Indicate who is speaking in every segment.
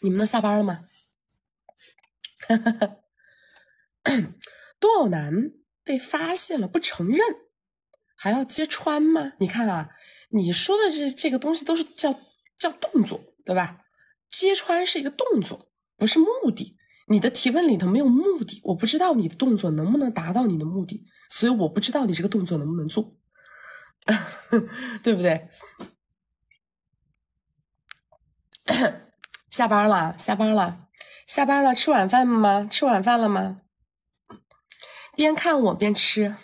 Speaker 1: 你们都下班了吗？多少男被发现了不承认，还要揭穿吗？你看啊，你说的这这个东西都是叫叫动作，对吧？揭穿是一个动作，不是目的。你的提问里头没有目的，我不知道你的动作能不能达到你的目的，所以我不知道你这个动作能不能做，对不对？下班了，下班了，下班了，吃晚饭吗？吃晚饭了吗？边看我边吃。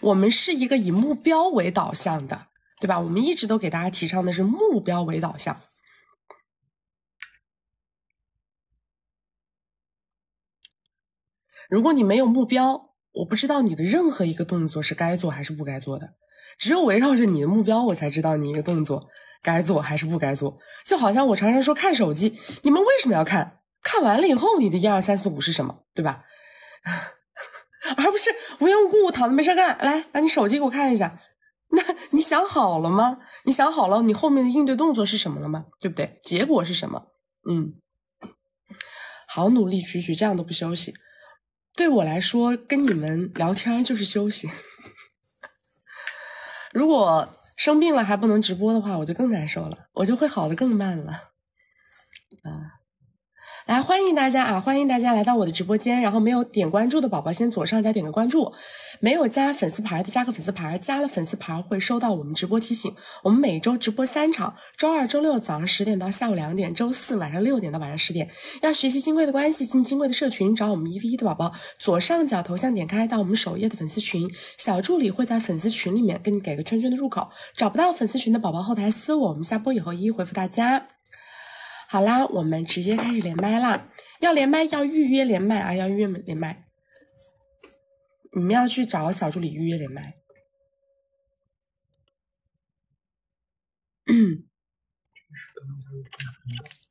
Speaker 1: 我们是一个以目标为导向的，对吧？我们一直都给大家提倡的是目标为导向。如果你没有目标，我不知道你的任何一个动作是该做还是不该做的。只有围绕着你的目标，我才知道你一个动作该做还是不该做。就好像我常常说看手机，你们为什么要看？看完了以后，你的一二三四五是什么，对吧？而不是无缘无故躺着没事干。来，把你手机给我看一下。那你想好了吗？你想好了，你后面的应对动作是什么了吗？对不对？结果是什么？嗯，好努力，曲曲这样都不休息。对我来说，跟你们聊天就是休息。如果生病了还不能直播的话，我就更难受了，我就会好的更慢了。啊。来，欢迎大家啊！欢迎大家来到我的直播间。然后没有点关注的宝宝，先左上角点个关注；没有加粉丝牌的，加个粉丝牌。加了粉丝牌会收到我们直播提醒。我们每周直播三场：周二、周六早上十点到下午两点；周四晚上六点到晚上十点。要学习金贵的关系，进金贵的社群，找我们一 v 一的宝宝。左上角头像点开到我们首页的粉丝群，小助理会在粉丝群里面给你给个圈圈的入口。找不到粉丝群的宝宝，后台私我，我们下播以后一一回复大家。好啦，我们直接开始连麦啦！要连麦要预约连麦啊，要预约连麦。你们要去找小助理预约连麦。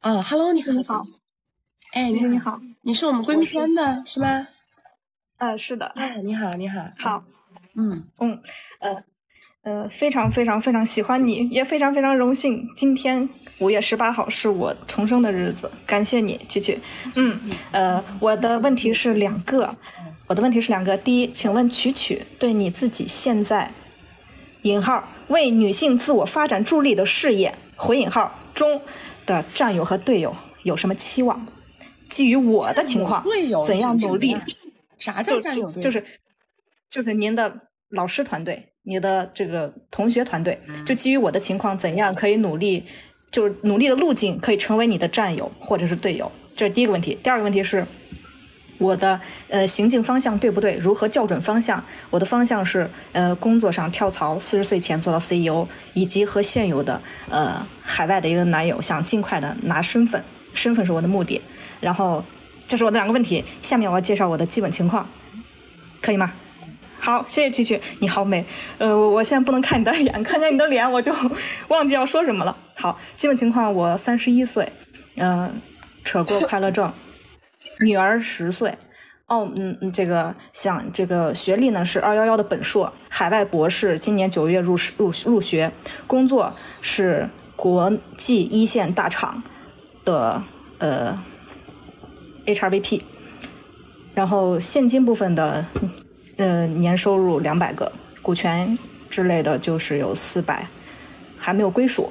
Speaker 1: 啊，Hello，你
Speaker 2: 好。
Speaker 1: 哎，
Speaker 2: 你好，你好，
Speaker 1: 你是我们闺蜜圈的是吗？
Speaker 2: 嗯，是的。
Speaker 1: 哎，你好，你好。
Speaker 2: 好。
Speaker 1: 嗯
Speaker 2: 嗯呃。呃，非常非常非常喜欢你，也非常非常荣幸。今天五月十八号是我重生的日子，感谢你，曲曲。嗯，呃，我的问题是两个，我的问题是两个。第一，请问曲曲对你自己现在（引号）为女性自我发展助力的事业（回引号）中的战友和队友有什么期望？基于我的情况，队友怎样努力？
Speaker 1: 啥叫战友队？
Speaker 2: 就是就是您的老师团队。你的这个同学团队，就基于我的情况，怎样可以努力，就是努力的路径可以成为你的战友或者是队友，这是第一个问题。第二个问题是，我的呃行进方向对不对？如何校准方向？我的方向是呃工作上跳槽，四十岁前做到 CEO，以及和现有的呃海外的一个男友想尽快的拿身份，身份是我的目的。然后这是我的两个问题，下面我要介绍我的基本情况，可以吗？好，谢谢曲曲，你好美。呃，我现在不能看你的脸，看见你的脸我就忘记要说什么了。好，基本情况，我三十一岁，嗯，扯过快乐证，女儿十岁。哦，嗯嗯，这个想这个学历呢是二幺幺的本硕，海外博士，今年九月入入入学，工作是国际一线大厂的呃，HR VP，然后现金部分的。呃，年收入两百个，股权之类的就是有四百，还没有归属。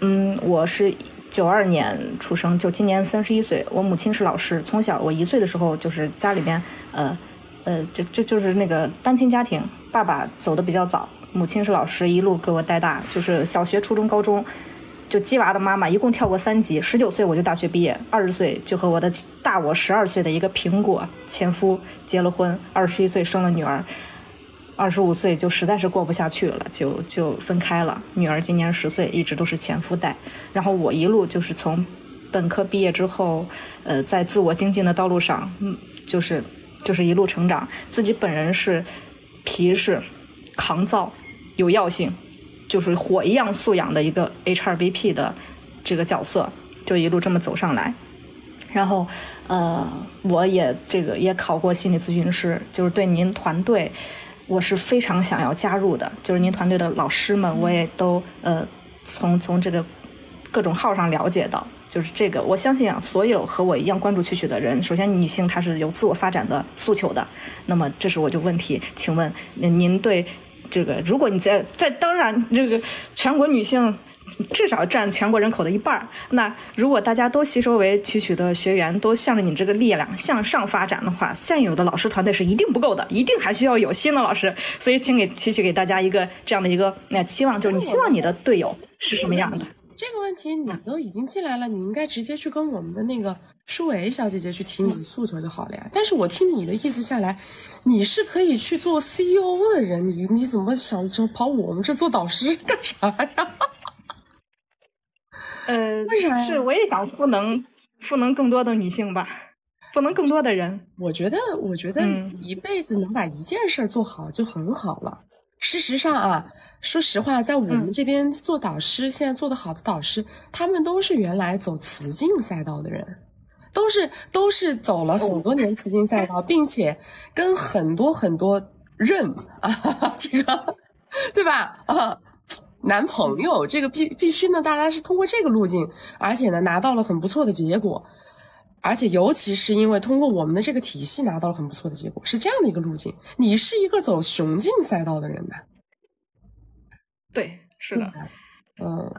Speaker 2: 嗯，我是九二年出生，就今年三十一岁。我母亲是老师，从小我一岁的时候就是家里边，呃，呃，就就就是那个单亲家庭，爸爸走的比较早，母亲是老师，一路给我带大，就是小学、初中、高中。就鸡娃的妈妈，一共跳过三级。十九岁我就大学毕业，二十岁就和我的大我十二岁的一个苹果前夫结了婚，二十一岁生了女儿，二十五岁就实在是过不下去了，就就分开了。女儿今年十岁，一直都是前夫带。然后我一路就是从本科毕业之后，呃，在自我精进的道路上，嗯，就是就是一路成长。自己本人是皮实、抗造、有药性。就是火一样素养的一个 HRBP 的这个角色，就一路这么走上来。然后，呃，我也这个也考过心理咨询师，就是对您团队，我是非常想要加入的。就是您团队的老师们，我也都呃从从这个各种号上了解到，就是这个。我相信啊，所有和我一样关注蛐蛐的人，首先女性她是有自我发展的诉求的。那么这是我就问题，请问您对这个，如果你在在当然这个全国女性。至少占全国人口的一半儿那如果大家都吸收为曲曲的学员，都向着你这个力量向上发展的话，现有的老师团队是一定不够的，一定还需要有新的老师。所以，请给曲曲给大家一个这样的一个那期望，就是你希望你的队友是什么样的？
Speaker 1: 这个问题你都已经进来了，你应该直接去跟我们的那个舒维小姐姐去提你的诉求就好了呀。但是我听你的意思下来，你是可以去做 CEO 的人，你你怎么想着跑我们这做导师 干啥呀？
Speaker 2: 呃，为啥是，我也想赋能，赋能更多的女性吧，赋能更多的人。
Speaker 1: 我觉得，我觉得一辈子能把一件事做好就很好了。事实上啊，说实话，在我们这边做导师，现在做的好的导师，他们都是原来走雌竞赛道的人，都是都是走了很多年雌竞赛道，并且跟很多很多人啊，这个对吧？啊。男朋友这个必必须呢，大家是通过这个路径，而且呢拿到了很不错的结果，而且尤其是因为通过我们的这个体系拿到了很不错的结果，是这样的一个路径。你是一个走雄竞赛道的人呐，
Speaker 2: 对，是的，
Speaker 1: 嗯，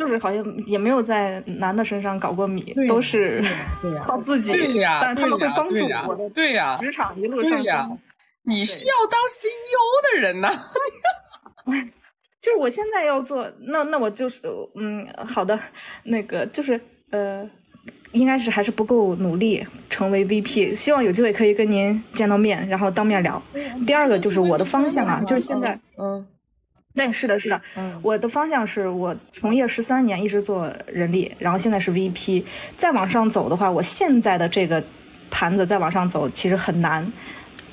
Speaker 2: 就是好像也没有在男的身上搞过米，都是 靠自己，
Speaker 1: 对呀，
Speaker 2: 但是他们会帮助
Speaker 1: 我的，对呀，
Speaker 2: 职场一路上
Speaker 1: 呀，你是要当 CEO 的人呐。
Speaker 2: 就是我现在要做，那那我就是，嗯，好的，那个就是呃，应该是还是不够努力成为 VP，希望有机会可以跟您见到面，然后当面聊。第二个就是我的方向啊，就是现在，
Speaker 1: 嗯，
Speaker 2: 对，是的，是的，嗯我的方向是我从业十三年，一直做人力，然后现在是 VP，再往上走的话，我现在的这个盘子再往上走其实很难。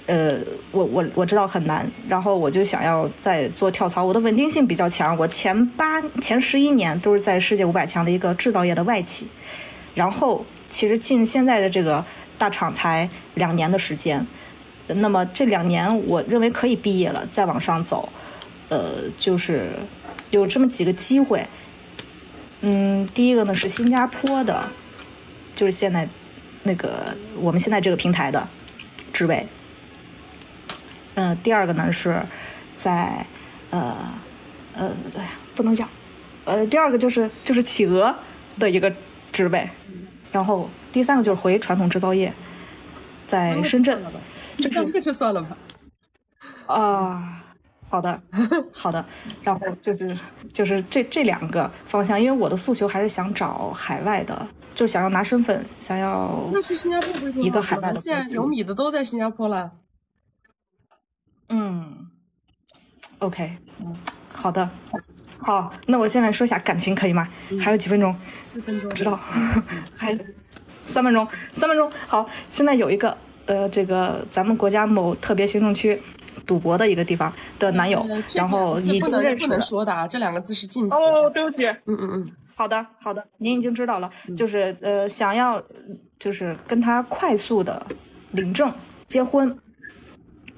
Speaker 2: 呃，我我我知道很难，然后我就想要再做跳槽。我的稳定性比较强，我前八前十一年都是在世界五百强的一个制造业的外企，然后其实进现在的这个大厂才两年的时间，那么这两年我认为可以毕业了，再往上走，呃，就是有这么几个机会。嗯，第一个呢是新加坡的，就是现在那个我们现在这个平台的职位。嗯，第二个呢是，在，呃，呃，对，不能讲，呃，第二个就是就是企鹅的一个职位，然后第三个就是回传统制造业，在深圳，
Speaker 1: 就这个就算了吧。
Speaker 2: 啊，好的，好的，然后就是就是这这两个方向，因为我的诉求还是想找海外的，就想要拿身份，想要
Speaker 1: 那去新加坡不是
Speaker 2: 一个海外的，
Speaker 1: 现在有米的都在新加坡了。
Speaker 2: 嗯，OK，嗯，好的，好，那我现在说一下感情可以吗？还有几分钟？
Speaker 1: 四分钟，
Speaker 2: 不知道，还三分钟，三分钟。好，现在有一个呃，这个咱们国家某特别行政区赌博的一个地方的男友，然后已经认识
Speaker 1: 不能说的啊，这两个字是禁词。
Speaker 2: 哦，对不起。
Speaker 1: 嗯嗯嗯，
Speaker 2: 好的好的，您已经知道了，就是呃，想要就是跟他快速的领证结婚。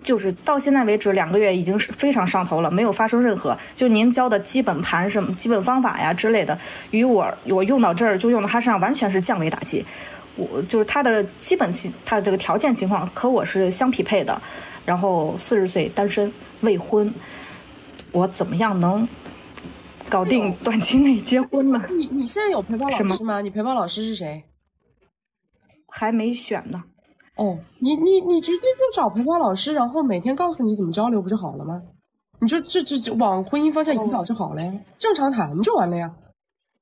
Speaker 2: 就是到现在为止两个月已经是非常上头了，没有发生任何。就您教的基本盘什么基本方法呀之类的，与我我用到这儿就用到他身上完全是降维打击。我就是他的基本情，他的这个条件情况和我是相匹配的。然后四十岁单身未婚，我怎么样能搞定短期内结婚呢？
Speaker 1: 你你现在有陪伴老师吗？你陪伴老师是谁？
Speaker 2: 还没选呢。
Speaker 1: 哦，你你你直接就找陪伴老师，然后每天告诉你怎么交流不就好了吗？你就这这这往婚姻方向引导就好了呀，正常谈就完了呀，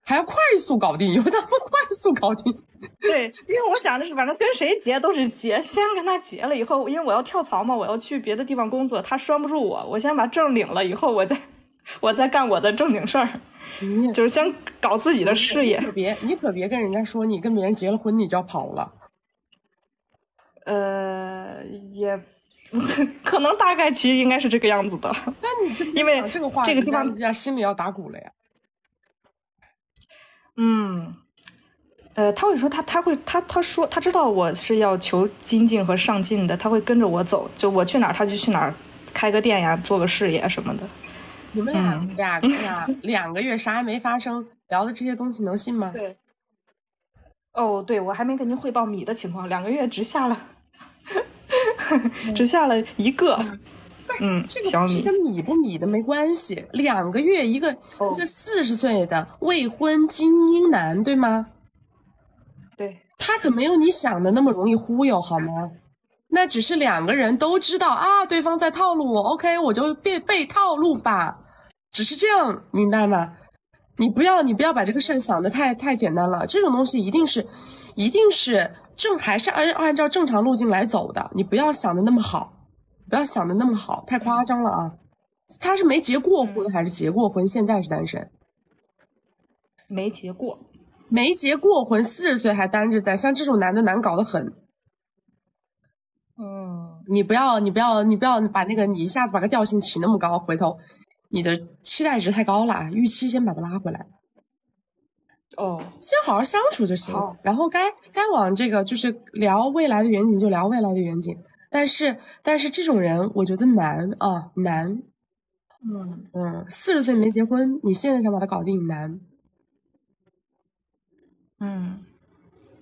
Speaker 1: 还要快速搞定，有那么快速搞定？
Speaker 2: 对，因为我想的是，反正跟谁结都是结，先跟他结了以后，因为我要跳槽嘛，我要去别的地方工作，他拴不住我，我先把证领了以后，我再我再干我的正经事儿，就是先搞自己的事业。
Speaker 1: 可别，你可别跟人家说你跟别人结了婚你就要跑了。
Speaker 2: 呃，也 可能大概其实应该是这个样子的。
Speaker 1: 那你
Speaker 2: 因为
Speaker 1: 这个话，
Speaker 2: 这个地方
Speaker 1: 人家心里要打鼓了呀。
Speaker 2: 嗯，呃，他会说他他会他他说他知道我是要求精进和上进的，他会跟着我走，就我去哪儿他就去哪儿，开个店呀，做个事业什么的。
Speaker 1: 你们俩俩俩两个月啥也没发生，聊的这些东西能信吗？
Speaker 2: 对。哦，对，我还没跟您汇报米的情况，两个月只下了，只下了一个。嗯，
Speaker 1: 这个这跟米不米的没关系。两个月一个一个四十岁的未婚精英男，对吗？他可没有你想的那么容易忽悠，好吗？那只是两个人都知道啊，对方在套路我，OK，我就被被套路吧，只是这样，明白吗？你不要你不要把这个事儿想的太太简单了，这种东西一定是，一定是正还是按按照正常路径来走的，你不要想的那么好。不要想的那么好，太夸张了啊！他是没结过婚还是结过婚？现在是单身？
Speaker 2: 没结过，
Speaker 1: 没结过婚，四十岁还单着在，像这种男的难搞的很。
Speaker 2: 嗯，
Speaker 1: 你不要，你不要，你不要把那个你一下子把个调性起那么高，回头你的期待值太高了，预期先把它拉回来。
Speaker 2: 哦，
Speaker 1: 先好好相处就行，然后该该往这个就是聊未来的远景就聊未来的远景。但是，但是这种人我觉得难啊，难。
Speaker 2: 嗯
Speaker 1: 嗯，四十岁没结婚，你现在想把他搞定难。
Speaker 2: 嗯，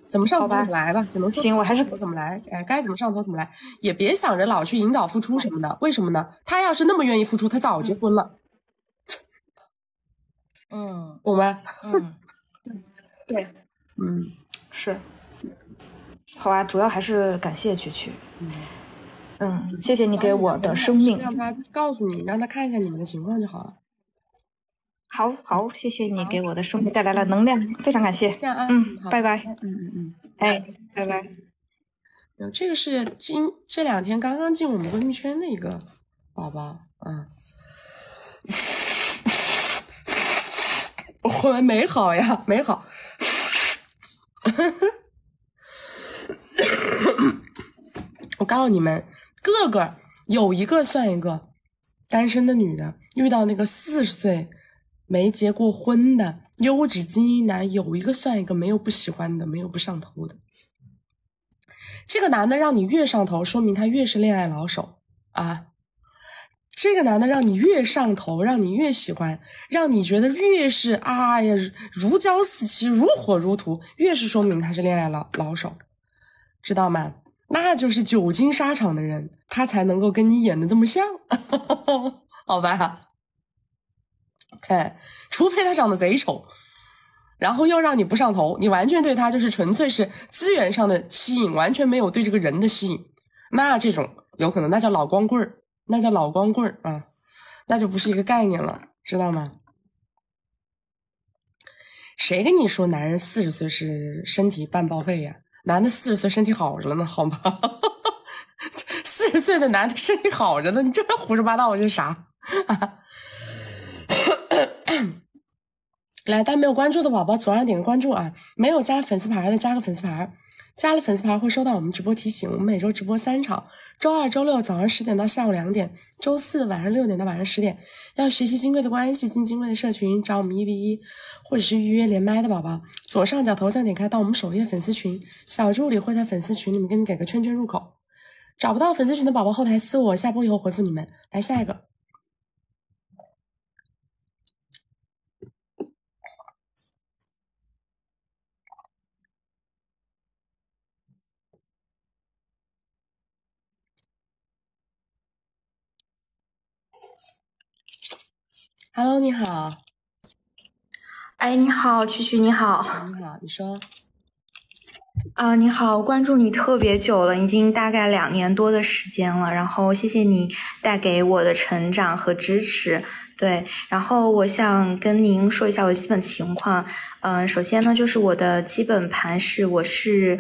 Speaker 1: 怎么上头怎么来吧，只能说
Speaker 2: 行，我还是
Speaker 1: 怎么来，哎，该怎么上头怎么来，也别想着老去引导付出什么的。为什么呢？他要是那么愿意付出，他早结婚了。
Speaker 2: 嗯，
Speaker 1: 懂吗？
Speaker 2: 嗯，对，
Speaker 1: 嗯，
Speaker 2: 是。好吧，主要还是感谢曲曲。
Speaker 1: 嗯，
Speaker 2: 嗯，谢谢你给我的生命。
Speaker 1: 让他告诉你，让他看一下你们的情况就好了。
Speaker 2: 好好，谢谢你给我的生命带来了能量，非常感谢。
Speaker 1: 这样啊，
Speaker 2: 嗯，拜拜。
Speaker 1: 嗯嗯嗯，
Speaker 2: 哎，拜拜。
Speaker 1: 有这个是今这两天刚刚进我们闺蜜圈的一个宝宝，嗯，我们没好呀，没好。我告诉你们，个个有一个算一个，单身的女的遇到那个四十岁没结过婚的优质精英男，有一个算一个，没有不喜欢的，没有不上头的。这个男的让你越上头，说明他越是恋爱老手啊。这个男的让你越上头，让你越喜欢，让你觉得越是啊呀如胶似漆、如火如荼，越是说明他是恋爱老老手，知道吗？那就是久经沙场的人，他才能够跟你演的这么像，好吧？哎，除非他长得贼丑，然后又让你不上头，你完全对他就是纯粹是资源上的吸引，完全没有对这个人的吸引，那这种有可能那叫老光棍儿，那叫老光棍儿啊，那就不是一个概念了，知道吗？谁跟你说男人四十岁是身体半报废呀？男的四十岁身体好着呢，好吗？四十岁的男的身体好着呢，你这胡说八道，这是啥？来，但没有关注的宝宝，左上点个关注啊！没有加粉丝牌的，加个粉丝牌。加了粉丝牌会收到我们直播提醒。我们每周直播三场，周二、周六早上十点到下午两点，周四晚上六点到晚上十点。要学习金贵的关系，进金贵的社群，找我们一 v 一，或者是预约连麦的宝宝，左上角头像点开到我们首页粉丝群，小助理会在粉丝群里面给你给个圈圈入口。找不到粉丝群的宝宝，后台私我，下播以后回复你们。来下一个。Hello，你好。
Speaker 3: 哎，你好，曲曲，你好。
Speaker 1: 你好，你说。
Speaker 3: 啊，你好，关注你特别久了，已经大概两年多的时间了。然后谢谢你带给我的成长和支持。对，然后我想跟您说一下我的基本情况。嗯，首先呢，就是我的基本盘是，我是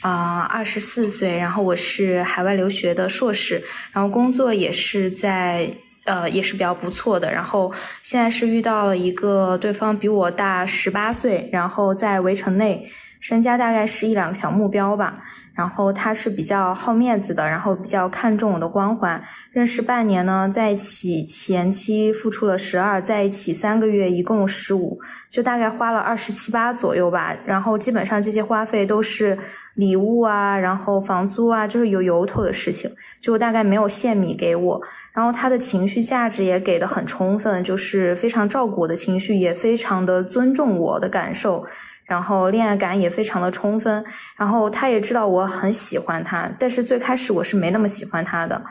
Speaker 3: 啊二十四岁，然后我是海外留学的硕士，然后工作也是在。呃，也是比较不错的。然后现在是遇到了一个对方比我大十八岁，然后在围城内身家大概是一两个小目标吧。然后他是比较好面子的，然后比较看重我的光环。认识半年呢，在一起前期付出了十二，在一起三个月一共十五，就大概花了二十七八左右吧。然后基本上这些花费都是礼物啊，然后房租啊，就是有由头的事情，就大概没有现米给我。然后他的情绪价值也给的很充分，就是非常照顾我的情绪，也非常的尊重我的感受。然后恋爱感也非常的充分，然后他也知道我很喜欢他，但是最开始我是没那么喜欢他的，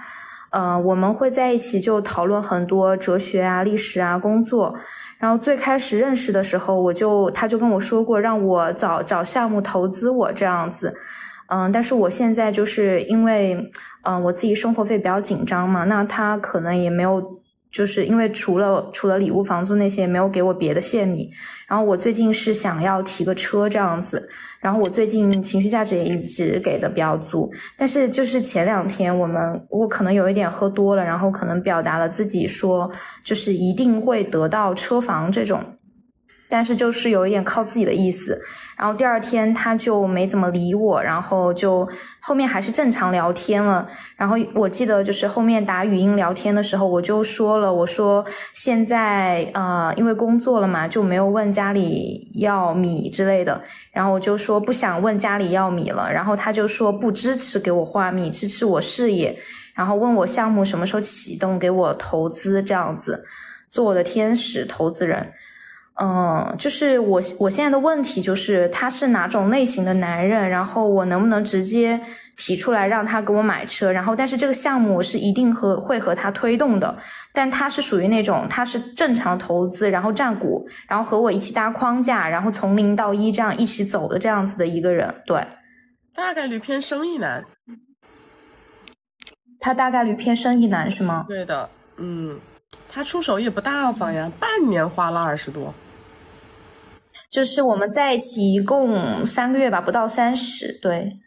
Speaker 3: 呃，我们会在一起就讨论很多哲学啊、历史啊、工作，然后最开始认识的时候，我就他就跟我说过让我找找项目投资我这样子，嗯，但是我现在就是因为嗯我自己生活费比较紧张嘛，那他可能也没有。就是因为除了除了礼物、房租那些，没有给我别的现米。然后我最近是想要提个车这样子，然后我最近情绪价值也一直给的比较足。但是就是前两天我们我可能有一点喝多了，然后可能表达了自己说就是一定会得到车房这种，但是就是有一点靠自己的意思。然后第二天他就没怎么理我，然后就后面还是正常聊天了。然后我记得就是后面打语音聊天的时候，我就说了，我说现在呃因为工作了嘛，就没有问家里要米之类的。然后我就说不想问家里要米了。然后他就说不支持给我花米，支持我事业。然后问我项目什么时候启动，给我投资这样子，做我的天使投资人。嗯，就是我我现在的问题就是他是哪种类型的男人，然后我能不能直接提出来让他给我买车，然后但是这个项目我是一定和会和他推动的，但他是属于那种他是正常投资，然后占股，然后和我一起搭框架，然后从零到一这样一起走的这样子的一个人，对，
Speaker 1: 大概率偏生意男，
Speaker 3: 他大概率偏生意男是吗？
Speaker 1: 对的，嗯，他出手也不大方呀，半年花了二十多。
Speaker 3: 就是我们在一起一共三个月吧，不到三十，对，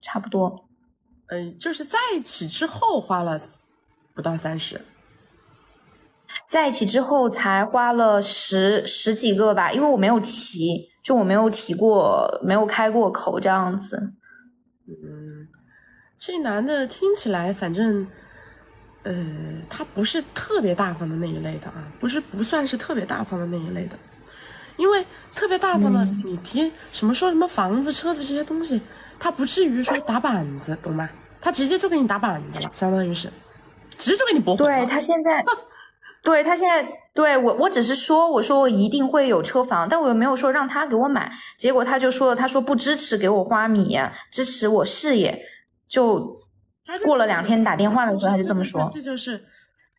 Speaker 3: 差不多。
Speaker 1: 嗯，就是在一起之后花了不到三十，
Speaker 3: 在一起之后才花了十十几个吧，因为我没有提，就我没有提过，没有开过口这样子。
Speaker 1: 嗯，这男的听起来反正，呃，他不是特别大方的那一类的啊，不是不算是特别大方的那一类的。因为特别大方的，你提什么说什么房子、车子这些东西，他不至于说打板子，懂吗？他直接就给你打板子了，相当于是，直接就给你驳回。
Speaker 3: 对他 现在，对他现在，对我，我只是说，我说我一定会有车房，但我又没有说让他给我买。结果他就说了，他说不支持给我花米，支持我事业。就过了两天打电话的时候，他就这么说。
Speaker 1: 这就是，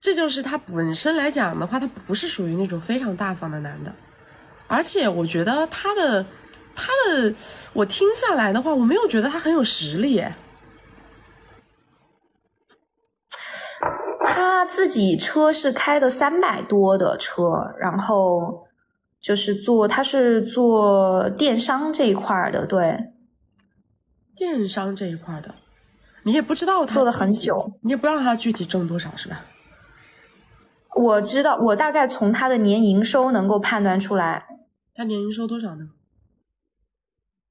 Speaker 1: 这就是他本身来讲的话，他不是属于那种非常大方的男的。而且我觉得他的，他的，我听下来的话，我没有觉得他很有实力。
Speaker 3: 他自己车是开的三百多的车，然后就是做，他是做电商这一块的，对。
Speaker 1: 电商这一块的，你也不知道他
Speaker 3: 做了很久，
Speaker 1: 你也不知道他具体挣多少，是吧？
Speaker 3: 我知道，我大概从他的年营收能够判断出来。
Speaker 1: 他年营收多少呢？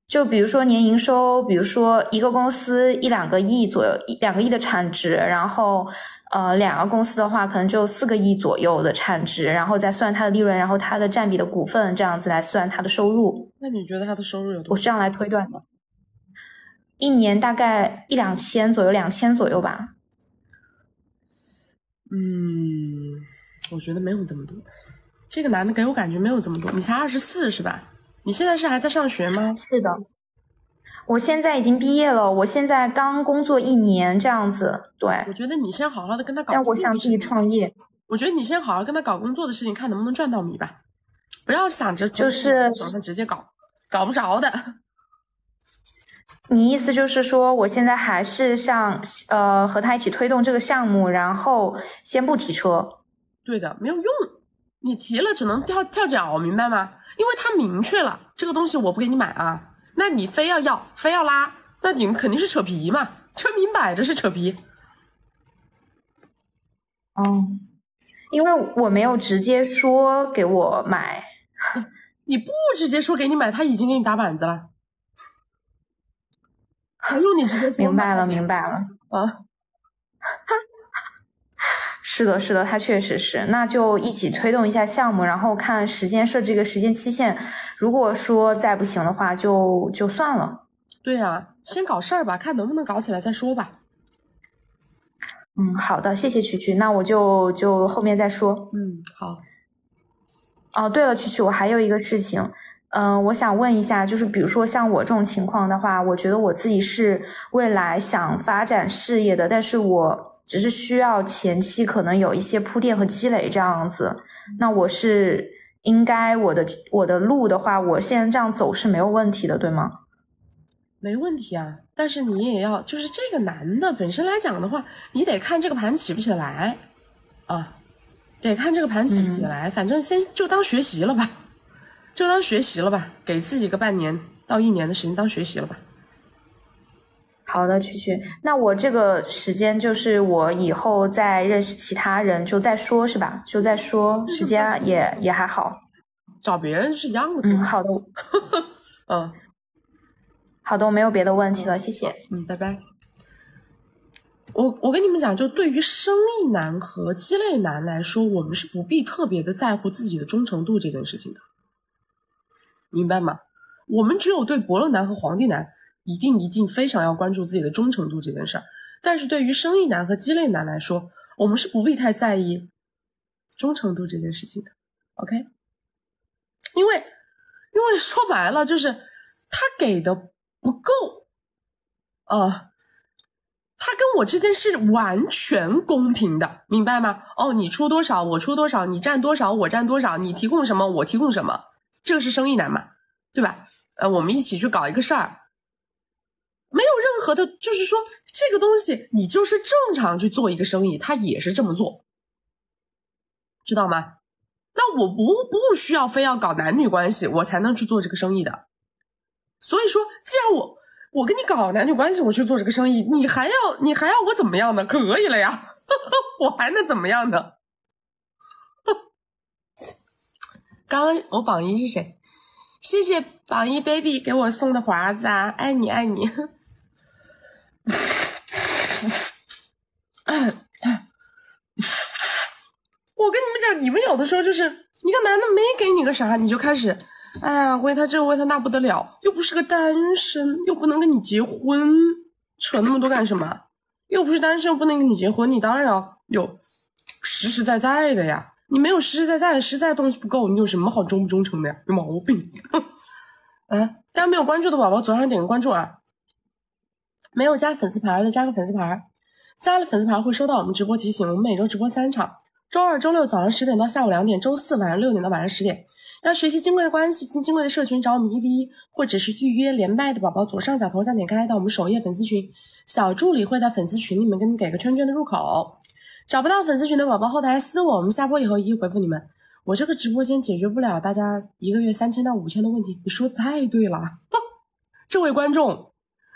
Speaker 3: 就比如说年营收，比如说一个公司一两个亿左右，一两个亿的产值，然后呃两个公司的话，可能就四个亿左右的产值，然后再算它的利润，然后它的占比的股份，这样子来算它的收入。
Speaker 1: 那你觉得它的收入有多少？
Speaker 3: 我是这样来推断的，一年大概一两千左右，两千左右吧。
Speaker 1: 嗯，我觉得没有这么多。这个男的给我感觉没有这么多，你才二十四是吧？你现在是还在上学吗？
Speaker 3: 是的，我现在已经毕业了，我现在刚工作一年这样子。对，
Speaker 1: 我觉得你先好好的跟他搞。
Speaker 3: 但我想自己创业。
Speaker 1: 我觉得你先好好跟他搞工作的事情，看能不能赚到米吧。不要想着
Speaker 3: 就是
Speaker 1: 直接搞，搞不着的。
Speaker 3: 你意思就是说，我现在还是像呃和他一起推动这个项目，然后先不提车。
Speaker 1: 对的，没有用。你提了只能跳跳脚，明白吗？因为他明确了这个东西我不给你买啊，那你非要要，非要拉，那你们肯定是扯皮嘛，这明摆着是扯皮。
Speaker 3: 哦，因为我没有直接说给我买，
Speaker 1: 你不直接说给你买，他已经给你打板子了。还用你直接说
Speaker 3: 明白了，明白了。
Speaker 1: 啊，
Speaker 3: 是的，是的，它确实是。那就一起推动一下项目，然后看时间设置一个时间期限。如果说再不行的话，就就算了。
Speaker 1: 对啊，先搞事儿吧，看能不能搞起来再说吧。
Speaker 3: 嗯，好的，谢谢曲曲。那我就就后面再说。
Speaker 1: 嗯，好。
Speaker 3: 哦，对了，曲曲，我还有一个事情，嗯、我想问一下，就是比如说像我这种情况的话，我觉得我自己是未来想发展事业的，但是我只是需要前期可能有一些铺垫和积累这样子。那我是应该我的我的路的话，我现在这样走是没有问题的，对吗？
Speaker 1: 没问题啊，但是你也要，就是这个男的本身来讲的话，你得看这个盘起不起来啊，得看这个盘起不起来。反正先就当学习了吧，就当学习了吧，给自己个半年到一年的时间当学习了吧。
Speaker 3: 好的，曲曲，那我这个时间就是我以后再认识其他人就再说，是吧？就再说，时间也也还好。
Speaker 1: 找别人是一样的，
Speaker 3: 嗯，好的，
Speaker 1: 嗯
Speaker 3: 好的，我没有别的问题了，谢谢。
Speaker 1: 嗯，拜拜。我我跟你们讲，就对于生意男和鸡肋男来说，我们是不必特别的在乎自己的忠诚度这件事情的，明白吗？我们只有对伯乐男和皇帝男一定一定非常要关注自己的忠诚度这件事儿，但是对于生意男和鸡肋男来说，我们是不必太在意忠诚度这件事情的，OK？因为因为说白了就是他给的不够啊。他跟我之间是完全公平的，明白吗？哦，你出多少，我出多少，你占多少，我占多少，你提供什么，我提供什么，这个是生意男嘛，对吧？呃，我们一起去搞一个事儿，没有任何的，就是说这个东西，你就是正常去做一个生意，他也是这么做，知道吗？那我不不需要非要搞男女关系，我才能去做这个生意的。所以说，既然我我跟你搞男女关系，我去做这个生意，你还要你还要我怎么样呢？可以了呀，我还能怎么样呢？刚刚我榜一是谁？谢谢榜一 baby 给我送的华子啊，爱你爱你。我跟你们讲，你们有的时候就是一个男的没给你个啥，你就开始，哎呀，为他这为他那不得了，又不是个单身，又不能跟你结婚，扯那么多干什么？又不是单身，又不能跟你结婚，你当然要有实实在在的呀。你没有实实在在的实在东西不够，你有什么好忠不忠诚的呀？有毛病！啊，大家没有关注的宝宝，左上点个关注啊。没有加粉丝牌的，加个粉丝牌。加了粉丝牌会收到我们直播提醒。我们每周直播三场，周二、周六早上十点到下午两点，周四晚上六点到晚上十点。要学习金贵的关系，进金贵的社群找我们一 v 一，或者是预约连麦的宝宝，左上角头像点开到我们首页粉丝群，小助理会在粉丝群里面给你给个圈圈的入口。找不到粉丝群的宝宝，后台私我，我们下播以后一一回复你们。我这个直播间解决不了大家一个月三千到五千的问题，你说的太对了，这位观众，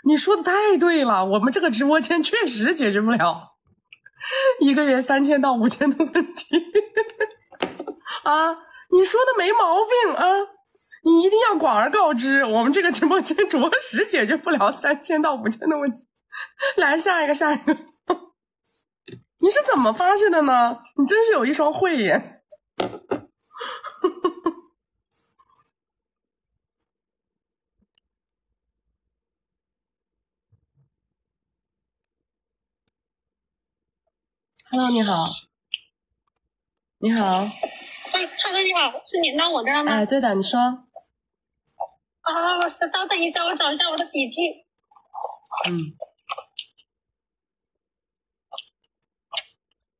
Speaker 1: 你说的太对了，我们这个直播间确实解决不了一个月三千到五千的问题啊，你说的没毛病啊，你一定要广而告之，我们这个直播间着实解决不了三千到五千的问题。来下一个，下一个。你是怎么发现的呢？你真是有一双慧眼。Hello，你好，你好，
Speaker 4: 哎，Hello，你好，是你到我这儿吗？
Speaker 1: 哎，对的，你说，
Speaker 4: 啊，我稍等一下，我找一下我的笔记。
Speaker 1: 嗯，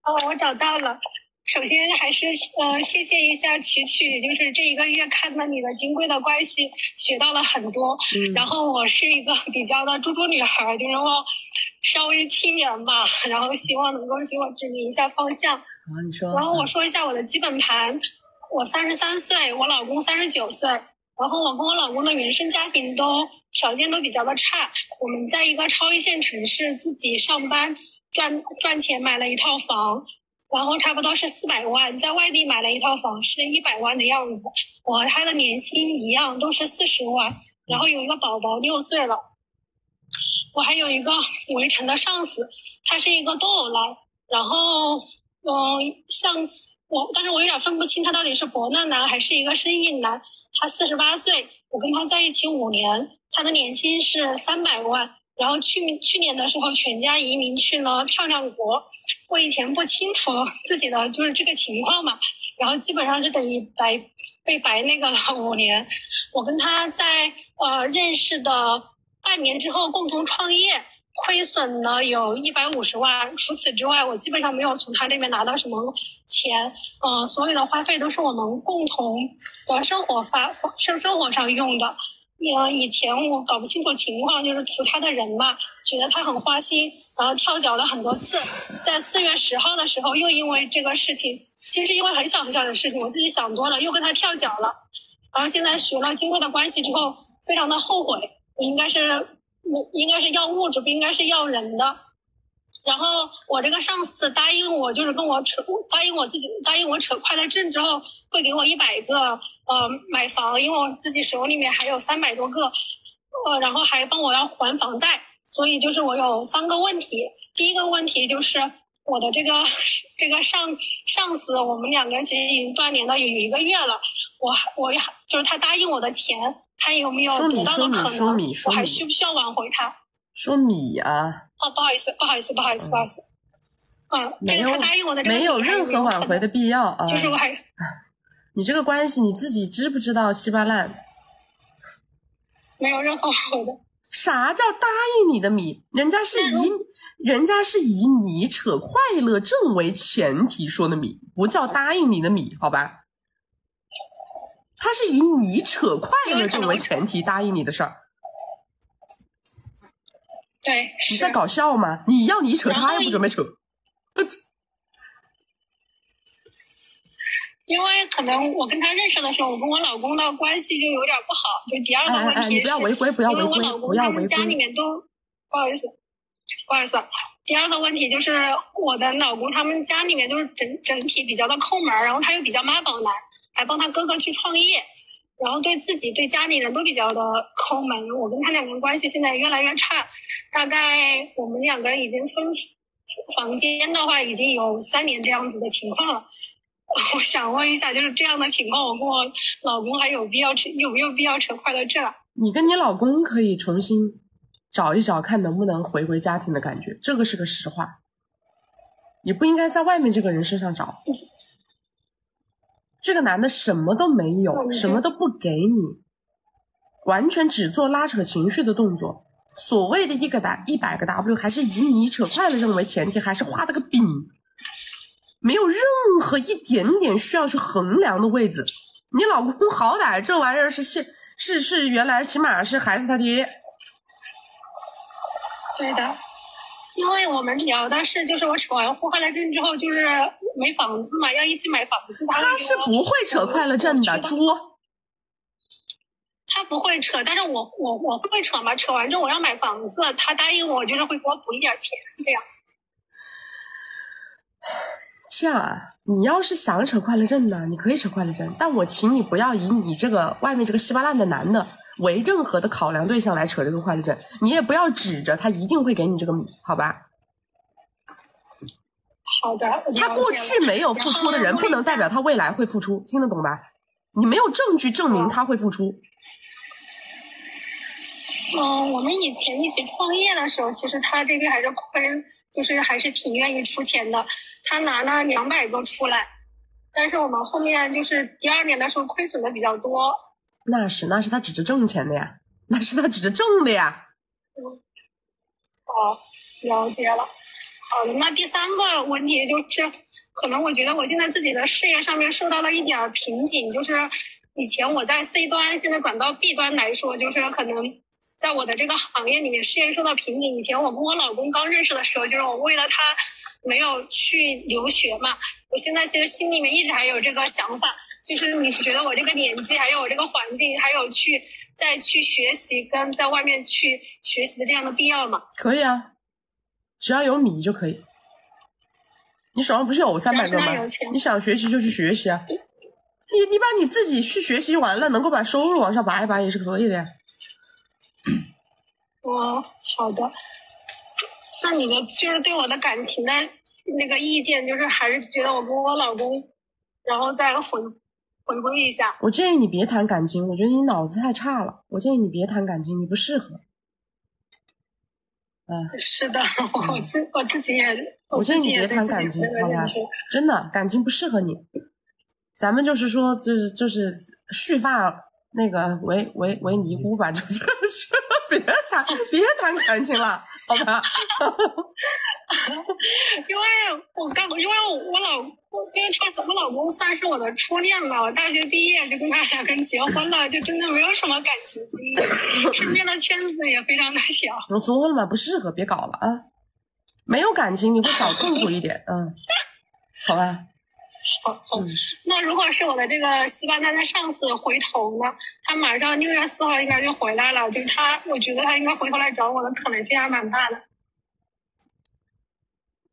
Speaker 4: 哦，我找到了。首先还是呃，谢谢一下曲曲，就是这一个月看了你的金贵的关系，学到了很多。
Speaker 1: 嗯
Speaker 4: 然后我是一个比较的猪猪女孩，就是我稍微青年吧，然后希望能够给我指明一下方向。
Speaker 1: 好，你说，
Speaker 4: 然后我说一下我的基本盘，我三十三岁，我老公三十九岁，然后我跟我老公的原生家庭都条件都比较的差，我们在一个超一线城市自己上班赚赚钱买了一套房，然后差不多是四百万，在外地买了一套房是一百万的样子，我和他的年薪一样都是四十万，然后有一个宝宝六岁了。我还有一个 围城的上司，他是一个斗偶男，然后嗯，像我，但是我有点分不清他到底是伯难男还是一个生意男。他四十八岁，我跟他在一起五年，他的年薪是三百万。然后去去年的时候，全家移民去了漂亮国。我以前不清楚自己的就是这个情况嘛，然后基本上是等于白被白那个了五年。我跟他在呃认识的半年之后共同创业，亏损了有一百五十万。除此之外，我基本上没有从他那边拿到什么钱。呃，所有的花费都是我们共同的生活发生生活上用的。嗯，以前我搞不清楚情况，就是图他的人嘛，觉得他很花心，然后跳脚了很多次。在四月十号的时候，又因为这个事情，其实因为很小很小的事情，我自己想多了，又跟他跳脚了。然后现在学了金贵的关系之后，非常的后悔，我应该是我应该是要物质，不应该是要人的。然后我这个上司答应我，就是跟我扯，答应我自己，答应我扯快乐证之后，会给我一百个呃买房，因为我自己手里面还有三百多个，呃，然后还帮我要还房贷，所以就是我有三个问题。第一个问题就是我的这个这个上上司，我们两个人其实已经断联了有一个月了，我我就是他答应我的钱，还有没有得到的可能？我还需不需要挽回他？
Speaker 1: 说米啊。
Speaker 4: 哦，不好意思，不好意思，不好意思，不好意思。嗯，
Speaker 1: 没
Speaker 4: 有，他答应我的
Speaker 1: 没有任何挽回的必要啊。
Speaker 4: 就是我还，
Speaker 1: 你这个关系你自己知不知道稀巴烂？
Speaker 4: 没有任何挽回的。
Speaker 1: 啥叫答应你的米？人家是以人家是以你扯快乐证为前提说的米，不叫答应你的米，好吧？他是以你扯快乐证为前提答应你的事儿。
Speaker 4: 对，
Speaker 1: 你在搞笑吗？你要你扯，他也不准备扯。
Speaker 4: 因为可能我跟他认识的时候，我跟我老公的关系就有点不好。就第二个问题是，
Speaker 1: 不要违规，不要违规，不要违规。
Speaker 4: 家里面都不好意思，不好意思。第二个问题就是我的老公他们家里面就是整整体比较的抠门，然后他又比较妈宝男，还帮他哥哥去创业，然后对自己对家里人都比较的抠门。我跟他两个人关系现在越来越差。大概我们两个人已经分房间的话，已经有三年这样子的情况了。我想问一下，就是这样的情况，我跟我老公还有必要扯，有没有必要扯快乐证？
Speaker 1: 你跟你老公可以重新找一找，看能不能回归家庭的感觉，这个是个实话。你不应该在外面这个人身上找。这个男的什么都没有，什么都不给你，完全只做拉扯情绪的动作。所谓的一个 W 一百个 W，还是以你扯快乐认为前提，还是画了个饼，没有任何一点点需要去衡量的位置。你老公好歹这玩意儿是是是是原来起码是孩子他爹，
Speaker 4: 对的，因为我们聊的是就是我扯完快乐证之后就是没房子嘛，要一起买房子。
Speaker 1: 他是不会扯快乐证的，猪。
Speaker 4: 他不会扯，但是我我我会扯嘛。扯完之后我要买房子，他答应我就是会给我补一点钱，这样。
Speaker 1: 这样啊，你要是想扯快乐证呢，你可以扯快乐证，但我请你不要以你这个外面这个稀巴烂的男的为任何的考量对象来扯这个快乐证，你也不要指着他一定会给你这个米，好吧？
Speaker 4: 好的。
Speaker 1: 他过去没有付出的人，不能代表他未来会付出，听得懂吧？你没有证据证明他会付出。
Speaker 4: 嗯，我们以前一起创业的时候，其实他这边还是亏，就是还是挺愿意出钱的。他拿了两百个出来，但是我们后面就是第二年的时候亏损的比较多。
Speaker 1: 那是，那是他指着挣钱的呀，那是他指着挣的呀。
Speaker 4: 嗯，好，了解了。好的，那第三个问题就是，可能我觉得我现在自己的事业上面受到了一点瓶颈，就是以前我在 C 端，现在转到 B 端来说，就是可能。在我的这个行业里面，事业受到瓶颈。以前我跟我老公刚认识的时候，就是我为了他没有去留学嘛。我现在其实心里面一直还有这个想法，就是你觉得我这个年纪，还有我这个环境，还有去再去学习跟在外面去学习的这样的必要吗？
Speaker 1: 可以啊，只要有米就可以。你手上不是有三百个吗？你想学习就去学习啊。你你把你自己去学习完了，能够把收入往上拔一拔也是可以的呀。
Speaker 4: 哦，好的。那你的就是对我的感情的那个意见，就是还是觉得我跟我老公，然后再回回归一下。
Speaker 1: 我建议你别谈感情，我觉得你脑子太差了。我建议你别谈感情，你不适合。嗯，
Speaker 4: 是的，我自我自己也，
Speaker 1: 我建议你别谈感情，好吧？真的，感情不适合你。咱们就是说，就是就是蓄发那个为为为尼姑吧，就 是别谈别谈感情了，好吧？
Speaker 4: 因为我刚，因为我老，因为他我老公算是我的初恋吧，我大学毕业就跟他两个人结婚了，就真的没有什么感情经历，身边的圈子也非常的小。
Speaker 1: 我说了嘛，不适合，别搞了啊！没有感情，你会少痛苦一点，嗯，好吧？
Speaker 4: 好，好
Speaker 1: 嗯，
Speaker 4: 那如果是我的这个西班牙的上司回头呢，他马上六月四号应该就回来了，就是他，我觉得他应该回头来找我的可能性还蛮大的。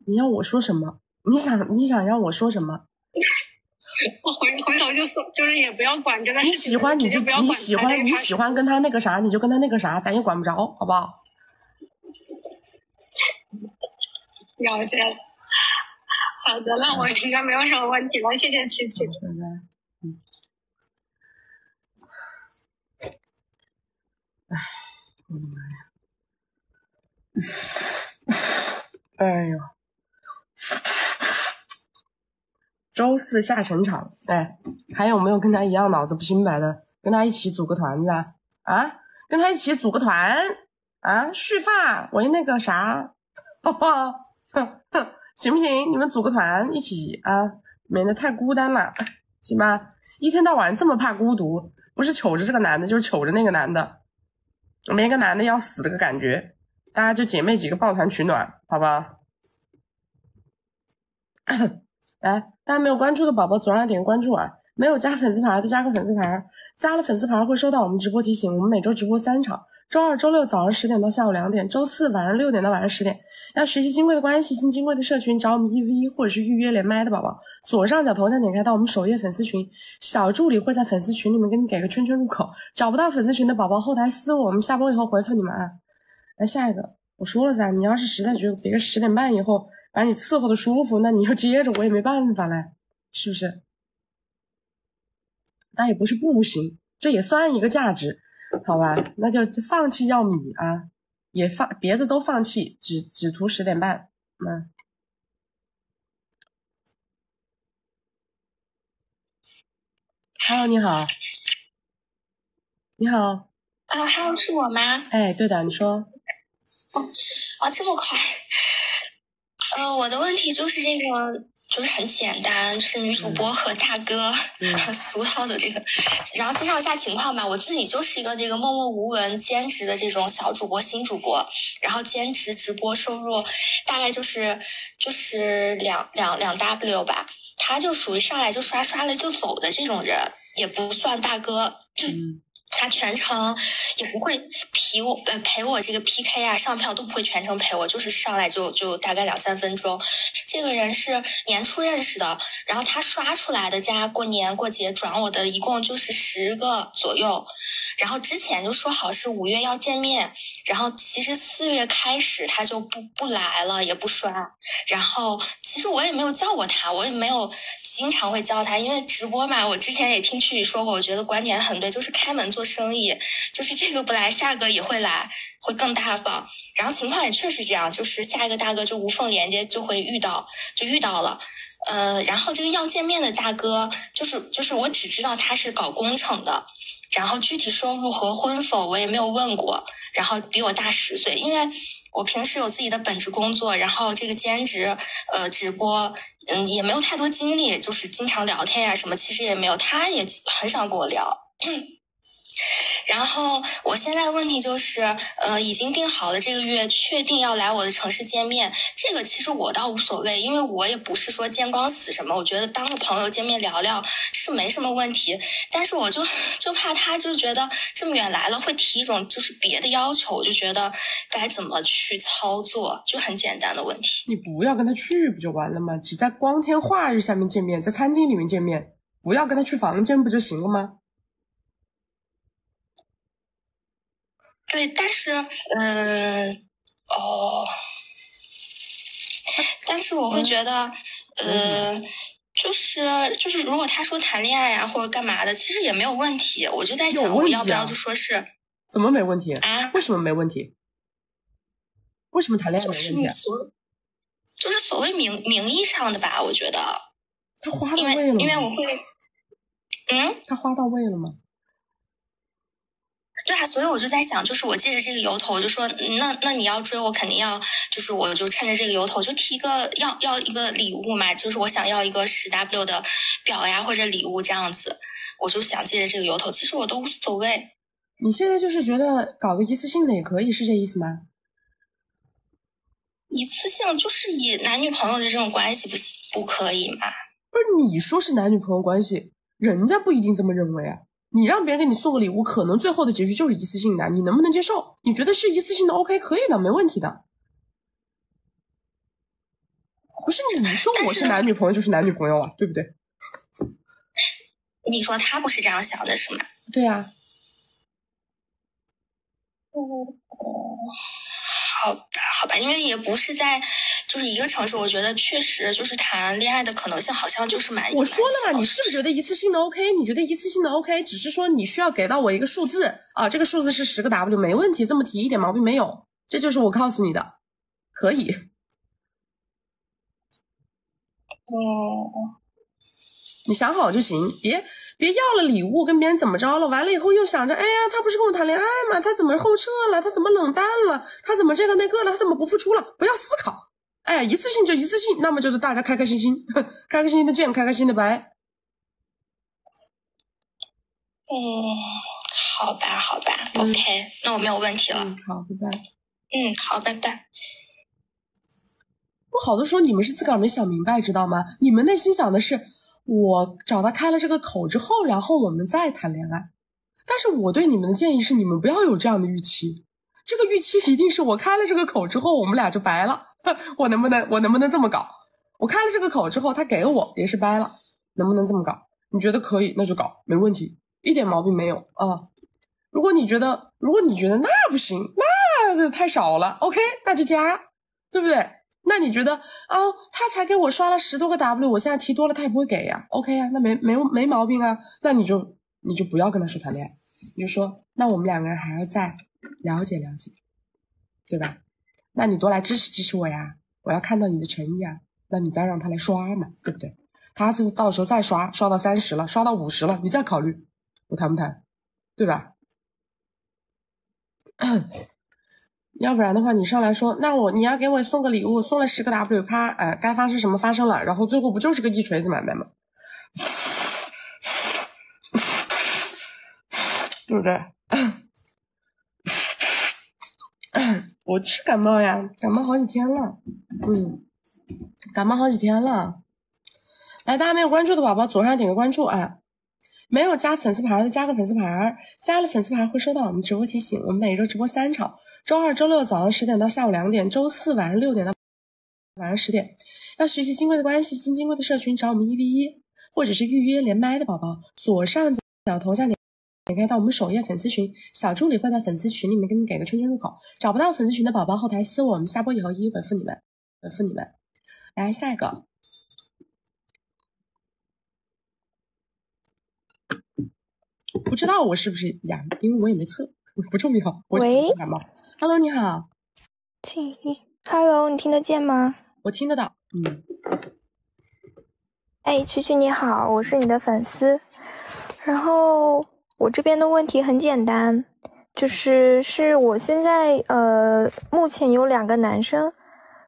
Speaker 1: 你要我说什么？你想你想让我说什么？
Speaker 4: 我回回头就说，就是也不要管这个事
Speaker 1: 你，喜欢你就
Speaker 4: 不要管
Speaker 1: 你喜欢你喜欢跟他那个啥，你就跟他那个啥，咱也管不着，好不好？
Speaker 4: 了解了。好的，那我应该没有什么问题了，谢谢琪琪。
Speaker 1: 拜拜。嗯。唉，我的妈呀！哎呦，周四下沉场，哎，还有没有跟他一样脑子不清白的，跟他一起组个团子啊？啊，跟他一起组个团啊？蓄发为那个啥，哈哈，哼哼，行不行？你们组个团一起啊，免得太孤单了，行吧？一天到晚这么怕孤独，不是瞅着这个男的，就是瞅着那个男的，没个男的要死的个感觉。大家就姐妹几个抱团取暖，好不好？来，大家没有关注的宝宝左上点个关注啊！没有加粉丝牌的加个粉丝牌，加了粉丝牌会收到我们直播提醒。我们每周直播三场，周二、周六早上十点到下午两点，周四晚上六点到晚上十点。要学习金贵的关系，进金贵的社群，找我们一 v 一或者是预约连麦的宝宝，左上角头像点开到我们首页粉丝群，小助理会在粉丝群里面给你给个圈圈入口。找不到粉丝群的宝宝，后台私我，我们下播以后回复你们啊。来下一个，我说了噻，你要是实在觉得别个十点半以后把你伺候的舒服，那你要接着，我也没办法嘞，是不是？那也不是不行，这也算一个价值，好吧？那就就放弃要米啊，也放别的都放弃，只只图十点半。嗯，Hello，你好，你好，
Speaker 5: 啊，Hello，是我吗？
Speaker 1: 哎，对的，你说，
Speaker 5: 哦，这么快？呃，我的问题就是这个，就是很简单，是女主播和大哥、
Speaker 1: 嗯
Speaker 5: 很俗套的这个。然后介绍一下情况吧，我自己就是一个这个默默无闻兼职的这种小主播、新主播，然后兼职直播收入大概就是就是两两两 W 吧。他就属于上来就刷刷了就走的这种人，也不算大哥。
Speaker 1: 嗯
Speaker 5: 他全程也不会陪我，呃，陪我这个 PK 啊，上票都不会全程陪我，就是上来就就大概两三分钟。这个人是年初认识的，然后他刷出来的加过年过节转我的，一共就是十个左右。然后之前就说好是五月要见面，然后其实四月开始他就不不来了，也不刷。然后其实我也没有叫过他，我也没有经常会叫他，因为直播嘛，我之前也听曲宇说过，我觉得观点很对，就是开门做生意，就是这个不来，下个也会来，会更大方。然后情况也确实这样，就是下一个大哥就无缝连接就会遇到，就遇到了。呃，然后这个要见面的大哥，就是就是我只知道他是搞工程的，然后具体收入和婚否我也没有问过，然后比我大十岁，因为我平时有自己的本职工作，然后这个兼职呃直播，嗯也没有太多精力，就是经常聊天呀、什么，其实也没有，他也很少跟我聊。然后我现在问题就是，呃，已经定好了这个月确定要来我的城市见面，这个其实我倒无所谓，因为我也不是说见光死什么，我觉得当个朋友见面聊聊是没什么问题。但是我就就怕他就觉得这么远来了会提一种就是别的要求，我就觉得该怎么去操作，就很简单的问题。
Speaker 1: 你不要跟他去不就完了吗？只在光天化日下面见面，在餐厅里面见面，不要跟他去房间不就行了吗？
Speaker 5: 对，但是嗯哦，但是我会
Speaker 1: 嗯
Speaker 5: 觉得，呃，就是就是，如果他说谈恋爱啊或者干嘛的，其实也没有问题。我就在想，我要不要就说是
Speaker 1: 怎么没问题？
Speaker 5: 啊，
Speaker 1: 为什么没问题？为什么谈恋爱
Speaker 5: 就是
Speaker 1: 没问题啊？
Speaker 5: 你所就是所谓名名义上的吧，我觉得，
Speaker 1: 他花到位了吗？
Speaker 5: 因为我会，嗯，
Speaker 1: 他花到位了吗？
Speaker 5: 对啊，所以我就在想，就是我借着这个由头，我就说，嗯那那你要追我，肯定要，就是我就趁着这个由头，就提个要要一个礼物嘛，就是我想要一个十 W 的表呀或者礼物这样子，我就想借着这个由头，其实我都无所谓。
Speaker 1: 你现在就是觉得搞个一次性的也可以，是这意思吗？
Speaker 5: 一次性就是以男女朋友的这种关系不行不可以吗？
Speaker 1: 不是你说是男女朋友关系，人家不一定这么认为啊。你让别人给你送个礼物，可能最后的结局就是一次性的，你能不能接受？你觉得是一次性的，OK，可以的，没问题的。不是你说我是男女朋友就是男女朋友啊，对不对？
Speaker 5: 你说他不是这样想的是吗？
Speaker 1: 对呀、
Speaker 5: 好吧，好吧，因为也不是在就是一个城市，我觉得确实就是谈恋爱的可能性好像就是蛮
Speaker 1: 我说了嘛，你是不是觉得一次性的 OK？你觉得一次性的 OK，只是说你需要给到我一个数字啊，这个数字是十个 W，没问题，这么提一点毛病没有，这就是我告诉你的，可以。
Speaker 5: 嗯，
Speaker 1: 你想好就行，别别要了礼物跟别人怎么着了，完了以后又想着，哎呀，他不是跟我谈恋爱吗？他怎么后撤了？他怎么冷淡了？他怎么这个那个了？他怎么不付出了？不要思考，哎，一次性就一次性，那么就是大家开开心心，开开心心的见，开开心心的拜。
Speaker 5: 嗯，好吧，好吧、
Speaker 1: 嗯
Speaker 5: o k 那我没有问题了。
Speaker 1: 嗯，好，拜拜。
Speaker 5: 嗯，好，拜拜。
Speaker 1: 我好多时候你们是自个儿没想明白，知道吗？你们内心想的是，我找他开了这个口之后，然后我们再谈恋爱。但是我对你们的建议是，你们不要有这样的预期。这个预期一定是我开了这个口之后，我们俩就掰了。我能不能，我能不能这么搞？我开了这个口之后，他给我也是掰了，能不能这么搞？你觉得可以，那就搞，没问题，一点毛病没有啊。如果你觉得，如果你觉得那不行，那太少了，OK，那就加，对不对？那你觉得啊、他才给我刷了十多个 W，我现在提多了他也不会给呀，OK 呀、那没没没毛病啊，那你就你就不要跟他说谈恋爱，你就说那我们两个人还要再了解了解，对吧？那你多来支持支持我呀，我要看到你的诚意啊，那你再让他来刷嘛，对不对？他就到时候再刷，刷到三十了，刷到五十了，你再考虑我谈不谈，对吧？要不然的话，你上来说，那我你要给我送个礼物，送了十个 W，啪，呃，该发生什么发生了，然后最后不就是个一锤子买卖吗？对不对？我是感冒呀，感冒好几天了，嗯，感冒好几天了。来，大家没有关注的宝宝，左上点个关注啊！没有加粉丝牌的加个粉丝牌，加了粉丝牌会收到我们直播提醒。我们每周直播三场，周二、周六早上十点到下午两点，周四晚上六点到晚上十点。要学习金贵的关系，进金贵的社群找我们一 v 一，或者是预约连麦的宝宝，左上角头像点点开到我们首页粉丝群，小助理会在粉丝群里面给你给个圈圈入口。找不到粉丝群的宝宝，后台私我，我们下播以后一一回复你们，回复你们。来下一个。不知道我是不是阳，因为我也没测，不重要。我
Speaker 6: 喂
Speaker 1: 感冒。Hello，你好，
Speaker 6: 请，Hello，你听得见吗？
Speaker 1: 我听得到。嗯，
Speaker 6: 哎，曲曲你好，我是你的粉丝。然后我这边的问题很简单，就是是我现在呃，目前有两个男生。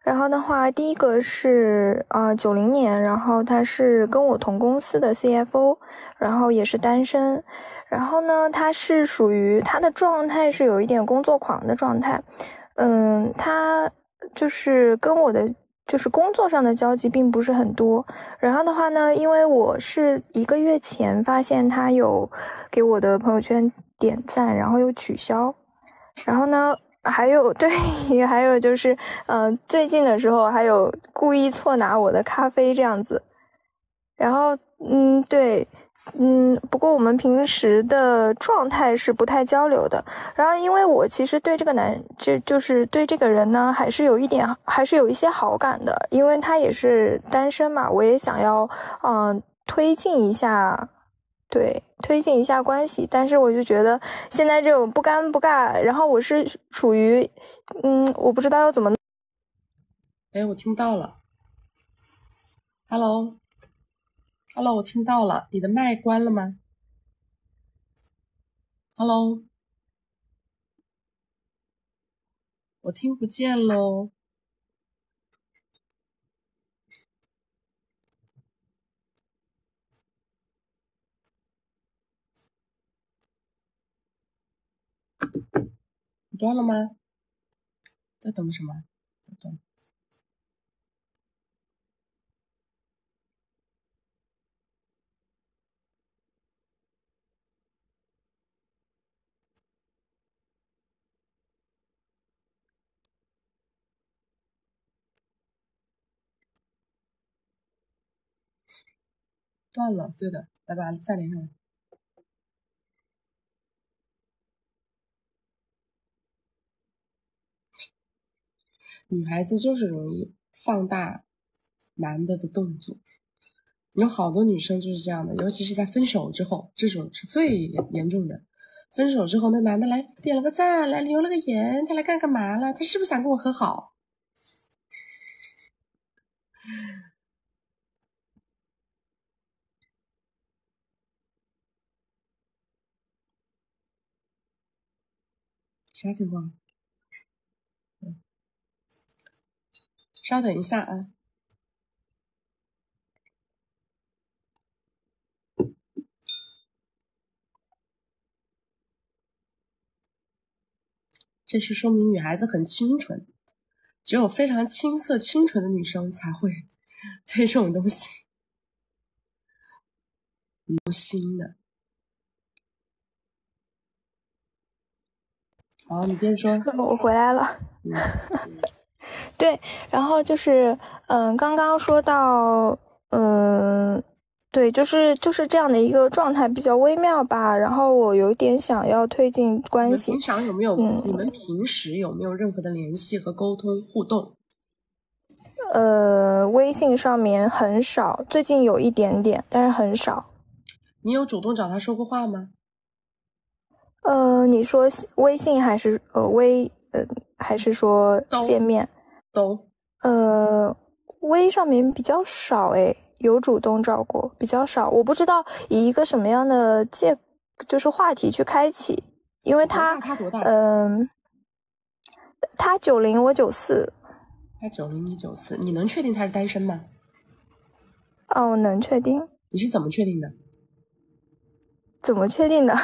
Speaker 6: 然后的话，第一个是啊九零年，然后他是跟我同公司的 CFO，然后也是单身。然后呢，他是属于他的状态是有一点工作狂的状态，嗯，他就是跟我的就是工作上的交集并不是很多。然后的话呢，因为我是一个月前发现他有给我的朋友圈点赞，然后又取消，然后呢。还有 对，还有就是，嗯、最近的时候还有故意错拿我的咖啡这样子，然后，嗯，对，嗯，不过我们平时的状态是不太交流的。然后，因为我其实对这个男，就就是对这个人呢，还是有一点，还是有一些好感的。因为他也是单身嘛，我也想要，嗯，推进一下，对，推进一下关系。但是我就觉得现在这种不尴不尬，然后我是处于，嗯，我不知道要怎么。
Speaker 1: 哎，我听到了，Hello，Hello，我听到了，你的麦关了吗？Hello，我听不见喽。断了吗？在等什么？断了，对的，来吧，再连上。女孩子就是容易放大男的的动作，有好多女生就是这样的，尤其是在分手之后，这种是最严重的。分手之后，那男的来点了个赞，来留了个言，他来干干嘛了？他是不是想跟我和好？啥情况？稍等一下啊。这是说明女孩子很清纯，只有非常青涩清纯的女生才会 对这种东西无心的。好，你接着说。
Speaker 6: 我回来了。对，然后就是，嗯，刚刚说到，嗯，对，就是就是这样的一个状态，比较微妙吧。然后我有点想要推进关系。
Speaker 1: 平常有没有？你们平时有没有任何的联系和沟通互动？
Speaker 6: 呃，微信上面很少，最近有一点点，但是很少。
Speaker 1: 你有主动找他说过话吗？
Speaker 6: 呃，你说微信还是呃微呃还是说见面？
Speaker 1: 都。
Speaker 6: 呃，微上面比较少诶，有主动找过，比较少。我不知道以一个什么样的借就是话题去开启，因为他
Speaker 1: 他多大？
Speaker 6: 嗯，他九零，我九四。
Speaker 1: 他九零，你九四，你能确定他是单身吗？
Speaker 6: 哦，能确定。
Speaker 1: 你是怎么确定的？
Speaker 6: 怎么确定的？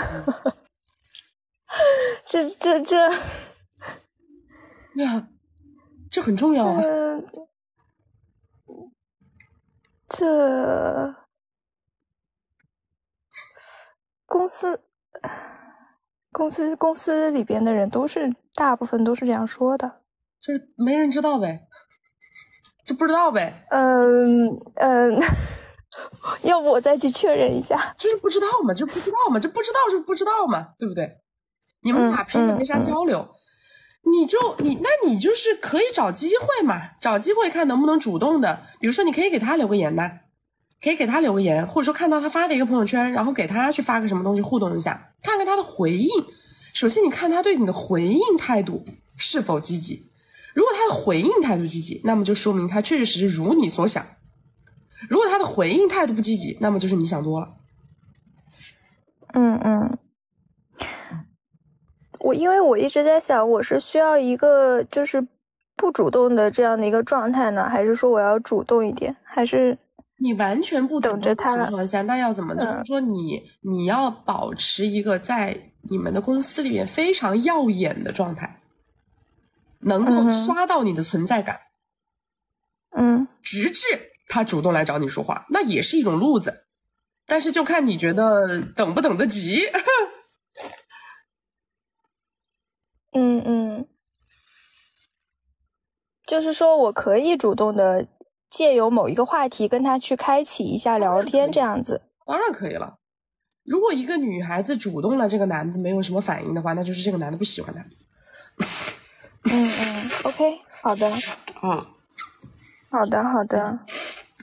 Speaker 6: 这这 这，
Speaker 1: 呀，这很重要啊！
Speaker 6: 这公司公司公司里边的人都是大部分都是这样说的，
Speaker 1: 就是没人知道呗，就不知道呗。
Speaker 6: 嗯嗯，要不我再去确认一下？
Speaker 1: 就是不知道嘛，就不知道嘛，就不知道就不知道嘛，对不对？你们俩平时没啥交流，你就你那你就是可以找机会嘛，找机会看能不能主动的，比如说你可以给他留个言呐，可以给他留个言，或者说看到他发的一个朋友圈，然后给他去发个什么东西互动一下，看看他的回应。首先你看他对你的回应态度是否积极，如果他的回应态度积极，那么就说明他确确实实如你所想；如果他的回应态度不积极，那么就是你想多了。
Speaker 6: 嗯嗯。我因为我一直在想，我是需要一个就是不主动的这样的一个状态呢，还是说我要主动一点？还是
Speaker 1: 你完全不等着他情况下，那要怎么？就是说你你要保持一个在你们的公司里面非常耀眼的状态，能够刷到你的存在感，
Speaker 6: 嗯，
Speaker 1: 直至他主动来找你说话，那也是一种路子，但是就看你觉得等不等得及。
Speaker 6: 嗯嗯，就是说我可以主动的借由某一个话题跟他去开启一下聊天，这样子。
Speaker 1: 当然可以了，如果一个女孩子主动了，这个男的没有什么反应的话，那就是这个男的不喜欢她。
Speaker 6: 嗯嗯，OK，好的，
Speaker 1: 嗯，
Speaker 6: 好的，好的。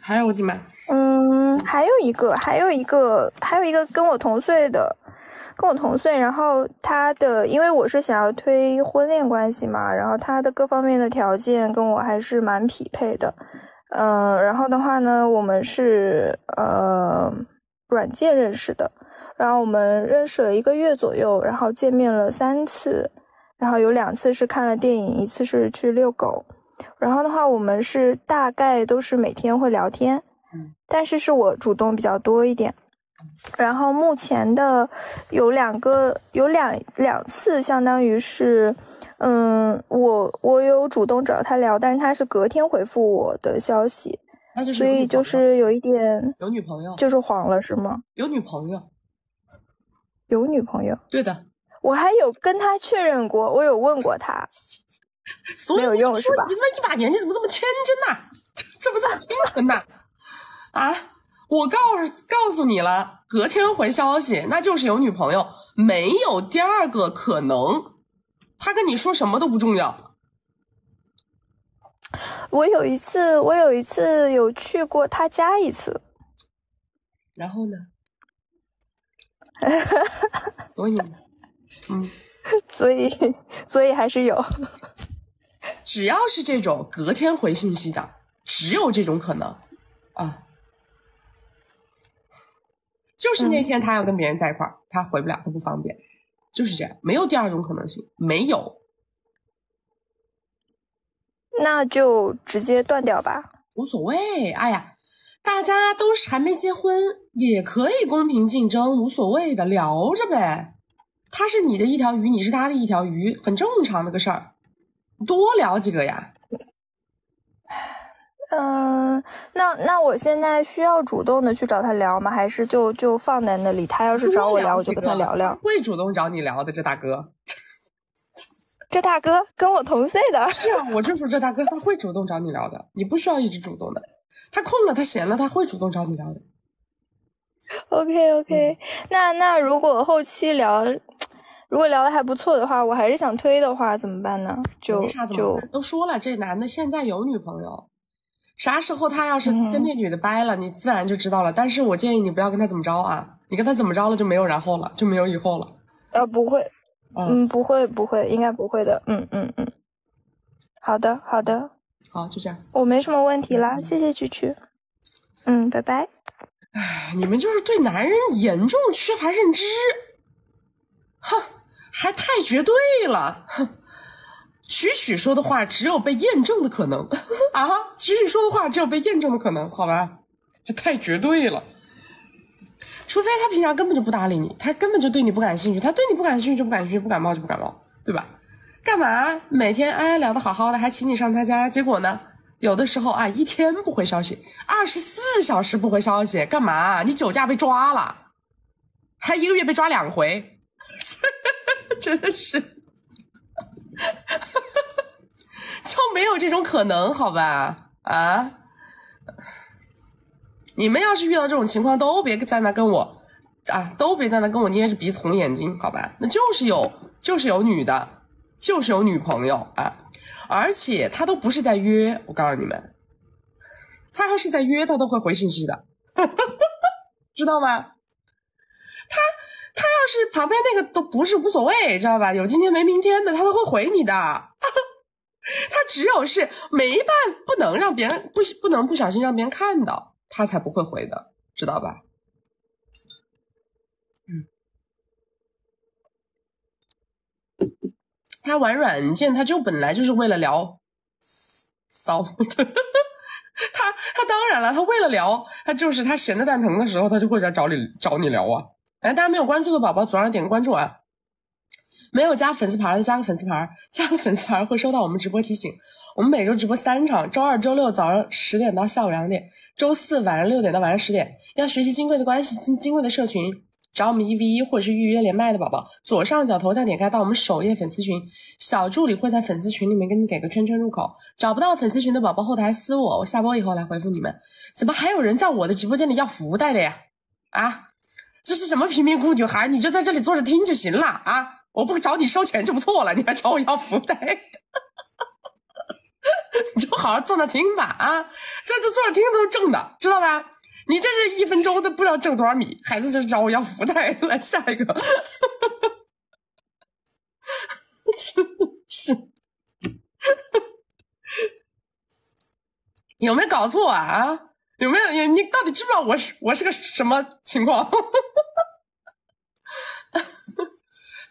Speaker 1: 还有我的妈，
Speaker 6: 嗯，还有一个，还有一个，还有一个跟我同岁的，跟我同岁，然后他的，因为我是想要推婚恋关系嘛，然后他的各方面的条件跟我还是蛮匹配的，嗯、然后的话呢，我们是呃软件认识的，然后我们认识了一个月左右，然后见面了三次，然后有两次是看了电影，一次是去遛狗。然后的话，我们是大概都是每天会聊天，
Speaker 1: 嗯，
Speaker 6: 但是是我主动比较多一点。然后目前的有两个，有两两次，相当于是，嗯，我我有主动找他聊，但是他是隔天回复我的消息，
Speaker 1: 那就是
Speaker 6: 所以就是有一点
Speaker 1: 有女朋友，
Speaker 6: 就是黄了，是吗？
Speaker 1: 有女朋友，
Speaker 6: 有女朋友，
Speaker 1: 对的，
Speaker 6: 我还有跟他确认过，我有问过他，
Speaker 1: 所
Speaker 6: 有用是吧
Speaker 1: 你们一把年纪怎么这么天真呐、怎么这么清纯呐、啊？我告诉告诉你了，隔天回消息，那就是有女朋友，没有第二个可能。他跟你说什么都不重要。
Speaker 6: 我有一次，我有一次有去过他家一次，
Speaker 1: 然后呢？所以呢，嗯，
Speaker 6: 所以所以还是有。
Speaker 1: 只要是这种隔天回信息的，只有这种可能啊。就是那天他要跟别人在一块儿，他回不了，他不方便，就是这样，没有第二种可能性，没有。
Speaker 6: 那就直接断掉吧。
Speaker 1: 无所谓，哎呀，大家都是还没结婚，也可以公平竞争，无所谓的，聊着呗。他是你的一条鱼，你是他的一条鱼，很正常的个事儿，多聊几个呀。
Speaker 6: 嗯，那那我现在需要主动的去找他聊吗？还是就就放在那里？他要是找我聊，我就跟他聊聊。
Speaker 1: 会主动找你聊的，这大哥。
Speaker 6: 这大哥跟我同岁的，
Speaker 1: 是啊，我就说这大哥他会主动找你聊的，你不需要一直主动的。他空了，他闲了，他会主动找你聊的。
Speaker 6: OK OK，、那那如果后期聊，如果聊的还不错的话，我还是想推的话，怎么办呢？就
Speaker 1: 没啥怎么
Speaker 6: 就
Speaker 1: 都说了，这男的现在有女朋友，啥时候他要是跟那女的掰了，你自然就知道了。但是我建议你不要跟他怎么着啊，你跟他怎么着了就没有然后了，就没有以后了。
Speaker 6: 呃不会，
Speaker 1: 嗯，
Speaker 6: 嗯不会不会，应该不会的，嗯嗯嗯。好的好的，
Speaker 1: 好，就这样。
Speaker 6: 我没什么问题啦，谢谢蛐蛐。嗯，拜拜。
Speaker 1: 哎，你们就是对男人严重缺乏认知，哼，还太绝对了，哼。曲曲说的话只有被验证的可能啊！曲曲说的话只有被验证的可能，好吧？太绝对了。除非他平常根本就不搭理你，他根本就对你不感兴趣，他对你不感兴趣就不感兴趣，不感冒就不感冒，对吧？干嘛每天哎聊得好好的，还请你上他家，结果呢，有的时候啊一天不回消息，二十四小时不回消息，干嘛？你酒驾被抓了，还一个月被抓两回，真的是，就没有这种可能，好吧？啊，你们要是遇到这种情况，都别在那跟我啊，都别在那跟我捏着鼻子红眼睛，好吧？那就是有，就是有女的，就是有女朋友啊，而且他都不是在约，我告诉你们，他要是在约，他都会回信息的，知道吗？要是旁边那个都不是无所谓，知道吧？有今天没明天的，他都会回你的。他只有是没办不能让别人不不能不小心让别人看到，他才不会回的，知道吧？嗯，他玩软件，他就本来就是为了聊骚的。他他当然了，他为了聊，他就是他闲的蛋疼的时候，他就会来找你找你聊啊。哎，大家没有关注的宝宝，左上点个关注啊！没有加粉丝牌的加个粉丝牌，加个粉丝牌会收到我们直播提醒。我们每周直播三场，周二、周六早上十点到下午两点，周四晚上六点到晚上十点。要学习金贵的关系，金金贵的社群，找我们一 v 一或者是预约连麦的宝宝，左上角头像点开到我们首页粉丝群，小助理会在粉丝群里面给你给个圈圈入口。找不到粉丝群的宝宝，后台私我，我下播以后来回复你们。怎么还有人在我的直播间里要福袋的呀？啊！这是什么贫民窟女孩？你就在这里坐着听就行了啊！我不找你收钱就不错了，你还找我要福袋，你就好好坐那听吧啊！在这坐着听都是挣的，知道吧？你这是一分钟都不知道挣多少米，孩子就找我要福袋。来下一个，是是，有没有搞错啊？啊？有没有？你你到底知不知道我是我是个什么情况？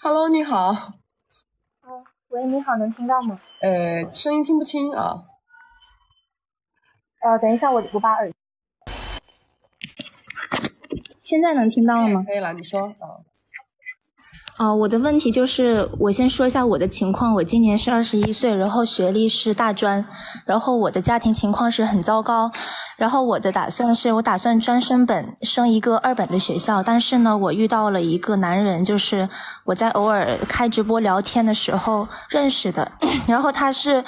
Speaker 1: Hello，你好。
Speaker 7: 哦，喂，你好，能听到吗？
Speaker 1: 呃，声音听不清啊。
Speaker 7: 呃，等一下，我我把耳。现在能听到了吗？
Speaker 1: 可以了，你说啊。
Speaker 7: 啊，我的问题就是，我先说一下我的情况。我今年是二十一岁，然后学历是大专，然后我的家庭情况是很糟糕。然后我的打算是我打算专升本，升一个二本的学校。但是呢，我遇到了一个男人，就是我在偶尔开直播聊天的时候认识的。然后他是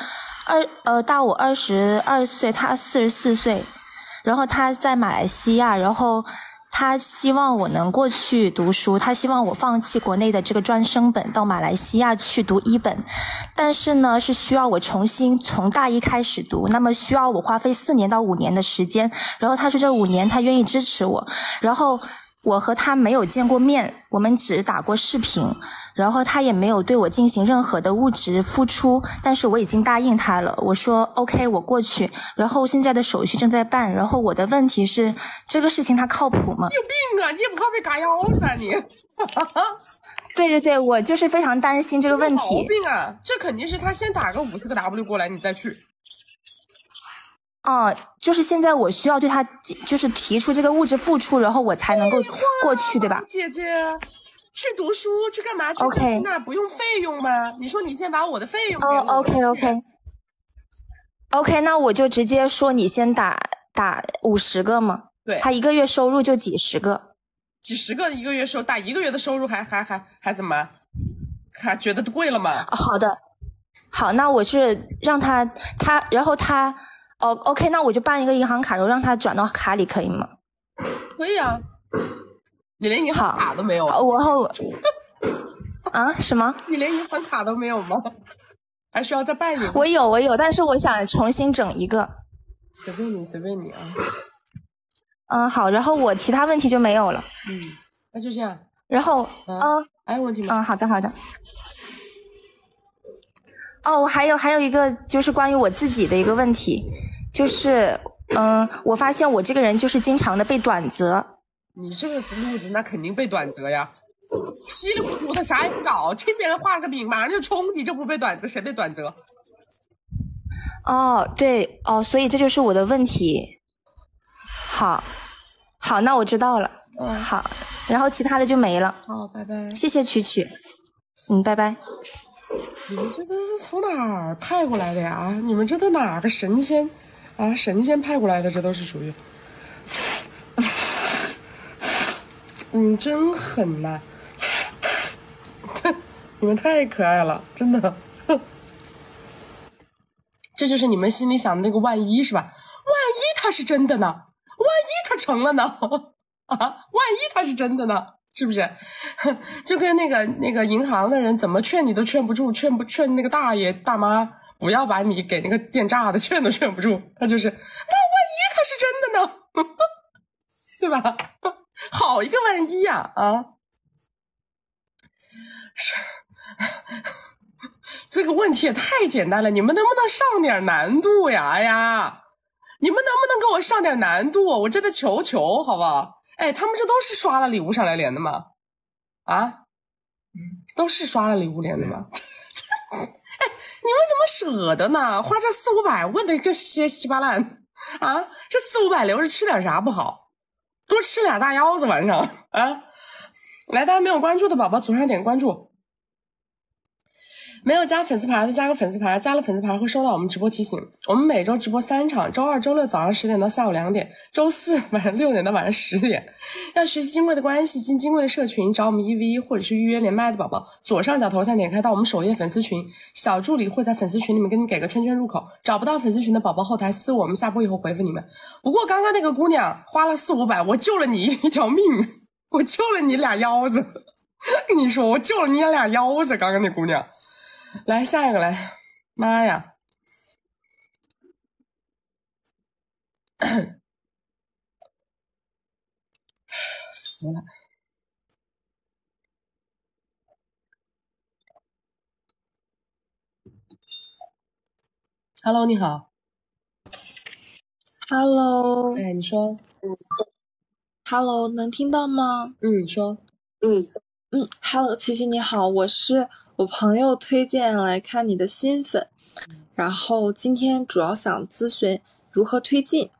Speaker 7: 二呃大我二十二岁，他四十四岁。然后他在马来西亚，然后。他希望我能过去读书，他希望我放弃国内的这个专升本，到马来西亚去读一本，但是呢，是需要我重新从大一开始读，那么需要我花费四年到五年的时间。然后他说这五年他愿意支持我，然后。我和他没有见过面，我们只打过视频，然后他也没有对我进行任何的物质付出，但是我已经答应他了。我说 OK，我过去，然后现在的手续正在办。然后我的问题是，这个事情他靠谱吗？
Speaker 1: 你有病啊！你也不怕被嘎腰子啊你？
Speaker 7: 对对对，我就是非常担心这个问题。
Speaker 1: 毛病啊！这肯定是他先打个五十个 W 过来，你再去。
Speaker 7: 哦，就是现在我需要对他就是提出这个物质付出，然后我才能够过去，对吧？
Speaker 1: 姐姐，去读书去干嘛去
Speaker 7: ？OK，
Speaker 1: 那不用费用吗？你说你先把我的费用
Speaker 7: 哦，OK OK OK，那我就直接说你先打打五十个嘛。
Speaker 1: 对，
Speaker 7: 他一个月收入就几十个，
Speaker 1: 几十个一个月收打一个月的收入还还还还怎么？还觉得贵了吗？
Speaker 7: 好的，好，那我是让他他然后他。哦，OK，那我就办一个银行卡，然后让他转到卡里，可以吗？
Speaker 1: 可以啊，你连银行卡都没有。
Speaker 7: 我后 啊什么？
Speaker 1: 你连银行卡都没有吗？还需要再办一个？
Speaker 7: 我有，我有，但是我想重新整一个。
Speaker 1: 随便你，随便你啊。
Speaker 7: 嗯，好，然后我其他问题就没有了。
Speaker 1: 嗯，那就这样。
Speaker 7: 然后啊，
Speaker 1: 还有问题吗？
Speaker 7: 嗯，好的，好的。哦，我还有还有一个就是关于我自己的一个问题。就是，嗯，我发现我这个人就是经常的被短择。
Speaker 1: 你这个路子那肯定被短择呀，稀里糊涂的啥也不搞，听别人画个饼马上就冲，你这不被短择，谁被短择？
Speaker 7: 哦，对，哦，所以这就是我的问题。好，好，那我知道了。嗯，好，然后其他的就没了。
Speaker 1: 好，拜拜。
Speaker 7: 谢谢曲曲。嗯，拜拜。
Speaker 1: 你们这都是从哪儿派过来的呀？你们这都哪个神仙？啊，神仙派过来的，这都是属于，你 真狠呐！你们太可爱了，真的。这就是你们心里想的那个万一是吧？万一他是真的呢？万一他成了呢？啊，万一他是真的呢？是不是？就跟那个那个银行的人怎么劝你都劝不住，劝不劝那个大爷大妈？不要把你给那个电炸的劝都劝不住，他就是那万一他是真的呢，对吧？好一个万一呀啊！是这个问题也太简单了，你们能不能上点难度呀？哎呀，你们能不能给我上点难度？我真的求求，好不好？哎，他们这都是刷了礼物上来连的吗？啊？都是刷了礼物连的吗？你们怎么舍得呢？花这四五百，问的个些稀巴烂啊！这四五百留着吃点啥不好？多吃俩大腰子晚上啊！来，大家没有关注的宝宝，左上点关注。没有加粉丝牌的加个粉丝牌，加了粉丝牌会收到我们直播提醒。我们每周直播三场，周二、周六早上十点到下午两点，周四晚上六点到晚上十点。要学习金贵的关系，进金贵的社群，找我们一 v 一或者是预约连麦的宝宝，左上角头像点开到我们首页粉丝群，小助理会在粉丝群里面给你给个圈圈入口。找不到粉丝群的宝宝，后台私我们下播以后回复你们。不过刚刚那个姑娘花了四五百，我救了你一条命。我救了你俩腰子，跟你说，我救了你俩腰子。刚刚那姑娘，来下一个来，妈呀！服了。Hello，你好。
Speaker 8: Hello，
Speaker 1: 哎，你说
Speaker 8: ，Hello，能听到吗？
Speaker 1: 嗯，你说，
Speaker 8: 嗯嗯，Hello，琪琪你好，我是我朋友推荐来看你的新粉，然后今天主要想咨询如何推进。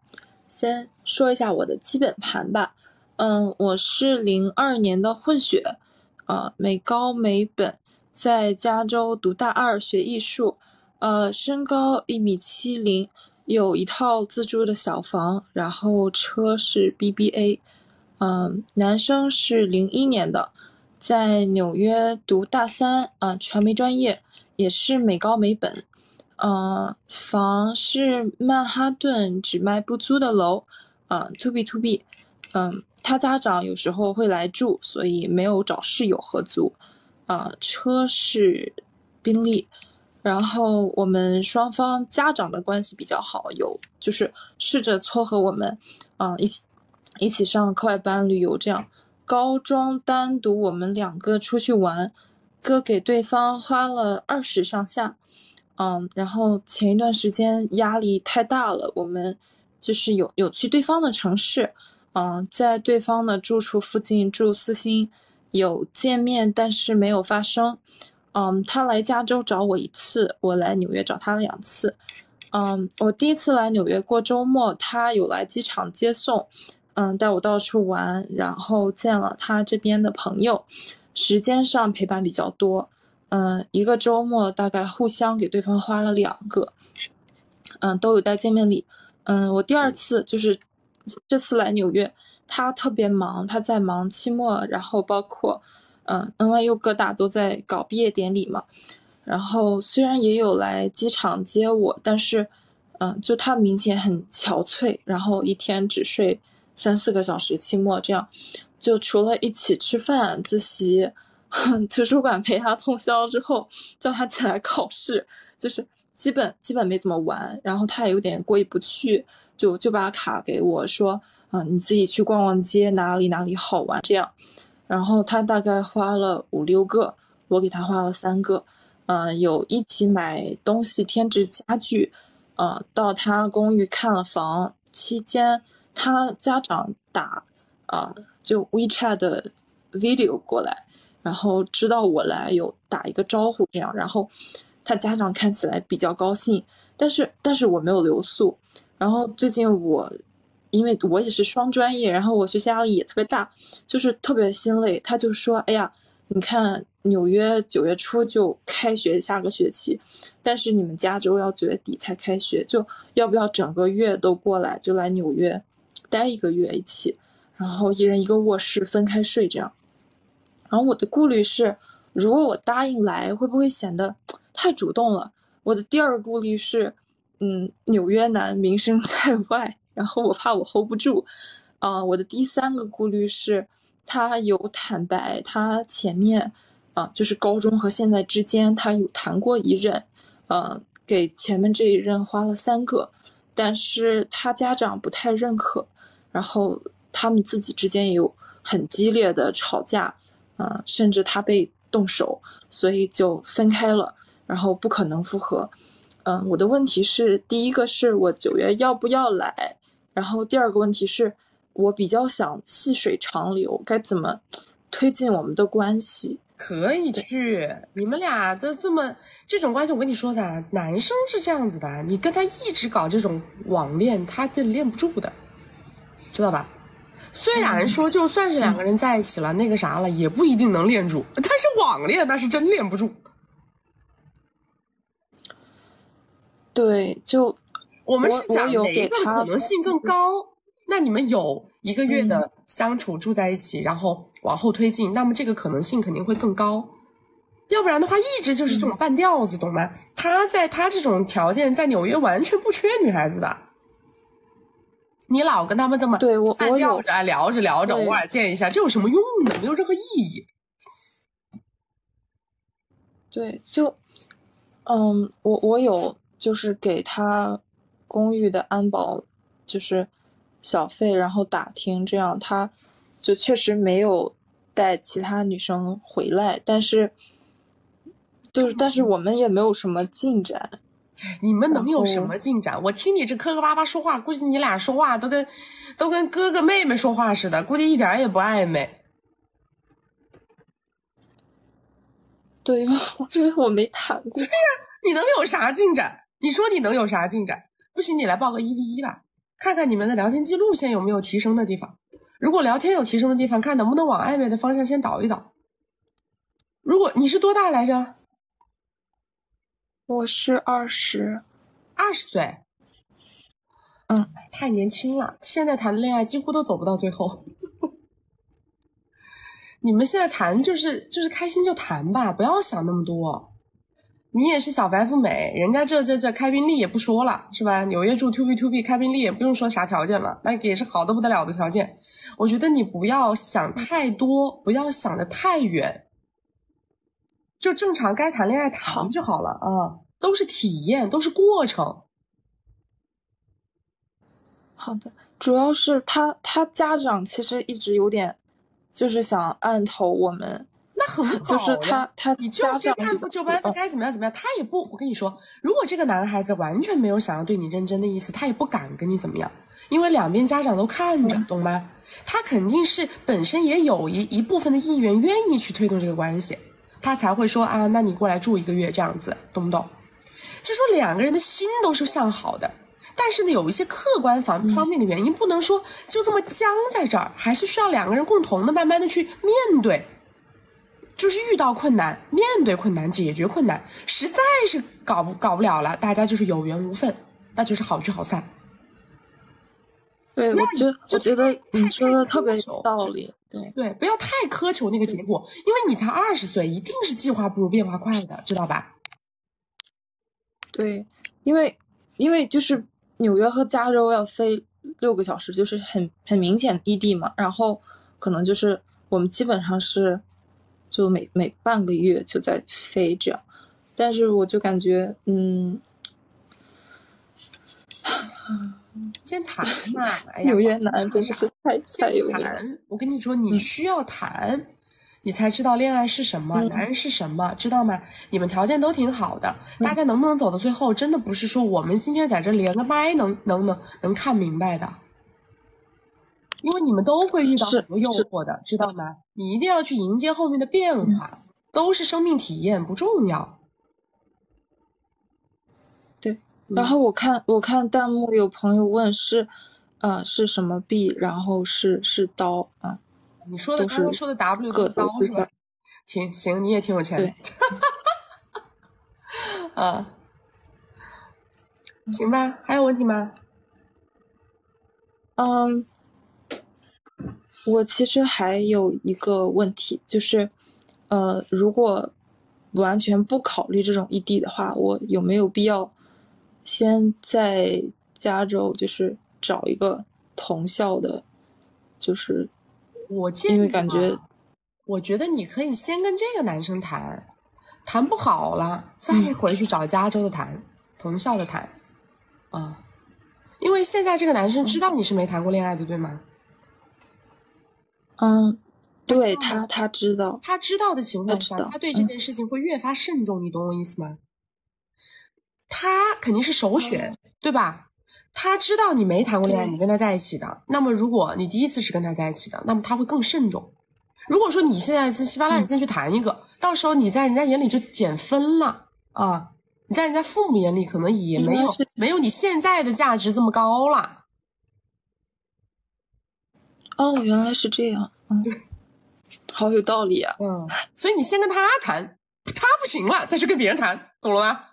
Speaker 8: 先说一下我的基本盘吧，嗯，我是零二年的混血，呃，美高美本，在加州读大二学艺术，呃，身高一米七零，有一套自住的小房，然后车是 BBA。嗯，男生是零一年的，在纽约读大三啊、传媒专业，也是美高美本。嗯，房是曼哈顿只卖不租的楼，啊，to B to B。嗯，他家长有时候会来住，所以没有找室友合租。啊，车是宾利。然后我们双方家长的关系比较好，有就是试着撮合我们，啊、一起一起上课外班、旅游这样。高中单独我们两个出去玩，各给对方花了二十上下。嗯，然后前一段时间压力太大了，我们就是有有去对方的城市，嗯，在对方的住处附近住四星，有见面，但是没有发生。嗯，他来加州找我一次，我来纽约找他两次。嗯，我第一次来纽约过周末，他有来机场接送，嗯，带我到处玩，然后见了他这边的朋友，时间上陪伴比较多。嗯，一个周末大概互相给对方花了两个，嗯，都有带见面礼。嗯，我第二次就是这次来纽约，他特别忙，他在忙期末，然后包括嗯 NYU 各大都在搞毕业典礼嘛。然后虽然也有来机场接我，但是嗯，就他明显很憔悴，然后一天只睡三四个小时，期末这样，就除了一起吃饭、自习。图书馆陪他通宵之后，叫他起来考试，就是基本基本没怎么玩，然后他也有点过意不去，就就把卡给我说，啊、你自己去逛逛街，哪里哪里好玩这样。然后他大概花了五六个，我给他花了三个，嗯、有一起买东西添置家具，呃，到他公寓看了房，期间他家长打啊、就 WeChat 的 video 过来。然后知道我来有打一个招呼这样，然后他家长看起来比较高兴，但是但是我没有留宿。然后最近我因为我也是双专业，然后我学习压力也特别大，就是特别心累。他就说：“哎呀，你看纽约九月初就开学，下个学期，但是你们加州要九月底才开学，就要不要整个月都过来，就来纽约待一个月一起，然后一人一个卧室分开睡这样。”然后我的顾虑是，如果我答应来，会不会显得太主动了？我的第二个顾虑是，嗯，纽约男名声在外，然后我怕我 hold 不住。啊、我的第三个顾虑是，他有坦白，他前面啊、就是高中和现在之间，他有谈过一任，呃，给前面这一任花了三个，但是他家长不太认可，然后他们自己之间也有很激烈的吵架。呃，甚至他被动手，所以就分开了，然后不可能复合。嗯、我的问题是，第一个是我九月要不要来，然后第二个问题是我比较想细水长流，该怎么推进我们的关系？
Speaker 1: 可以去。你们俩的这么这种关系，我跟你说的啊，男生是这样子的，你跟他一直搞这种网恋，他就恋不住的，知道吧？虽然说就算是两个人在一起了，那个啥了，也不一定能练住。但是网恋那是真练不住。
Speaker 8: 对，就
Speaker 1: 我们是讲哪一个可能性更高？那你们有一个月的相处住在一起，然后往后推进，那么这个可能性肯定会更高。要不然的话，一直就是这种半吊子，懂吗？他在他这种条件，在纽约完全不缺女孩子的，你老跟他们这么
Speaker 8: 对我我有
Speaker 1: 聊着聊着，
Speaker 8: 对
Speaker 1: 偶尔见一下，这有什么用呢？没有任何意义。
Speaker 8: 对，就，嗯，我我有就是给他公寓的安保就是小费，然后打听，这样他就确实没有带其他女生回来，但是就是但是我们也没有什么进展，
Speaker 1: 你们能有什么进展？我听你这磕磕巴巴说话，估计你俩说话都跟都跟哥哥妹妹说话似的，估计一点儿也不暧昧。
Speaker 8: 对，因为我因为我没谈过，
Speaker 1: 你能有啥进展？你说你能有啥进展？不行，你来报个一 v 一吧，看看你们的聊天记录现在有没有提升的地方。如果聊天有提升的地方，看能不能往暧昧的方向先导一导。如果你是多大来着？
Speaker 8: 我是二十，
Speaker 1: 二十岁。
Speaker 8: 嗯，
Speaker 1: 太年轻了，现在谈的恋爱几乎都走不到最后。你们现在谈就是就是开心就谈吧，不要想那么多。你也是小白富美，人家这这这开宾利也不说了，是吧？纽约住 to B to B 开宾利也不用说啥条件了，那也是好的不得了的条件。我觉得你不要想太多，不要想的太远，就正常该谈恋爱谈就好了啊，都是体验，都是过程。
Speaker 8: 好的，主要是他他家长其实一直有点就是想按头我们。
Speaker 1: 那很好
Speaker 8: 就是他他
Speaker 1: 你就
Speaker 8: 家长
Speaker 1: 该按部就班的
Speaker 8: 嗯
Speaker 1: 该怎么样怎么样，他也不，我跟你说，如果这个男孩子完全没有想要对你认真的意思，他也不敢跟你怎么样，因为两边家长都看着，懂吗？他肯定是本身也有一一部分的意愿愿意去推动这个关系，他才会说啊，那你过来住一个月这样子，懂不懂？就说两个人的心都是向好的，但是呢，有一些客观方方面的原因，不能说就这么僵在这儿，还是需要两个人共同的、慢慢的去面对。就是遇到困难，面对困难，解决困难，实在是搞不搞不了了，大家就是有缘无分，那就是好聚好散。
Speaker 8: 对，
Speaker 1: 那
Speaker 8: 我觉
Speaker 1: 就
Speaker 8: 我觉得你说的特别有道理。对，
Speaker 1: 对，不要太苛求那个结果，因为你才二十岁，一定是计划不如变化快的，知道吧？
Speaker 8: 对，因为因为就是纽约和加州要飞六个小时，就是很很明显异地嘛。然后可能就是我们基本上是就每每半个月就在飞这样，但是我就感觉嗯，
Speaker 1: 先谈 嘛，哎呀，
Speaker 8: 纽约男真的是太有名了。
Speaker 1: 谈。我跟你说，你需要谈，你才知道恋爱是什么，男人是什么，知道吗？你们条件都挺好的，大家能不能走到最后，真的不是说我们今天在这连个麦能能能能看明白的。因为你们都会遇到很多诱惑的，知道吗？你一定要去迎接后面的变化，都是生命体验，不重要。
Speaker 8: 对，然后我看我看弹幕有朋友问是，呃是什么币，然后是是刀啊，
Speaker 1: 你说的
Speaker 8: 都是
Speaker 1: 刚刚说的 W
Speaker 8: 各
Speaker 1: 跟刀
Speaker 8: 是
Speaker 1: 是吧？挺行，你也挺有钱的
Speaker 8: 对。
Speaker 1: 啊，行吧，还有问题吗？
Speaker 8: 嗯，我其实还有一个问题，就是，呃，如果完全不考虑这种异地的话，我有没有必要先在加州就是找一个同校的，就是
Speaker 1: 我建议
Speaker 8: 因为感觉
Speaker 1: 啊我觉得你可以先跟这个男生谈，谈不好了再
Speaker 8: 嗯
Speaker 1: 回去找加州的谈，同校的谈，啊，因为现在这个男生知道你是没谈过恋爱的，对吗？
Speaker 8: 嗯，对他他知道，
Speaker 1: 他知道的情况下，
Speaker 8: 他
Speaker 1: 对这
Speaker 8: 嗯
Speaker 1: 件事情会越发慎重，你懂我意思吗？他肯定是首选，对吧？他知道你没谈过恋爱，你跟他在一起的，那么如果你第一次是跟他在一起的，那么他会更慎重。如果说你现在在稀巴烂，你先去谈一个，到时候你在人家眼里就减分了啊！你在人家父母眼里可能也没有没有你现在的价值这么高了。
Speaker 8: 哦，原来是这样，嗯，好有道理啊，
Speaker 1: 嗯，所以你先跟他谈，他不行了再去跟别人谈，懂了吗？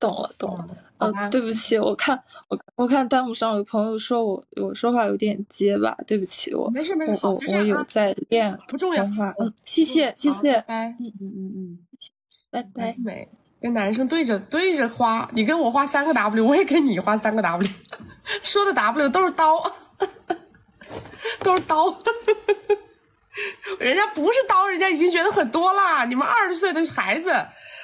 Speaker 8: 懂了懂了。呃，对不起，我看我我看弹幕上有朋友说我我说话有点结巴，对不起，我
Speaker 1: 没事没事，
Speaker 8: 我，我我有在练
Speaker 1: 不重要嗯
Speaker 8: 嗯，谢谢谢
Speaker 1: 好
Speaker 8: 谢
Speaker 1: 拜，拜，
Speaker 8: 嗯
Speaker 1: 嗯嗯嗯，
Speaker 8: 拜拜。
Speaker 1: 美，跟男生对着对着花，你跟我花三个 W，我也跟你花三个 W。说的 W 都是刀，都是刀。人家不是刀，人家已经觉得很多啦。你们二十岁的孩子，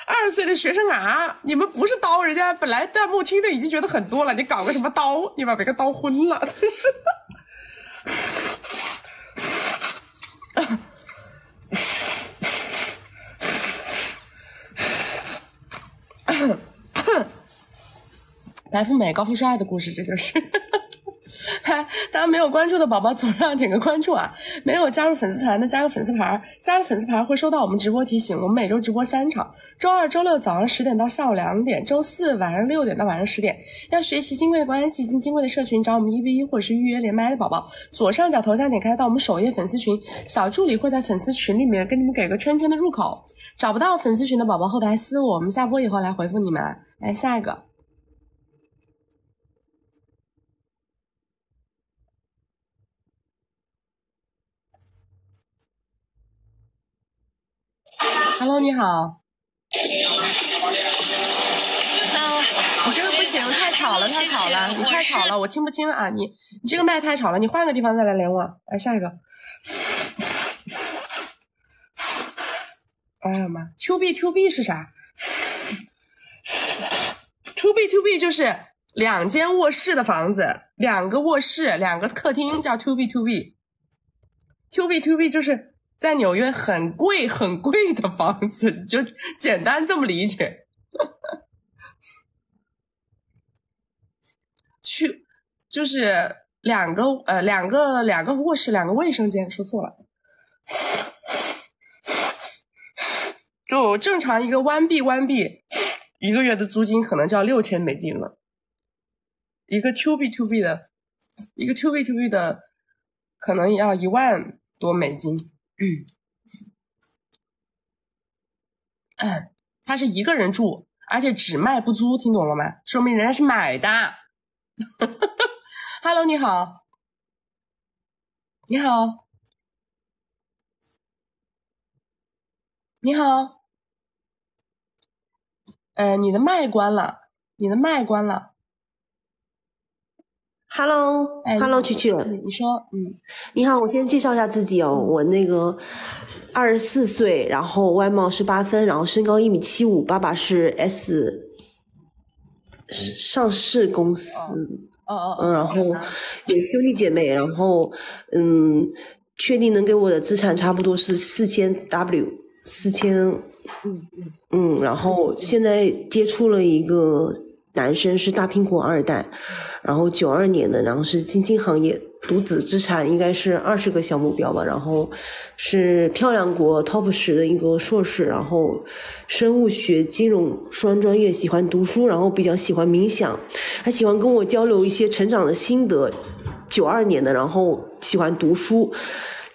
Speaker 1: 二十岁的学生啊，你们不是刀，人家本来弹幕听的已经觉得很多了，你搞个什么刀，你把别个刀昏了，真是。白富美高富帅的故事，这就是。嗨 大家没有关注的宝宝，左上点个关注啊！没有加入粉丝团的，加个粉丝牌，加了粉丝牌会收到我们直播提醒。我们每周直播三场，周二、周六早上十点到下午两点，周四晚上六点到晚上十点。要学习金贵的关系，进金贵的社群，找我们一 v 一或者是预约连麦的宝宝，左上角头像点开到我们首页粉丝群，小助理会在粉丝群里面给你们给个圈圈的入口。找不到粉丝群的宝宝，后台私我，我们下播以后来回复你们。来下一个。Hello，你好。啊，你这个不行，太吵了，太吵了，你太吵了，我听不清啊！你你这个麦太吵了，你换个地方再来连我。来下一个。哎呀妈，to B to B 是啥？to B to B 就是两间卧室的房子，两个卧室，两个客厅，叫 to B to B。to B to B 就是。在纽约很贵很贵的房子，就简单这么理解。去就是两个呃两个两个卧室两个卫生间，说错了。就正常一个 one B one B，一个月的租金可能就要六千美金了。一个 two B two B 的，一个 two B two B 的，可能要一万多美金。嗯，他是一个人住，而且只卖不租，听懂了吗？说明人家是买的。Hello，你好，你好，你好。呃，你的麦关了，你的麦关了。
Speaker 9: Hello，Hello，曲曲，
Speaker 1: 你说，嗯，
Speaker 9: 你好，我先介绍一下自己哦，我那个二十四岁，然后外貌是八分，然后身高一米七五，爸爸是 S 上市公司，
Speaker 1: 哦哦，
Speaker 9: 嗯，然后有兄弟姐妹，然后嗯，确定能给我的资产差不多是四千 W，四千，
Speaker 1: 嗯嗯。
Speaker 9: 嗯，然后现在接触了一个男生是大苹果二代。然后九二年的，然后是基金行业，独子资产应该是二十个小目标吧，然后是漂亮国 top 十的一个硕士，然后生物学、金融双专业，喜欢读书，然后比较喜欢冥想，还喜欢跟我交流一些成长的心得。九二年的，然后喜欢读书，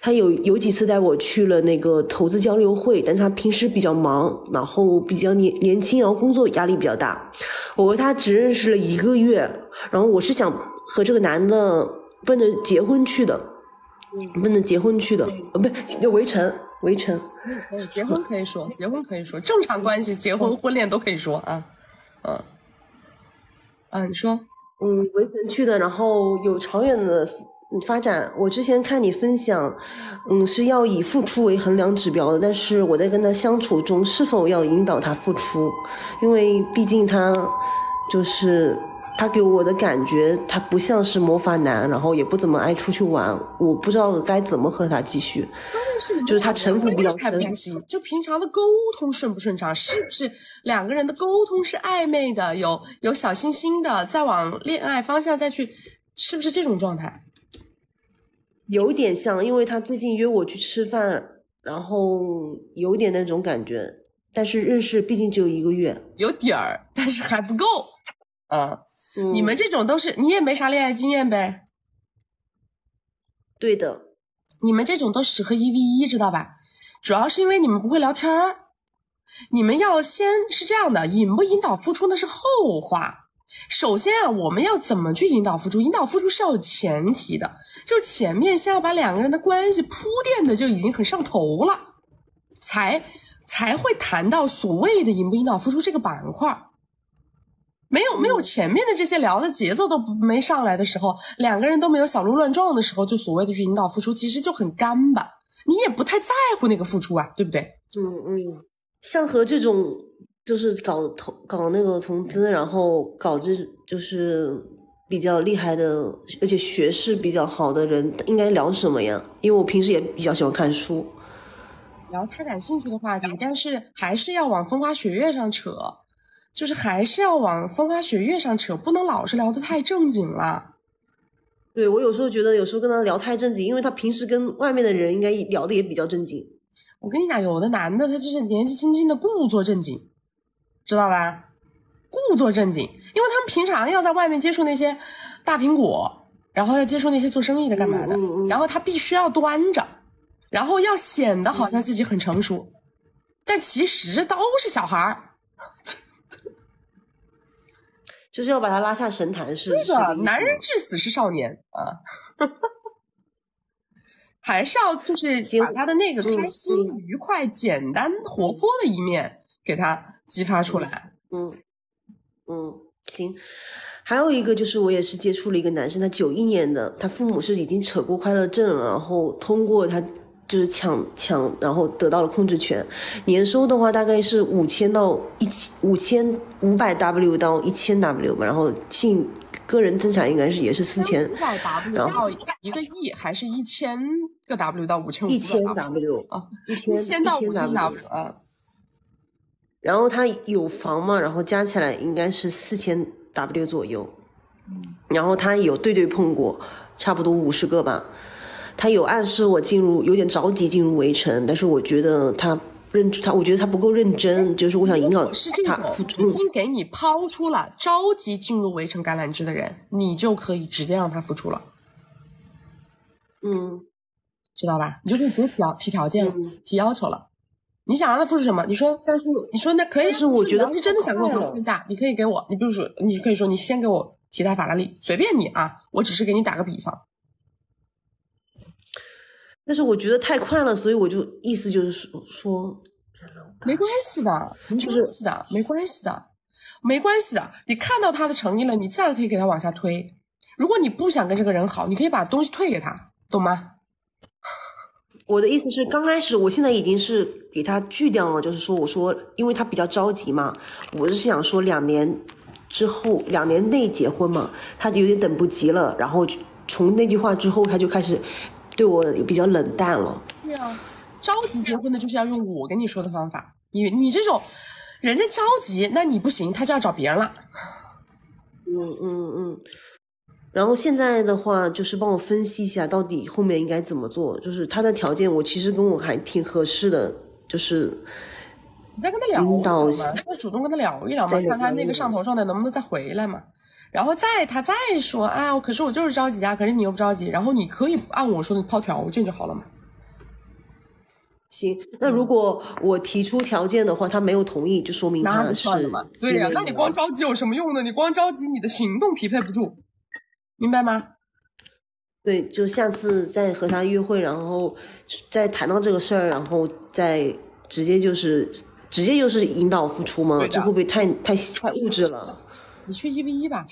Speaker 9: 他有有几次带我去了那个投资交流会，但他平时比较忙，然后比较年年轻，然后工作压力比较大。我和他只认识了一个月，然后我是想和这个男的奔着结婚去的，奔着结婚去的，呃，不，围城，围城。
Speaker 1: 可以，结婚可以说，结婚可以说，正常关系，结婚、婚恋都可以说啊，嗯，啊，你说，
Speaker 9: 嗯，围城去的，然后有长远的发展。我之前看你分享，嗯，是要以付出为衡量指标的，但是我在跟他相处中，是否要引导他付出？因为毕竟他就是他给我的感觉，他不像是魔法男，然后也不怎么爱出去玩，我不知道该怎么和他继续。就是他城府比较
Speaker 1: 开不开心，就平常的沟通顺不顺畅，是不是两个人的沟通是暧昧的，有有小心心的，再往恋爱方向再去，是不是这种状态？
Speaker 9: 有点像，因为他最近约我去吃饭，然后有点那种感觉，但是认识毕竟只有一个月，
Speaker 1: 有点儿，但是还不够。啊、
Speaker 9: 嗯，
Speaker 1: 你们这种都是你也没啥恋爱经验呗？
Speaker 9: 对的，
Speaker 1: 你们这种都适合一 v 一，知道吧？主要是因为你们不会聊天儿。你们要先是这样的，引不引导付出那是后话。首先啊，我们要怎么去引导付出？引导付出是要有前提的，就前面先要把两个人的关系铺垫的就已经很上头了，才才会谈到所谓的引不引导付出这个板块。没有没有前面的这些聊的节奏都没上来的时候，两个人都没有小鹿乱撞的时候，就所谓的去引导付出，其实就很干巴，你也不太在乎那个付出啊，对不对？
Speaker 9: 嗯嗯，像和这种就是搞投搞那个投资，然后搞这就是比较厉害的，而且学识比较好的人，应该聊什么呀？因为我平时也比较喜欢看书。
Speaker 1: 聊他感兴趣的话题，但是还是要往风花雪月上扯，就是还是要往风花雪月上扯，不能老是聊得太正经了。
Speaker 9: 对我有时候觉得，有时候跟他聊太正经，因为他平时跟外面的人应该聊的也比较正经。
Speaker 1: 我跟你讲，有的男的他就是年纪轻轻的故作正经，知道吧？故作正经，因为他们平常要在外面接触那些大苹果，然后要接触那些做生意的干嘛的，然后他必须要端着，然后要显得好像自己很成熟，但其实都是小孩儿。
Speaker 9: 就是要把他拉下神坛，是
Speaker 1: 那
Speaker 9: 是这个
Speaker 1: 个男人至死是少年啊，还是要就是
Speaker 9: 行
Speaker 1: 把他的那个
Speaker 9: 嗯
Speaker 1: 开心、愉快、简单、活泼的一面给他激发出来。
Speaker 9: 嗯嗯，行。还有一个就是，我也是接触了一个男生，他九一年的，他父母是已经扯过快乐证了，然后通过他就是抢抢，然后得到了控制权，年收的话大概是五千到一千五千五百 W 到一千 W 吧，然后净个人资产应该是也是四千
Speaker 1: 五百 W
Speaker 9: 然后
Speaker 1: 到一个亿，还是一千个 W 到五千五
Speaker 9: 一千
Speaker 1: 个
Speaker 9: W
Speaker 1: 啊，
Speaker 9: 一千
Speaker 1: 一千到
Speaker 9: 一
Speaker 1: 五千 W 啊，
Speaker 9: 然后他有房嘛，然后加起来应该是四千 W 左右。然后他有对对碰过，差不多五十个吧。他有暗示我进入，有点着急进入围城，但是我觉得他认他，我觉得他不够认真，就是我想引导
Speaker 1: 是这
Speaker 9: 他
Speaker 1: 种已。经给你抛出了着急进入围城橄榄枝的人，你就可以直接让他付出了，
Speaker 9: 嗯
Speaker 1: 知道吧？你就可以直接提条提条件了，
Speaker 9: 嗯
Speaker 1: 提要求了。你想让他付出什么？你说，
Speaker 9: 但是
Speaker 1: 你说那可以
Speaker 9: 是我觉得
Speaker 1: 是真的想跟我
Speaker 9: 太快了
Speaker 1: 谈婚嫁，你可以给我，你比如说，你可以说你先给我提台法拉利，随便你啊，我只是给你打个比方。
Speaker 9: 但是我觉得太快了，所以我就意思就是说说，
Speaker 1: 没关系的，没
Speaker 9: 就是
Speaker 1: 关系的，没关系的，没关系的。你看到他的诚意了，你自然可以给他往下推。如果你不想跟这个人好，你可以把东西退给他，懂吗？
Speaker 9: 我的意思是，刚开始我现在已经是给他拒掉了，就是说，我说，因为他比较着急嘛，我是想说两年之后，两年内结婚嘛，他就有点等不及了，然后从那句话之后，他就开始对我比较冷淡了。
Speaker 1: 对啊，着急结婚的就是要用我跟你说的方法。你你这种人家着急，那你不行，他就要找别人了。
Speaker 9: 嗯嗯嗯。然后现在的话，就是帮我分析一下，到底后面应该怎么做。就是他的条件，我其实跟我还挺合适的，就是
Speaker 1: 你再跟他聊
Speaker 9: 引导
Speaker 1: 一聊嘛，再主动跟他聊一聊嘛看他那个上头上的能不能再回来嘛。然后再他再说，啊，可是我就是着急啊，可是你又不着急，然后你可以按我说的抛条件就好了嘛。
Speaker 9: 行。那如果我提出条件的话，他没有同意，就说明他是。
Speaker 1: 对呀、
Speaker 9: 接
Speaker 1: 那你光着急有什么用呢？你光着急，你的行动匹配不住，明白吗？
Speaker 9: 对，就下次再和他约会，然后再谈到这个事儿，然后再直接就是直接就是引导付出吗这会不会太太太物质了？
Speaker 1: 你去一 v 一吧，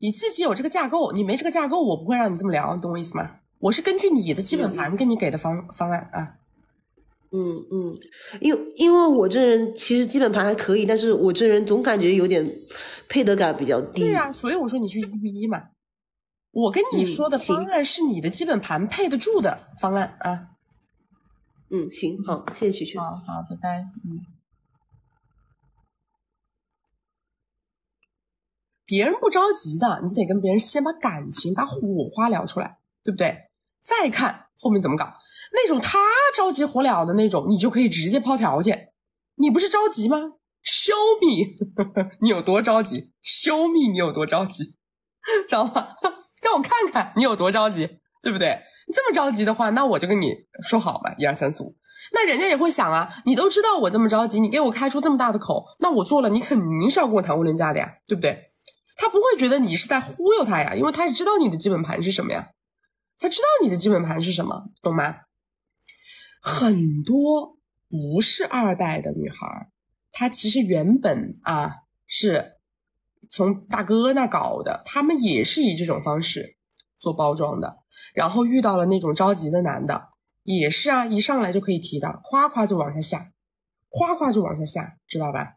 Speaker 1: 你自己有这个架构，你没这个架构，我不会让你这么聊，你懂我意思吗？我是根据你的基本盘给你给的方方案啊。
Speaker 9: 嗯嗯，因为因为我这人其实基本盘还可以，但是我这人总感觉有点配得感比较低。
Speaker 1: 对呀、所以我说你去一 v 一嘛。我跟你
Speaker 9: 嗯
Speaker 1: 说的方案是你的基本盘配得住的方案啊。
Speaker 9: 嗯，行，好，谢谢曲曲。
Speaker 1: 好好，拜拜。嗯。别人不着急的，你得跟别人先把感情、把火花聊出来，对不对？再看后面怎么搞。那种他着急火燎的那种，你就可以直接抛条件。你不是着急吗？Show me，你有多着急？Show me，你有多着急？知道吗？让我看看你有多着急，对不对？你这么着急的话，那我就跟你说好吧，一二三四五。那人家也会想啊，你都知道我这么着急，你给我开出这么大的口，那我做了，你肯定是要跟我谈婚论嫁的呀，对不对？他不会觉得你是在忽悠他呀，因为他是知道你的基本盘是什么呀，他知道你的基本盘是什么，懂吗？很多不是二代的女孩，她其实原本啊是从大哥那搞的，他们也是以这种方式做包装的，然后遇到了那种着急的男的，也是啊，一上来就可以提的，夸夸就往下下，夸夸就往下下，知道吧？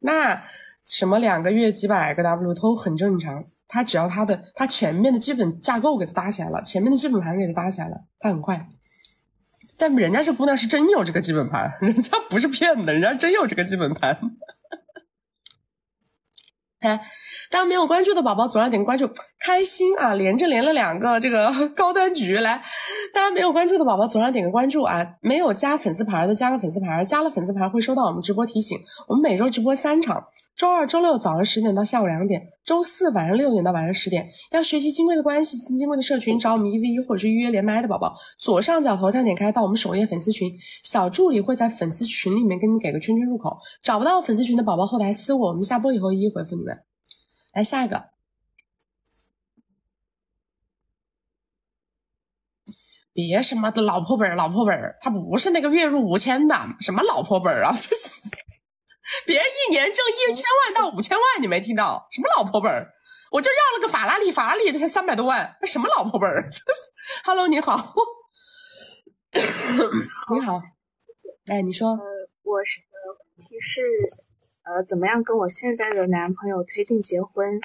Speaker 1: 那什么两个月几百个 W 都很正常，他只要他的他前面的基本架构给他搭起来了，前面的基本盘给他搭起来了，他很快。但人家这姑娘是真有这个基本盘，人家不是骗的，人家真有这个基本盘。哎，大家没有关注的宝宝，左上点个关注，开心啊！连着连了两个这个高端局，来，大家没有关注的宝宝，左上点个关注啊！没有加粉丝牌的加个粉丝牌，加了粉丝牌会收到我们直播提醒。我们每周直播三场，周二、周六早上十点到下午两点，周四晚上六点到晚上十点。要学习金贵的关系，进金贵的社群，找我们一 v 一或者是预约连麦的宝宝，左上角头像点开到我们首页粉丝群，小助理会在粉丝群里面给你们给个圈圈入口。找不到粉丝群的宝宝，后台私我，我们下播以后一一回复你们。来下一个，别什么的老婆本儿，老婆本儿，他不是那个月入五千的，什么老婆本儿啊？这是别人一年挣一千万到五千万，你没听到？什么老婆本儿？我就要了个法拉利，法拉利这才三百多万，那什么老婆本儿？Hello，你好，你好，哎，你说，
Speaker 10: 呃，我是呃问题是。呃，怎么样跟我现在的男朋友推进结婚？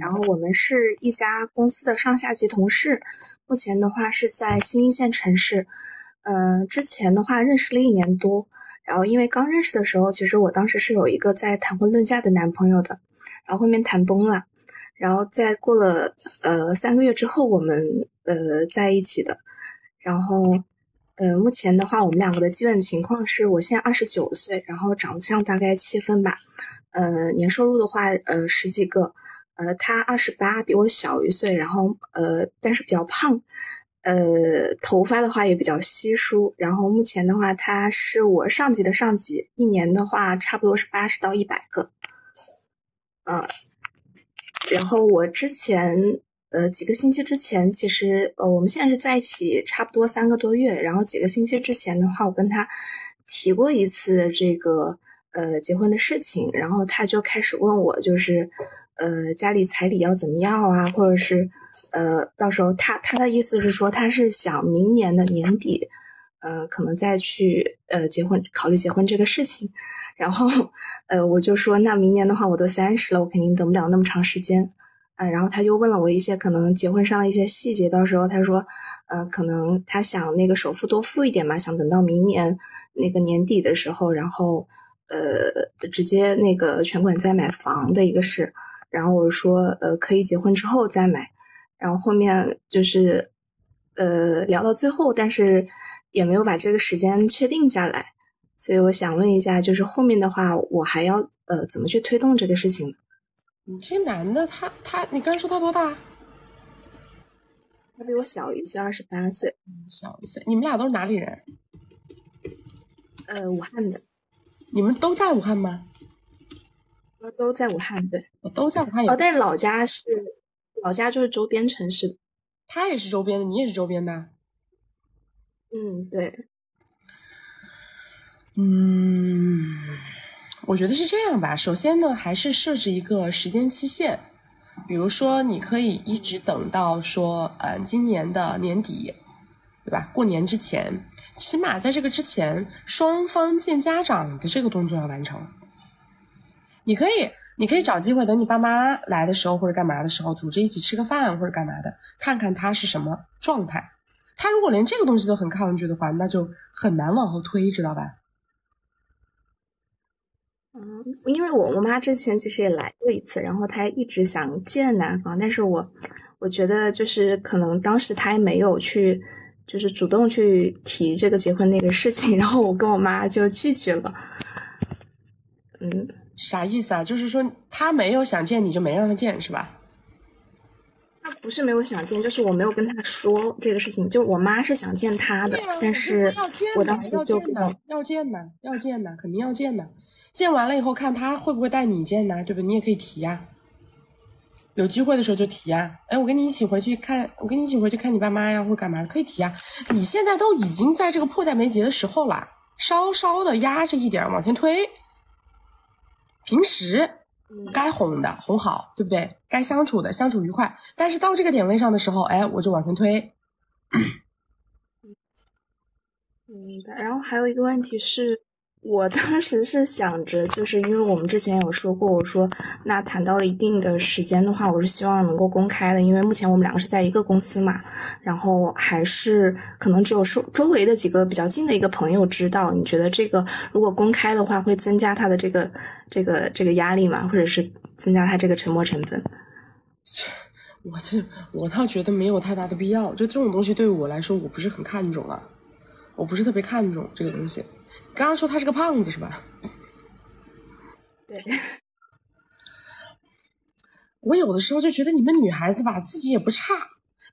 Speaker 10: 然后我们是一家公司的上下级同事，目前的话是在新一线城市。嗯，之前的话认识了一年多，然后因为刚认识的时候，其实我当时是有一个在谈婚论嫁的男朋友的，然后后面谈崩了，然后在过了呃三个月之后，我们呃在一起的，然后。呃，目前的话，我们两个的基本情况是我现在二十九岁，然后长相大概七分吧，呃，年收入的话，呃，十几个，呃，他二十八，比我小一岁，然后呃，但是比较胖，呃，头发的话也比较稀疏，然后目前的话，他是我上级的上级，一年的话差不多是八十到一百个，嗯，然后我之前。呃，几个星期之前，其实呃，我们现在是在一起差不多三个多月。然后几个星期之前的话，我跟他提过一次这个呃结婚的事情，然后他就开始问我，就是呃家里彩礼要怎么样啊，或者是呃到时候他他的意思是说，他是想明年的年底，呃可能再去呃结婚，考虑结婚这个事情。然后呃我就说，那明年的话我都三十了，我肯定等不了那么长时间。嗯，然后他就问了我一些可能结婚上的一些细节，到时候他说，呃，可能他想那个首付多付一点嘛，想等到明年那个年底的时候，然后呃直接那个全款再买房的一个事。然后我说，呃，可以结婚之后再买。然后后面就是呃聊到最后，但是也没有把这个时间确定下来。所以我想问一下，就是后面的话，我还要呃怎么去推动这个事情呢？
Speaker 1: 你这男的，他他，你刚说他多大？
Speaker 10: 他比我小一岁，二十八岁。
Speaker 1: 小一岁，你们俩都是哪里人？
Speaker 10: 呃，武汉的。
Speaker 1: 你们都在武汉吗？
Speaker 10: 都都在武汉，对。
Speaker 1: 我都在武汉。
Speaker 10: 哦，但是老家是老家就是周边城市。
Speaker 1: 他也是周边的，你也是周边的。
Speaker 10: 嗯，对。
Speaker 1: 嗯。我觉得是这样吧，首先呢，还是设置一个时间期限，比如说你可以一直等到说，呃，今年的年底，对吧？过年之前，起码在这个之前，双方见家长的这个动作要完成。你可以，你可以找机会，等你爸妈来的时候或者干嘛的时候，组织一起吃个饭或者干嘛的，看看他是什么状态。他如果连这个东西都很抗拒的话，那就很难往后推，知道吧？
Speaker 10: 嗯，因为我我妈之前其实也来过一次，然后她一直想见男方，但是我我觉得就是可能当时她也没有去，就是主动去提这个结婚那个事情，然后我跟我妈就拒绝了。嗯，
Speaker 1: 啥意思啊？就是说他没有想见你就没让他见是吧？
Speaker 10: 他不是没有想见，就是我没有跟他说这个事情。就我妈是想见他的，但是我当时就
Speaker 1: 要见呢，要见呢，肯定要见的。见完了以后，看他会不会带你见呢？对不对？你也可以提呀，有机会的时候就提呀。哎，我跟你一起回去看，我跟你一起回去看你爸妈呀，或者干嘛的，可以提呀。你现在都已经在这个迫在眉睫的时候了，稍稍的压着一点往前推。平时该哄的哄好，对不对？该相处的相处愉快。但是到这个点位上的时候，哎，我就往前推。
Speaker 10: 明白。然后还有一个问题是，我当时是想着，就是因为我们之前有说过，我说那谈到了一定的时间的话，我是希望能够公开的，因为目前我们两个是在一个公司嘛，然后还是可能只有周周围的几个比较近的一个朋友知道。你觉得这个如果公开的话，会增加他的这个这个这个压力吗？或者是增加他这个沉没成本？
Speaker 1: 我这我倒觉得没有太大的必要，就这种东西对于我来说，我不是很看重啊，我不是特别看重这个东西。刚刚说他是个胖子是吧？
Speaker 10: 对，
Speaker 1: 我有的时候就觉得你们女孩子吧，自己也不差，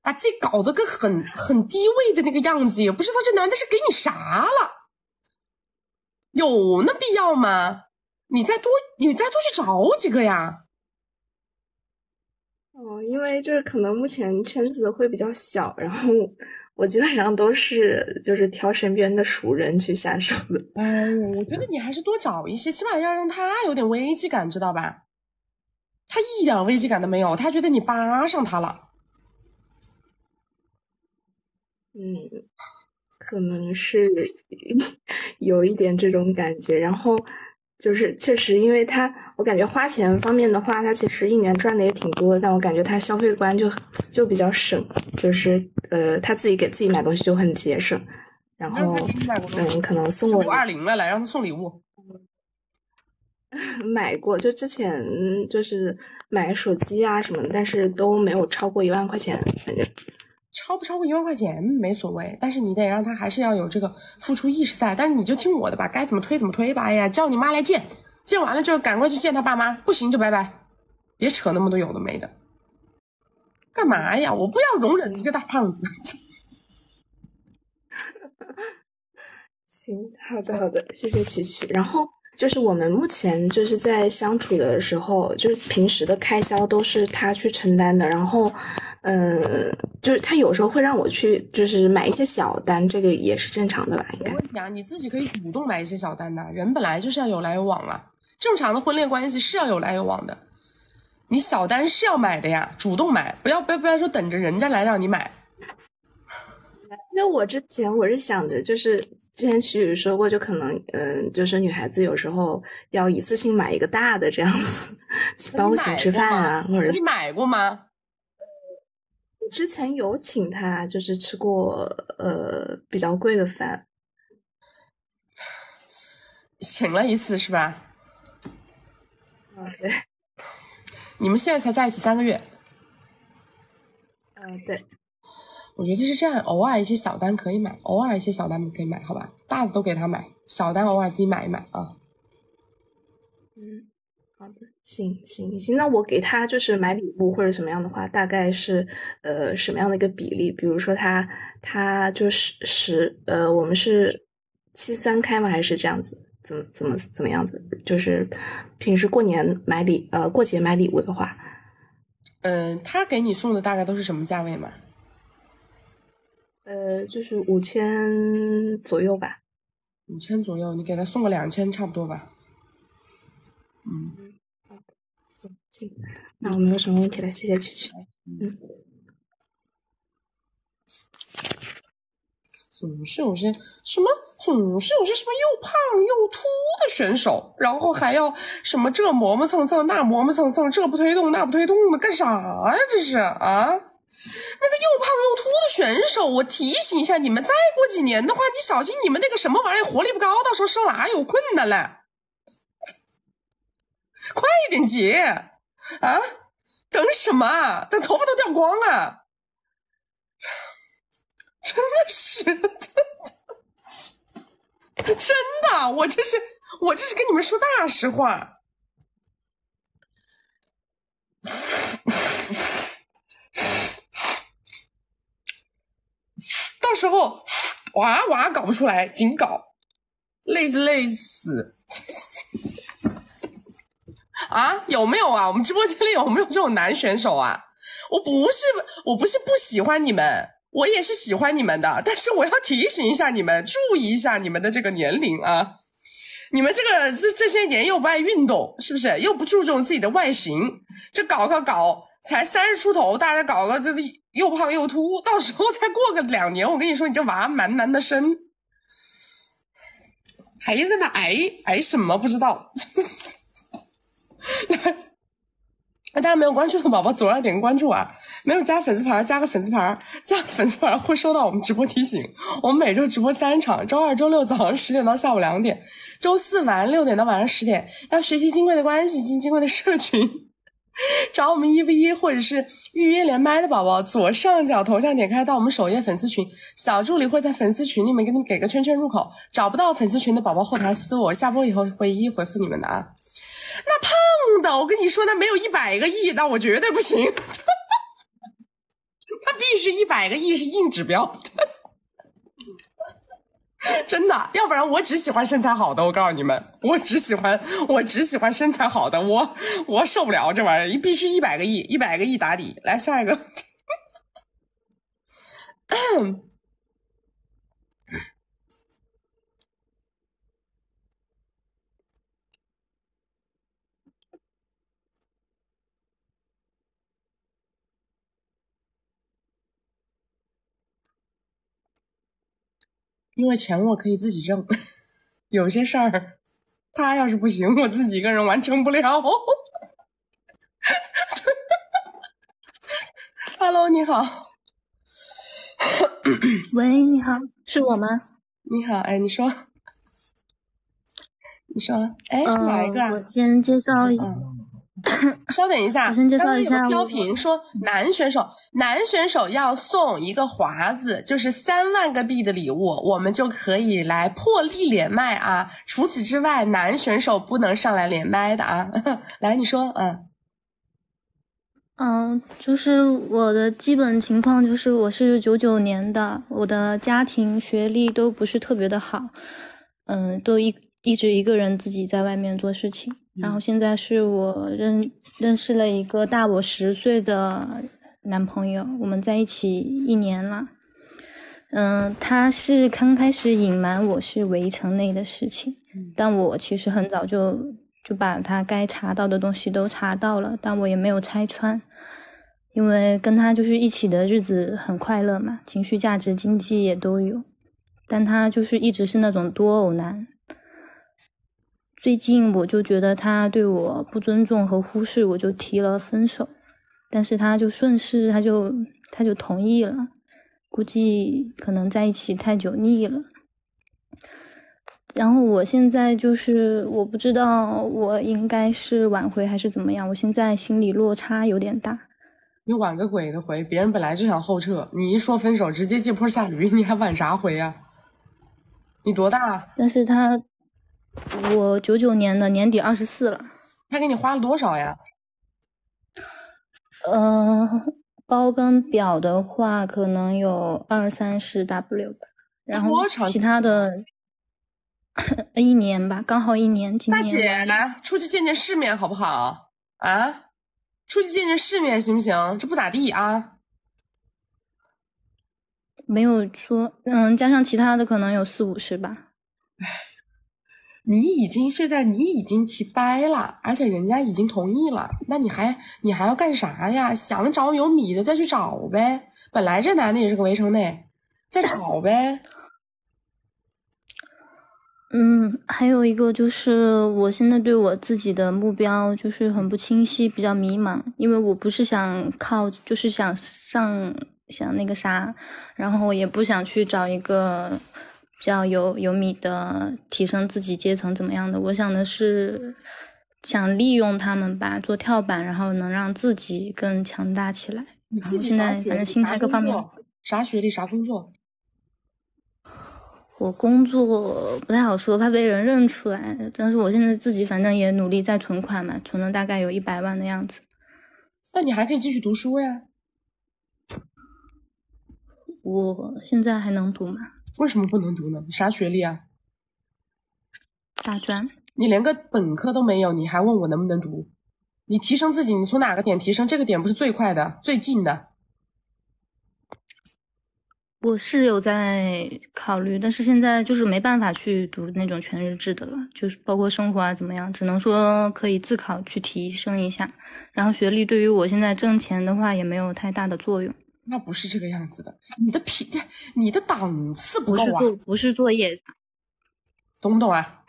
Speaker 1: 把自己搞得跟很很低位的那个样子，也不知道这男的是给你啥了，有那必要吗？你再多，你再多去找几个呀。
Speaker 10: 哦，因为就是可能目前圈子会比较小，然后我基本上都是就是挑身边的熟人去下手的。
Speaker 1: 哎呦，我觉得你还是多找一些，起码要让他有点危机感，知道吧？他一点危机感都没有，他觉得你扒上他了。
Speaker 10: 嗯，可能是 有一点这种感觉，然后。就是确实，因为他，我感觉花钱方面的话，他其实一年赚的也挺多，但我感觉他消费观就就比较省，就是呃，他自己给自己买东西就很节省，然后嗯，可能送我
Speaker 1: 五二零了，来让他送礼物，
Speaker 10: 买过，就之前就是买手机啊什么的，但是都没有超过一万块钱，反正。
Speaker 1: 超不超过一万块钱没所谓，但是你得让他还是要有这个付出意识在。但是你就听我的吧，该怎么推怎么推吧。哎呀，叫你妈来见，见完了之后赶快去见他爸妈，不行就拜拜，别扯那么多有的没的。干嘛呀？我不要容忍一个大胖子。
Speaker 10: 行，好的好的，谢谢曲曲。然后就是我们目前就是在相处的时候，就是平时的开销都是他去承担的，然后。嗯，就是他有时候会让我去，就是买一些小单，这个也是正常的吧？应该
Speaker 1: 没问题啊，你自己可以主动买一些小单的。人本来就是要有来有往啊，正常的婚恋关系是要有来有往的。你小单是要买的呀，主动买，不要不要不要说等着人家来让你买。
Speaker 10: 因为我之前我是想着，就是之前徐宇说过，就可能嗯，就是女孩子有时候要一次性买一个大的这样子，包括请吃饭啊，或者
Speaker 1: 你买过吗？
Speaker 10: 之前有请他，就是吃过呃比较贵的饭，
Speaker 1: 请了一次是吧？
Speaker 10: 嗯，对。
Speaker 1: 你们现在才在一起三个月？
Speaker 10: 嗯，对。
Speaker 1: 我觉得是这样，偶尔一些小单可以买，偶尔一些小单可以买，好吧？大的都给他买，小单偶尔自己买一买啊。
Speaker 10: 嗯。好的，行行行，那我给他就是买礼物或者什么样的话，大概是呃什么样的一个比例？比如说他他就是十呃，我们是七三开吗？还是这样子？怎么怎么怎么样子？就是平时过年买礼呃过节买礼物的话，
Speaker 1: 嗯，他给你送的大概都是什么价位嘛？
Speaker 10: 呃，就是五千左右吧。
Speaker 1: 五千左右，你给他送个两千差不多吧。嗯。
Speaker 10: 行，那我没有什么问题了，谢谢曲曲。嗯，
Speaker 1: 总是有些什么，总是有些什么又胖又秃的选手，然后还要什么这磨磨蹭蹭，那磨磨蹭蹭，这不推动那不推动的，干啥呀？这是啊？那个又胖又秃的选手，我提醒一下你们，再过几年的话，你小心你们那个什么玩意儿活力不高，到时候生娃有困难了。快一点结！啊！等什么？等头发都掉光了！真的是，真的，真的，我这是，我这是跟你们说大实话。到时候 哇哇搞不出来，紧搞，累死累死。啊，有没有啊？我们直播间里有没有这种男选手啊？我不是，我不是不喜欢你们，我也是喜欢你们的。但是我要提醒一下你们，注意一下你们的这个年龄啊！你们这个这这些年又不爱运动，是不是？又不注重自己的外形，这搞搞搞，才三十出头，大家搞个这这又胖又秃，到时候再过个两年，我跟你说，你这娃蛮难的生，还在那挨挨什么不知道。那 大家没有关注的宝宝，左上点个关注啊！没有加粉丝牌，加个粉丝牌，加个粉丝牌会收到我们直播提醒。我们每周直播三场，周二、周六早上十点到下午两点，周四晚上六点到晚上十点。要学习金贵的关系，进金贵的社群，找我们一 v 一或者是预约连麦的宝宝，左上角头像点开到我们首页粉丝群，小助理会在粉丝群里面给你们给个圈圈入口。找不到粉丝群的宝宝，后台私我，下播以后会一一回复你们的啊。那胖的，我跟你说，那没有一百个亿，那我绝对不行。他必须一百个亿是硬指标，真的，要不然我只喜欢身材好的。我告诉你们，我只喜欢我只喜欢身材好的，我我受不了这玩意儿，必须一百个亿，一百个亿打底。来下一个。因为钱我可以自己挣，有些事儿他要是不行，我自己一个人完成不了。Hello，你好。
Speaker 11: 喂，你好，是我吗？
Speaker 1: 你好，哎，你说，你说，哎，是哪一个啊？
Speaker 11: 我先介绍一。
Speaker 1: 稍等一下，
Speaker 11: 我先介绍一下。
Speaker 1: 标屏说，男选手，男选手要送一个华子，就是三万个币的礼物，我们就可以来破例连麦啊。除此之外，男选手不能上来连麦的啊。来，你说，嗯，
Speaker 11: 嗯，就是我的基本情况就是我是九九年的，我的家庭学历都不是特别的好，嗯，都一一直一个人自己在外面做事情。然后现在是我认认识了一个大我十岁的男朋友，我们在一起一年了。嗯，他是刚开始隐瞒我是围城内的事情，但我其实很早就就把他该查到的东西都查到了，但我也没有拆穿，因为跟他就是一起的日子很快乐嘛，情绪价值经济也都有，但他就是一直是那种多偶男。最近我就觉得他对我不尊重和忽视，我就提了分手，但是他就顺势，他就他就同意了，估计可能在一起太久腻了。然后我现在就是我不知道我应该是挽回还是怎么样，我现在心理落差有点大。
Speaker 1: 你挽个鬼的回，别人本来就想后撤，你一说分手直接借坡下驴，你还挽啥回呀？你多大？
Speaker 11: 但是他。我九九年的年底二十四了，
Speaker 1: 他给你花了多少呀？
Speaker 11: 呃，包跟表的话，可能有二三十 W 吧。然后其他的一年吧，刚好一年。
Speaker 1: 大姐，来出去见见世面好不好？啊，出去见见世面行不行？这不咋地啊。
Speaker 11: 没有说，嗯，加上其他的可能有四五十吧。
Speaker 1: 唉。你已经现在你已经提掰了，而且人家已经同意了，那你还你还要干啥呀？想找有米的再去找呗。本来这男的也是个围城内，再找呗。
Speaker 11: 嗯，还有一个就是我现在对我自己的目标就是很不清晰，比较迷茫，因为我不是想靠，就是想上想那个啥，然后也不想去找一个。比较有有米的提升自己阶层怎么样的？我想的是想利用他们吧，做跳板，然后能让自己更强大起来。
Speaker 1: 你自己
Speaker 11: 现在反正心态各方面，
Speaker 1: 啥学历啥工作？
Speaker 11: 我工作不太好说，怕被人认出来。但是我现在自己反正也努力在存款嘛，存了大概有一百万的样子。
Speaker 1: 那你还可以继续读书呀。
Speaker 11: 我现在还能读吗？
Speaker 1: 为什么不能读呢？你啥学历啊？
Speaker 11: 大专。
Speaker 1: 你连个本科都没有，你还问我能不能读？你提升自己，你从哪个点提升？这个点不是最快的、最近的。
Speaker 11: 我是有在考虑，但是现在就是没办法去读那种全日制的了，就是包括生活啊怎么样，只能说可以自考去提升一下。然后学历对于我现在挣钱的话也没有太大的作用。
Speaker 1: 那不是这个样子的，你的品，你的档次不够啊，
Speaker 11: 不是作不是作业，
Speaker 1: 懂不懂啊？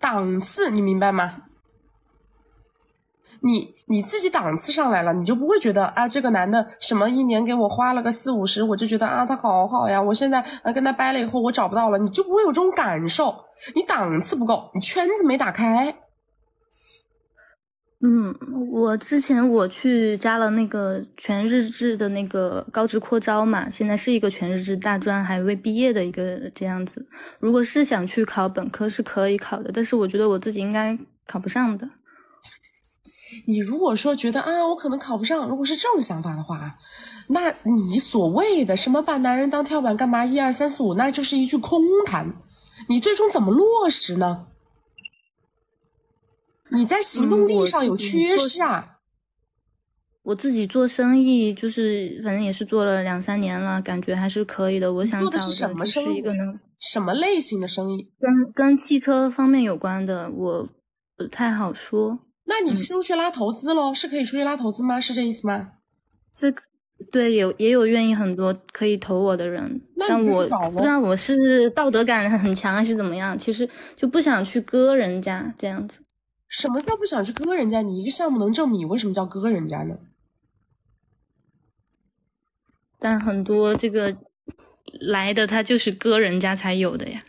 Speaker 1: 档次你明白吗？你你自己档次上来了，你就不会觉得啊，这个男的什么一年给我花了个四五十，我就觉得啊，他好好呀。我现在啊跟他掰了以后，我找不到了，你就不会有这种感受。你档次不够，你圈子没打开。
Speaker 11: 嗯，我之前我去加了那个全日制的那个高职扩招嘛，现在是一个全日制大专还未毕业的一个这样子。如果是想去考本科是可以考的，但是我觉得我自己应该考不上的。
Speaker 1: 你如果说觉得啊，我可能考不上，如果是这种想法的话，那你所谓的什么把男人当跳板干嘛？一二三四五，那就是一句空谈。你最终怎么落实呢？你在行动力上有缺失啊！
Speaker 11: 我自己做生意，就是反正也是做了两三年了，感觉还是可以的。我想找
Speaker 1: 的是什么生意？什么类型的生意？
Speaker 11: 跟跟汽车方面有关的，我不太好说。
Speaker 1: 那你出去拉投资喽？是可以出去拉投资吗？是这意思吗？
Speaker 11: 是，对，有也有愿意很多可以投我的人，但我不知道我是道德感很强还是怎么样。其实就不想去割人家这样子。
Speaker 1: 什么叫不想去割人家？你一个项目能证明，为什么叫割人家呢？
Speaker 11: 但很多这个来的他就是割人家才有的呀。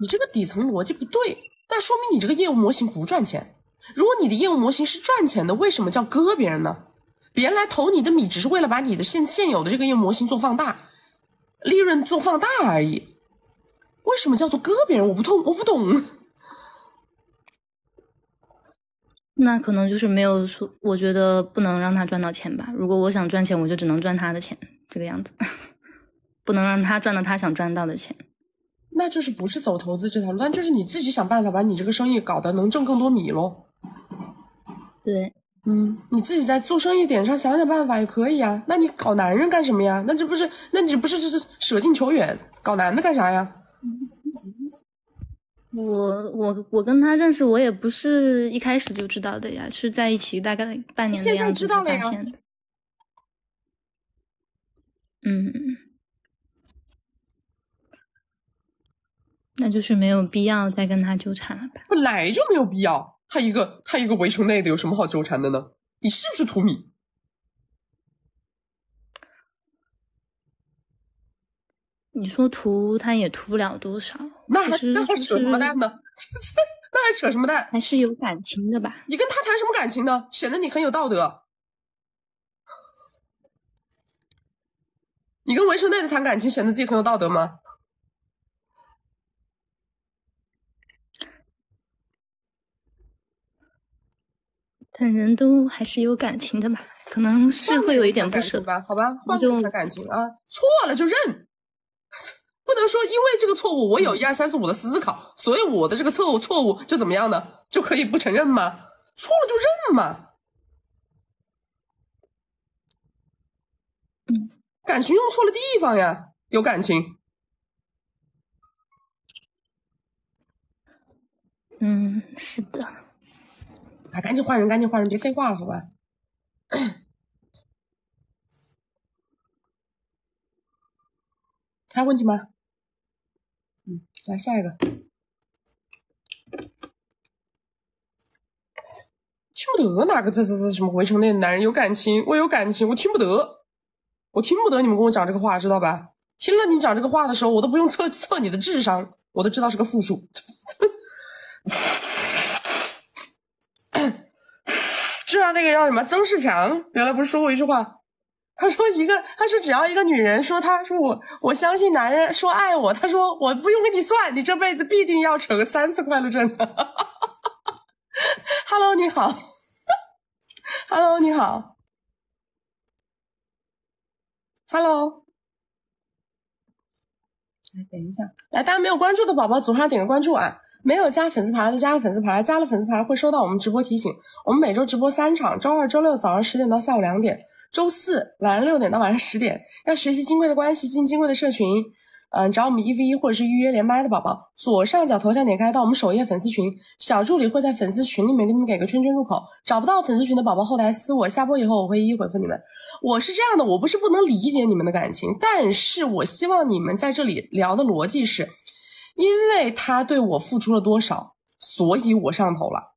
Speaker 1: 你这个底层逻辑不对，那说明你这个业务模型不赚钱。如果你的业务模型是赚钱的，为什么叫割别人呢？别人来投你的米，只是为了把你的现现有的这个业务模型做放大，利润做放大而已。为什么叫做割别人？我不痛，我不懂。
Speaker 11: 那可能就是没有说，我觉得不能让他赚到钱吧。如果我想赚钱，我就只能赚他的钱，这个样子，不能让他赚到他想赚到的钱。
Speaker 1: 那就是不是走投资这条路，那就是你自己想办法把你这个生意搞得能挣更多米喽。
Speaker 11: 对，
Speaker 1: 嗯，你自己在做生意点上想想办法也可以啊。那你搞男人干什么呀？那这不是，那你不是这是舍近求远，搞男的干啥呀？
Speaker 11: 我我我跟他认识，我也不是一开始就知道的呀，是在一起大概半年的样子发现的。嗯，那就是没有必要再跟他纠缠了吧？
Speaker 1: 本来就没有必要，他一个他一个围城内的，有什么好纠缠的呢？你是不是图米？
Speaker 11: 你说图他也图不了多少，
Speaker 1: 那还那还扯什么蛋呢？那还扯什么蛋？
Speaker 11: 还是有感情的吧？
Speaker 1: 你跟他谈什么感情呢？显得你很有道德。你跟围城内的谈感情，显得自己很有道德吗？
Speaker 11: 但人都还是有感情的吧？可能是会有一点不舍
Speaker 1: 吧？好吧，换种感情啊，错了就认。不能说因为这个错误，我有一二三四五的思考，所以我的这个错误错误就怎么样呢？就可以不承认吗？错了就认嘛。
Speaker 11: 嗯，
Speaker 1: 感情用错了地方呀，有感情。
Speaker 11: 嗯，是的。
Speaker 1: 啊，赶紧换人，赶紧换人，别废话了，好吧？还有问题吗？来下一个。听不得哪个字字字什么围城内的男人有感情，我有感情，我听不得，我听不得你们跟我讲这个话，知道吧？听了你讲这个话的时候，我都不用测测你的智商，我都知道是个负数。知道那个叫什么曾仕强，原来不是说过一句话？他说一个，他说只要一个女人说，他说我我相信男人说爱我，他说我不用给你算，你这辈子必定要扯个三次快乐证。Hello，你好。Hello，你好。Hello。来等一下，来大家没有关注的宝宝左上点个关注啊！没有加粉丝牌的加个粉丝牌，加了粉丝牌会收到我们直播提醒。我们每周直播三场，周二、周六早上十点到下午两点。周四晚上六点到晚上十点，要学习金贵的关系，进金贵的社群。嗯，找我们一 v 一或者是预约连麦的宝宝，左上角头像点开到我们首页粉丝群，小助理会在粉丝群里面给你们给个圈圈入口。找不到粉丝群的宝宝，后台私我，下播以后我会一一回复你们。我是这样的，我不是不能理解你们的感情，但是我希望你们在这里聊的逻辑是，因为他对我付出了多少，所以我上头了。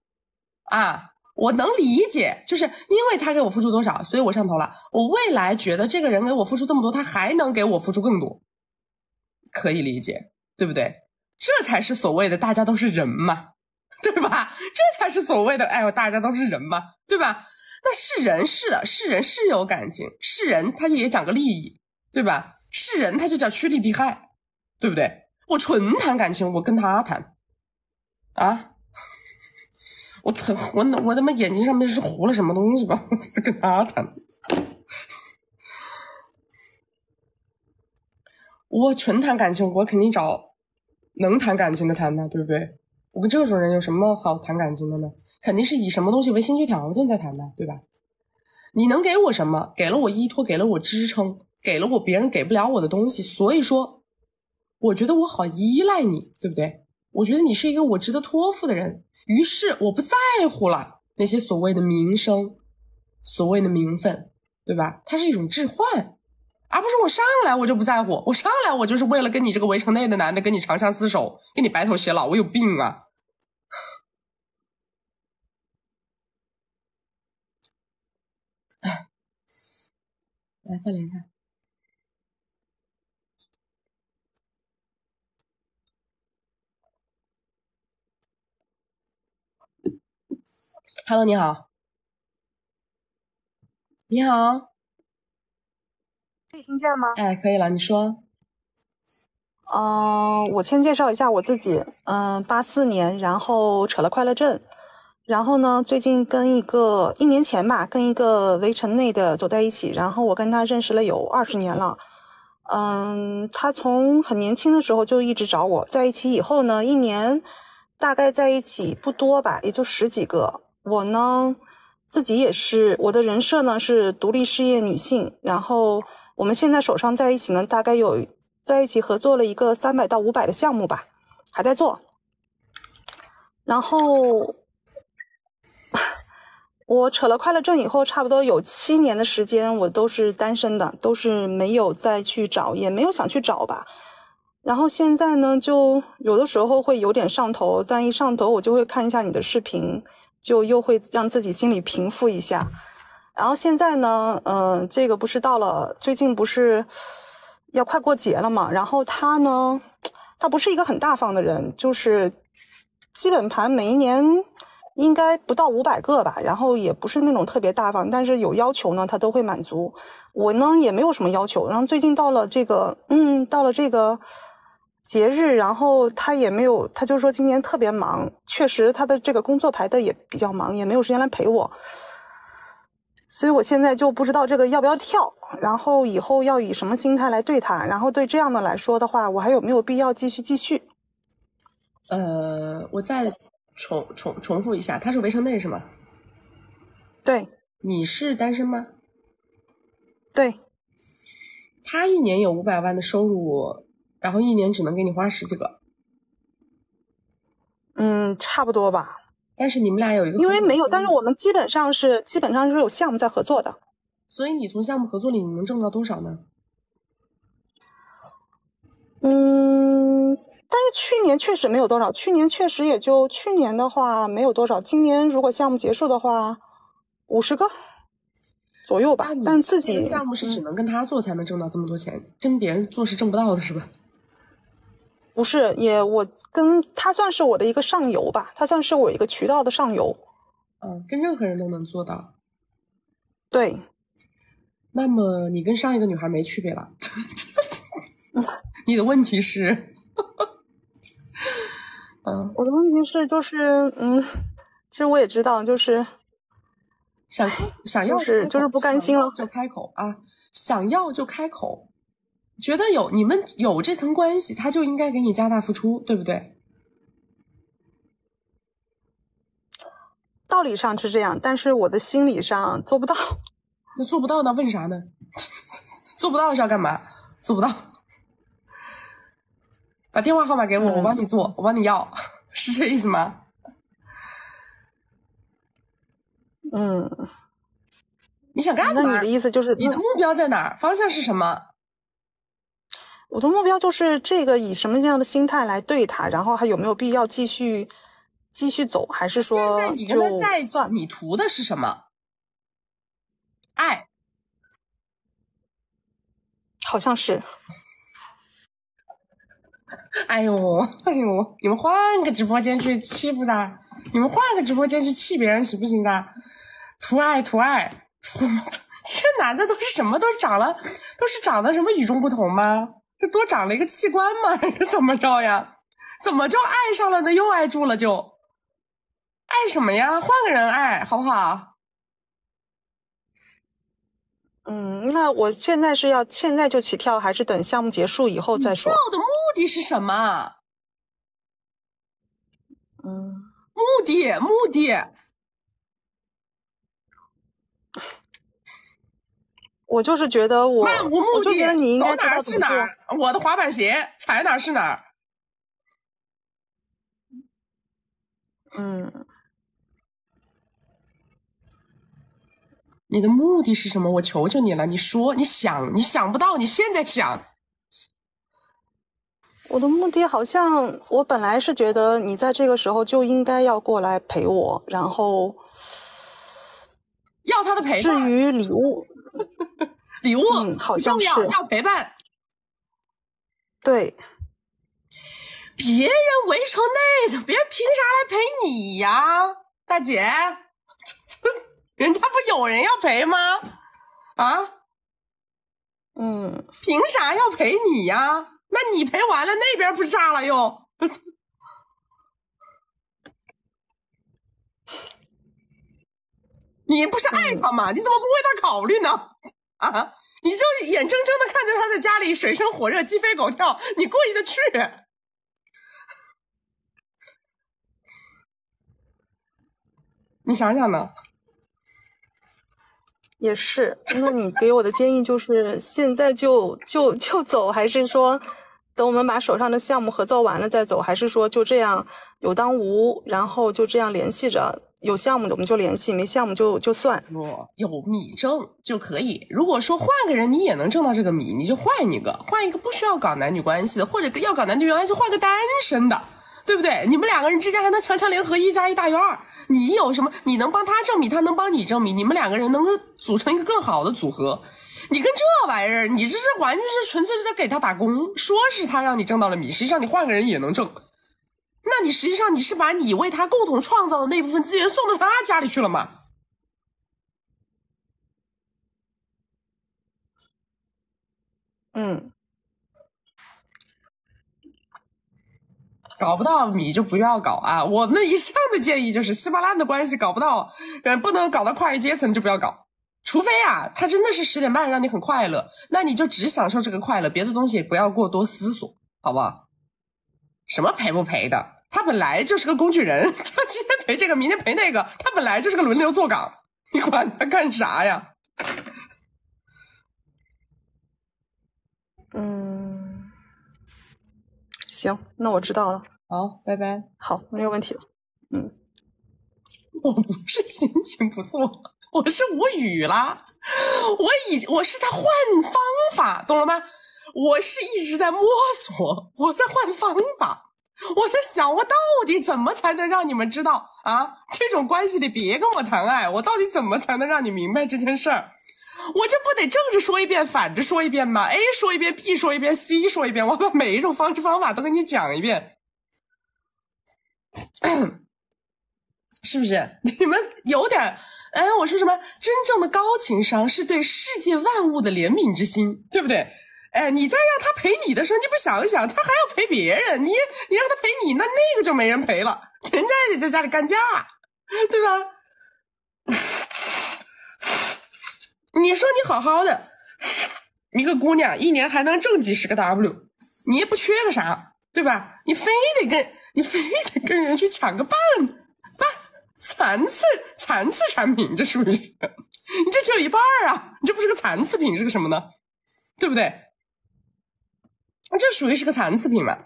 Speaker 1: 啊，我能理解，就是因为他给我付出多少，所以我上头了。我未来觉得这个人给我付出这么多，他还能给我付出更多。可以理解，对不对？这才是所谓的大家都是人嘛，对吧？这才是所谓的哎呦，大家都是人嘛，对吧？那是人是的，是人是有感情，是人他也讲个利益，对吧？是人他就叫趋利避害，对不对？我纯谈感情，我跟他谈啊，我他我我他妈眼睛上面是糊了什么东西吧？我跟他谈。我纯谈感情，我肯定找能谈感情的谈的，对不对？我跟这种人有什么好谈感情的呢？肯定是以什么东西为先决条件再谈的，对吧？你能给我什么？给了我依托，给了我支撑，给了我别人给不了我的东西，所以说，我觉得我好依赖你，对不对？我觉得你是一个我值得托付的人，于是我不在乎了那些所谓的名声，所谓的名分，对吧？它是一种置换。而不是我上来我就不在乎，我上来我就是为了跟你这个围城内的男的跟你长相厮守，跟你白头偕老，我有病啊！来再连看。Hello，你好，你好。
Speaker 12: 可以听见吗？
Speaker 1: 哎，可以了，你说。
Speaker 12: 嗯，我先介绍一下我自己。嗯，八四年，然后扯了快乐证，然后呢，最近跟一个一年前吧，跟一个围城内的走在一起，然后我跟他认识了有二十年了。嗯，他从很年轻的时候就一直找我在一起，以后呢，一年大概在一起不多吧，也就十几个。我呢，自己也是，我的人设呢是独立事业女性，然后。我们现在手上在一起呢，大概有在一起合作了一个三百到五百的项目吧，还在做。然后 我扯了快乐证以后，差不多有七年的时间，我都是单身的，都是没有再去找，也没有想去找吧。然后现在呢，就有的时候会有点上头，但一上头我就会看一下你的视频，就又会让自己心里平复一下。然后现在呢，嗯，这个不是到了最近不是要快过节了嘛？然后他呢，他不是一个很大方的人，就是基本盘每一年应该不到五百个吧。然后也不是那种特别大方，但是有要求呢，他都会满足。我呢也没有什么要求。然后最近到了这个，嗯，到了这个节日，然后他也没有，他就说今年特别忙，确实他的这个工作排的也比较忙，也没有时间来陪我。所以我现在就不知道这个要不要跳，然后以后要以什么心态来对他，然后对这样的来说的话，我还有没有必要继续继续？
Speaker 1: 呃，我再重重重复一下，他是围城内是吗？
Speaker 12: 对。
Speaker 1: 你是单身吗？
Speaker 12: 对。
Speaker 1: 他一年有五百万的收入，然后一年只能给你花十几个。
Speaker 12: 嗯，差不多吧。
Speaker 1: 但是你们俩有一个，
Speaker 12: 因为没有，但是我们基本上是基本上是有项目在合作的，
Speaker 1: 所以你从项目合作里你能挣到多少呢？
Speaker 12: 嗯，但是去年确实没有多少，去年确实也就去年的话没有多少，今年如果项目结束的话，五十个左右吧。但自己
Speaker 1: 项目是只能跟他做才能挣到这么多钱，跟别人做是挣不到的，是吧？
Speaker 12: 不是，也我跟他算是我的一个上游吧，他算是我一个渠道的上游。
Speaker 1: 嗯，跟任何人都能做到。
Speaker 12: 对。
Speaker 1: 那么你跟上一个女孩没区别了。你的问题是？嗯，
Speaker 12: 我的问题是，就是嗯，其实我也知道，就是
Speaker 1: 想想要
Speaker 12: 是就是不甘心了
Speaker 1: 就开口啊，想要就开口。觉得有你们有这层关系，他就应该给你加大付出，对不对？
Speaker 12: 道理上是这样，但是我的心理上做不到。
Speaker 1: 那做不到呢？问啥呢？做不到是要干嘛？做不到，把电话号码给我，我帮你做，我帮你要，是这意思吗？
Speaker 12: 嗯，
Speaker 1: 你想干嘛？
Speaker 12: 那你的意思就是
Speaker 1: 你的目标在哪儿？方向是什么？
Speaker 12: 我的目标就是这个，以什么样的心态来对他，然后还有没有必要继续继续走，还是说
Speaker 1: 现在你跟他在一起，你图的是什么？爱，
Speaker 12: 好像是。
Speaker 1: 哎呦，哎呦，你们换个直播间去欺负他，你们换个直播间去气别人行不行的？图爱，图爱，图 这男的都是什么？都是长了，都是长得什么与众不同吗？这多长了一个器官吗？还是怎么着呀？怎么就爱上了呢？又爱住了就？爱什么呀？换个人爱好不好？
Speaker 12: 嗯，那我现在是要现在就起跳，还是等项目结束以后再说？
Speaker 1: 跳的目的是什么？
Speaker 12: 嗯，
Speaker 1: 目的目的。
Speaker 12: 我就是觉得我，
Speaker 1: 漫无目的，
Speaker 12: 我就觉得你应该
Speaker 1: 走哪儿是哪儿。我的滑板鞋踩哪儿是哪儿。
Speaker 12: 嗯，
Speaker 1: 你的目的是什么？我求求你了，你说，你想，你想不到，你现在想。
Speaker 12: 我的目的好像，我本来是觉得你在这个时候就应该要过来陪我，然后
Speaker 1: 要他的陪
Speaker 12: 伴。至于礼物。
Speaker 1: 礼物、
Speaker 12: 嗯、好像是
Speaker 1: 要要陪伴，
Speaker 12: 对，
Speaker 1: 别人围城内的，别人凭啥来陪你呀，大姐？人家不有人要陪吗？啊？
Speaker 12: 嗯，
Speaker 1: 凭啥要陪你呀？那你陪完了，那边不炸了又？你不是爱他吗？你怎么不为他考虑呢？啊！你就眼睁睁的看着他在家里水深火热、鸡飞狗跳，你过意的去？你想想呢？
Speaker 12: 也是。那你给我的建议就是现在就就就走，还是说等我们把手上的项目合作完了再走？还是说就这样有当无，然后就这样联系着？有项目的我们就联系，没项目就就算。
Speaker 1: 我有米挣就可以。如果说换个人你也能挣到这个米，你就换一个，换一个不需要搞男女关系的，或者要搞男女关系，换个单身的，对不对？你们两个人之间还能强强联合，一加一大于二。你有什么？你能帮他挣米，他能帮你挣米，你们两个人能够组成一个更好的组合。你跟这玩意儿，你这是完全是纯粹是在给他打工。说是他让你挣到了米，实际上你换个人也能挣。那你实际上你是把你为他共同创造的那部分资源送到他家里去了吗？
Speaker 12: 嗯，
Speaker 1: 搞不到米就不要搞啊！我们一向的建议就是稀巴烂的关系搞不到，呃，不能搞到跨越阶层就不要搞，除非啊，他真的是十点半让你很快乐，那你就只享受这个快乐，别的东西也不要过多思索，好不好？什么赔不赔的？他本来就是个工具人，他今天陪这个，明天陪那个，他本来就是个轮流坐岗，你管他干啥呀？
Speaker 12: 嗯，行，那我知道了。
Speaker 1: 好，拜拜。
Speaker 12: 好，没有问题了。嗯，
Speaker 1: 我不是心情不错，我是无语啦。我已我是在换方法，懂了吗？我是一直在摸索，我在换方法，我在想，我到底怎么才能让你们知道啊？这种关系里别跟我谈爱，我到底怎么才能让你明白这件事儿？我这不得正着说一遍，反着说一遍吗？A 说一遍，B 说一遍，C 说一遍，我把每一种方式方法都跟你讲一遍，是不是？你们有点哎，我说什么？真正的高情商是对世界万物的怜悯之心，对不对？哎，你再让他陪你的时候，你不想想，他还要陪别人，你你让他陪你，那那个就没人陪了，人家也得在家里干架，对吧？你说你好好的一个姑娘，一年还能挣几十个 W，你也不缺个啥，对吧？你非得跟你非得跟人去抢个半半残次残次产品，这是不是？你这只有一半啊！你这不是个残次品，是个什么呢？对不对？这属于是个残次品嘛？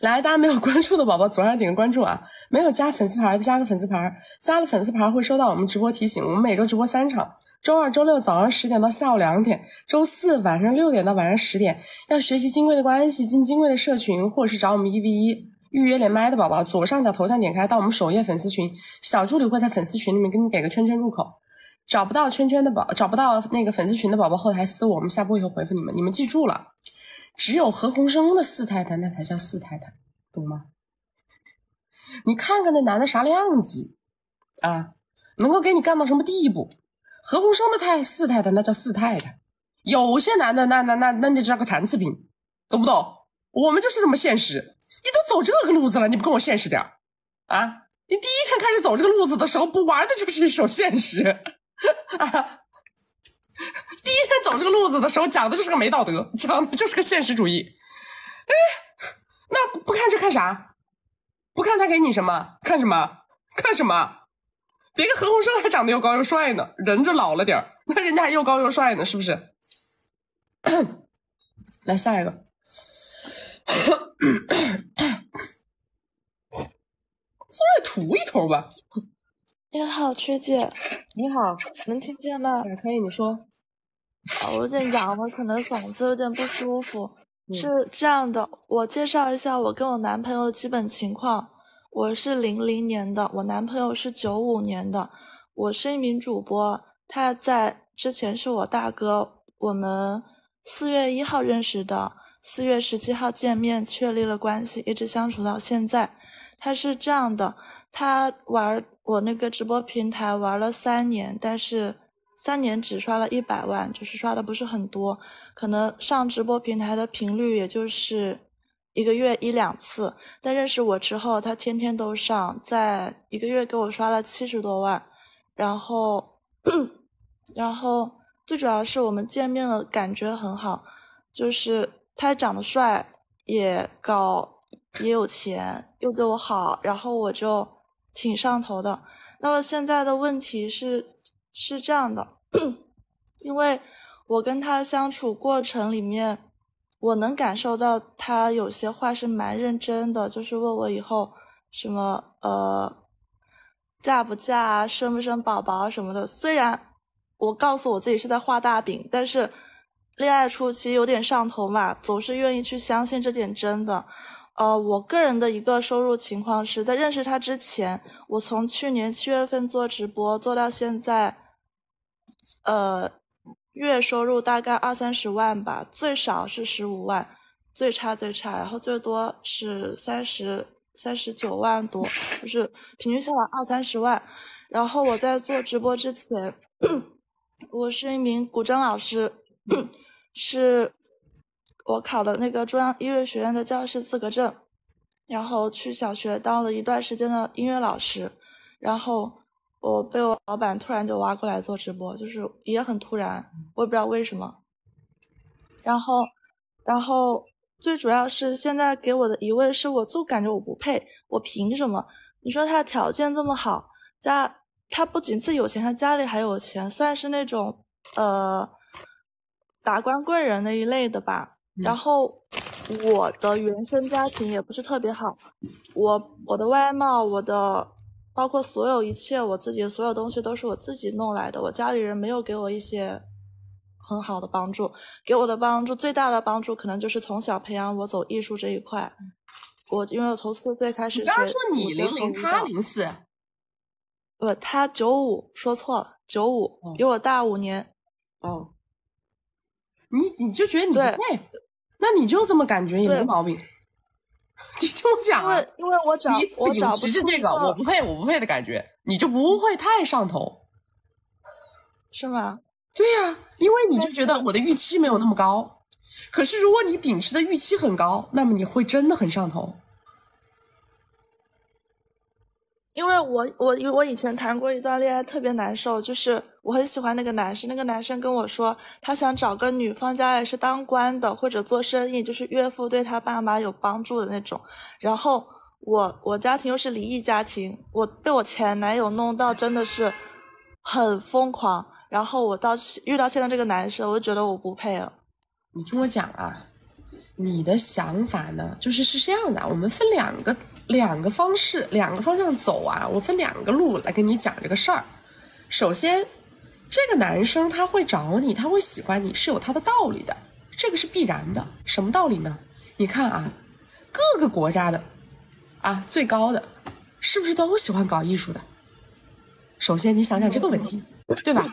Speaker 1: 来，大家没有关注的宝宝，左上点个关注啊！没有加粉丝牌的加个粉丝牌，加了粉丝牌会收到我们直播提醒。我们每周直播三场，周二、周六早上十点到下午两点，周四晚上六点到晚上十点。要学习金贵的关系，进金贵的社群，或者是找我们一 v 一预约连麦的宝宝，左上角头像点开到我们首页粉丝群，小助理会在粉丝群里面给你给个圈圈入口。找不到圈圈的宝，找不到那个粉丝群的宝宝，后台私我，我们下播以后回复你们。你们记住了，只有何鸿燊的四太太，那才叫四太太，懂吗？你看看那男的啥量级啊，能够给你干到什么地步？何鸿燊的太四太太，那叫四太太。有些男的，那那那那那叫个残次品，懂不懂？我们就是这么现实。你都走这个路子了，你不跟我现实点啊？你第一天开始走这个路子的时候，不玩的就是一手现实。啊！第一天走这个路子的时候，讲的就是个没道德，讲的就是个现实主义。哎，那不看这看啥？不看他给你什么？看什么？看什么？别个何鸿燊还长得又高又帅呢，人就老了点那人家还又高又帅呢，是不是？来下一个，再吐一头吧。
Speaker 13: 你好，曲姐。
Speaker 1: 你好，
Speaker 13: 能听见吗？
Speaker 1: 可以，你说。
Speaker 13: 啊，我有点哑了，可能嗓子有点不舒服。是这样的，我介绍一下我跟我男朋友的基本情况。我是零零年的，我男朋友是九五年的。我是一名主播，他在之前是我大哥。我们四月一号认识的，四月十七号见面，确立了关系，一直相处到现在。他是这样的，他玩。我那个直播平台玩了三年，但是三年只刷了一百万，就是刷的不是很多，可能上直播平台的频率也就是一个月一两次。但认识我之后，他天天都上，在一个月给我刷了七十多万。然后，然后最主要是我们见面了，感觉很好，就是他长得帅，也高，也有钱，又对我好，然后我就。挺上头的，那么现在的问题是是这样的，因为我跟他相处过程里面，我能感受到他有些话是蛮认真的，就是问我以后什么呃嫁不嫁、啊生不生宝宝什么的。虽然我告诉我自己是在画大饼，但是恋爱初期有点上头嘛，总是愿意去相信这点真的。呃，我个人的一个收入情况是在认识他之前，我从去年七月份做直播做到现在，呃，月收入大概二三十万吧，最少是十五万，最差最差，然后最多是三十三十九万多，就是平均下来二三十万。然后我在做直播之前，我是一名古筝老师，是。我考了那个中央音乐学院的教师资格证，然后去小学当了一段时间的音乐老师，然后我被我老板突然就挖过来做直播，就是也很突然，我也不知道为什么。然后，然后最主要是现在给我的疑问是，我就感觉我不配，我凭什么？你说他条件这么好，家他不仅自己有钱，他家里还有钱，算是那种呃达官贵人那一类的吧。然后我的原生家庭也不是特别好，我我的外貌，我的包括所有一切，我自己的所有东西都是我自己弄来的。我家里人没有给我一些很好的帮助，给我的帮助最大的帮助可能就是从小培养我走艺术这一块。我因为我从四岁开始学，
Speaker 1: 刚刚说你零零，他零四，
Speaker 13: 不，他九五，说错了，九五比我大五年。
Speaker 1: 哦，你你就觉得你不配？那你就这么感觉也没毛病，你听我讲
Speaker 13: 啊，因为因为我找我找
Speaker 1: 不着这个我不配我不配的感觉，你就不会太上头，
Speaker 13: 是吗？
Speaker 1: 对呀，因为你就觉得我的预期没有那么高，可是如果你秉持的预期很高，那么你会真的很上头。
Speaker 13: 因为我我因为我以前谈过一段恋爱，特别难受，就是我很喜欢那个男生，那个男生跟我说，他想找个女方家里是当官的或者做生意，就是岳父对他爸妈有帮助的那种。然后我我家庭又是离异家庭，我被我前男友弄到真的是很疯狂，然后我到遇到现在这个男生，我就觉得我不配了。
Speaker 1: 你听我讲啊，你的想法呢，就是是这样的，我们分两个两个方式，两个方向走啊，我分两个路来跟你讲这个事儿。首先，这个男生他会找你，他会喜欢你是有他的道理的，这个是必然的。什么道理呢？你看啊，各个国家的啊最高的，是不是都喜欢搞艺术的？首先你想想这个问题，对吧？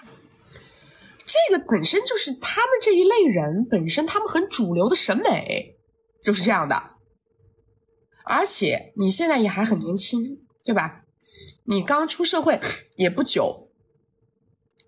Speaker 1: 这个本身就是他们这一类人本身，他们很主流的审美就是这样的。而且你现在也还很年轻，对吧？你刚出社会也不久，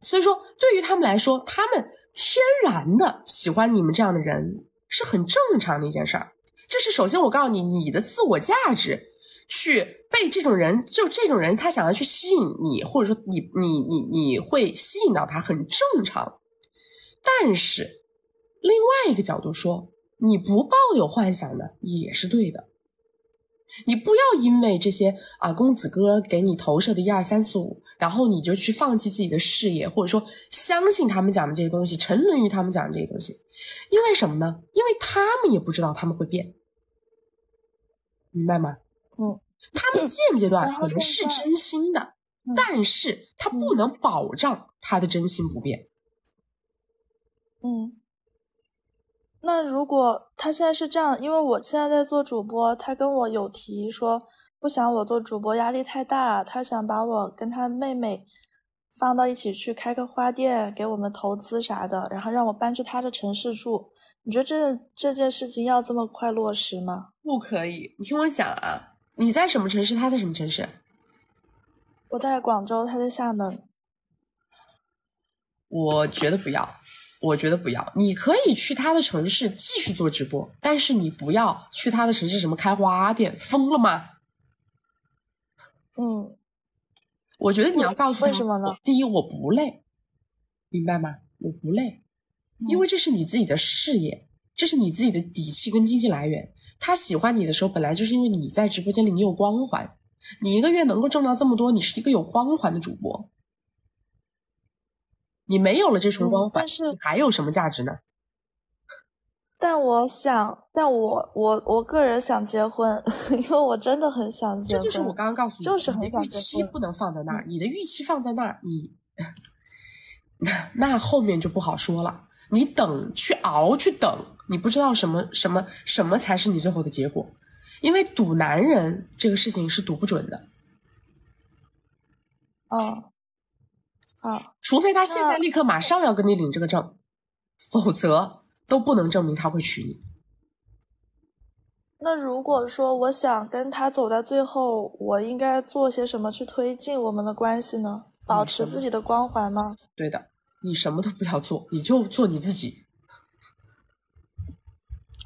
Speaker 1: 所以说对于他们来说，他们天然的喜欢你们这样的人是很正常的一件事儿。这是首先我告诉你，你的自我价值去被这种人，就这种人他想要去吸引你，或者说你你你你会吸引到他，很正常。但是另外一个角度说，你不抱有幻想的也是对的。你不要因为这些啊公子哥给你投射的一二三四五，然后你就去放弃自己的事业，或者说相信他们讲的这些东西，沉沦于他们讲的这些东西。因为什么呢？因为他们也不知道他们会变，明白吗？
Speaker 13: 嗯，
Speaker 1: 他们现阶段可能是真心的，但是他不能保障他的真心不变。
Speaker 13: 嗯，那如果他现在是这样，因为我现在在做主播，他跟我有提说不想我做主播，压力太大，他想把我跟他妹妹放到一起去开个花店，给我们投资啥的，然后让我搬去他的城市住。你觉得这这件事情要这么快落实吗？
Speaker 1: 不可以，你听我讲啊，你在什么城市？他在什么城市？
Speaker 13: 我在广州，他在厦门。
Speaker 1: 我觉得不要。我觉得不要，你可以去他的城市继续做直播，但是你不要去他的城市什么开花店，疯了吗？
Speaker 13: 嗯，
Speaker 1: 我觉得你要告诉他
Speaker 13: 为什么呢？
Speaker 1: 第一，我不累，明白吗？我不累，因为这是你自己的事业，这是你自己的底气跟经济来源。他喜欢你的时候，本来就是因为你在直播间里你有光环，你一个月能够挣到这么多，你是一个有光环的主播。你没有了这重光环，
Speaker 13: 但是
Speaker 1: 还有什么价值呢？
Speaker 13: 但我想，但我我我个人想结婚，因为我真的很想结婚。
Speaker 1: 这就是我刚刚告诉你，
Speaker 13: 就是
Speaker 1: 你的预期不能放在那儿，你的预期放在那儿，你 那后面就不好说了。你等去熬去等，你不知道什么什么什么才是你最后的结果，因为赌男人这个事情是赌不准的。
Speaker 13: 哦。啊，
Speaker 1: 除非他现在立刻马上要跟你领这个证，否则都不能证明他会娶你。
Speaker 13: 那如果说我想跟他走到最后，我应该做些什么去推进我们的关系呢？保持自己的光环吗？
Speaker 1: 对的，你什么都不要做，你就做你自己。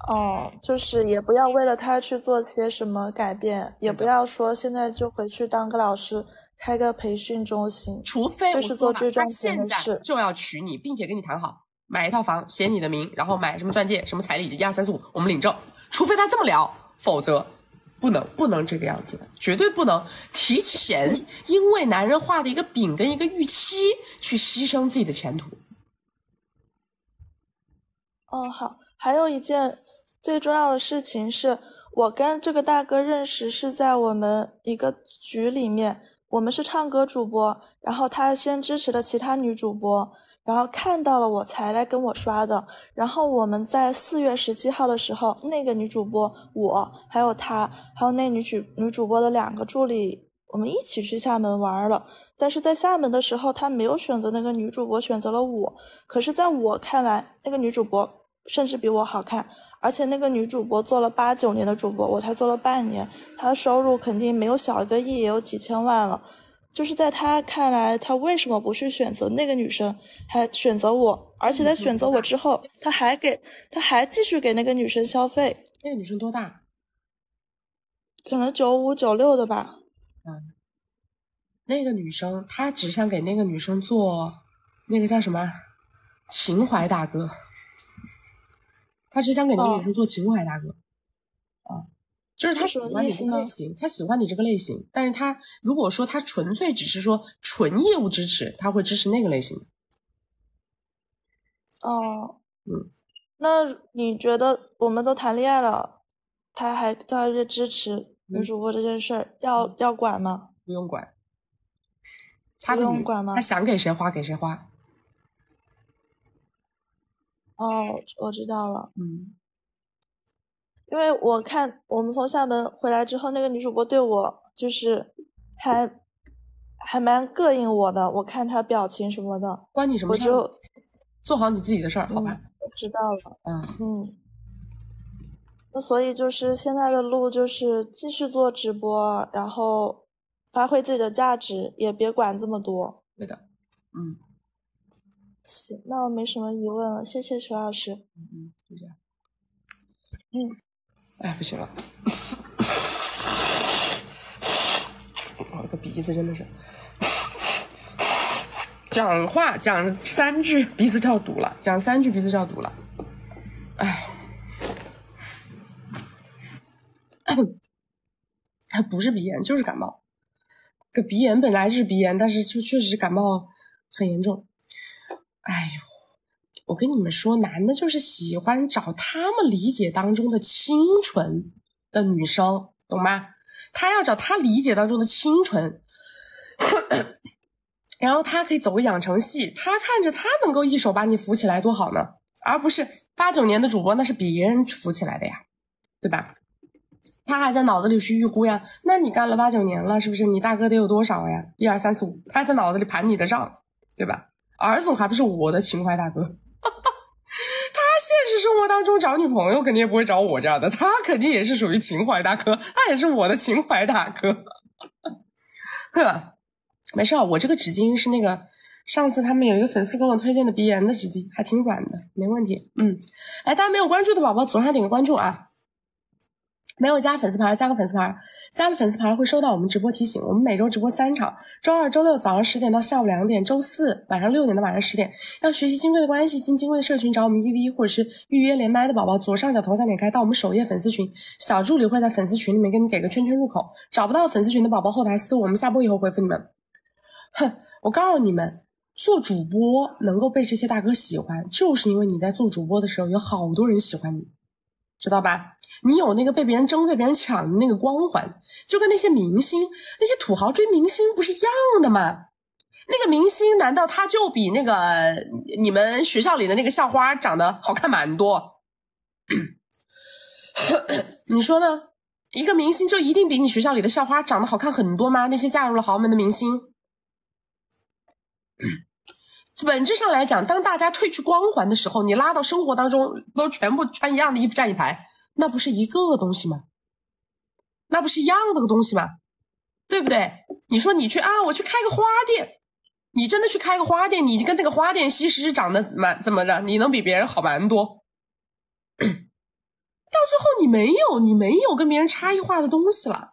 Speaker 13: 哦，就是也不要为了他去做些什么改变，也不要说现在就回去当个老师。开个培训中心，
Speaker 1: 除非
Speaker 13: 就是做最赚钱
Speaker 1: 的事，就要娶你，并且跟你谈好，买一套房，写你的名，然后买什么钻戒、什么彩礼，一二三四五，我们领证。除非他这么聊，否则不能不能这个样子的，绝对不能提前因为男人画的一个饼跟一个预期去牺牲自己的前途。
Speaker 13: 哦，好，还有一件最重要的事情是，我跟这个大哥认识是在我们一个局里面。我们是唱歌主播，然后他先支持了其他女主播，然后看到了我才来跟我刷的。然后我们在四月十七号的时候，那个女主播，我还有她，还有那女主女主播的两个助理，我们一起去厦门玩了。但是在厦门的时候，他没有选择那个女主播，选择了我。可是在我看来，那个女主播甚至比我好看。而且那个女主播做了八九年的主播，我才做了半年，她的收入肯定没有小一个亿，也有几千万了。就是在他看来，他为什么不去选择那个女生，还选择我？而且在选择我之后，他还给，他还继续给那个女生消费。
Speaker 1: 那个女生多大？
Speaker 13: 可能九五九六的吧。
Speaker 1: 嗯，那个女生她只想给那个女生做，那个叫什么？情怀大哥。他只想给那个女生做情怀大哥，啊，就是他喜欢你
Speaker 8: 意思呢
Speaker 1: 这个类型，他喜欢你这个类型，但是他如果说他纯粹只是说纯业务支持，他会支持那个类型。
Speaker 8: 哦，
Speaker 1: 嗯，
Speaker 8: 那你觉得我们都谈恋爱了，他还他还支持女主播这件事儿，要要管吗？
Speaker 1: 不用管，他
Speaker 8: 不用管吗
Speaker 1: 他想给谁花给谁花。
Speaker 8: 哦，我知道了。
Speaker 1: 嗯，
Speaker 8: 因为我看我们从厦门回来之后，那个女主播对我就是还还蛮膈应我的，我看她表情什么的，
Speaker 1: 关你什么事儿？
Speaker 8: 我就
Speaker 1: 做好你自己的事儿，好吧？
Speaker 8: 我知道了。
Speaker 1: 嗯
Speaker 8: 嗯，那所以就是现在的路就是继续做直播，然后发挥自己的价值，也别管这么多。
Speaker 1: 对的，嗯
Speaker 8: 行，那我没什么疑问了，谢谢徐老师。
Speaker 1: 嗯嗯，就这样。
Speaker 8: 嗯，
Speaker 1: 哎，不行了，我的鼻子真的是，讲话讲三句鼻子就要堵了，讲三句鼻子就要堵了，哎，还不是鼻炎就是感冒，这鼻炎本来就是鼻炎，但是就确实感冒很严重。哎呦，我跟你们说，男的就是喜欢找他们理解当中的清纯的女生，懂吗？他要找他理解当中的清纯，然后他可以走个养成系，他看着他能够一手把你扶起来多好呢，而不是八九年的主播那是别人扶起来的呀，对吧？他还在脑子里去预估呀，那你干了八九年了，是不是？你大哥得有多少呀？一二三四五，他还在脑子里盘你的账，对吧？儿总还不是我的情怀大哥，他现实生活当中找女朋友肯定也不会找我这样的，他肯定也是属于情怀大哥，他也是我的情怀大哥，呵，没事啊，我这个纸巾是那个上次他们有一个粉丝给我推荐的鼻炎的纸巾，还挺软的，没问题。嗯，来，大家没有关注的宝宝左上点个关注啊。没有加粉丝牌，加个粉丝牌，加了粉丝牌会收到我们直播提醒。我们每周直播三场，周二、周六早上十点到下午两点，周四晚上六点到晚上十点。要学习金贵的关系，进金贵的社群找我们一 v 或者是预约连麦的宝宝，左上角头像点开到我们首页粉丝群，小助理会在粉丝群里面给你给个圈圈入口。找不到粉丝群的宝宝，后台私我们下播以后回复你们。哼，我告诉你们，做主播能够被这些大哥喜欢，就是因为你在做主播的时候有好多人喜欢你，知道吧？你有那个被别人争、被别人抢的那个光环，就跟那些明星、那些土豪追明星不是一样的吗？那个明星难道他就比那个你们学校里的那个校花长得好看蛮多？你说呢？一个明星就一定比你学校里的校花长得好看很多吗？那些嫁入了豪门的明星，本质上来讲，当大家褪去光环的时候，你拉到生活当中都全部穿一样的衣服站一排。那不是一个东西吗？那不是一样的个东西吗？对不对？你说你去啊，我去开个花店，你真的去开个花店，你跟那个花店西施长得蛮怎么着？你能比别人好蛮多？到最后你没有，你没有跟别人差异化的东西了。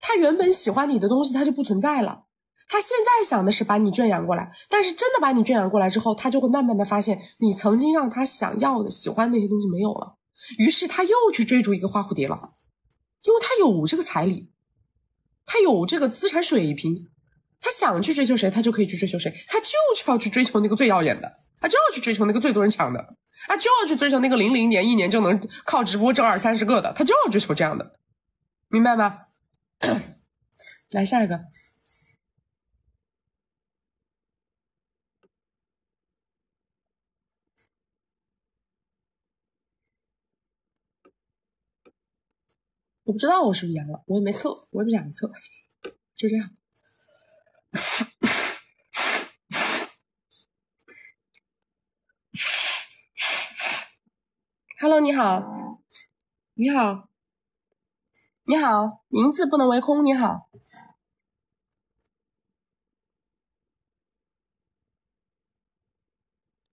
Speaker 1: 他原本喜欢你的东西，他就不存在了。他现在想的是把你圈养过来，但是真的把你圈养过来之后，他就会慢慢的发现，你曾经让他想要的、喜欢那些东西没有了。于是他又去追逐一个花蝴蝶了，因为他有这个彩礼，他有这个资产水平，他想去追求谁，他就可以去追求谁，他就是要去追求那个最耀眼的，他就要去追求那个最多人抢的，他就要去追求那个零零年一年就能靠直播挣二三十个的，他就要追求这样的，明白吗？来下一个。我不知道我是不是阳了，我也没测，我也不想测，就这样。Hello，你好，你好，你好，名字不能为空，你好，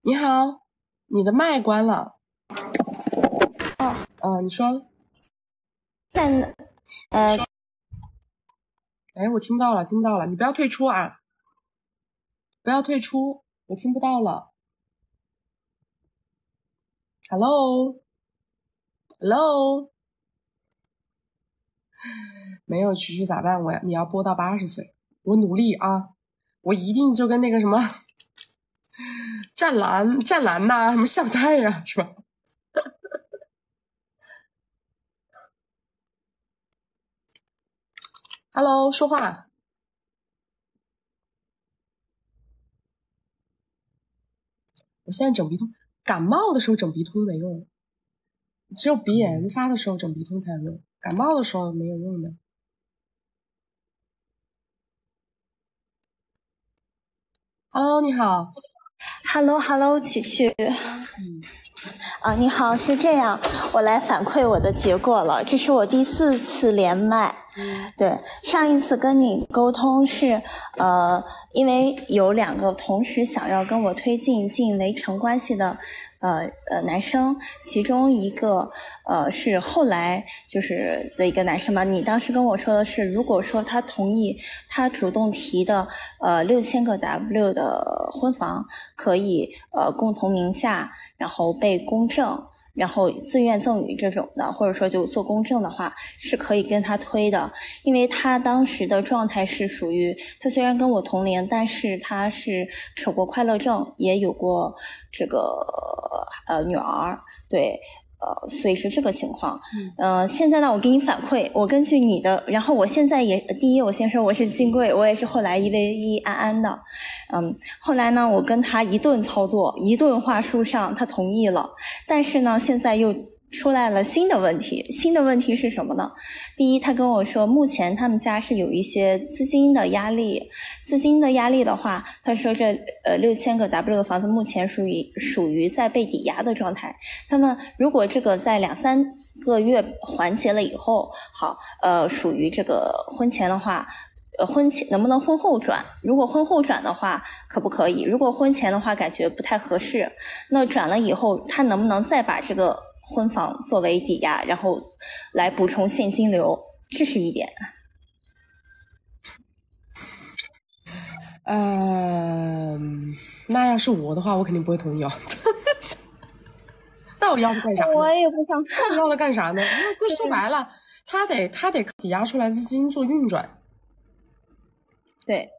Speaker 1: 你好，你的麦关了。
Speaker 14: 哦，
Speaker 1: 嗯，你说。
Speaker 14: 那呃，
Speaker 1: 哎，我听到了，听到了，你不要退出啊！不要退出，我听不到了。Hello，Hello，没有区区咋办？我要你要播到八十岁，我努力啊！我一定就跟那个什么 湛蓝、湛蓝呐、什么向太呀、是吧？Hello，说话。我现在整鼻通，感冒的时候整鼻通没用，只有鼻炎发的时候整鼻通才有用，感冒的时候没有用的。Hello，你好。
Speaker 14: Hello，Hello，曲曲。啊，你好，是这样，我来反馈我的结果了，这是我第四次连麦。对，上一次跟你沟通是，呃，因为有两个同时想要跟我推进进围城关系的，呃呃男生，其中一个呃是后来就是的一个男生嘛，你当时跟我说的是，如果说他同意他主动提的呃六千个 W 的婚房可以呃共同名下，然后被公证。然后自愿赠与这种的，或者说就做公证的话，是可以跟他推的，因为他当时的状态是属于，他虽然跟我同龄，但是他是扯过快乐证，也有过这个呃女儿，对。呃，所以是这个情况。嗯、呃，现在呢，我给你反馈，我根据你的，然后我现在也第一，我先说我是金贵，我也是后来一 v 一安安的，嗯，后来呢，我跟他一顿操作，一顿话术上，他同意了，但是呢，现在又出来了新的问题，新的问题是什么呢？第一，他跟我说，目前他们家是有一些资金的压力，资金的压力的话，他说这呃六千个 W 的房子目前属于属于在被抵押的状态。他们如果这个在两三个月还结了以后，好，呃，属于这个婚前的话。呃，婚前能不能婚后转？如果婚后转的话，可不可以？如果婚前的话，感觉不太合适。那转了以后，他能不能再把这个婚房作为抵押，然后来补充现金流？这是一点。
Speaker 1: 嗯，那要是我的话，我肯定不会同意哦。那我要它干啥呢？
Speaker 14: 我也不想
Speaker 1: 那我要它干啥呢？那就说白了，他得他得抵押出来的资金做运转。
Speaker 14: 对，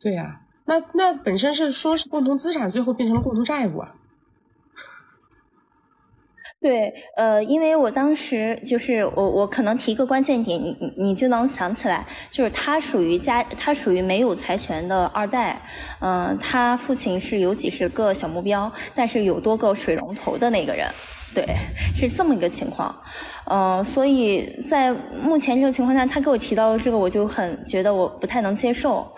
Speaker 1: 对呀、那那本身是说是共同资产，最后变成了共同债务啊。
Speaker 14: 对，呃，因为我当时就是我我可能提一个关键点，你你你就能想起来，就是他属于家，他属于没有财权的二代，嗯、他父亲是有几十个小目标，但是有多个水龙头的那个人，对，是这么一个情况，嗯、所以在目前这个情况下，他给我提到这个，我就很觉得我不太能接受，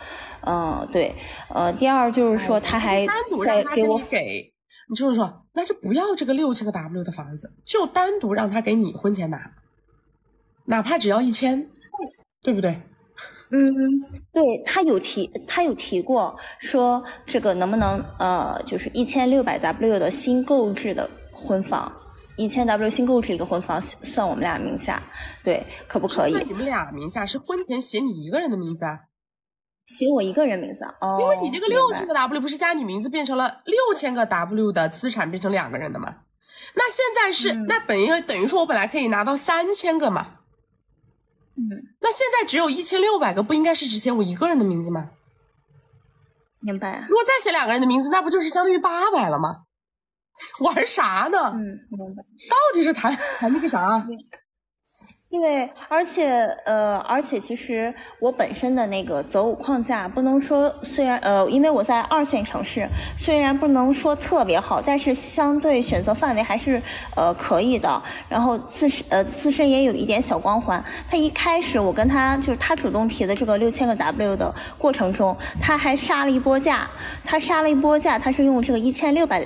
Speaker 14: 嗯、对，呃，第二就是说他还在给我
Speaker 1: 给你给，你就是说，那就不要这个六千个 W 的房子，就单独让他给你婚前拿，哪怕只要一千，对不对？
Speaker 14: 嗯，对他有提，他有提过说这个能不能呃，就是一千六百 W 的新购置的婚房，一千 W 新购置一个婚房算我们俩名下，对，可不可以？
Speaker 1: 你们俩名下是婚前写你一个人的名字啊？
Speaker 14: 写我一个人名字啊？哦，
Speaker 1: 因为你这个六千个 W 不是加你名字变成了六千个 W 的资产变成两个人的吗？那现在是、
Speaker 14: 嗯
Speaker 1: 那等于等于说我本来可以拿到三千个嘛？
Speaker 14: 嗯，
Speaker 1: 那现在只有一千六百个，不应该是只写我一个人的名字吗？
Speaker 14: 明白。
Speaker 1: 如果再写两个人的名字，那不就是相当于八百了吗？玩啥呢？
Speaker 14: 嗯，明白。
Speaker 1: 到底是谈 谈那个啥？
Speaker 14: 因为而且呃，而且其实我本身的那个择偶框架不能说，虽然呃，因为我在二线城市，虽然不能说特别好，但是相对选择范围还是呃可以的。然后自身呃自身也有一点小光环。他一开始我跟他就是他主动提的这个六千个 W 的过程中，他还杀了一波价，他杀了一波价，他是用这个一千六百。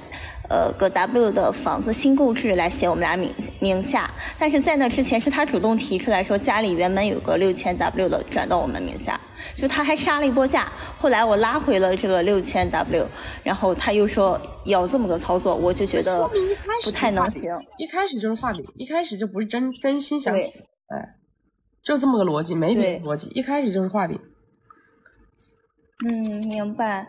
Speaker 14: 呃个 W 的房子新购置来写我们俩名名下，但是在那之前是他主动提出来说家里原本有个六千 W 的转到我们名下，就他还杀了一波价，后来我拉回了这个六千 W，然后他又说要这么个操作，我就觉得不太能行。
Speaker 1: 一开始就是画饼，一开始就不是真真心想哎，就这么个逻辑，没别的逻辑，一开始就是画饼。
Speaker 14: 嗯，明白。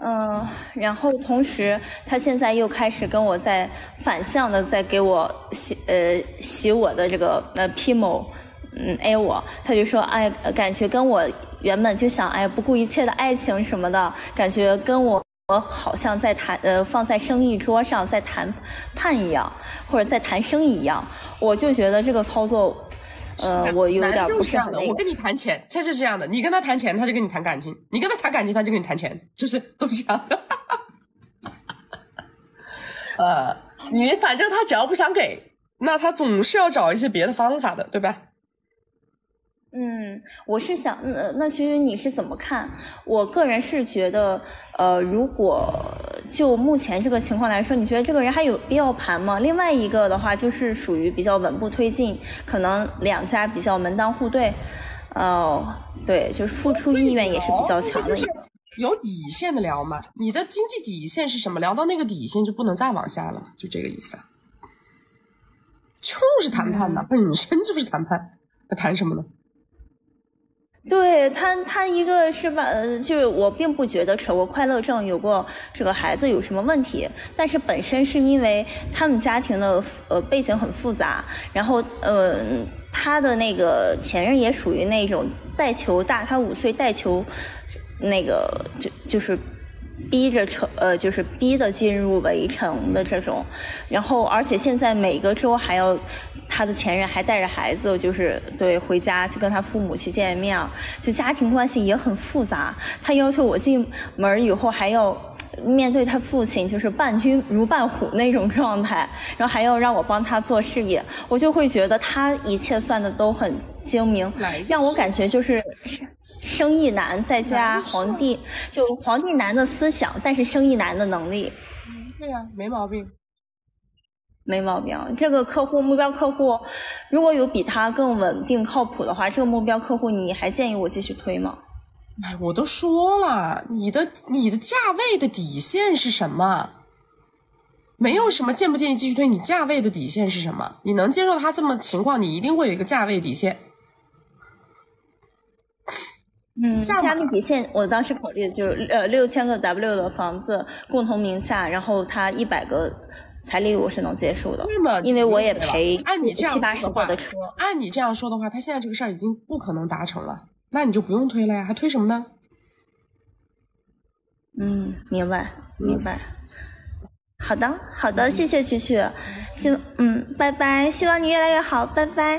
Speaker 14: 嗯，然后同时，他现在又开始跟我在反向的在给我洗呃洗我的这个呃 P 某嗯 A 我，他就说哎，感觉跟我原本就想哎不顾一切的爱情什么的感觉跟。我好像在谈呃放在生意桌上在谈判一样，或者在谈生意一样，我就觉得这个操作，呃，我有点不是很那个。
Speaker 1: 我跟你谈钱，他就是这样的。你跟他谈钱，他就跟你谈感情；你跟他谈感情，他就跟你谈钱，就是都是这样的。呃，你反正他只要不想给，那他总是要找一些别的方法的，对吧？
Speaker 14: 嗯，我是想，那那其实你是怎么看？我个人是觉得，呃，如果就目前这个情况来说，你觉得这个人还有必要盘吗？另外一个的话，就是属于比较稳步推进，可能两家比较门当户对，呃，对，就是付出意愿也是比较强的。
Speaker 1: 有底线的聊嘛？你的经济底线是什么？聊到那个底线就不能再往下了，就这个意思。就是谈判呐，本身就是谈判，那谈什么呢？
Speaker 14: 对他，他一个是吧，就是我并不觉得扯过快乐症有过这个孩子有什么问题，但是本身是因为他们家庭的呃背景很复杂，然后呃他的那个前任也属于那种带球大他五岁带球，那个就就是。逼着成呃，就是逼的进入围城的这种，然后而且现在每个周还要他的前任还带着孩子，就是对回家去跟他父母去见面，就家庭关系也很复杂。他要求我进门以后还要面对他父亲，就是伴君如伴虎那种状态，然后还要让我帮他做事业，我就会觉得他一切算的都很精明，让我感觉就是。生意难，再加皇帝，就皇帝难的思想，但是生意难的能力。
Speaker 1: 对呀，没毛病，
Speaker 14: 没毛病。这个客户目标客户，如果有比他更稳定靠谱的话，这个目标客户你还建议我继续推吗？
Speaker 1: 哎，我都说了，你的你的价位的底线是什么？没有什么建不建议继续推，你价位的底线是什么？你能接受他这么情况，你一定会有一个价位底线。
Speaker 14: 嗯，加密底线，我当时考虑的就是呃六千个 W 的房子共同名下，然后他一百个彩礼我是能接受的。
Speaker 1: 那么，
Speaker 14: 因为我也赔
Speaker 1: 按你这样
Speaker 14: 七八十万的车。
Speaker 1: 按你这样说的话，他现在这个事儿已经不可能达成了，那你就不用推了呀，还推什么呢？
Speaker 14: 嗯，明白明白。好的好的，谢谢曲曲，希嗯拜拜，希望你越来越好，拜拜。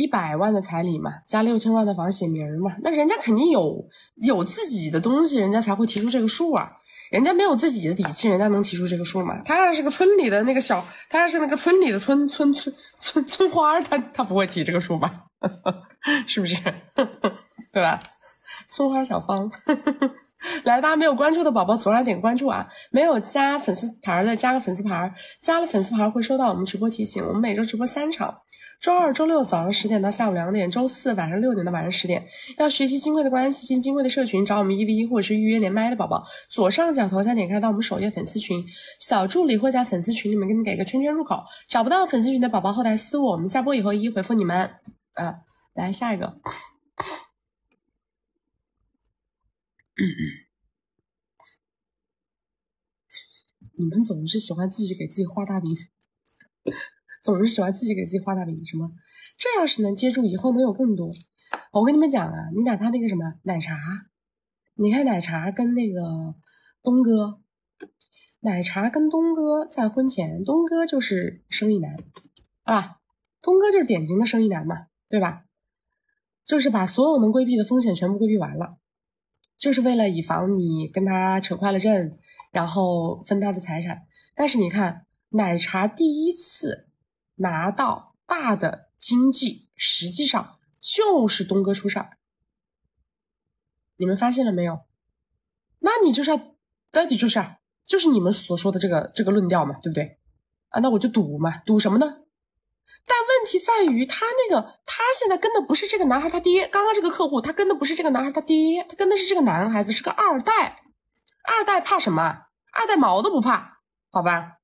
Speaker 1: 一百万的彩礼嘛，加六千万的房写名嘛，那人家肯定有有自己的东西，人家才会提出这个数啊。人家没有自己的底气，人家能提出这个数吗？他要是个村里的那个小，他要是那个村里的村村村村村花，他他不会提这个数吗？是不是？对吧？村花小芳，来，大家没有关注的宝宝左上点关注啊！没有加粉丝牌的加个粉丝牌，加了粉丝牌会收到我们直播提醒。我们每周直播三场。周二、周六早上十点到下午两点，周四晚上六点到晚上十点。要学习金贵的关系，进金贵的社群，找我们一 v 一或者是预约连麦的宝宝，左上角头像点开到我们首页粉丝群，小助理会在粉丝群里面给你给个圈圈入口。找不到粉丝群的宝宝，后台私我，我们下播以后一一回复你们。啊，来下一个。你们总是喜欢自己给自己画大饼。总是喜欢自己给自己画大饼，什么？这要是能接住，以后能有更多。我跟你们讲啊，你哪怕那个什么奶茶，你看奶茶跟那个东哥，奶茶跟东哥在婚前，东哥就是生意男，啊，东哥就是典型的生意男嘛，对吧？就是把所有能规避的风险全部规避完了，就是为了以防你跟他扯快了阵，然后分他的财产。但是你看奶茶第一次。拿到大的经济，实际上就是东哥出事儿，你们发现了没有？那你就是要到底就是啊，就是你们所说的这个这个论调嘛，对不对？啊，那我就赌嘛，赌什么呢？但问题在于他那个，他现在跟的不是这个男孩他爹，刚刚这个客户他跟的不是这个男孩他爹，他跟的是这个男孩子，是个二代，二代怕什么？二代毛都不怕，好吧？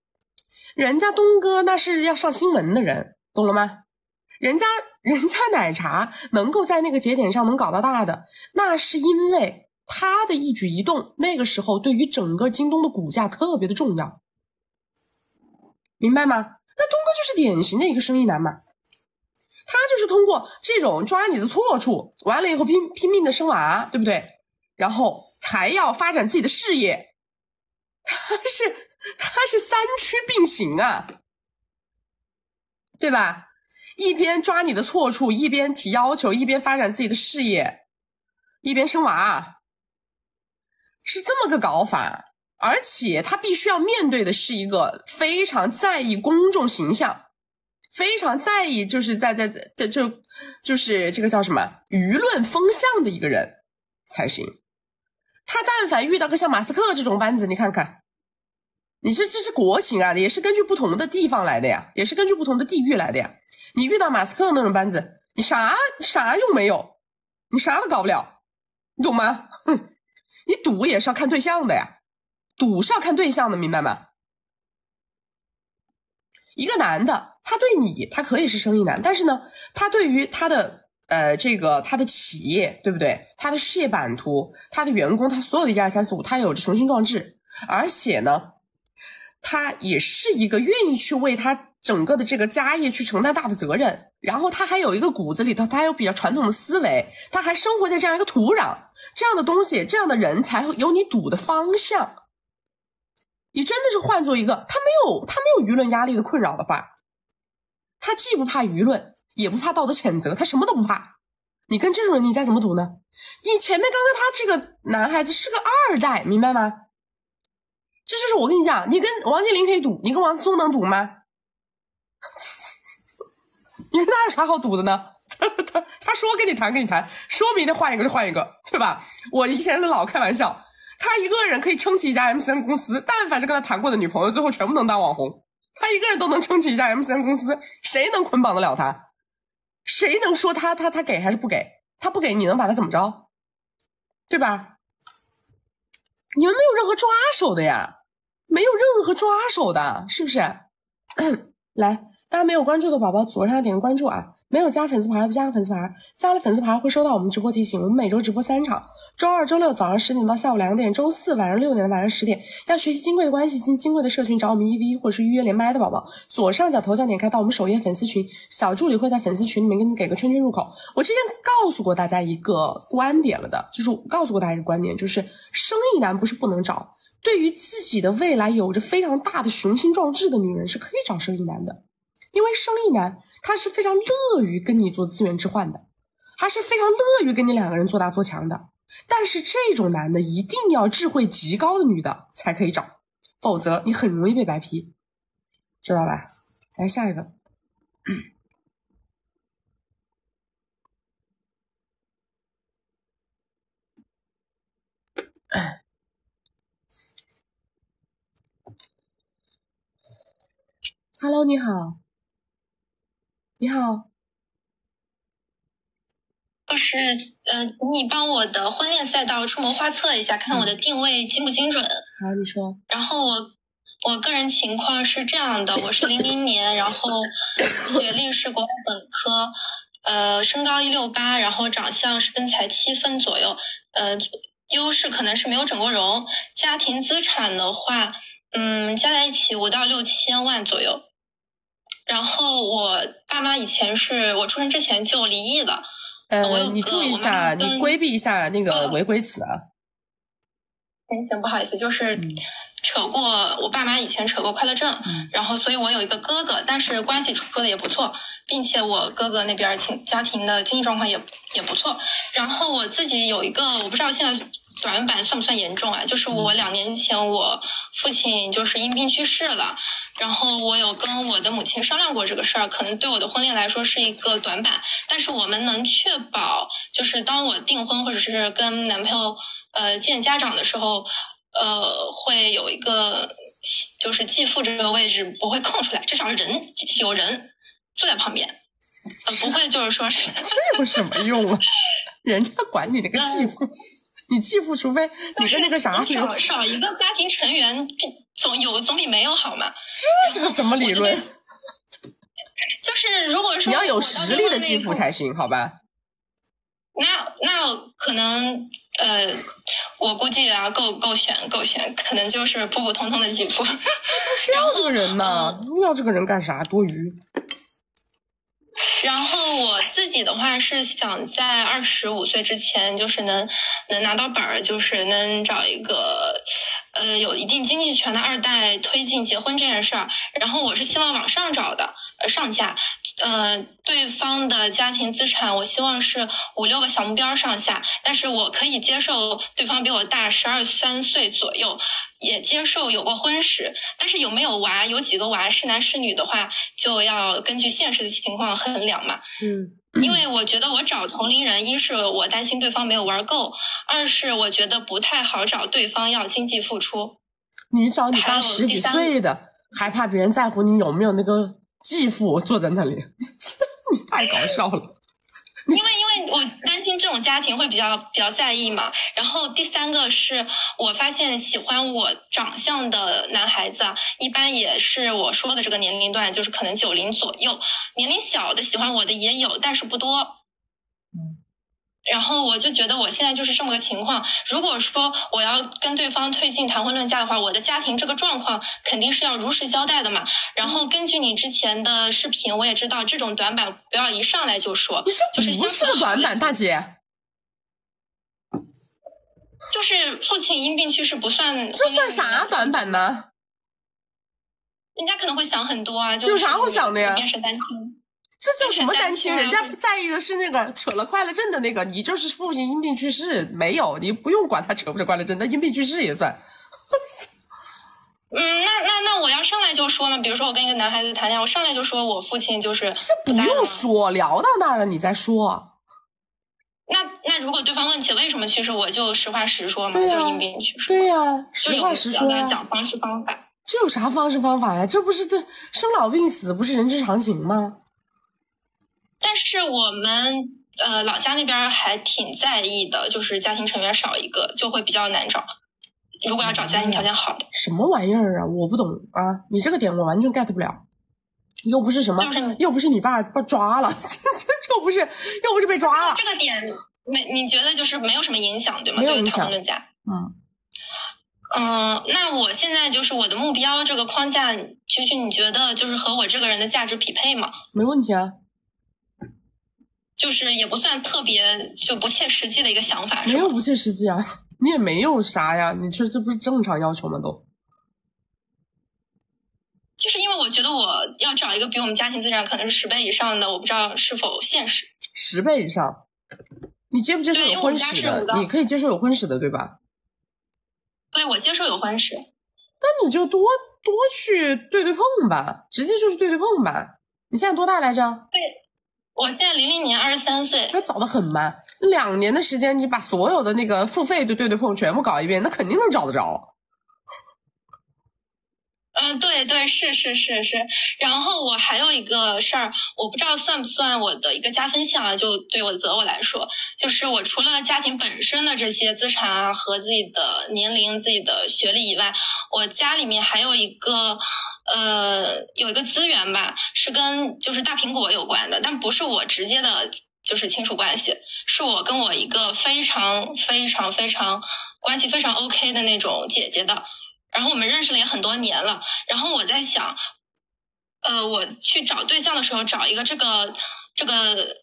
Speaker 1: 人家东哥那是要上新闻的人，懂了吗？人家 人家奶茶能够在那个节点上能搞到大的，那是因为他的一举一动，那个时候对于整个京东的股价特别的重要，明白吗？那东哥就是典型的一个生意男嘛，他就是通过这种抓你的错处，完了以后拼拼命的生娃，对不对？然后还要发展自己的事业，他是他是三驱并行啊，对吧？一边抓你的错处，一边提要求，一边发展自己的事业，一边生娃，是这么个搞法。而且他必须要面对的是一个非常在意公众形象，非常在意就是在在在就就是这个叫什么舆论风向的一个人才行。他但凡遇到个像马斯克这种班子，你看看，你这这是国情啊，也是根据不同的地方来的呀，也是根据不同的地域来的呀。你遇到马斯克那种班子，你啥啥用没有，你啥都搞不了，你懂吗？哼，你赌也是要看对象的呀。赌是要看对象的，明白吗？一个男的，他对你，他可以是生意男，但是呢，他对于他的呃这个他的企业，对不对？他的事业版图，他的员工，他所有的一二三四五，他有着雄心壮志，而且呢，他也是一个愿意去为他整个的这个家业去承担大的责任，然后他还有一个骨子里头，他还有比较传统的思维，他还生活在这样一个土壤，这样的东西，这样的人才会有你赌的方向。你真的是换做一个他没有他没有舆论压力的困扰的话，他既不怕舆论，也不怕道德谴责，他什么都不怕。你跟这种人，你再怎么赌呢？你前面刚才他这个男孩子是个二代，明白吗？这就是我跟你讲，你跟王健林可以赌，你跟王思聪能赌吗？你跟他有啥好赌的呢？他他他说跟你谈跟你谈，说明天换一个就换一个，对吧？我以前老开玩笑。他一个人可以撑起一家 MCN 公司，但凡是跟他谈过的女朋友，最后全部能当网红。他一个人都能撑起一家 MCN 公司，谁能捆绑得了他？谁能说他他他给还是不给？他不给，你能把他怎么着？对吧？你们没有任何抓手的呀，没有任何抓手的，是不是？来，大家没有关注的宝宝，左上点个关注啊！没有加粉丝牌的加个粉丝牌，加了粉丝牌会收到我们直播提醒。我们每周直播三场，周二、周六早上十点到下午两点，周四晚上六点到晚上十点。要学习金贵的关系进金贵的社群，找我们一 v 或者是预约连麦的宝宝，左上角头像点开到我们首页粉丝群，小助理会在粉丝群里面给你给个圈圈入口。我之前告诉过大家一个观点了的，就是告诉过大家一个观点，就是生意男不是不能找，对于自己的未来有着非常大的雄心壮志的女人是可以找生意男的。因为生意男他是非常乐于跟你做资源置换的，还是非常乐于跟你两个人做大做强的。但是这种男的一定要智慧极高的女的才可以找，否则你很容易被白皮，知道吧？来下一个。Hello，你好。你好，
Speaker 15: 就是呃，你帮我的婚恋赛道出谋划策一下，看看我的定位精不精准。
Speaker 1: 好，你说。
Speaker 15: 然后我我个人情况是这样的，我是零零年，然后学历是国外本科，呃，身高一六八，然后长相是身材七分左右，呃，优势可能是没有整过容。家庭资产的话，嗯，加在一起五到六千万左右。然后我爸妈以前是我出生之前就离异了。
Speaker 1: 呃，你注意一下，你规避一下那个违规词啊。
Speaker 15: 行行，不好意思，就是扯过我爸妈以前扯过快乐证，然后所以我有一个哥哥，但是关系处的也不错，并且我哥哥那边情家庭的经济状况也也不错。然后我自己有一个，我不知道现在短板算不算严重啊？就是我两年前我父亲就是因病去世了。然后我有跟我的母亲商量过这个事儿，可能对我的婚恋来说是一个短板，但是我们能确保，就是当我订婚或者是跟男朋友呃见家长的时候，呃会有一个就是继父这个位置不会空出来，至少人有人坐在旁边，呃不会就是说是
Speaker 1: 这有什么用啊？人家管你 那个继父。你继父，除非你跟那个啥
Speaker 15: 少少一个家庭成员，总有总比没有好嘛。
Speaker 1: 这是个什么理论？
Speaker 15: 就是如果说
Speaker 1: 你要有实力的继父才行，好吧？
Speaker 15: 那那可能呃，我估计啊，够够选够选，可能就是普普通通的继父。
Speaker 1: 需要这个人呢？要这个人干啥？多余。
Speaker 15: 然后我自己的话是想在二十五岁之前，就是能能拿到本儿，就是能找一个呃有一定经济权的二代推进结婚这件事儿。然后我是希望往上找的，呃上下，呃对方的家庭资产，我希望是五六个小目标上下，但是我可以接受对方比我大十二三岁左右。也接受有过婚史，但是有没有娃，有几个娃是男是女的话，就要根据现实的情况衡量嘛。
Speaker 1: 嗯，
Speaker 15: 因为我觉得我找同龄人，一是我担心对方没有玩够，二是我觉得不太好找对方要经济付出。
Speaker 1: 你找你大十几岁的，还怕别人在乎你有没有那个继父坐在那里？太搞笑了。
Speaker 15: 因为因为我担心这种家庭会比较比较在意嘛，然后第三个是我发现喜欢我长相的男孩子啊，一般也是我说的这个年龄段，就是可能九零左右，年龄小的喜欢我的也有，但是不多。然后我就觉得我现在就是这么个情况。如果说我要跟对方推进谈婚论嫁的话，我的家庭这个状况肯定是要如实交代的嘛。然后根据你之前的视频，我也知道这种短板不要一上来就说，就是
Speaker 1: 不是个短板，大姐。
Speaker 15: 就是父亲因病去世不算，
Speaker 1: 这算啥短板呢？
Speaker 15: 人家可能会想很多啊，就
Speaker 1: 有啥好想的呀？
Speaker 15: 变成单亲。
Speaker 1: 这叫什么单亲？人家在意的是那个扯了快乐证的那个，你就是父亲因病去世，没有，你不用管他扯不扯快乐证，那因病去世也算。
Speaker 15: 嗯，那那那我要上来就说嘛，比如说我跟一个男孩子谈恋爱，我上来就说我父亲就是
Speaker 1: 这不用说，聊到那儿了你再说。
Speaker 15: 那那如果对方问起为什么去世，我就实话实说嘛，就是因病去世。
Speaker 1: 对呀，实话实说
Speaker 15: 呀。讲方式方法，
Speaker 1: 这有啥方式方法呀？这不是这生老病死不是人之常情吗？
Speaker 15: 但是我们呃老家那边还挺在意的，就是家庭成员少一个就会比较难找。如果要找家庭条件好的，
Speaker 1: 什么玩意儿啊？我不懂啊！你这个点我完全 get 不了。又不是什么，又不是你爸被抓了，又不是又不是被抓了。
Speaker 15: 这个点没你觉得就是没有什么影响对吗？
Speaker 1: 没有影响。
Speaker 15: 嗯嗯，那我现在就是我的目标这个框架，其实你觉得就是和我这个人的价值匹配吗？
Speaker 1: 没问题啊。
Speaker 15: 就是也不算特别就不切实际的一个想法，
Speaker 1: 没有不切实际啊，你也没有啥呀，你这这不是正常要求吗？都，
Speaker 15: 就是因为我觉得我要找一个比我们家庭资产可能是十倍以上的，我不知道是否现实。
Speaker 1: 十倍以上，你接不接受有婚史的？你可以接受有婚史的，对吧？
Speaker 15: 对，我接受有婚史。
Speaker 1: 那你就多多去对对碰吧，直接就是对对碰吧。你现在多大来着？
Speaker 15: 对。我现在零零年二十三岁，
Speaker 1: 那找的很慢。两年的时间，你把所有的那个付费的对对碰全部搞一遍，那肯定能找得着。
Speaker 15: 嗯，对对，是是是是。然后我还有一个事儿，我不知道算不算我的一个加分项啊？就对我的择偶来说，就是我除了家庭本身的这些资产啊和自己的年龄、自己的学历以外，我家里面还有一个呃有一个资源吧，是跟就是大苹果有关的，但不是我直接的，就是亲属关系，是我跟我一个非常非常非常关系非常 OK 的那种姐姐的。然后我们认识了也很多年了，然后我在想，呃，我去找对象的时候，找一个这个这个，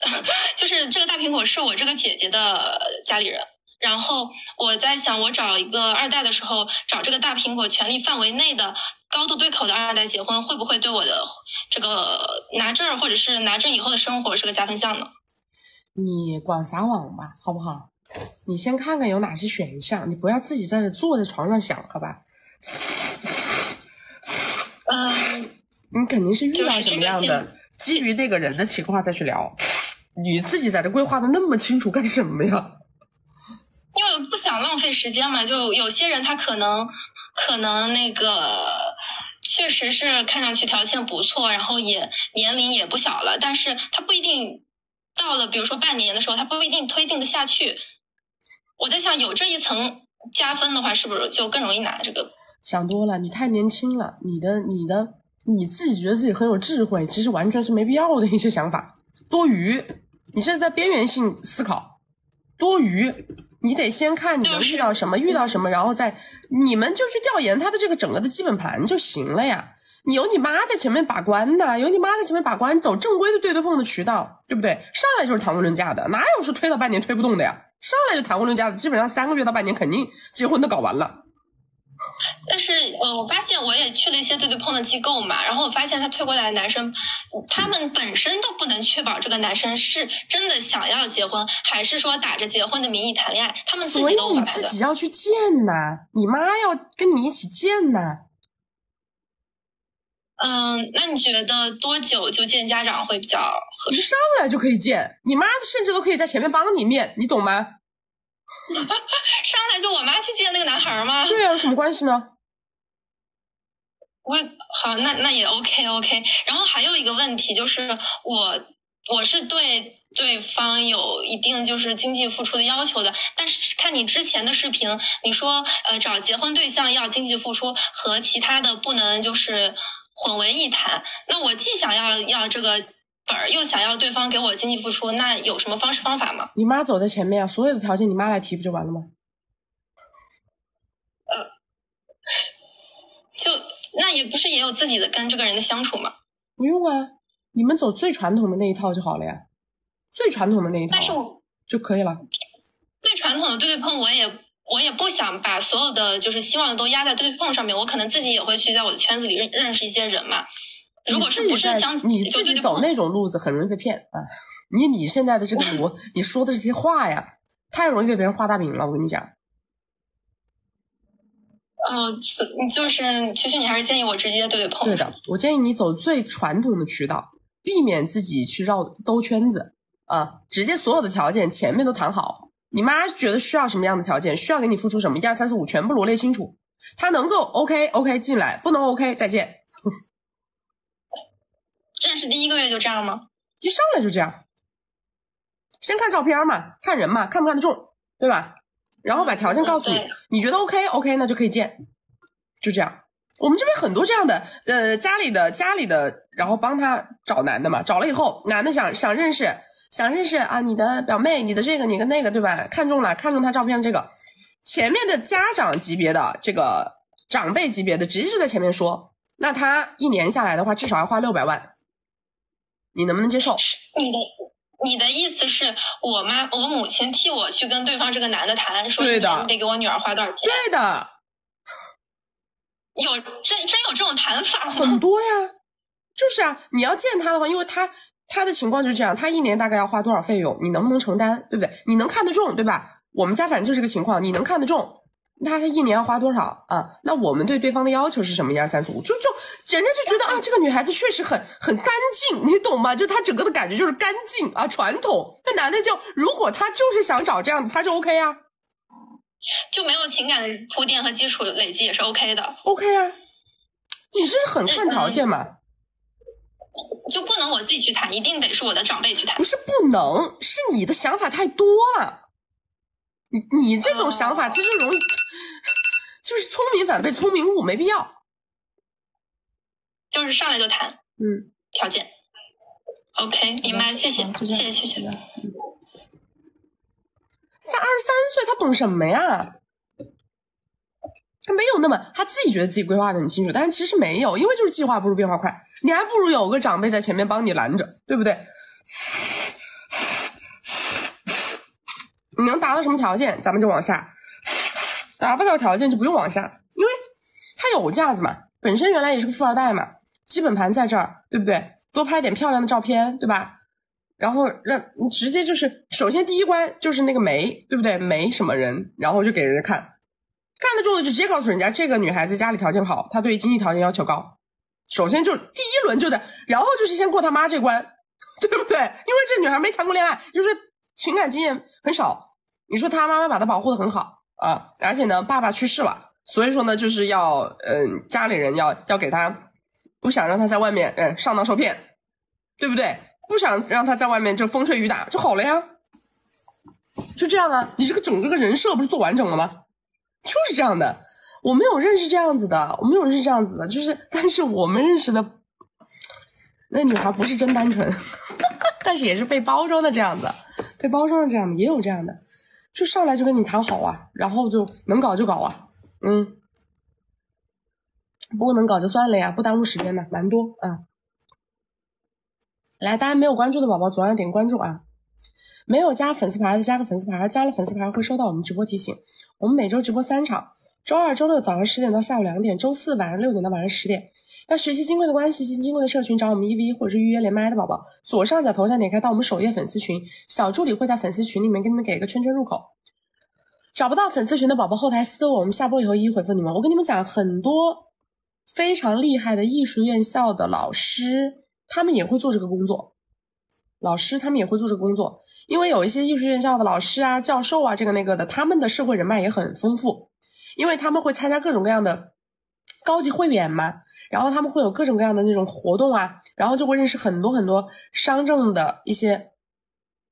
Speaker 15: 就是这个大苹果是我这个姐姐的家里人。然后我在想，我找一个二代的时候，找这个大苹果权力范围内的高度对口的二代结婚，会不会对我的这个拿证或者是拿证以后的生活是个加分项呢？
Speaker 1: 你广撒网吧，好不好？你先看看有哪些选项，你不要自己在这坐在床上想，好吧？
Speaker 15: 嗯，
Speaker 1: 你肯定是遇到什么样的，基于那个人的情况再去聊。你自己在这规划的那么清楚干什么呀？
Speaker 15: 因为不想浪费时间嘛，就有些人他可能可能那个确实是看上去条件不错，然后也年龄也不小了，但是他不一定到了比如说半年的时候，他不一定推进的下去。我在想，有这一层加分的话，是不是就更容易拿这个？
Speaker 1: 想多了，你太年轻了，你的、你的、你自己觉得自己很有智慧，其实完全是没必要的一些想法，多余。你现在在边缘性思考，多余。你得先看你能遇到什么，遇到什么，然后再你们就去调研他的这个整个的基本盘就行了呀。你有你妈在前面把关的，有你妈在前面把关，走正规的对对碰的渠道，对不对？上来就是谈婚论嫁的，哪有说推到半年推不动的呀？上来就谈婚论嫁的，基本上三个月到半年肯定结婚都搞完了。
Speaker 15: 但是，呃，我发现我也去了一些对对碰的机构嘛，然后我发现他推过来的男生，他们本身都不能确保这个男生是真的想要结婚，还是说打着结婚的名义谈恋爱，他们自
Speaker 1: 所以你
Speaker 15: 己都无法判断。
Speaker 1: 自己要去见呐，你妈要跟你一起见呐。
Speaker 15: 嗯，那你觉得多久就见家长会比较合
Speaker 1: 一
Speaker 15: 适？
Speaker 1: 上来就可以见，你妈甚至都可以在前面帮你面，你懂吗？
Speaker 15: 上来就我妈去接那个男孩吗？
Speaker 1: 对啊，有什么关系呢？
Speaker 15: 我好，那那也 OK OK。然后还有一个问题就是我。我是对对方有一定就是经济付出的要求的，但是看你之前的视频，你说呃找结婚对象要经济付出，和其他的不能就是混为一谈。那我既想要要这个本儿，又想要对方给我经济付出，那有什么方式方法吗？
Speaker 1: 你妈走在前面啊，所有的条件你妈来提不就完了吗？
Speaker 15: 呃就那也不是也有自己的跟这个人的相处吗？
Speaker 1: 不用啊，你们走最传统的那一套就好了呀，最传统的那一套
Speaker 15: 但是我
Speaker 1: 就可以了。
Speaker 15: 最传统的对对碰，我也我也不想把所有的就是希望都压在对对碰上面，我可能自己也会去在我的圈子里认认识一些人嘛。如果是
Speaker 1: 你自己在
Speaker 15: 不是相
Speaker 1: 你自己走那种路子，很容易被骗啊！你你现在的这个逻，你说的这些话呀，太容易被别人画大饼了。我跟你讲，
Speaker 15: 呃，所就是其实你还是建议我直接对对碰。
Speaker 1: 对的，我建议你走最传统的渠道，避免自己去绕兜圈子啊，直接所有的条件前面都谈好。你妈觉得需要什么样的条件，需要给你付出什么，一二三四五全部罗列清楚。他能够 OK OK 进来，不能 OK 再见。
Speaker 15: 认识第一个月就这样吗？
Speaker 1: 一上来就这样，先看照片嘛，看人嘛，看不看得中，对吧？然后把条件告诉你，你觉得 OK OK，那就可以见，就这样。我们这边很多这样的，呃，家里的家里的，然后帮他找男的嘛，找了以后，男的想想认识，想认识啊，你的表妹，你的这个，你跟那个，对吧？看中了，看中他照片这个，前面的家长级别的这个长辈级别的，直接就在前面说，那他一年下来的话，至少要花六百万，你能不能接受？
Speaker 15: 你的你的意思是我妈我母亲替我去跟对方这个男的谈，说
Speaker 1: 对的
Speaker 15: 你得给我女儿花多少钱？
Speaker 1: 对的，
Speaker 15: 有真真有这种谈法吗？
Speaker 1: 很多呀，就是啊，你要见他的话，因为他他的情况就是这样，他一年大概要花多少费用，你能不能承担，对不对？你能看得中，对吧？我们家反正就是这个情况，你能看得中，那他一年要花多少啊？那我们对对方的要求是什么？一二三四五，就就人家就觉得啊，这个女孩子确实很很干净，你懂吗？就她整个的感觉就是干净啊，传统。那男的就如果他就是想找这样的，他就 OK 啊
Speaker 15: 就没有情感的铺垫和基础累积也是 OK 的。
Speaker 1: ，OK 啊，你这是很看条件嘛？
Speaker 15: 就不能我自己去谈，一定得是我的长辈去谈。
Speaker 1: 不是不能，是你的想法太多了。你你这种想法其实容易，就是聪明反被聪明误，没必要。
Speaker 15: 就是上来就谈
Speaker 1: 嗯，
Speaker 15: 条件。OK，明白，谢谢，谢谢，谢谢。
Speaker 1: 才二十三岁，他懂什么呀？他没有那么他自己觉得自己规划的很清楚，但是其实没有，因为就是计划不如变化快。你还不如有个长辈在前面帮你拦着，对不对？你能达到什么条件，咱们就往下；达不到条件就不用往下，因为他有架子嘛，本身原来也是个富二代嘛，基本盘在这儿，对不对？多拍点漂亮的照片，对吧？然后让你直接就是，首先第一关就是那个没，对不对？没什么人，然后就给人家看，看得中的就直接告诉人家，这个女孩子家里条件好，她对经济条件要求高。首先就第一轮就在，然后就是先过他妈这关，对不对？因为这女孩没谈过恋爱，就是情感经验很少。你说他妈妈把他保护的很好啊，而且呢，爸爸去世了，所以说呢，就是要嗯、家里人要要给他，不想让他在外面嗯、上当受骗，对不对？不想让他在外面就风吹雨打就好了呀，就这样啊。你这个整个个人设不是做完整了吗？就是这样的。我没有认识这样子的，我没有认识这样子的，就是，但是我们认识的那女孩不是真单纯，但是也是被包装的这样子，被包装的这样的也有这样的，就上来就跟你谈好啊，然后就能搞就搞啊，嗯，不过能搞就算了呀，不耽误时间的，蛮多啊。来，大家没有关注的宝宝，左上点关注啊！没有加粉丝牌的加个粉丝牌，加了粉丝牌会收到我们直播提醒。我们每周直播三场，周二、周六早上十点到下午两点，周四晚上六点到晚上十点。要学习金贵的关系进金贵的社群，找我们一 v 一或者是预约连麦的宝宝，左上角头像点开到我们首页粉丝群，小助理会在粉丝群里面给你们给一个圈圈入口。找不到粉丝群的宝宝，后台私我，我们下播以后一一回复你们。我跟你们讲，很多非常厉害的艺术院校的老师。他们也会做这个工作，老师他们也会做这个工作，因为有一些艺术院校的老师啊、教授啊，这个那个的，他们的社会人脉也很丰富，因为他们会参加各种各样的高级会员嘛，然后他们会有各种各样的那种活动啊，然后就会认识很多很多商政的一些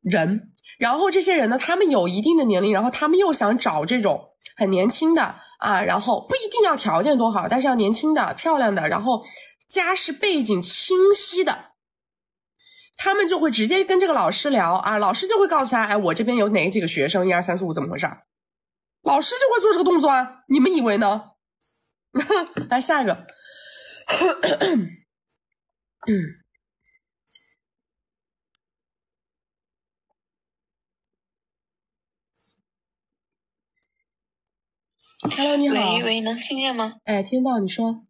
Speaker 1: 人，然后这些人呢，他们有一定的年龄，然后他们又想找这种很年轻的啊，然后不一定要条件多好，但是要年轻的、漂亮的，然后。家世背景清晰的，他们就会直接跟这个老师聊啊，老师就会告诉他，哎，我这边有哪几个学生，一二三四五，怎么回事？老师就会做这个动作啊，你们以为呢？来下一个，嗯，Hello，你好，
Speaker 16: 喂喂，能听见吗？
Speaker 1: 哎，听到，你说。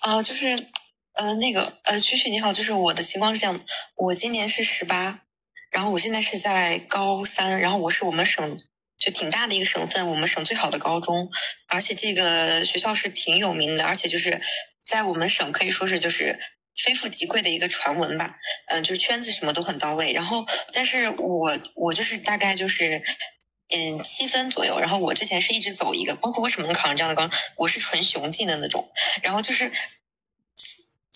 Speaker 16: 啊，就是，呃，那个，呃，曲曲你好，就是我的情况是这样的，我今年是十八，然后我现在是在高三，然后我是我们省就挺大的一个省份，我们省最好的高中，而且这个学校是挺有名的，而且就是在我们省可以说是就是非富即贵的一个传闻吧，嗯，就是圈子什么都很到位，然后，但是我我就是大概就是。嗯，七分左右。然后我之前是一直走一个，包括为什么能考上这样的高，我是纯雄竞的那种。然后就是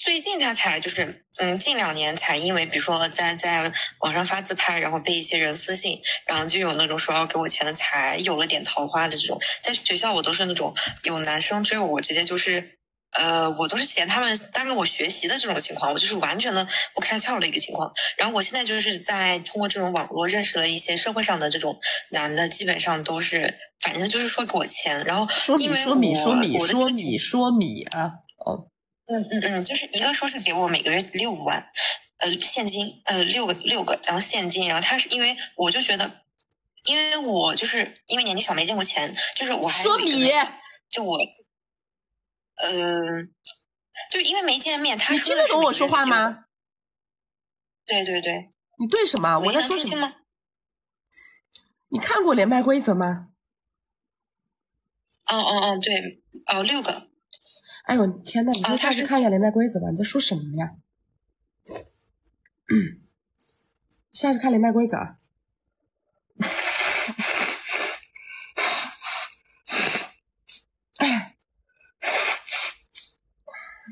Speaker 16: 最近他才就是，嗯，近两年才因为，比如说在在网上发自拍，然后被一些人私信，然后就有那种说要给我钱的，才有了点桃花的这种。在学校我都是那种有男生追我，直接就是。呃，我都是嫌他们耽误我学习的这种情况，我就是完全的不开窍的一个情况。然后我现在就是在通过这种网络认识了一些社会上的这种男的，基本上都是反正就是说给我钱，然后
Speaker 1: 说米说米说米说米说米啊，
Speaker 16: 哦，嗯嗯嗯，就是一个说是给我每个月六万，呃，现金，呃，六个六个，然后现金，然后他是因为我就觉得，因为我就是因为年纪小没见过钱，就是我还
Speaker 1: 说你，
Speaker 16: 就我。嗯，就因为没见面，他
Speaker 1: 你听得懂我说话吗？
Speaker 16: 对对对，
Speaker 1: 你对什么？我在说什么？你看过连麦规则吗？
Speaker 16: 哦哦哦，对，哦六个。
Speaker 1: 哎呦天呐，你先下去看一下连麦规则吧。你在说什么呀？下去看连麦规则。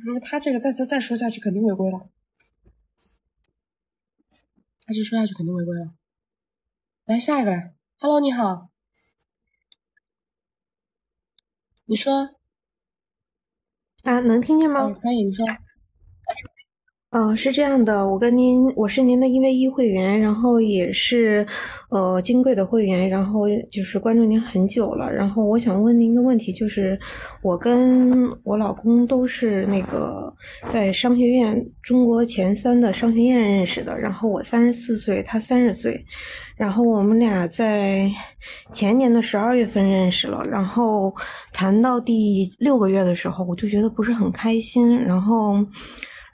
Speaker 1: 因为他这个再再再说下去肯定违规了，他这说下去肯定违规了。来下一个来，Hello，你好，你说
Speaker 17: 啊，能听见吗？
Speaker 1: 可以，你说。
Speaker 17: 嗯，是这样的，我跟您，我是您的一 v 一会员，然后也是，呃，金贵的会员，然后就是关注您很久了，然后我想问您一个问题，就是我跟我老公都是那个在商学院中国前三的商学院认识的，然后我三十四岁，他三十岁，然后我们俩在前年的十二月份认识了，然后谈到第六个月的时候，我就觉得不是很开心，然后。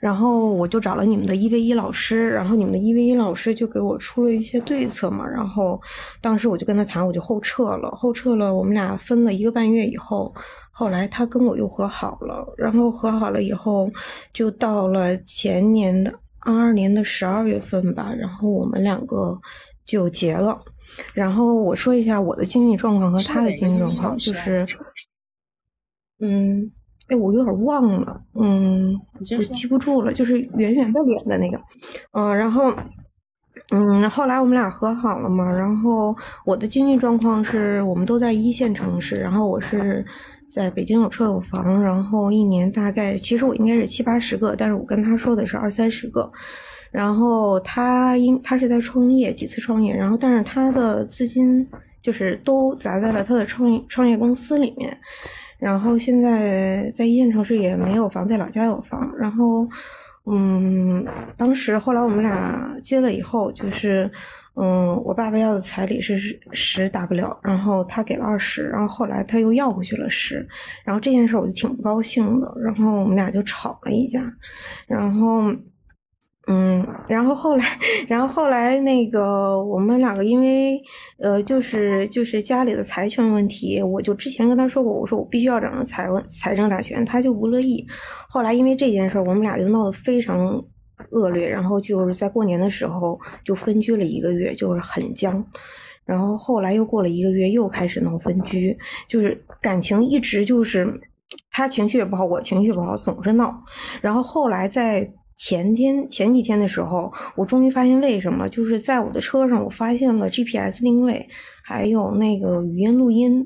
Speaker 17: 然后我就找了你们的一 v 一老师，然后你们的一 v 一老师就给我出了一些对策嘛。然后当时我就跟他谈，我就后撤了，后撤了。我们俩分了一个半月以后，后来他跟我又和好了。然后和好了以后，就到了前年的二二年的十二月份吧。然后我们两个就结了。然后我说一下我的经济状况和他的经济状况，就是，嗯。哎，我有点忘了，嗯，我记不住了，就是圆圆的脸的那个，嗯，然后，嗯，后来我们俩和好了嘛，然后我的经济状况是我们都在一线城市，然后我是在北京有车有房，然后一年大概其实我应该是七八十个，但是我跟他说的是二三十个，然后他因他是在创业，几次创业，然后但是他的资金就是都砸在了他的创业创业公司里面，然后现在在一线城市也没有房，在老家有房，然后嗯，当时后来我们俩结了以后，就是嗯，我爸爸要的彩礼是十 W，然后他给了二十，然后后来他又要回去了十，然后这件事我就挺不高兴的，然后我们俩就吵了一架，然后。嗯，然后后来，然后后来那个我们两个因为呃，就是就是家里的财权问题，我就之前跟他说过，我说我必须要掌握财财政大权，他就不乐意。后来因为这件事，我们俩就闹得非常恶劣，然后就是在过年的时候就分居了一个月，就是很僵。然后后来又过了一个月，又开始闹分居，就是感情一直就是他情绪也不好，我情绪不好，总是闹。然后后来在。前天前几天的时候，我终于发现为什么，就是在我的车上，我发现了 GPS 定位，还有那个语音录音。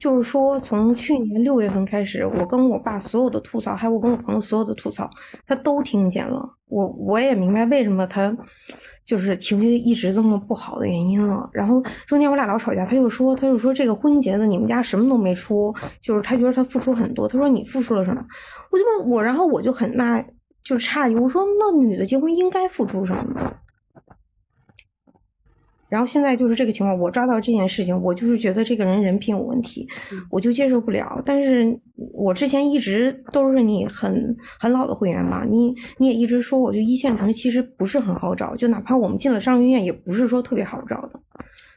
Speaker 17: 就是说，从去年六月份开始，我跟我爸所有的吐槽，还有我跟我朋友所有的吐槽，他都听见了。我我也明白为什么他就是情绪一直这么不好的原因了。然后中间我俩老吵架，他就说，他就说这个婚结的你们家什么都没出，就是他觉得他付出很多。他说你付出了什么？我就我，然后我就很纳。就诧异，我说那女的结婚应该付出什么？然后现在就是这个情况，我抓到这件事情，我就是觉得这个人人品有问题，我就接受不了。但是我之前一直都是你很很老的会员嘛，你你也一直说，我就一线城市其实不是很好找，就哪怕我们进了商学院，也不是说特别好找的。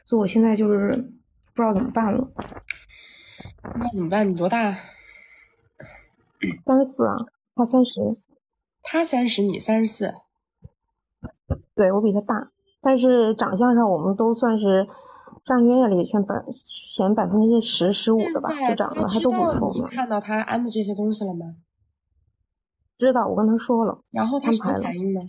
Speaker 17: 所以我现在就是不知道怎么办了。
Speaker 1: 那怎么办？你多大？
Speaker 17: 三十四啊，他三十。
Speaker 1: 他三十，你三十四，
Speaker 17: 对我比他大，但是长相上我们都算是上学院里前百前百分之十十五的吧，就长得还都不错
Speaker 1: 你看到他安的这些东西了吗？
Speaker 17: 知道，我跟他说了。
Speaker 1: 然后他什么反应呢？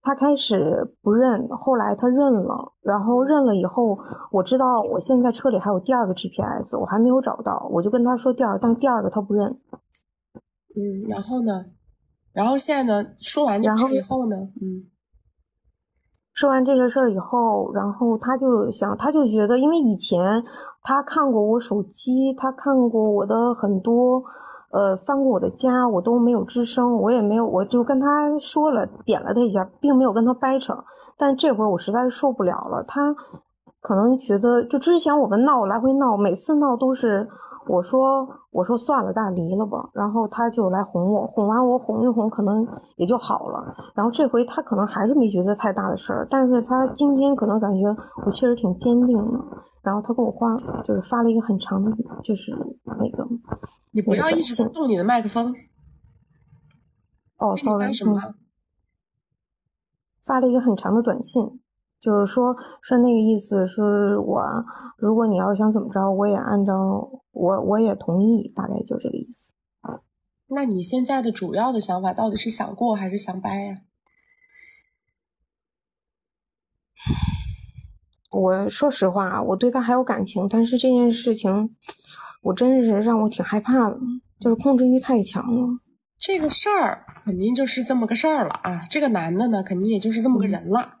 Speaker 17: 他开始不认，后来他认了，然后认了以后，我知道我现在车里还有第二个 GPS，我还没有找到，我就跟他说第二，但第二个他不认。
Speaker 1: 嗯，然后呢？然后现在呢？说完这个事以后呢？嗯，
Speaker 17: 说完这个事儿以后，然后他就想，他就觉得，因为以前他看过我手机，他看过我的很多，呃，翻过我的家，我都没有吱声，我也没有，我就跟他说了，点了他一下，并没有跟他掰扯。但这回我实在是受不了了，他可能觉得，就之前我们闹来回闹，每次闹都是。我说我说算了，咱俩离了吧。然后他就来哄我，哄完我哄一哄，可能也就好了。然后这回他可能还是没觉得太大的事儿，但是他今天可能感觉我确实挺坚定的。然后他给我发，就是发了一个很长的，就是那个。
Speaker 1: 你不要一直动你的麦克风。
Speaker 17: 哦，sorry。
Speaker 1: 什么？
Speaker 17: 发了一个很长的短信。就是说，是那个意思是我，如果你要是想怎么着，我也按照我，我也同意，大概就这个意思。
Speaker 1: 那你现在的主要的想法到底是想过还是想掰呀？
Speaker 17: 我说实话，我对他还有感情，但是这件事情，我真是让我挺害怕的，就是控制欲太强了。
Speaker 1: 这个事儿肯定就是这么个事儿了啊！这个男的呢，肯定也就是这么个人了。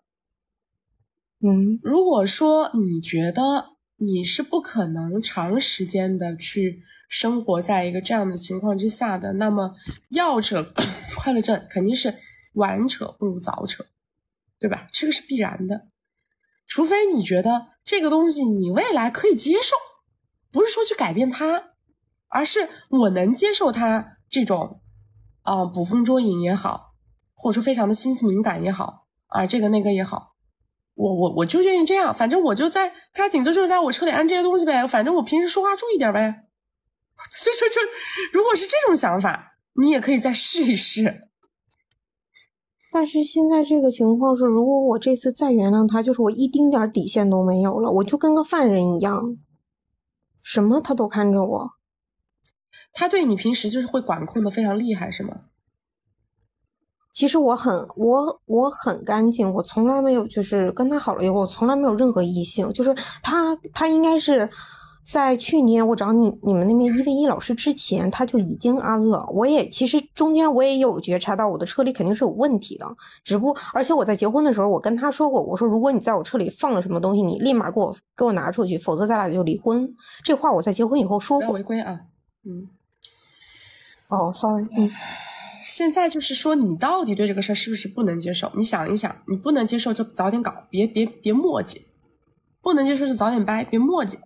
Speaker 17: 嗯，
Speaker 1: 如果说你觉得你是不可能长时间的去生活在一个这样的情况之下的，那么要扯 快乐症肯定是晚扯不如早扯，对吧？这个是必然的，除非你觉得这个东西你未来可以接受，不是说去改变它，而是我能接受它这种，啊捕风捉影也好，或者说非常的心思敏感也好，啊这个那个也好。我我我就愿意这样，反正我就在他顶多就是在我车里安这些东西呗，反正我平时说话注意点呗。就就就，如果是这种想法，你也可以再试一试。
Speaker 17: 但是现在这个情况是，如果我这次再原谅他，就是我一丁点底线都没有了，我就跟个犯人一样，什么他都看着我。
Speaker 1: 他对你平时就是会管控的非常厉害，是吗？
Speaker 17: 其实我很我我很干净，我从来没有就是跟他好了以后，我从来没有任何异性，就是他他应该是在去年我找你你们那边一 v 一老师之前，他就已经安了。我也其实中间我也有觉察到我的车里肯定是有问题的，只不过而且我在结婚的时候，我跟他说过，我说如果你在我车里放了什么东西，你立马给我给我拿出去，否则咱俩就离婚。这话我在结婚以后说过。
Speaker 1: 违规啊！嗯，
Speaker 17: 哦，sorry，嗯。
Speaker 1: 现在就是说，你到底对这个事儿是不是不能接受？你想一想，你不能接受就早点搞，别别别墨迹；不能接受就早点掰，别墨迹。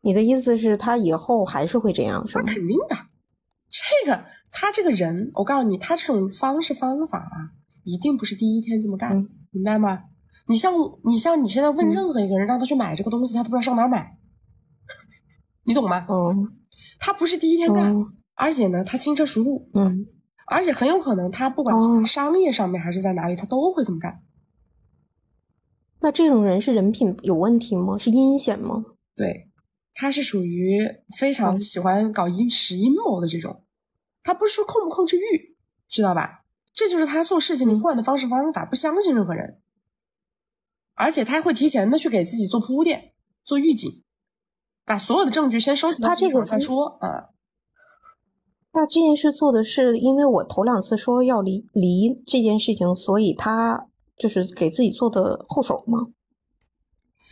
Speaker 17: 你的意思是，他以后还是会这样，是吗？
Speaker 1: 那肯定的。这个他这个人，我告诉你，他这种方式方法啊，一定不是第一天这么干，明白吗？你像你像你现在问任何一个人，让他去买这个东西，他都不知道上哪儿买，你懂吗？
Speaker 17: 嗯。
Speaker 1: 他不是第一天干，而且呢，他轻车熟路，
Speaker 17: 嗯，
Speaker 1: 而且很有可能他不管是在商业上面还是在哪里，他都会这么干。
Speaker 17: 那这种人是人品有问题吗？是阴险吗？
Speaker 1: 对。他是属于非常喜欢搞阴使阴谋的这种，他不是说控不控制欲，知道吧？这就是他做事情一贯的方式方法，不相信任何人，而且他会提前的去给自己做铺垫、做预警，把所有的证据先收集到
Speaker 17: 这个
Speaker 1: 再说啊。
Speaker 17: 那这件事做的是因为我头两次说要离离这件事情，所以他就是给自己做的后手吗？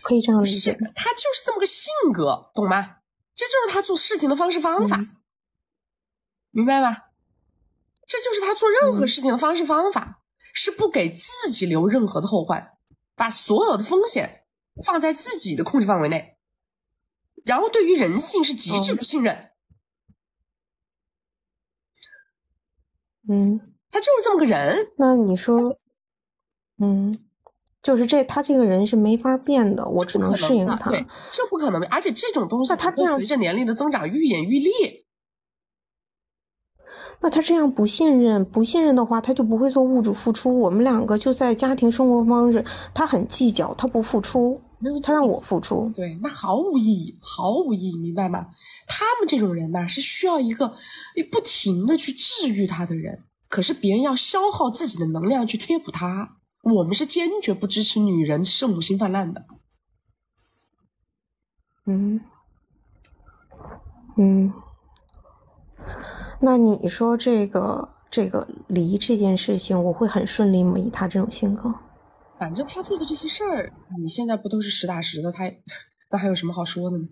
Speaker 17: 可以这样理解，
Speaker 1: 他就是这么个性格，懂吗？这就是他做事情的方式方法，明白吧？这就是他做任何事情的方式方法，是不给自己留任何的后患，把所有的风险放在自己的控制范围内，然后对于人性是极致不信任。
Speaker 17: 嗯，
Speaker 1: 他就是这么个人。
Speaker 17: 那你说，嗯。就是这，他这个人是没法变的，我只能适应他。
Speaker 1: 对，这不可能，而且这种东西，
Speaker 17: 那他这样
Speaker 1: 随着年龄的增长愈演愈烈。
Speaker 17: 那他这样不信任，不信任的话，他就不会做物质付出。我们两个就在家庭生活方式，他很计较，他不付出，他让我付出。
Speaker 1: 对，那毫无意义，毫无意义，明白吗？他们这种人呢，是需要一个不停的去治愈他的人，可是别人要消耗自己的能量去贴补他。我们是坚决不支持女人圣母心泛滥的。
Speaker 17: 嗯，嗯，那你说这个这个离这件事情，我会很顺利吗？以他这种性格，
Speaker 1: 反正他做的这些事儿，你现在不都是实打实的？他那还有什么好说的呢？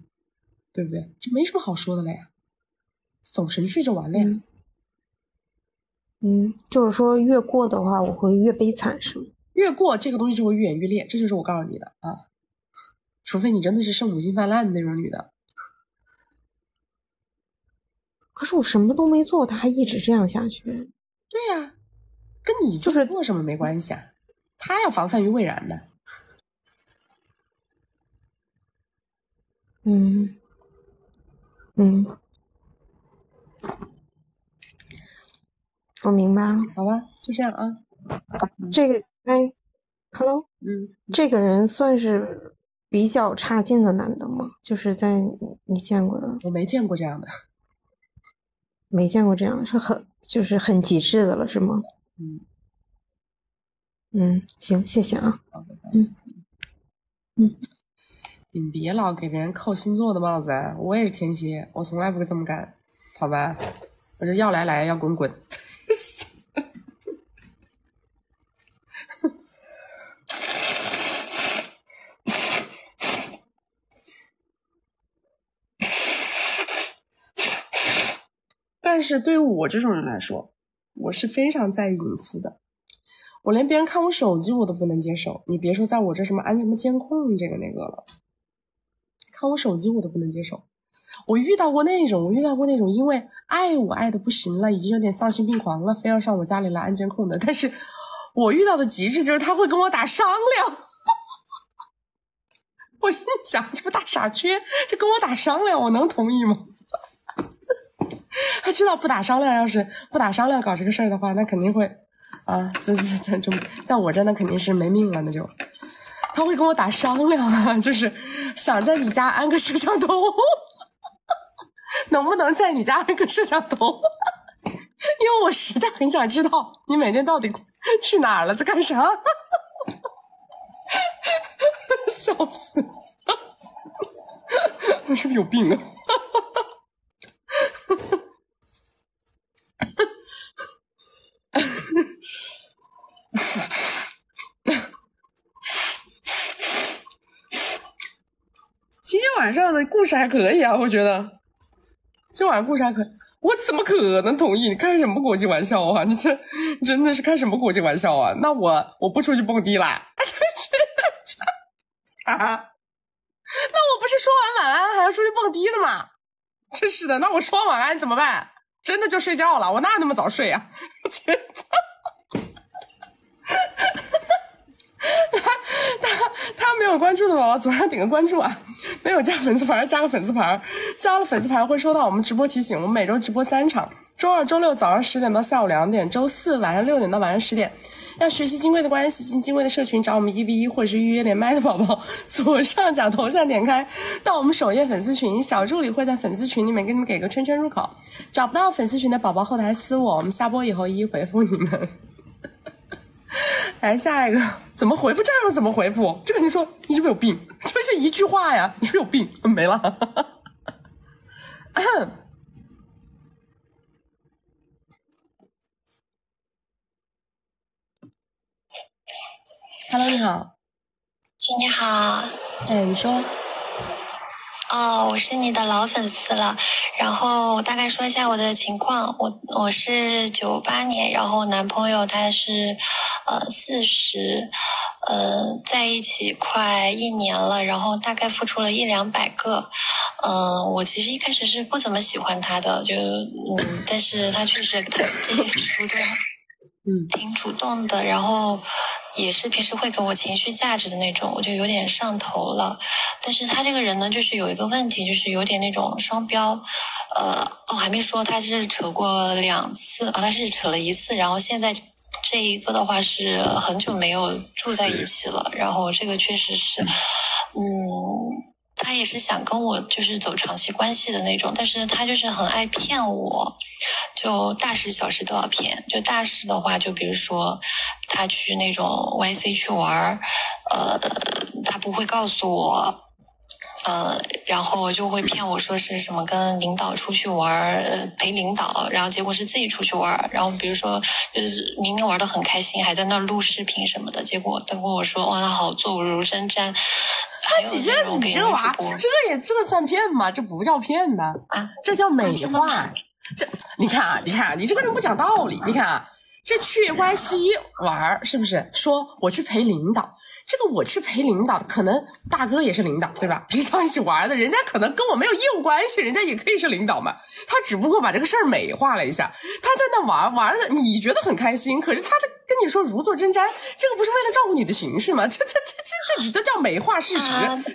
Speaker 1: 对不对？就没什么好说的了呀，走程序就完了呀。
Speaker 17: 嗯，就是说越过的话，我会越悲惨，是吗？
Speaker 1: 越过这个东西就会愈演愈烈，这就是我告诉你的啊！除非你真的是圣母心泛滥的那种女的。
Speaker 17: 可是我什么都没做，他还一直这样下去。
Speaker 1: 对呀，跟你就是做什么没关系啊，他要防范于未然的。
Speaker 17: 嗯嗯，我明白了。
Speaker 1: 好吧，就这样啊。
Speaker 17: 这个。哎，Hello，
Speaker 1: 嗯，
Speaker 17: 这个人算是比较差劲的男的吗？就是在你见过的，
Speaker 1: 我没见过这样的，
Speaker 17: 没见过这样，是很就是很极致的了，是吗？
Speaker 1: 嗯，
Speaker 17: 嗯，行，谢谢啊，嗯嗯，
Speaker 1: 你们别老给别人扣星座的帽子，我也是天蝎，我从来不会这么干，好吧？我这要来来，要滚滚。但是对于我这种人来说，我是非常在意隐私的。我连别人看我手机我都不能接受，你别说在我这什么安什么监控这个那个了，看我手机我都不能接受。我遇到过那种，我遇到过那种因为爱我爱的不行了，已经有点丧心病狂了，非要上我家里来安监控的。但是我遇到的极致就是他会跟我打商量。我心想，这不大傻缺，这跟我打商量，我能同意吗？他知道不打商量，要是不打商量搞这个事儿的话，那肯定会啊，这这这这，在我这那肯定是没命了，那就他会跟我打商量啊，就是想在你家安个摄像头，能不能在你家安个摄像头？因为我实在很想知道你每天到底去哪儿了，在干啥，笑死。你是不是有病啊？今天晚上的故事还可以啊，我觉得今晚故事还可以。我怎么可能同意？你开什么国际玩笑啊？你这真的是开什么国际玩笑啊？那我我不出去蹦迪啦！啊，那我不是说完晚安还要出去蹦迪的吗？真是的，那我说晚安怎么办？真的就睡觉了？我哪有那么早睡啊？真的。他他没有关注的宝宝，左上点个关注啊！没有加粉丝牌，加个粉丝牌，加了粉丝牌会收到我们直播提醒。我们每周直播三场，周二、周六早上十点到下午两点，周四晚上六点到晚上十点。要学习金贵的关系，进金贵的社群找我们一 v 一或者是预约连麦的宝宝，左上角头像点开到我们首页粉丝群，小助理会在粉丝群里面给你们给个圈圈入口。找不到粉丝群的宝宝，后台私我，我们下播以后一一回复你们。来 下一个，怎么回复这样的怎么回复？就跟你说你是不是有病？这这一句话呀，你是不是有病？没了。Hello，你好。
Speaker 18: 你好。
Speaker 1: 哎，你说。
Speaker 18: 哦，我是你的老粉丝了。然后我大概说一下我的情况，我我是九八年，然后男朋友他是呃四十，呃在一起快一年了，然后大概付出了一两百个。嗯，我其实一开始是不怎么喜欢他的，就嗯，但是他确实他这些付出的。
Speaker 1: 嗯，
Speaker 18: 挺主动的，然后也是平时会给我情绪价值的那种，我就有点上头了。但是他这个人呢，就是有一个问题，就是有点那种双标。呃，哦，还没说，他是扯过两次，啊，他是扯了一次，然后现在这一个的话是很久没有住在一起了。然后这个确实是，嗯，他也是想跟我就是走长期关系的那种，但是他就是很爱骗我。就大事小事都要骗，就大事的话，就比如说他去那种 YC 去玩儿，呃，他不会告诉我，呃，然后就会骗我说是什么跟领导出去玩儿，呃，陪领导，然后结果是自己出去玩儿，然后比如说就是明明玩的很开心，还在那儿录视频什么的，结果他跟我说哇，那好坐如针毡。
Speaker 1: 他姐姐，你这娃，这也这算骗吗？这不叫骗呐，这叫美化。这你看啊，你看啊，你这个人不讲道理。你看啊，这去 YC 玩是不是？说我去陪领导，这个我去陪领导，可能大哥也是领导，对吧？平常一起玩的，人家可能跟我没有业务关系，人家也可以是领导嘛。他只不过把这个事儿美化了一下。他在那玩玩的，你觉得很开心，可是他的跟你说如坐针毡，这个不是为了照顾你的情绪吗？这这这这这，你都叫美化事实，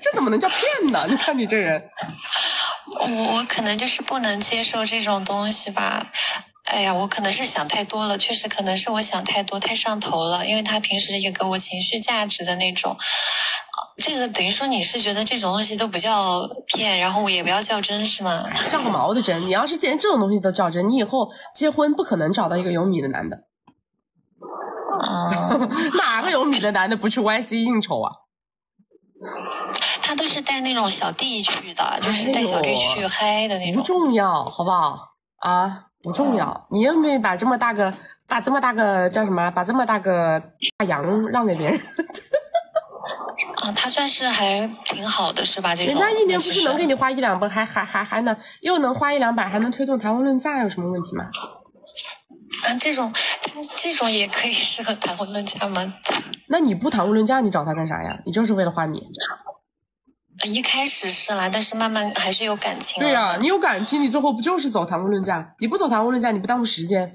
Speaker 1: 这怎么能叫骗呢？你看你这人。
Speaker 18: 我我可能就是不能接受这种东西吧，哎呀，我可能是想太多了，确实可能是我想太多，太上头了。因为他平时也给我情绪价值的那种，这个等于说你是觉得这种东西都不叫骗，然后我也不要较真是吗？
Speaker 1: 较个毛的真！你要是连这种东西都较真，你以后结婚不可能找到一个有米的男的。哪个有米的男的不去 YC 应酬啊？
Speaker 18: 他都是带那种小弟去的，就是带小弟去嗨的那种。
Speaker 1: 不重要，好不好？啊，不重要。你愿不愿意把这么大个、把这么大个叫什么？把这么大个大洋让给别人？
Speaker 18: 啊，他算是还挺好的，是吧？这种
Speaker 1: 人家一年不是能给你花一两百，还还还还能又能花一两百，还能推动谈婚论嫁，有什么问题吗？
Speaker 18: 啊，这种这种也可以适合谈婚论嫁吗？
Speaker 1: 那你不谈婚论嫁，你找他干啥呀？你就是为了花米？
Speaker 18: 一开始是啦，但是慢慢还是有感情。
Speaker 1: 对呀，你有感情，你最后不就是走谈婚论嫁？你不走谈婚论嫁，你不耽误时间？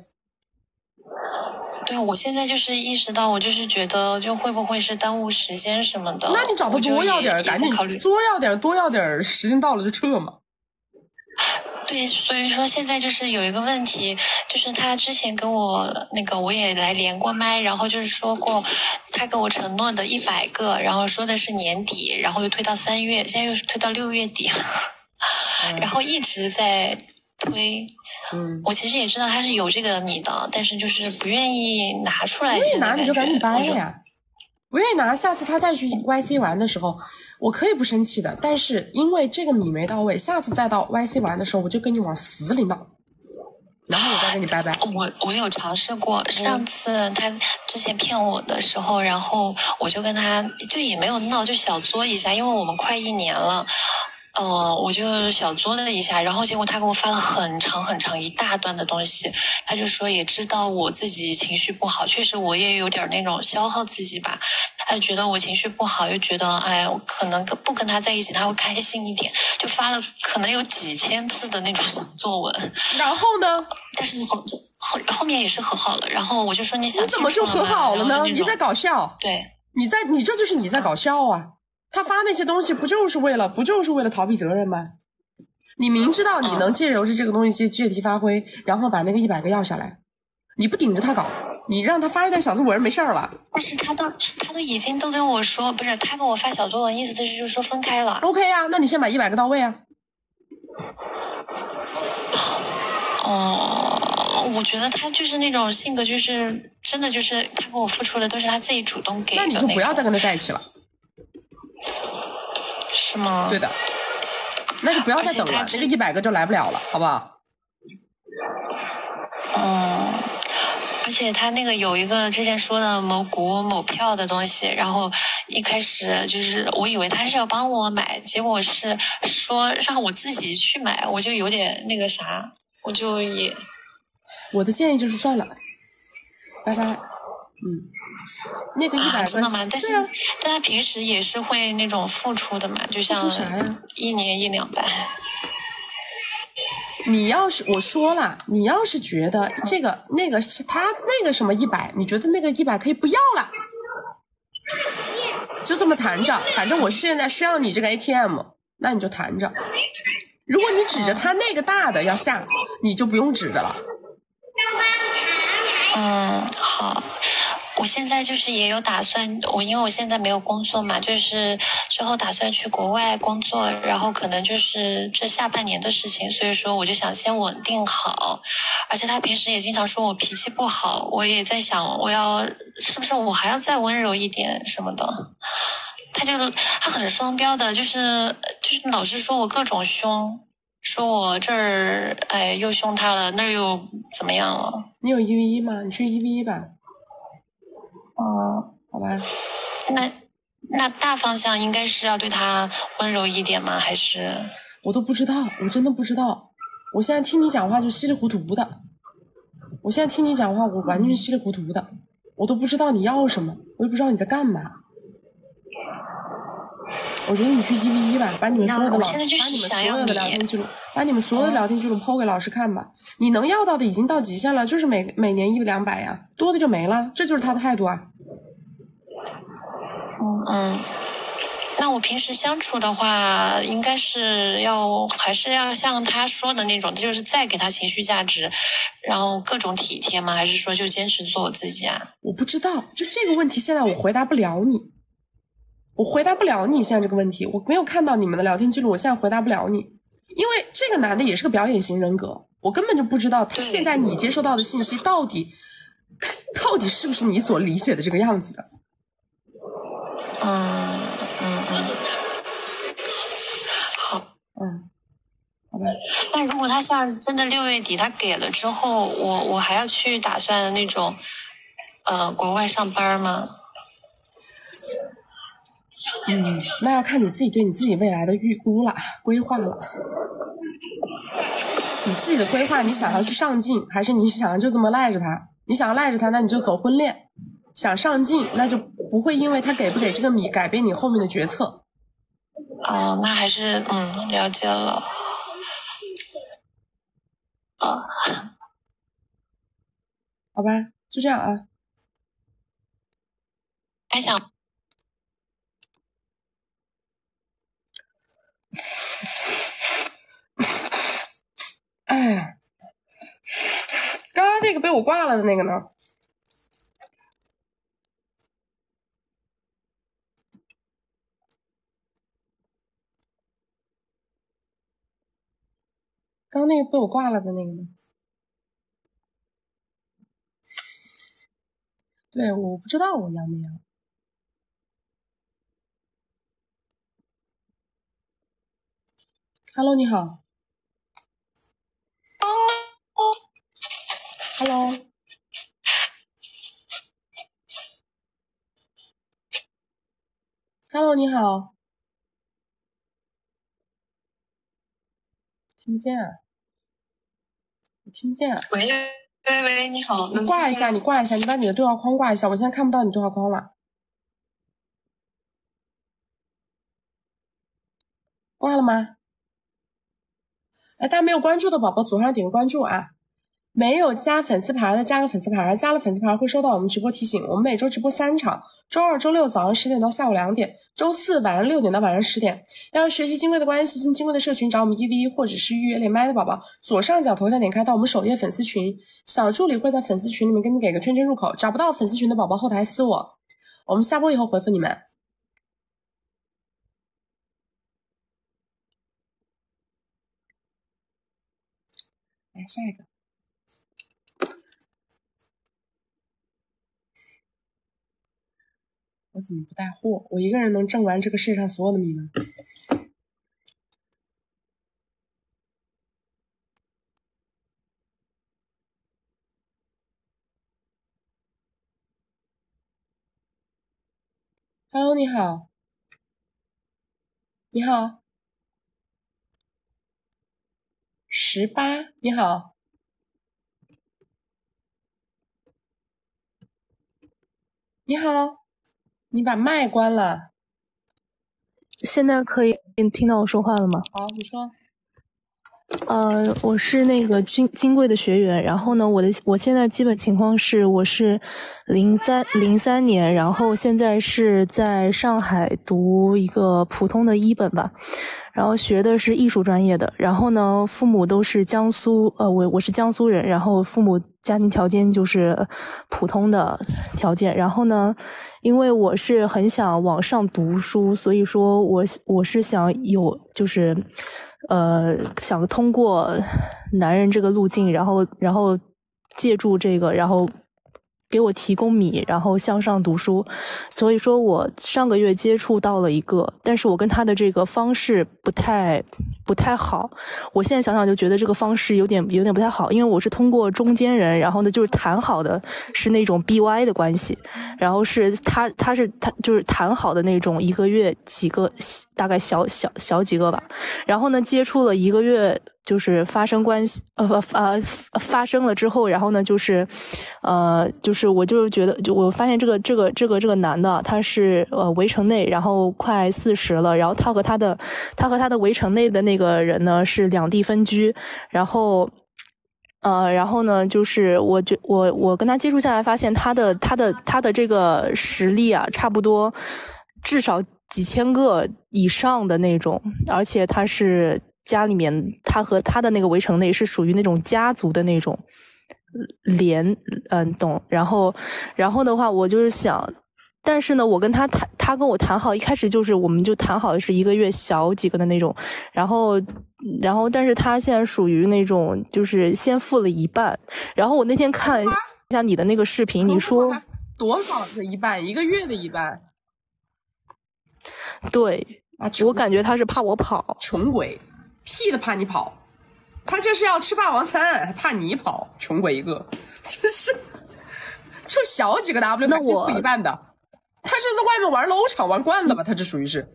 Speaker 18: 对，我现在就是意识到，我就是觉得，就会不会是耽误时间什么的？
Speaker 1: 那你找他多要点，赶紧
Speaker 18: 考虑
Speaker 1: 多要点，多要点，时间到了就撤嘛。
Speaker 18: 对，所以说现在就是有一个问题，就是他之前跟我那个我也来连过麦，然后就是说过，他给我承诺的一百个，然后说的是年底，然后又推到三月，现在又是推到六月底了，然后一直在推。
Speaker 1: 嗯，
Speaker 18: 我其实也知道他是有这个米的，但是就是不愿意拿出来。
Speaker 1: 愿意拿你就赶紧掰呀。不愿意拿，下次他再去 YC 玩的时候，我可以不生气的。但是因为这个米没到位，下次再到 YC 玩的时候，我就跟你往死里闹，然后我再跟你拜拜。
Speaker 18: 我我有尝试过，上次他之前骗我的时候，然后我就跟他就也没有闹，就小作一下，因为我们快一年了。嗯、我就小作了一下，然后结果他给我发了很长很长一大段的东西，他就说也知道我自己情绪不好，确实我也有点那种消耗自己吧。他觉得我情绪不好，又觉得哎，我可能跟不跟他在一起他会开心一点，就发了可能有几千字的那种小作文。
Speaker 1: 然后呢？
Speaker 18: 但是后后后面也是和好了，然后我就说你想
Speaker 1: 你怎么就和好了呢？你在搞笑？
Speaker 18: 对，
Speaker 1: 你在你这就是你在搞笑啊！他发那些东西不就是为了不就是为了逃避责任吗？你明知道你能借由着这个东西借借题发挥，然后把那个一百个要下来，你不顶着他搞，你让他发一段小作文没事儿了。
Speaker 18: 但是他都他都已经都跟我说，不是他跟我发小作文，意思就是就是说分开了。
Speaker 1: OK 啊，那你先把一百个到位啊。
Speaker 18: 哦，我觉得他就是那种性格，就是真的就是他给我付出的都是他自己主动给的
Speaker 1: 那你就不要再跟他在一起了，
Speaker 18: 是吗？
Speaker 1: 对的，那就不要再等了，这个一百个就来不了了，好不好？
Speaker 18: 嗯，而且他那个有一个之前说的某股某票的东西，然后一开始就是我以为他是要帮我买，结果是说让我自己去买，我就有点那个啥，我就也
Speaker 1: 我的建议就是算了，拜拜。嗯，那个一百
Speaker 18: 真的吗？但是、但他平时也是会那种付出的嘛，就像一年一两百。
Speaker 1: 你要是我说了，你要是觉得这个那个是他那个什么一百，你觉得那个一百可以不要了，就这么谈着。反正我现在需要你这个 ATM，那你就谈着。如果你指着他那个大的要下，你就不用指着了。
Speaker 18: 嗯，好。我现在就是也有打算，我因为我现在没有工作嘛，就是之后打算去国外工作，然后可能就是这下半年的事情，所以说我就想先稳定好。而且他平时也经常说我脾气不好，我也在想我要是不是我还要再温柔一点什么的。他就他很双标的，就是就是老是说我各种凶，说我这儿哎又凶他了，那儿又怎么样了？
Speaker 1: 你有一 v 一吗？你去一 v 一吧。
Speaker 18: 哦，
Speaker 1: 好吧。
Speaker 18: 那那大方向应该是要对他温柔一点吗？还是
Speaker 1: 我都不知道，我真的不知道。我现在听你讲话就稀里糊涂的，我现在听你讲话，我完全稀里糊涂的，我都不知道你要什么，我也不知道你在干嘛。我觉得你去一 v 一吧，把你们所有的老，把你们所有的聊天记录，把你们所有的聊天记录抛给老师看吧。你能要到的已经到极限了，就是每每年一两百呀，多的就没了，这就是他的态度啊。
Speaker 18: 嗯？那我平时相处的话，应该是要还是要像他说的那种，就是再给他情绪价值，然后各种体贴吗？还是说就坚持做我自己啊？
Speaker 1: 我不知道，就这个问题，现在我回答不了你，我回答不了你现在这个问题，我没有看到你们的聊天记录，我现在回答不了你，因为这个男的也是个表演型人格，我根本就不知道他现在你接收到的信息到底 到底是不是你所理解的这个样子的。
Speaker 18: 嗯嗯嗯，好，
Speaker 1: 嗯，好吧。
Speaker 18: 那如果他像真的六月底他给了之后，我我还要去打算那种呃国外上班吗？
Speaker 1: 嗯，那要看你自己对你自己未来的预估了，规划了。你自己的规划，你想要去上进，还是你想要就这么赖着他？你想要赖着他，那你就走婚恋；想上进，那就不会因为他给不给这个米改变你后面的决策。
Speaker 18: 哦，那还是嗯了解了。啊，
Speaker 1: 好吧，就这样啊。
Speaker 18: 还想
Speaker 1: 哎呀，刚刚那个被我挂了的那个呢？刚那个被我挂了的那个呢？对，我不知道我要没要。Hello，你好。Hello。Hello，你好。听不见啊？我听不见啊。
Speaker 16: 喂喂喂，你好，
Speaker 1: 你挂一下，你挂一下，你把你的对话框挂一下，我现在看不到你对话框了。挂了吗？哎，大家没有关注的宝宝，左上点个关注啊！没有加粉丝牌的加个粉丝牌，加了粉丝牌会收到我们直播提醒。我们每周直播三场，周二、周六早上十点到下午两点，周四晚上六点到晚上十点。要学习金贵的关系，进金贵的社群，找我们一 v 一或者是预约连麦的宝宝，左上角头像点开到我们首页粉丝群，小助理会在粉丝群里面给你给个圈圈入口。找不到粉丝群的宝宝，后台私我，我们下播以后回复你们。来下一个。我怎么不带货？我一个人能挣完这个世界上所有的米吗？Hello，你好，你好，十八，你好，你好。你把麦关了，
Speaker 19: 现在可以听到我说话了吗？
Speaker 1: 好，你说。
Speaker 19: 呃，我是那个金金贵的学员，然后呢，我的我现在基本情况是，我是零三零三年，然后现在是在上海读一个普通的一本吧，然后学的是艺术专业的，然后呢，父母都是江苏，呃，我我是江苏人，然后父母家庭条件就是普通的条件，然后呢，因为我是很想往上读书，所以说我我是想有就是。呃，想通过男人这个路径，然后，然后借助这个，然后给我提供米，然后向上读书。所以说我上个月接触到了一个，但是我跟他的这个方式不太不太好。我现在想想就觉得这个方式有点有点不太好，因为我是通过中间人，然后呢就是谈好的是那种 B Y 的关系，然后是他他是他就是谈好的那种一个月几个大概小小小几个吧，然后呢接触了一个月。就是发生关系，呃呃发生了之后，然后呢，就是，呃，就是我就是觉得，就我发现这个这个这个这个男的，他是呃围城内，然后快四十了，然后他和他的他和他的围城内的那个人呢是两地分居，然后，呃，然后呢，就是我觉我我跟他接触下来，发现他的他的他的这个实力啊，差不多至少几千个以上的那种，而且他是。家里面，他和他的那个围城内是属于那种家族的那种连，嗯，懂。然后，然后的话，我就是想，但是呢，我跟他谈，他跟我谈好，一开始就是我们就谈好的是一个月小几个的那种。然后，然后，但是他现在属于那种就是先付了一半。然后我那天看一下你的那个视频，你说
Speaker 1: 多少的一半？一个月的一半？
Speaker 19: 对，我感觉他是怕我跑，
Speaker 1: 穷鬼。屁的怕你跑，他这是要吃霸王餐，还怕你跑，穷鬼一个，真是，就小几个 W 他欺负一半的，他这在外面玩 low 场玩惯了吧？他这属于是，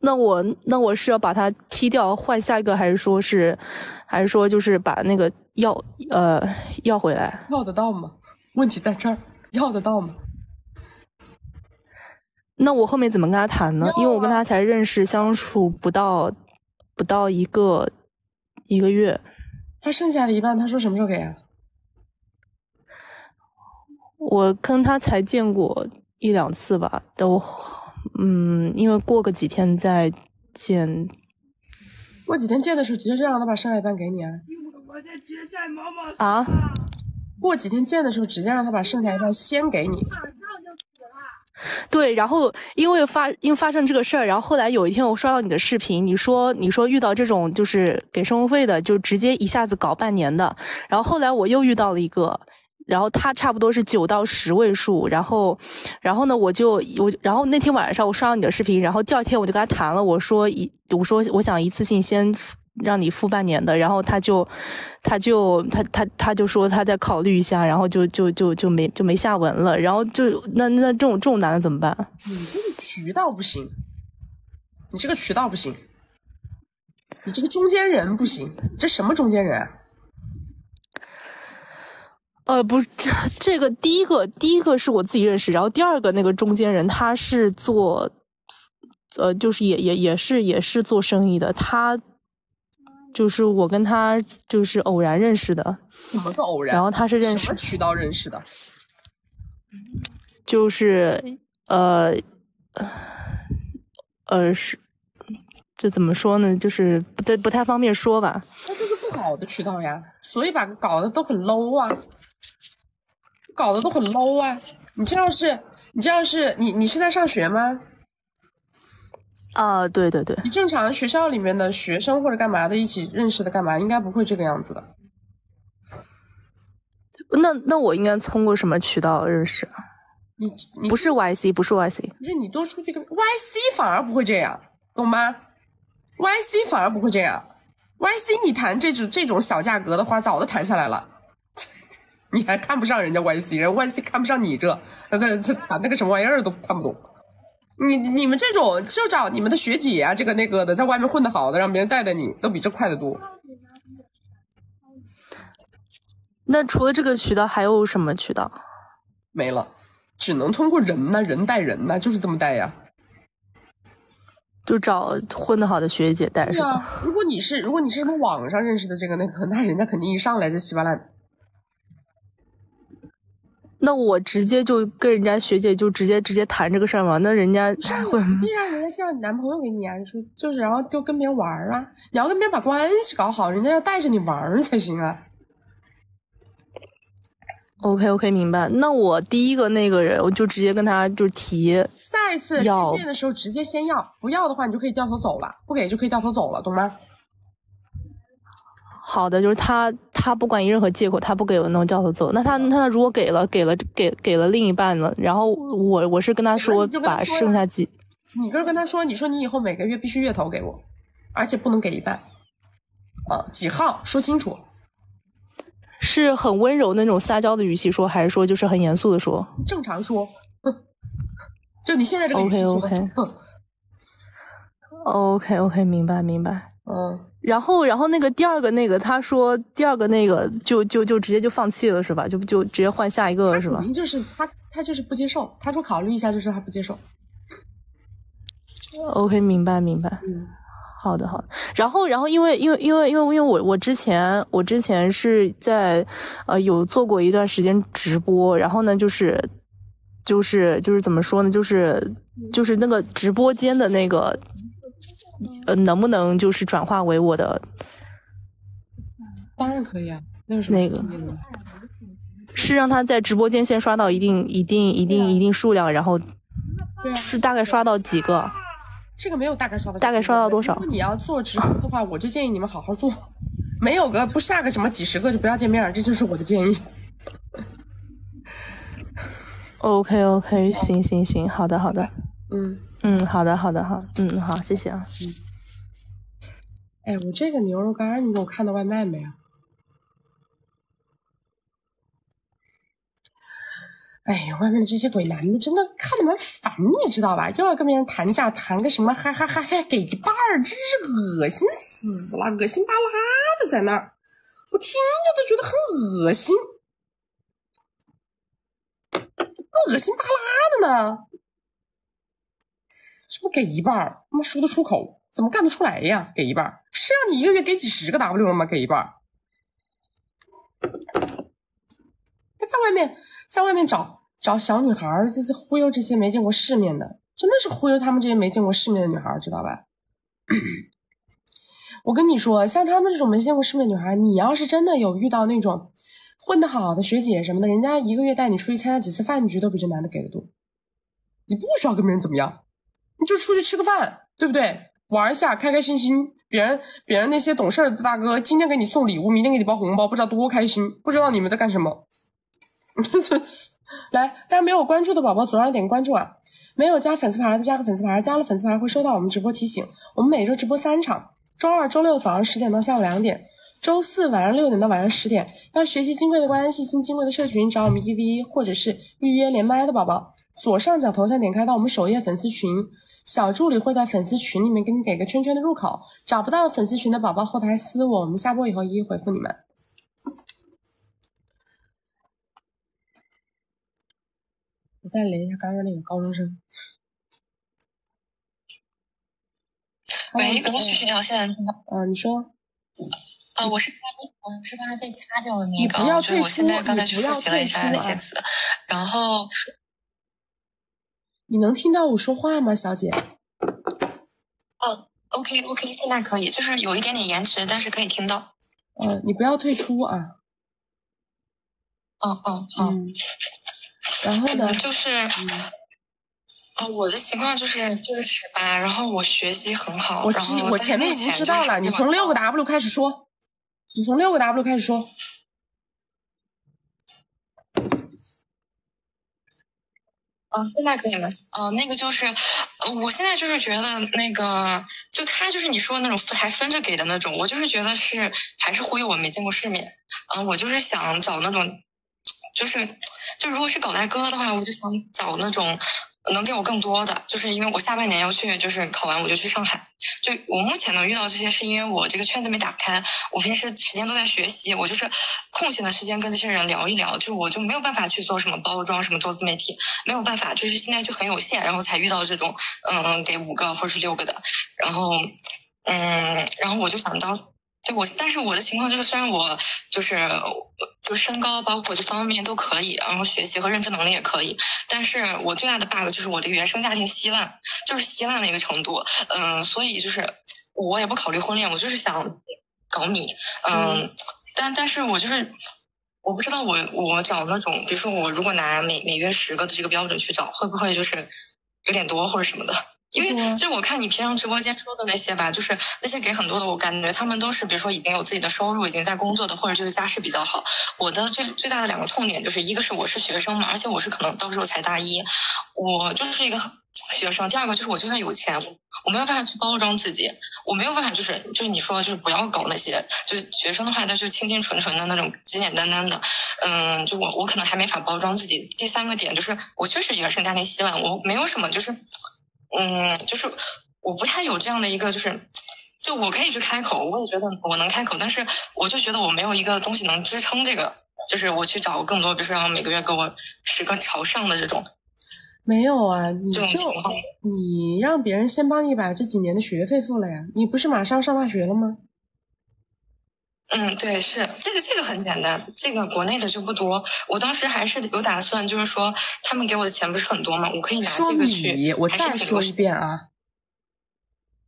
Speaker 19: 那我那我是要把他踢掉换下一个，还是说是，还是说就是把那个要呃要回来？
Speaker 1: 要得到吗？问题在这儿，要得到吗？
Speaker 19: 那我后面怎么跟他谈呢？因为我跟他才认识相处不到不到一个一个月，
Speaker 1: 他剩下的一半，他说什么时候给啊？
Speaker 19: 我跟他才见过一两次吧，都嗯，因为过个几天再见。
Speaker 1: 过几天见的时候，直接就让他把剩下一半给你啊？
Speaker 19: 啊？
Speaker 1: 过几天见的时候，直接让他把剩下一半先给你。
Speaker 19: 对，然后因为发因为发生这个事儿，然后后来有一天我刷到你的视频，你说你说遇到这种就是给生活费的，就直接一下子搞半年的。然后后来我又遇到了一个，然后他差不多是九到十位数，然后，然后呢，我就我，然后那天晚上我刷到你的视频，然后第二天我就跟他谈了，我说一，我说我想一次性先让你付半年的，然后他就，他就他他他就说他再考虑一下，然后就就就就没就没下文了，然后就那那这种这种男的怎么办？
Speaker 1: 你这个渠道不行，你这个渠道不行，你这个中间人不行，这什么中间人啊？
Speaker 19: 呃，不是，这 这个第一个第一个是我自己认识，然后第二个那个中间人他是做，呃，就是也也也是也是做生意的，他就是我跟他就是偶然认识的，
Speaker 1: 怎么个偶然？
Speaker 19: 然后他是认识
Speaker 1: 什么渠道认识的？
Speaker 19: 就是呃呃是，这怎么说呢？就是不太不太方便说吧。
Speaker 1: 那就是不好的渠道呀，所以把搞得都很 low 啊。搞得都很 low 啊！你这样是，你这样是你你是在上学吗？
Speaker 19: 啊，对对对。
Speaker 1: 你正常学校里面的学生或者干嘛的，一起认识的干嘛，应该不会这个样子的。
Speaker 19: 那那我应该通过什么渠道认识啊？
Speaker 1: 你你
Speaker 19: 不是 YC，不是 YC，
Speaker 1: 不是你多出去个 YC 反而不会这样，懂吗？YC 反而不会这样，YC 你谈这种这种小价格的话，早都谈下来了。你还看不上人家 YC，人 YC 看不上你这，那那谈那个什么玩意儿都看不懂。你你们这种就找你们的学姐啊，这个那个的，在外面混得好的，让别人带带你，都比这快得多。
Speaker 19: 那除了这个渠道，还有什么渠道？
Speaker 1: 没了，只能通过人呐，人带人呐，就是这么带呀。
Speaker 19: 就找混得好的学姐带是吧？
Speaker 1: 如果你是如果你是什么网上认识的这个那个，那人家肯定一上来就稀巴烂。
Speaker 19: 那我直接就跟人家学姐就直接直接谈这个事儿嘛？那人家 会
Speaker 1: 必然人家介绍你男朋友给你啊？你说就是，然后就跟别人玩儿啊？你要跟别人把关系搞好，人家要带着你玩儿才行啊。
Speaker 19: OK OK，明白。那我第一个那个人，我就直接跟他就提，
Speaker 1: 下一次见面的时候直接先要，不要的话你就可以掉头走了，不给就可以掉头走了，懂吗？
Speaker 19: 好的，就是他，他不管以任何借口，他不给我弄掉头走。那他，那他如果给了，给了，给给了另一半了，然后我我是跟他说，把剩下几，
Speaker 1: 你跟跟他说，你说你以后每个月必须月头给我，而且不能给一半，啊，几号说清楚。
Speaker 19: 是很温柔那种撒娇的语气说，还是说就是很严肃的说？
Speaker 1: 正常说，就你现在这个语气说。
Speaker 19: OK OK。OK OK，明白明白。
Speaker 1: 嗯。
Speaker 19: 然后，然后那个第二个那个，他说第二个那个就就就直接就放弃了是吧？就就直接换下一个了是吧？
Speaker 1: 就是他他就是不接受，他说考虑一下，就是他不接受。
Speaker 19: OK，明白明白。
Speaker 1: 嗯，
Speaker 19: 好的好的。然后然后因为因为因为因为因为我我之前我之前是在呃有做过一段时间直播，然后呢就是就是就是怎么说呢？就是就是那个直播间的那个。呃，能不能就是转化为我的？
Speaker 1: 当然可以啊，那有什
Speaker 19: 么那个是让他在直播间先刷到一定、一定、一定、一定数量，然后是大概刷到几个？
Speaker 1: 这个没有大概刷到，
Speaker 19: 大概刷到多少？
Speaker 1: 如果你要做直播的话，我就建议你们好好做，没有个不下个什么几十个就不要见面，这就是我的建议。
Speaker 19: OK OK，行行行，好的好的，
Speaker 1: 嗯。
Speaker 19: 嗯，好的，好的，好，嗯，好，谢谢啊。
Speaker 1: 嗯，哎，我这个牛肉干，你给我看到外卖没有？哎呀，外面的这些鬼男的真的看的蛮烦，你知道吧？又要跟别人谈价，谈个什么，还还还还给一半儿，真是恶心死了，恶心巴拉的在那儿，我听着都觉得很恶心，恶心巴拉的呢。不给一半儿？他妈说得出口，怎么干得出来呀？给一半儿是让你一个月给几十个 W 了吗？给一半儿，他在外面，在外面找找小女孩儿，这这忽悠这些没见过世面的，真的是忽悠他们这些没见过世面的女孩儿，知道吧？我跟你说，像他们这种没见过世面女孩，你要是真的有遇到那种混得好的学姐什么的，人家一个月带你出去参加几次饭局，都比这男的给的多。你不需要跟别人怎么样。你就出去吃个饭，对不对？玩一下，开开心心。别人别人那些懂事的大哥，今天给你送礼物，明天给你包红包，不知道多开心。不知道你们在干什么。来，大家没有关注的宝宝左上点个关注啊！没有加粉丝牌的加个粉丝牌，加了粉丝牌会收到我们直播提醒。我们每周直播三场，周二、周六早上十点到下午两点，周四晚上六点到晚上十点。要学习金贵的关系，进金贵的社群，找我们一 v 一或者是预约连麦的宝宝，左上角头像点开到我们首页粉丝群，小助理会在粉丝群里面给你给个圈圈的入口。找不到粉丝群的宝宝，后台私我，我们下播以后一一回复你们。我再连一下刚刚那个高中生。
Speaker 16: 喂，喂，旭旭你好，现在能听到？
Speaker 1: 嗯，你说。
Speaker 16: 呃，我是我是刚才被掐掉的那个，
Speaker 1: 你不要
Speaker 16: 就是我现在刚才去复习了一下那些词，然后
Speaker 1: 你能听到我说话吗，小姐？
Speaker 16: 哦，OK OK，现在可以，就是有一点点延迟，但是可以听到。
Speaker 1: 嗯，你不要退出啊。
Speaker 16: 嗯嗯嗯。
Speaker 1: 然后呢？
Speaker 16: 就是，呃，我的情况就是就是十八，然后我学习很好，
Speaker 1: 我
Speaker 16: 然后
Speaker 1: 我前面已经知道了，你从六个 W 开始说，你从六个 W 开始说。
Speaker 16: 嗯，现在可以吗？呃，那个就是，我现在就是觉得那个，就他就是你说的那种还分着给的那种，我就是觉得是还是忽悠我没见过世面。嗯，我就是想找那种，就是就如果是搞代哥的话，我就想找那种能给我更多的，就是因为我下半年要去，就是考完我就去上海。就我目前能遇到这些，是因为我这个圈子没打开，我平时时间都在学习，我就是空闲的时间跟这些人聊一聊，就我就没有办法去做什么包装，什么做自媒体，没有办法，就是现在就很有限，然后才遇到这种嗯给五个或者是六个的，然后嗯，然后我就想到。对我，但是我的情况就是，虽然我就是就身高包括这方面都可以，然后学习和认知能力也可以，但是我最大的 bug 就是我的原生家庭稀烂，就是稀烂的一个程度。嗯，所以就是我也不考虑婚恋，我就是想搞米。嗯，但但是我就是我不知道我我找那种，比如说我如果拿每每月十个的这个标准去找，会不会就是有点多或者什么的？因为就是我看你平常直播间说的那些吧，就是那些给很多的，我感觉他们都是比如说已经有自己的收入，已经在工作的，或者就是家世比较好。我的最最大的两个痛点就是一个是我是学生嘛，而且我是可能到时候才大一，我就是一个学生。第二个就是我就算有钱，我没有办法去包装自己，我没有办法就是就是你说就是不要搞那些，就是学生的话，他就清清纯纯的那种简简单单的，嗯，就我我可能还没法包装自己。第三个点就是我确实原生家庭稀烂，我没有什么就是。嗯，就是我不太有这样的一个，就是就我可以去开口，我也觉得我能开口，但是我就觉得我没有一个东西能支撑这个，就是我去找更多，比如说让每个月给我十个朝上的这种。
Speaker 1: 没有啊，你
Speaker 16: 这种情况，
Speaker 1: 你让别人先帮你把这几年的学费付了呀？你不是马上上大学了吗？
Speaker 16: 嗯，对，是这个，这个很简单，这个国内的就不多。我当时还是有打算，就是说他们给我的钱不是很多嘛？我可以拿这个去。
Speaker 1: 我再说一遍啊。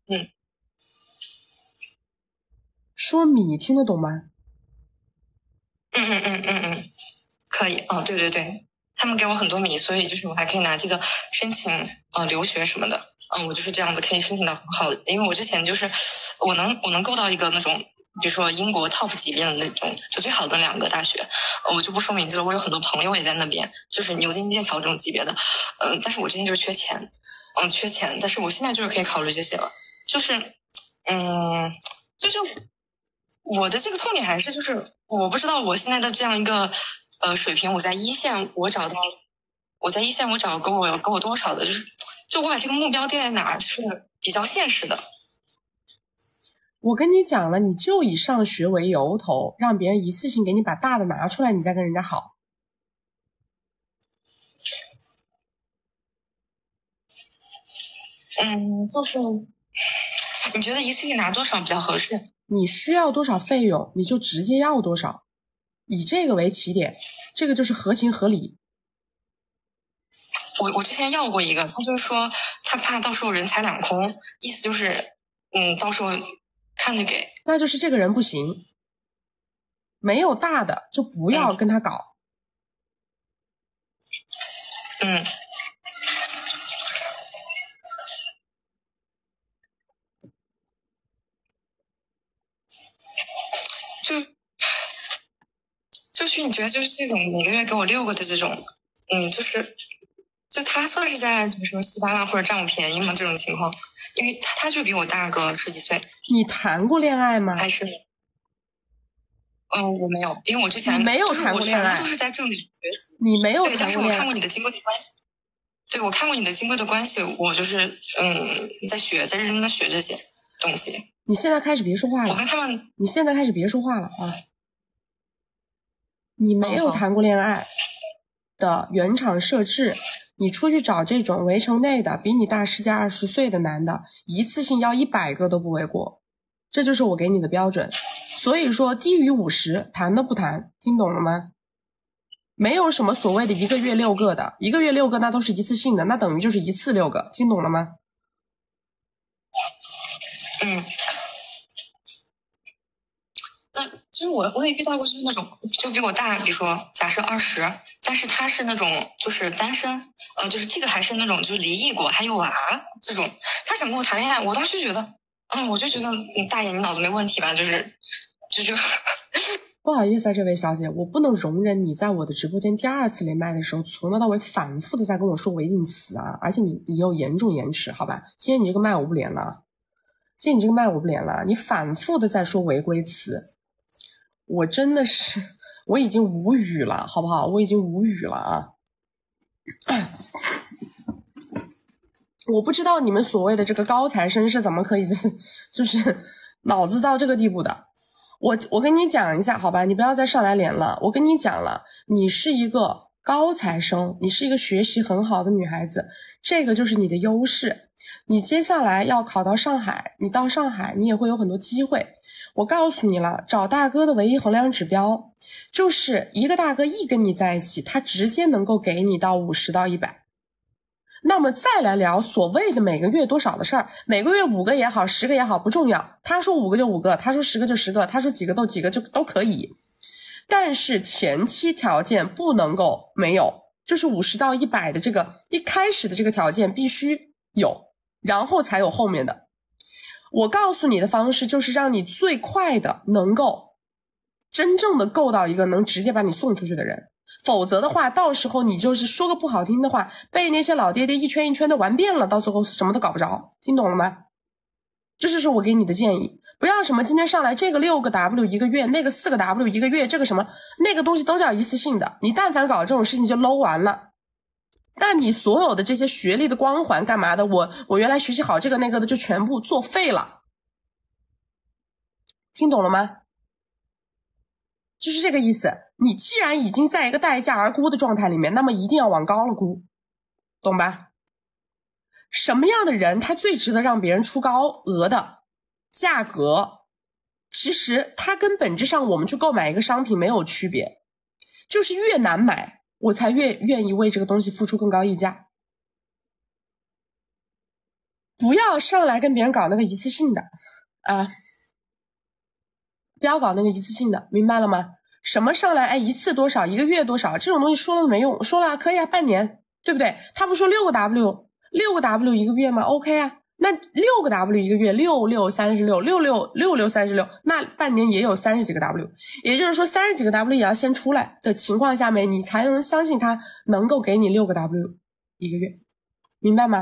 Speaker 16: 嗯。
Speaker 1: 说米听得懂吗？
Speaker 16: 嗯嗯嗯嗯嗯，可以。哦，对对对，他们给我很多米，所以就是我还可以拿这个申请呃留学什么的。嗯，我就是这样子可以申请到很好的，因为我之前就是我能我能够到一个那种。比如说英国 top 级别的那种，就最好的两个大学，我就不说名字了。我有很多朋友也在那边，就是牛津、剑桥这种级别的。嗯，但是我之前就是缺钱，嗯，缺钱。但是我现在就是可以考虑这些了。就是，嗯，就是我的这个痛点还是就是，我不知道我现在的这样一个呃水平，我在一线我找到，我在一线我找给我给我多少的，就是就我把这个目标定在哪是比较现实的。
Speaker 1: 我跟你讲了，你就以上学为由头，让别人一次性给你把大的拿出来，你再跟人家好。
Speaker 16: 嗯，就是你觉得一次性拿多少比较合适？
Speaker 1: 你需要多少费用，你就直接要多少，以这个为起点，这个就是合情合理。
Speaker 16: 我我之前要过一个，他就是说他怕到时候人财两空，意思就是嗯，到时候。看着给，
Speaker 1: 那就是这个人不行，没有大的就不要跟他搞。
Speaker 16: 嗯，就就是，你觉得就是这种每个月给我六个的这种，嗯，就是，就他算是在怎么说稀巴烂或者占我便宜吗？这种情况，因为他他就比我大个十几岁。
Speaker 1: 你谈过恋爱吗？
Speaker 16: 还是？嗯，我没有，因为我之前
Speaker 1: 你没有谈过恋爱
Speaker 16: 都是在正经学习。
Speaker 1: 你没有
Speaker 16: 对，但是我
Speaker 1: 谈过恋爱
Speaker 16: 看过你的金贵的关系。对，我看过你的金贵的关系，我就是嗯，在学，在认真的学这些东西。
Speaker 1: 你现在开始别说话了。
Speaker 16: 我跟他们，
Speaker 1: 你现在开始别说话了啊！你没有谈过恋爱的原厂设置，你出去找这种围城内的比你大十几二十岁的男的，一次性要一百个都不为过，这就是我给你的标准。所以说，低于五十谈都不谈，听懂了吗？没有什么所谓的一个月六个的，一个月六个那都是一次性的，那等于就是一次六个，听懂了吗？
Speaker 16: 嗯，那就是我我也遇到过，就是那种就比我大，比如说假设二十，但是他是那种就是单身，呃，就是这个还是那种就是离异过还有娃这种，他想跟我谈恋爱，我当时就觉得，嗯，我就觉得你大爷你脑子没问题吧，就是就就
Speaker 1: 不好意思啊，这位小姐，我不能容忍你在我的直播间第二次连麦的时候，从头到尾反复的在跟我说违禁词啊，而且你你有严重延迟，好吧？今天你这个麦我不连了，今天你这个麦我不连了，你反复的在说违规词，我真的是我已经无语了，好不好？我已经无语了啊！我不知道你们所谓的这个高材生是怎么可以 就是脑子到这个地步的。我我跟你讲一下，好吧，你不要再上来连了。我跟你讲了，你是一个高材生，你是一个学习很好的女孩子，这个就是你的优势。你接下来要考到上海，你到上海你也会有很多机会。我告诉你了，找大哥的唯一衡量指标就是一个大哥一跟你在一起，他直接能够给你到五十到一百。那么再来聊所谓的每个月多少的事儿，每个月五个也好，十个也好，不重要。他说五个就五个，他说十个就十个，他说几个都几个就都可以。但是前期条件不能够没有，就是五十到一百的这个一开始的这个条件必须有，然后才有后面的。我告诉你的方式就是让你最快的能够真正的够到一个能直接把你送出去的人。否则的话，到时候你就是说个不好听的话，被那些老爹爹一圈一圈的玩遍了，到最后什么都搞不着，听懂了吗？这就是我给你的建议，不要什么今天上来这个六个 W 一个月，那个四个 W 一个月，这个什么那个东西都叫一次性的，你但凡搞这种事情就 low 完了。那你所有的这些学历的光环干嘛的？我我原来学习好这个那个的就全部作废了，听懂了吗？就是这个意思。你既然已经在一个待价而沽的状态里面，那么一定要往高了估，懂吧？什么样的人他最值得让别人出高额的价格？其实它跟本质上我们去购买一个商品没有区别，就是越难买，我才愿愿意为这个东西付出更高溢价。不要上来跟别人搞那个一次性的啊！不要搞那个一次性的，明白了吗？什么上来哎一次多少，一个月多少，这种东西说了没用，说了可以啊，半年，对不对？他不说六个 W，六个 W 一个月吗？OK 啊，那六个 W 一个月，六六三十六，六六六六三十六，那半年也有三十几个 W，也就是说三十几个 W 也要先出来的情况下面，你才能相信他能够给你六个 W 一个月，明白吗？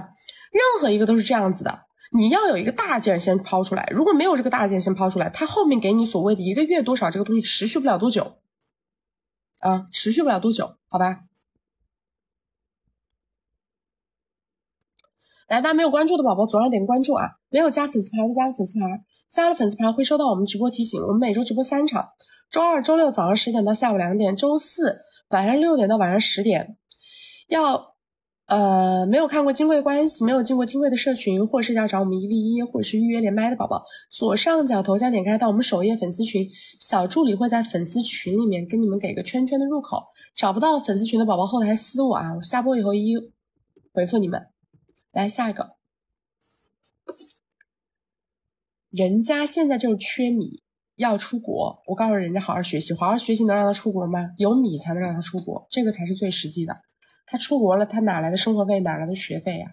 Speaker 1: 任何一个都是这样子的。你要有一个大件先抛出来，如果没有这个大件先抛出来，它后面给你所谓的一个月多少这个东西持续不了多久，啊，持续不了多久，好吧？来，大家没有关注的宝宝左上点个关注啊！没有加粉丝牌的加个粉丝牌，加了粉丝牌会收到我们直播提醒。我们每周直播三场，周二、周六早上十点到下午两点，周四晚上六点到晚上十点，要。呃，没有看过金贵关系，没有进过金贵的社群，或是要找我们一 v 一，或者是预约连麦的宝宝，左上角头像点开到我们首页粉丝群，小助理会在粉丝群里面跟你们给个圈圈的入口。找不到粉丝群的宝宝后台私我啊，我下播以后一一回复你们。来下一个，人家现在就是缺米，要出国。我告诉人家好好学习，好好学习能让他出国吗？有米才能让他出国，这个才是最实际的。他出国了，他哪来的生活费，哪来的学费呀、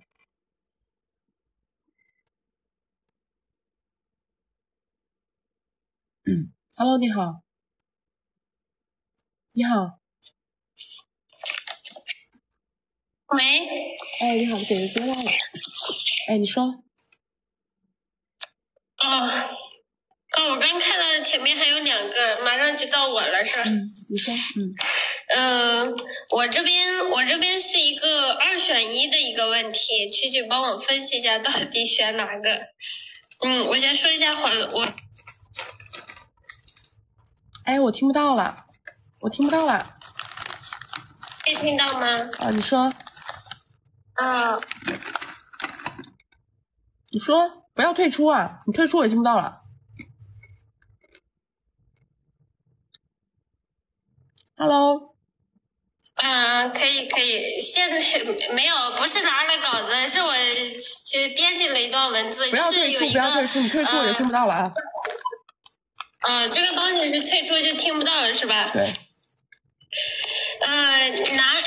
Speaker 1: 嗯，Hello，你好，你好，
Speaker 20: 喂，
Speaker 1: 哎，你好，给人接到了。哎，你说，
Speaker 20: 哦，哦，我刚看到前面还有两个，马上就到我了，是吧？
Speaker 1: 嗯，你说，嗯，
Speaker 20: 嗯、我这边我这边是一个二选一的一个问题，曲曲帮我分析一下到底选哪个。嗯，我先说一下环我
Speaker 1: 哎，我听不到了，我听不到了。
Speaker 20: 可以听到吗？
Speaker 1: 啊，你说，
Speaker 20: 啊，
Speaker 1: 你说，不要退出啊！你退出我也听不到了。Hello，
Speaker 20: 嗯，可以可以，现在没有，不是拿了稿子，是我就编辑了一段文字，
Speaker 1: 不要退出，不要退出，你退出我就听不到了啊。
Speaker 20: 嗯，这个东西是退出就听不到了，是吧？
Speaker 1: 对。
Speaker 20: 呃，男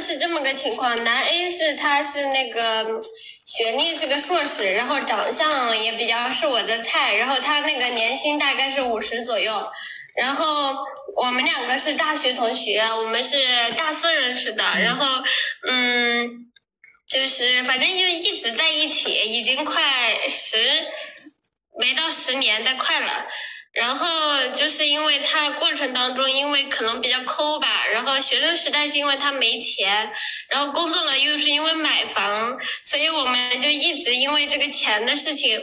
Speaker 20: 是这么个情况，男 A 是他是那个学历是个硕士，然后长相也比较是我的菜，然后他那个年薪大概是五十左右，然后我们两个是大学同学，我们是大四认识的，然后嗯，就是反正就一直在一起，已经快十没到十年的快了。然后就是因为他过程当中，因为可能比较抠吧，然后学生时代是因为他没钱，然后工作了又是因为买房，所以我们就一直因为这个钱的事情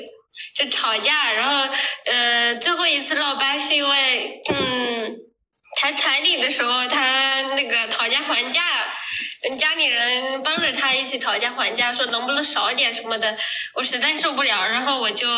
Speaker 20: 就吵架，然后呃最后一次闹掰是因为嗯谈彩礼的时候他那个讨价还价。家里人帮着他一起讨价还价，说能不能少点什么的，我实在受不了，然后我就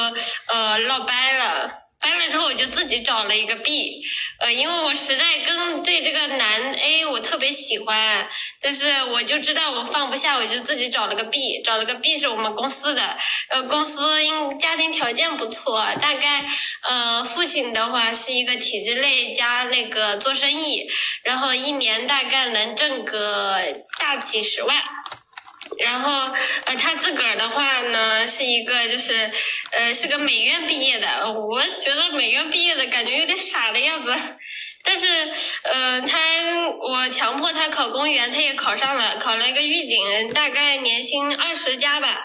Speaker 20: 呃闹掰了。掰了之后，我就自己找了一个 B，呃，因为我实在跟对这个男 A 我特别喜欢，但是我就知道我放不下，我就自己找了个 B，找了个 B 是我们公司的，呃，公司因家庭条件不错，大概呃父亲的话是一个体制内加那个做生意，然后一年大概能挣个大几十万。然后，呃，他自个儿的话呢，是一个就是，呃，是个美院毕业的。我觉得美院毕业的感觉有点傻的样子，但是，呃，他我强迫他考公务员，他也考上了，考了一个狱警，大概年薪二十加吧，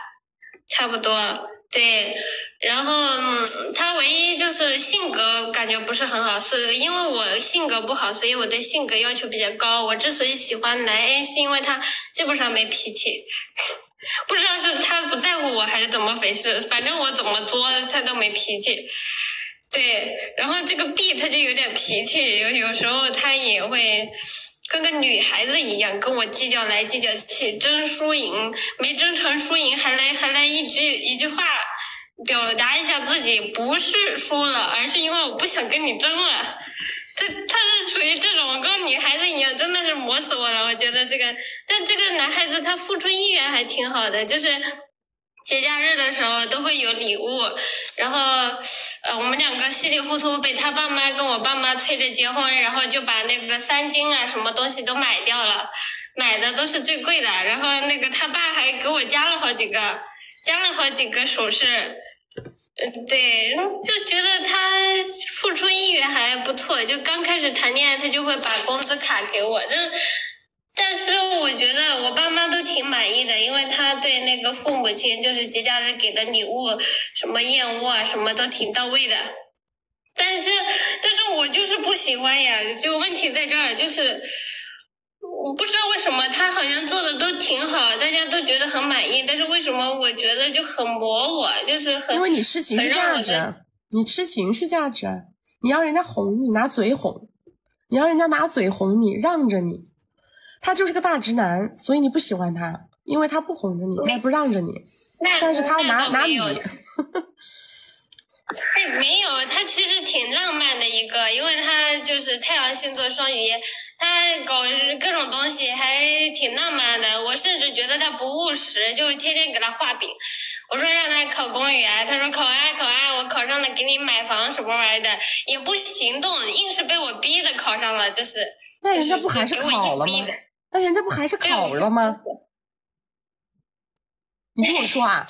Speaker 20: 差不多。对，然后、嗯、他唯一就是性格感觉不是很好，是因为我性格不好，所以我对性格要求比较高。我之所以喜欢男 A，是因为他基本上没脾气，不知道是他不在乎我还是怎么回事，反正我怎么作他都没脾气。对，然后这个 B 他就有点脾气，有有时候他也会跟个女孩子一样，跟我计较来计较去，争输赢，没争成输赢还来还来一句一句话，表达一下自己不是输了，而是因为我不想跟你争了。他他是属于这种跟女孩子一样，真的是磨死我了。我觉得这个，但这个男孩子他付出意愿还挺好的，就是节假日的时候都会有礼物，然后呃我们两个稀里糊涂被他爸妈跟我爸妈催着结婚，然后就把那个三金啊什么东西都买掉了，买的都是最贵的，然后那个他爸还给我加了好几个，加了好几个首饰。嗯，对，就觉得他付出意愿还不错，就刚开始谈恋爱，他就会把工资卡给我，但但是我觉得我爸妈都挺满意的，因为他对那个父母亲就是节假日给的礼物，什么燕窝啊，什么都挺到位的。但是，但是我就是不喜欢呀，就问题在这儿，就是我不知道为什么他好像做的都挺好，大家都觉得很满意，但是为什么我觉得就很磨我，就是很
Speaker 1: 因为你吃情绪价值
Speaker 20: 的，
Speaker 1: 你吃情绪价值，你让人家哄你，拿嘴哄，你让人家拿嘴哄你，让着你，他就是个大直男，所以你不喜欢他，因为他不哄着你，他也不让着你，但是他
Speaker 20: 那
Speaker 1: 拿拿你，
Speaker 20: 倒 没有哎，没有，他其实挺浪漫的一个，因为他就是太阳星座双鱼，他搞各种东西还挺浪漫的。我甚至觉得他不务实，就天天给他画饼。我说让他考公务员，他说考啊考啊，我考上了给你买房什么玩意儿的，也不行动，硬是被我逼的考上了，就是。
Speaker 1: 那人家不还是考了吗？那人家不还是考了吗？你听我说啊，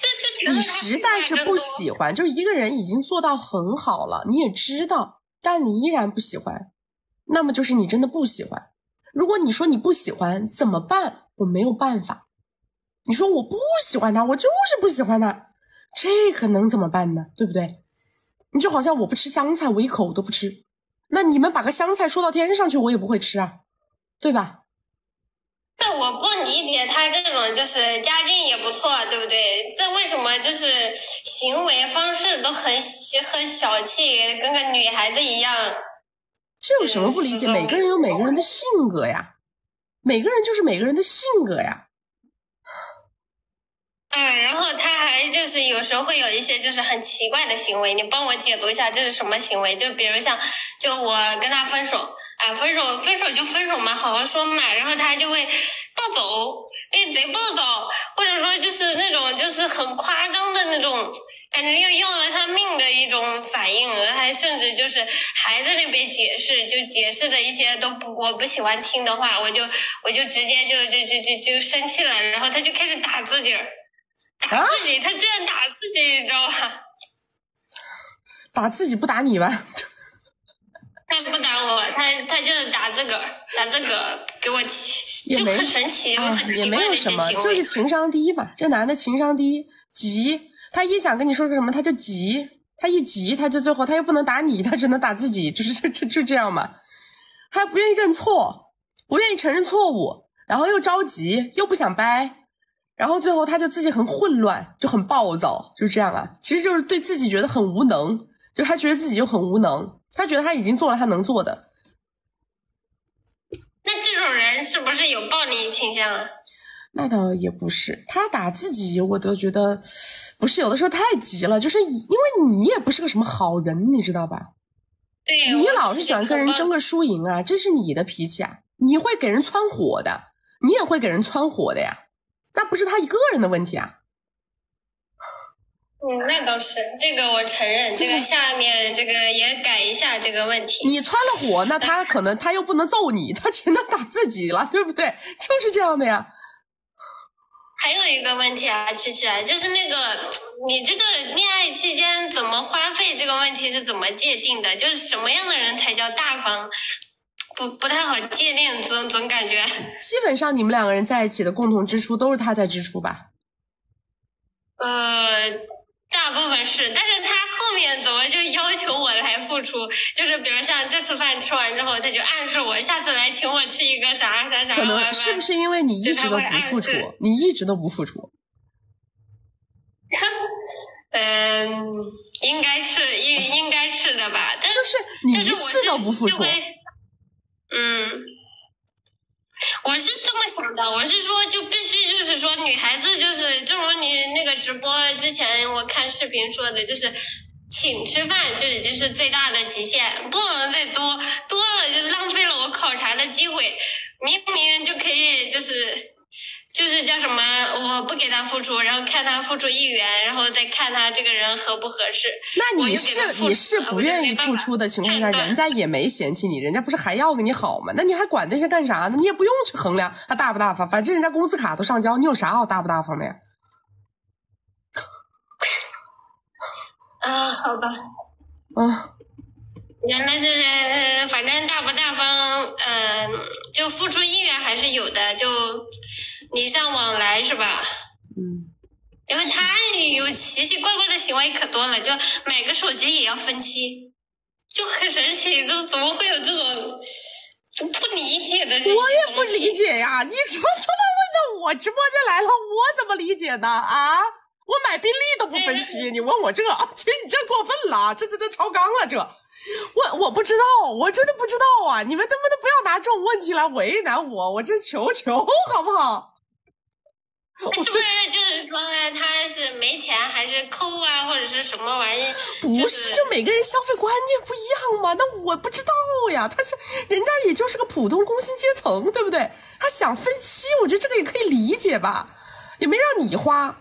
Speaker 1: 你实在是不喜欢，就是一个人已经做到很好了，你也知道，但你依然不喜欢，那么就是你真的不喜欢，如果你说你不喜欢怎么办？我没有办法。你说我不喜欢他，我就是不喜欢他，这可能怎么办呢？对不对？你就好像我不吃香菜，我一口都不吃。那你们把个香菜说到天上去，我也不会吃啊，对吧？
Speaker 20: 但我不理解他这种，就是家境也不错，对不对？这为什么就是行为方式都很很小气，跟个女孩子一样？
Speaker 1: 这有什么不理解？每个人有每个人的性格呀，每个人就是每个人的性格呀。
Speaker 20: 嗯，然后他还就是有时候会有一些就是很奇怪的行为，你帮我解读一下这是什么行为？就比如像，就我跟他分手，啊，分手分手就分手嘛，好好说嘛，然后他就会暴走，哎，贼暴走，或者说就是那种就是很夸张的那种，感觉要要了他命的一种反应，还甚至就是还在那边解释，就解释的一些都不我不喜欢听的话，我就我就直接就就就就就生气了，然后他就开始打自己。打自己，他居然打自己，你知道吧？
Speaker 1: 打自己不打你吧？
Speaker 20: 他不打我，他他就是打这个，打这个给我就很神奇，有很
Speaker 1: 也没有什么。就是情商低嘛。这男的情商低，急，他一想跟你说个什么，他就急，他一急，他就最后他又不能打你，他只能打自己，就是就就就这样嘛。他还不愿意认错，不愿意承认错误，然后又着急，又不想掰。然后最后他就自己很混乱，就很暴躁，就这样啊。其实就是对自己觉得很无能，就他觉得自己就很无能，他觉得他已经做了他能做的。
Speaker 20: 那这种人是不是有暴力倾向啊？
Speaker 1: 那倒也不是，他打自己，我都觉得不是，有的时候太急了，就是因为你也不是个什么好人，你知道吧？
Speaker 20: 对，
Speaker 1: 你老是喜欢跟人争个输赢啊，这是你的脾气啊，你会给人蹿火的，你也会给人蹿火的呀，那不是他一个人的问题啊。
Speaker 20: 嗯，那倒是，这个我承认，这个下面这个也改一下这个问题。
Speaker 1: 你窜了火，那他可能他又不能揍你，他只能打自己了，对不对？就是这样的呀。
Speaker 20: 还有一个问题啊，曲曲啊，就是那个你这个恋爱期间怎么花费这个问题是怎么界定的？就是什么样的人才叫大方？不不太好界定，总总感觉。
Speaker 1: 基本上你们两个人在一起的共同支出都是他在支出吧？
Speaker 20: 呃，大部分是，但是他后面怎么就要求我来付出？就是比如像这次饭吃完之后，他就暗示我下次来请我吃一个啥啥啥
Speaker 1: 可
Speaker 20: 外卖。
Speaker 1: 能是不是因为你一直都不付出？你一直都不付出。
Speaker 20: 嗯，应该是应应该是的吧？但
Speaker 1: 就是你
Speaker 20: 但是我
Speaker 1: 一次
Speaker 20: 是
Speaker 1: 都不付出
Speaker 20: 嗯，我是这么想的，我是说就必须就是说女孩子就是，正如你那个直播之前我看视频说的，就是请吃饭就已经是最大的极限，不能再多，多了就浪费了我考察的机会，明明就可以就是。就是叫什么，我不给他付出，然后看他付出一元，然后再看他这个人合不合适。
Speaker 1: 那你是你是不愿意付出的情况下，人家也没嫌弃你，人家不是还要跟你好吗？那你还管那些干啥呢？你也不用去衡量他大不大方，反正人家工资卡都上交，你有啥好大不大方的呀？
Speaker 20: 啊，好吧，
Speaker 1: 啊，
Speaker 20: 原来是，呃反正大不大方，呃，就付出意愿还是有的，就礼尚往来是吧？
Speaker 1: 嗯。
Speaker 20: 因为他有奇奇怪怪的行为可多了，就买个手机也要分期，就很神奇，就怎么会有这种不理解的
Speaker 1: 我也不理解呀，你怎么突然问到我直播间来了，我怎么理解呢？啊，我买宾利都不分期，你问我这，姐，你这过分了，这这这超纲了，这，我我不知道，我真的不知道啊，你们能不能不要拿这种问题来为难我？我这求求 好不好？我
Speaker 20: 是不是就是说呢，他是没钱还是抠啊，或者是什么玩意？
Speaker 1: 不，
Speaker 20: 是
Speaker 1: 就每个人消费观念不一样嘛。那我不知道呀，他是人家也就是个普通工薪阶层，对不对？他想分期，我觉得这个也可以理解吧，也没让你花。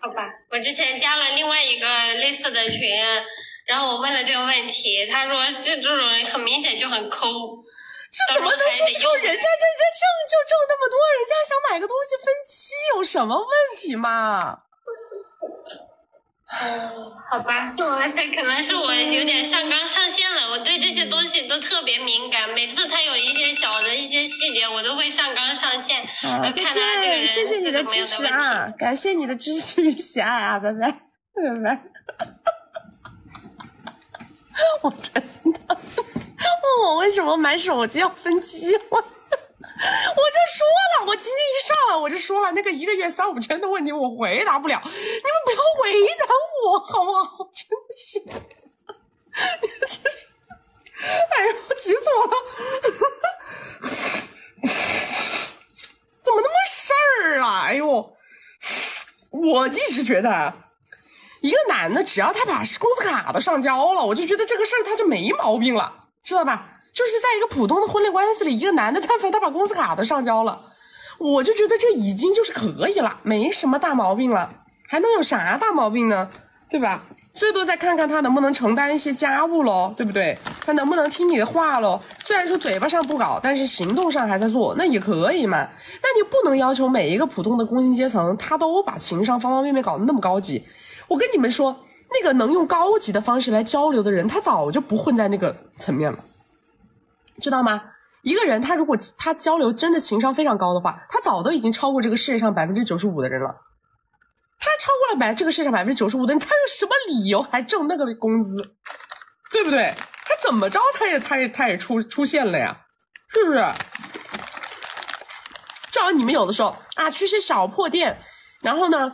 Speaker 20: 好吧，我之前加了另外一个类似的群，然后我问了这个问题，他说这这种很明显就很抠。
Speaker 1: 这怎么能说是靠？人家这这挣就挣那么多，人家想买个东西分期有什么问题吗？
Speaker 21: 嗯，好吧，那可能是我有点上纲上线了。我对这些东西都特别敏感，每次他有一些小的一些细节，我都会上纲上线，
Speaker 1: 啊，再
Speaker 21: 看他这个
Speaker 1: 见，
Speaker 21: 人
Speaker 1: 谢谢你的支持。啊，感谢你的支持与喜爱啊，拜拜，拜拜。我真的，问我为什么买手机要分期吗？我就说了，我今天一上来我就说了，那个一个月三五千的问题我回答不了，你们不要为难我好不好？真的是，真是，哎呦，气死我了！怎么那么事儿啊？哎呦，我一直觉得，一个男的只要他把工资卡都上交了，我就觉得这个事儿他就没毛病了，知道吧？就是在一个普通的婚恋关系里，一个男的但凡他把工资卡都上交了，我就觉得这已经就是可以了，没什么大毛病了，还能有啥大毛病呢？对吧？最多再看看他能不能承担一些家务喽，对不对？他能不能听你的话喽？虽然说嘴巴上不搞，但是行动上还在做，那也可以嘛。那你不能要求每一个普通的工薪阶层，他都把情商方方面面搞得那么高级。我跟你们说，那个能用高级的方式来交流的人，他早就不混在那个层面了。知道吗？一个人他如果他交流真的情商非常高的话，他早都已经超过这个世界上百分之九十五的人了。他超过了百这个世界上百分之九十五的人，他有什么理由还挣那个工资？对不对？他怎么着他也他也他也出出现了呀，是不是？正好你们有的时候啊去些小破店，然后呢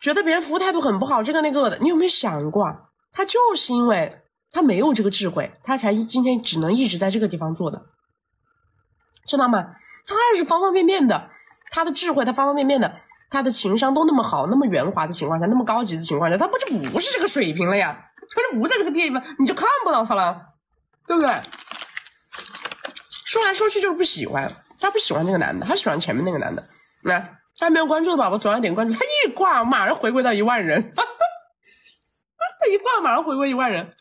Speaker 1: 觉得别人服务态度很不好，这个那个的，你有没有想过？他就是因为。他没有这个智慧，他才今天只能一直在这个地方做的，知道吗？他要是方方面面的，他的智慧，他方方面面的，他的情商都那么好，那么圆滑的情况下，那么高级的情况下，他不就不是这个水平了呀？他就不在这个地方，你就看不到他了，对不对？说来说去就是不喜欢，他不喜欢那个男的，他喜欢前面那个男的。来，家没有关注的宝宝，左上点关注。他一挂，马上回归到一万人，他一挂马上回归一万人。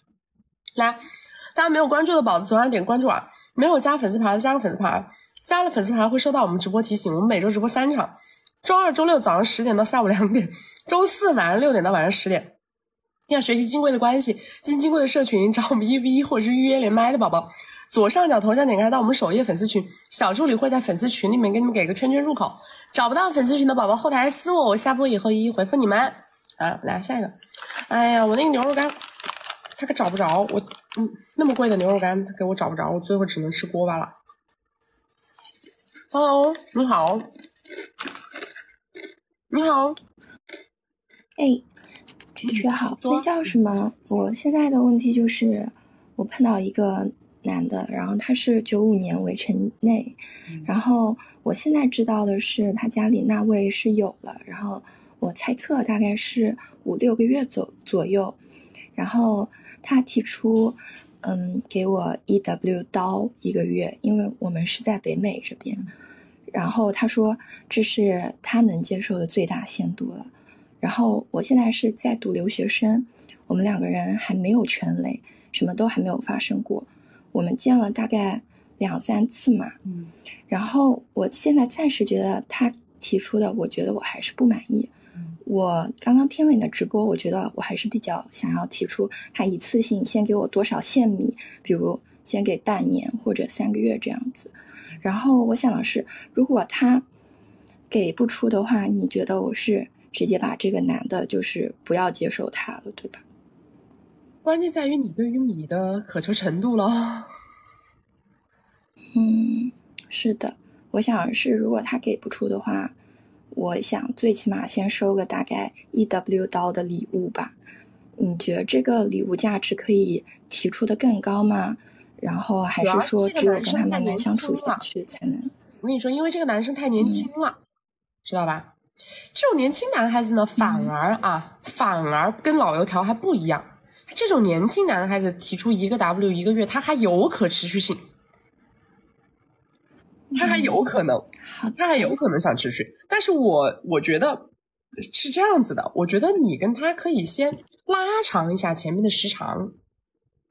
Speaker 1: 来，大家没有关注的宝子左上点关注啊！没有加粉丝牌的加个粉丝牌，加了粉丝牌会收到我们直播提醒。我们每周直播三场，周二、周六早上十点到下午两点，周四晚上六点到晚上十点。要学习金贵的关系，进金贵的社群，找我们一 v 一或者是预约连麦的宝宝，左上角头像点开到我们首页粉丝群，小助理会在粉丝群里面给你们给个圈圈入口。找不到粉丝群的宝宝，后台私我，我下播以后一一回复你们。啊，来下一个。哎呀，我那个牛肉干。他可找不着我，嗯，那么贵的牛肉干，他给我找不着，我最后只能吃锅巴了。Hello，你好，你好，
Speaker 22: 哎，曲曲好，那叫什么？我现在的问题就是，我碰到一个男的，然后他是九五年围城内，然后我现在知道的是他家里那位是有了，然后我猜测大概是五六个月左左右，然后他提出，嗯，给我 E W 刀一个月，因为我们是在北美这边，然后他说这是他能接受的最大限度了。然后我现在是在读留学生，我们两个人还没有全垒，什么都还没有发生过。我们见了大概两三次嘛，
Speaker 1: 嗯，
Speaker 22: 然后我现在暂时觉得他提出的，我觉得我还是不满意。我刚刚听了你的直播，我觉得我还是比较想要提出他一次性先给我多少现米，比如先给半年或者三个月这样子。然后我想的是，如果他给不出的话，你觉得我是直接把这个男的，就是不要接受他了，对吧？
Speaker 1: 关键在于你对于米的渴求程度了。
Speaker 22: 嗯，是的，我想是如果他给不出的话，我想最起码先收个大概一 W 刀的礼物吧。你觉得这个礼物价值可以提出的更高吗？然后还是说只有跟他慢慢相处下去才能？
Speaker 1: 我跟你说，因为这个男生太年轻了，知道吧？这种年轻男孩子呢，反而啊，反而跟老油条还不一样。这种年轻男孩子提出一个 W 一个月，他还有可持续性，他还有可能，他还有可能想持续。但是我我觉得是这样子的，我觉得你跟他可以先拉长一下前面的时长，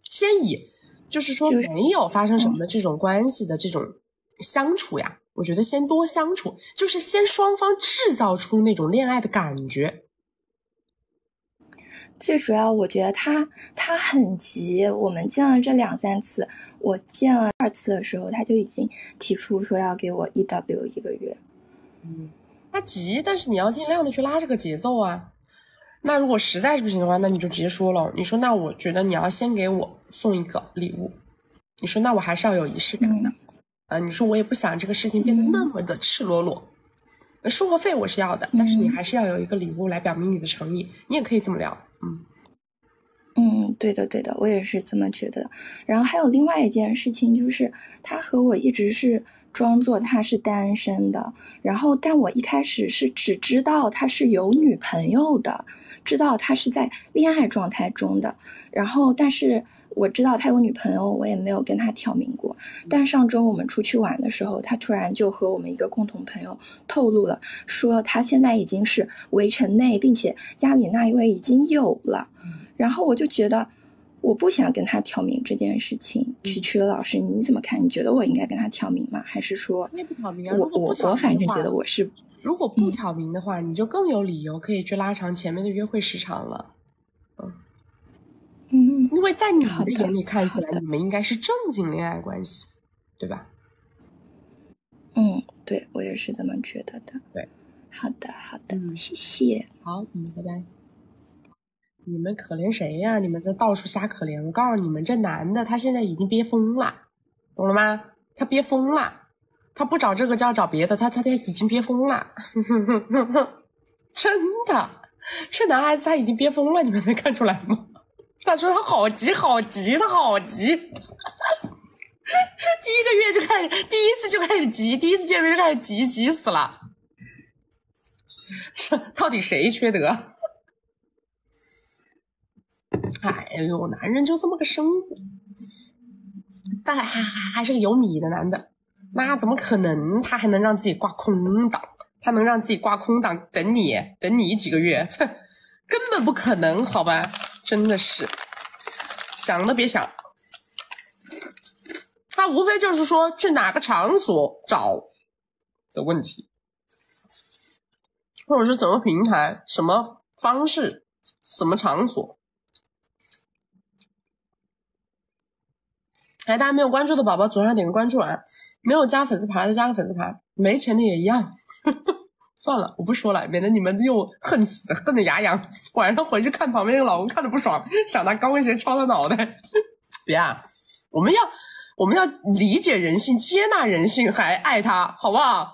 Speaker 1: 先以就是说没有发生什么的这种关系的这种相处呀，我觉得先多相处，就是先双方制造出那种恋爱的感觉。
Speaker 22: 最主要我觉得他他很急，我们见了这两三次，我见了二次的时候，他就已经提出说要给我 EW 一个月。
Speaker 1: 嗯，他急，但是你要尽量的去拉这个节奏啊。那如果实在是不行的话，那你就直接说了，你说那我觉得你要先给我送一个礼物，你说那我还是要有仪式感的。啊，你说我也不想这个事情变得那么的赤裸裸，生活费我是要的，但是你还是要有一个礼物来表明你的诚意，你也可以这么聊，嗯，
Speaker 22: 嗯，对的，对的，我也是这么觉得。然后还有另外一件事情，就是他和我一直是装作他是单身的，然后但我一开始是只知道他是有女朋友的，知道他是在恋爱状态中的，然后但是。我知道他有女朋友，我也没有跟他挑明过。但上周我们出去玩的时候，他突然就和我们一个共同朋友透露了，说他现在已经是围城内，并且家里那一位已经有了。然后我就觉得，我不想跟他挑明这件事情。曲曲老师，你怎么看？你觉得我应该跟他挑明吗？还是说，
Speaker 1: 不挑明啊？
Speaker 22: 我我我反正觉得我是，
Speaker 1: 如果不挑明的话，你就更有理由可以去拉长前面的约会时长了。
Speaker 22: 嗯，
Speaker 1: 因为在你的眼里看起来，你们应该是正经恋爱关系，对吧？
Speaker 22: 嗯，对我也是这么觉得的。
Speaker 1: 对，
Speaker 22: 好的，好的，谢谢。
Speaker 1: 好，嗯，拜拜。你们可怜谁呀？你们这到处瞎可怜。我告诉你们，这男的他现在已经憋疯了，懂了吗？他憋疯了，他不找这个就要找别的，他他他已经憋疯了，真的，这男孩子他已经憋疯了，你们没看出来吗？他说他好急好急，他好急，第一个月就开始，第一次就开始急，第一次见面就开始急，急死了。到底谁缺德？哎呦，男人就这么个生物，但还还还是个有米的男的，那怎么可能？他还能让自己挂空档？他能让自己挂空档等你等你几个月？切，根本不可能，好吧？真的是想都别想，他无非就是说去哪个场所找的问题，或者是怎么平台、什么方式、什么场所。哎，大家没有关注的宝宝，左上点个关注啊！没有加粉丝牌的加个粉丝牌，没钱的也一样。算了，我不说了，免得你们又恨死，恨得牙痒。晚上回去看旁边那个老公看着不爽，想拿高跟鞋敲他脑袋。别啊，我们要我们要理解人性，接纳人性，还爱他，好不好？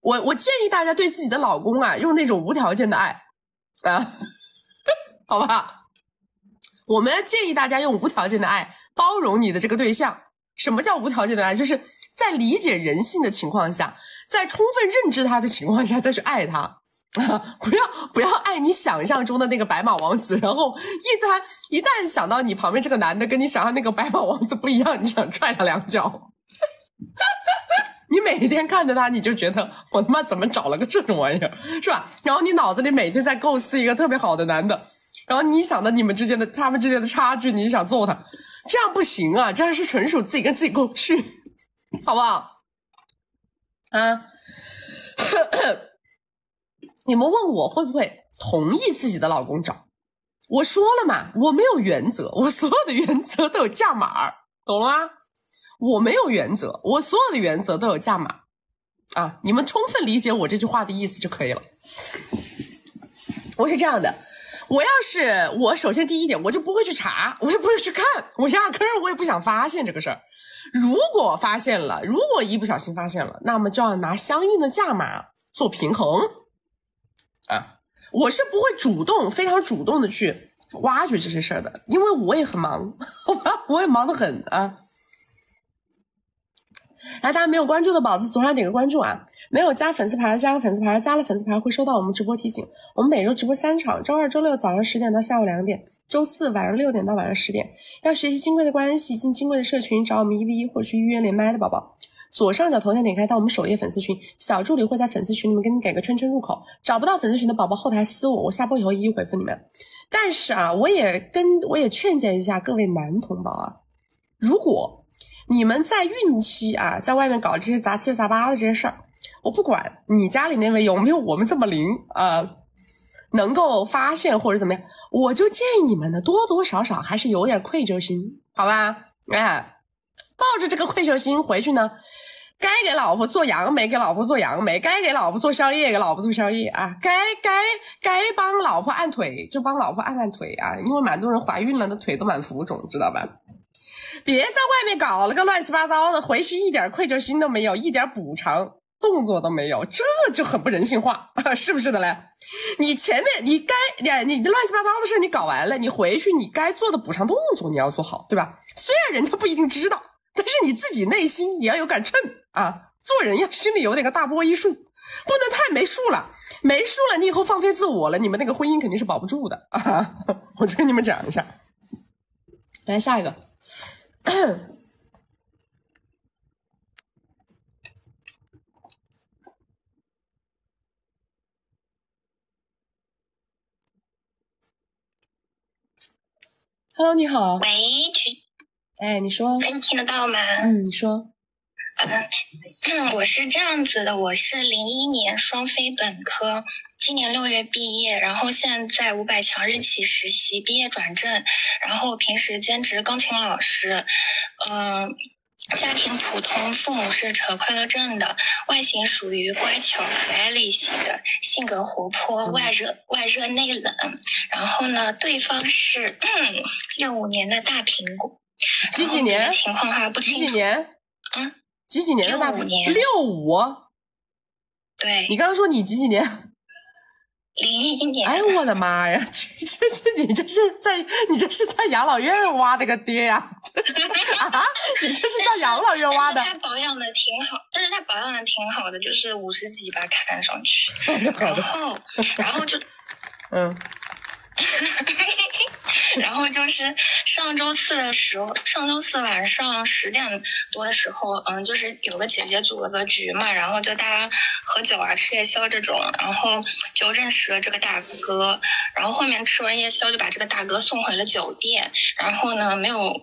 Speaker 1: 我我建议大家对自己的老公啊，用那种无条件的爱啊，好吧？我们要建议大家用无条件的爱包容你的这个对象。什么叫无条件的爱？就是在理解人性的情况下。在充分认知他的情况下再去爱他，啊，不要不要爱你想象中的那个白马王子，然后一旦一旦想到你旁边这个男的跟你想象那个白马王子不一样，你想踹他两脚。你每天看着他，你就觉得我他妈怎么找了个这种玩意儿，是吧？然后你脑子里每天在构思一个特别好的男的，然后你想到你们之间的他们之间的差距，你想揍他，这样不行啊，这样是纯属自己跟自己过不去，好不好？啊，你们问我会不会同意自己的老公找？我说了嘛，我没有原则，我所有的原则都有价码，懂了吗？我没有原则，我所有的原则都有价码啊！你们充分理解我这句话的意思就可以了。我是这样的，我要是我首先第一点，我就不会去查，我也不会去看，我压根儿我也不想发现这个事儿。如果发现了，如果一不小心发现了，那么就要拿相应的价码做平衡啊！我是不会主动、非常主动的去挖掘这些事儿的，因为我也很忙，好吧，我也忙得很啊。来，大家没有关注的宝子，左上点个关注啊！没有加粉丝牌的加个粉丝牌，加了粉丝牌会收到我们直播提醒。我们每周直播三场，周二、周六早上十点到下午两点，周四晚上六点到晚上十点。要学习金贵的关系，进金贵的社群，找我们一 v 一或者去预约连麦的宝宝，左上角头像点开到我们首页粉丝群，小助理会在粉丝群里面给你给个圈圈入口。找不到粉丝群的宝宝，后台私我，我下播以后一一回复你们。但是啊，我也跟我也劝诫一下各位男同胞啊，如果你们在孕期啊，在外面搞这些杂七杂八的这些事儿，我不管你家里那位有没有我们这么灵啊，能够发现或者怎么样，我就建议你们呢，多多少少还是有点愧疚心，好吧？哎，抱着这个愧疚心回去呢，该给老婆做杨梅，给老婆做杨梅；该给老婆做宵夜，给老婆做宵夜啊；该该该帮老婆按腿，就帮老婆按按腿啊，因为蛮多人怀孕了，那腿都蛮浮肿，知道吧？别在外面搞了个乱七八糟的，回去一点愧疚心都没有，一点补偿动作都没有，这就很不人性化啊，是不是的嘞？你前面你该你你的乱七八糟的事你搞完了，你回去你该做的补偿动作你要做好，对吧？虽然人家不一定知道，但是你自己内心你要有杆秤啊，做人要心里有点个大波一数，不能太没数了，没数了你以后放飞自我了，你们那个婚姻肯定是保不住的啊！我就跟你们讲一下，来下一个。Hello，你好。
Speaker 21: 喂，曲，
Speaker 1: 哎，你说。
Speaker 21: 能听得到吗？
Speaker 1: 嗯，你说。
Speaker 21: 嗯，我是这样子的，我是零一年双非本科，今年六月毕业，然后现在在五百强日企实习，毕业转正，然后平时兼职钢琴老师，嗯、家庭普通，父母是扯快乐症的，外形属于乖巧可爱类型的，性格活泼，外热外热内冷。然后呢，对方是六五年的大苹果，
Speaker 1: 几几年？
Speaker 21: 情况还不清楚。
Speaker 1: 几几年？
Speaker 21: 嗯，
Speaker 1: 几几年的大
Speaker 21: 65年
Speaker 1: 六五。
Speaker 21: 对。
Speaker 1: 你刚刚说你几几年？
Speaker 21: 零一年。
Speaker 1: 哎呦我的妈呀！这这这你这是在你这是在养老院挖的个爹呀、这啊！你这是在养老院挖的
Speaker 21: 他保养的挺好，但是他保养的挺好的，就是五十几吧，看上去。然后，然后就，
Speaker 1: 嗯，
Speaker 21: 然后就是上周四的时候，上周四晚上十点多的时候，嗯，就是有个姐姐组了个局嘛，然后就大家喝酒啊、吃夜宵这种，然后就认识了这个大哥，然后后面吃完夜宵就把这个大哥送回了酒店，然后呢没有。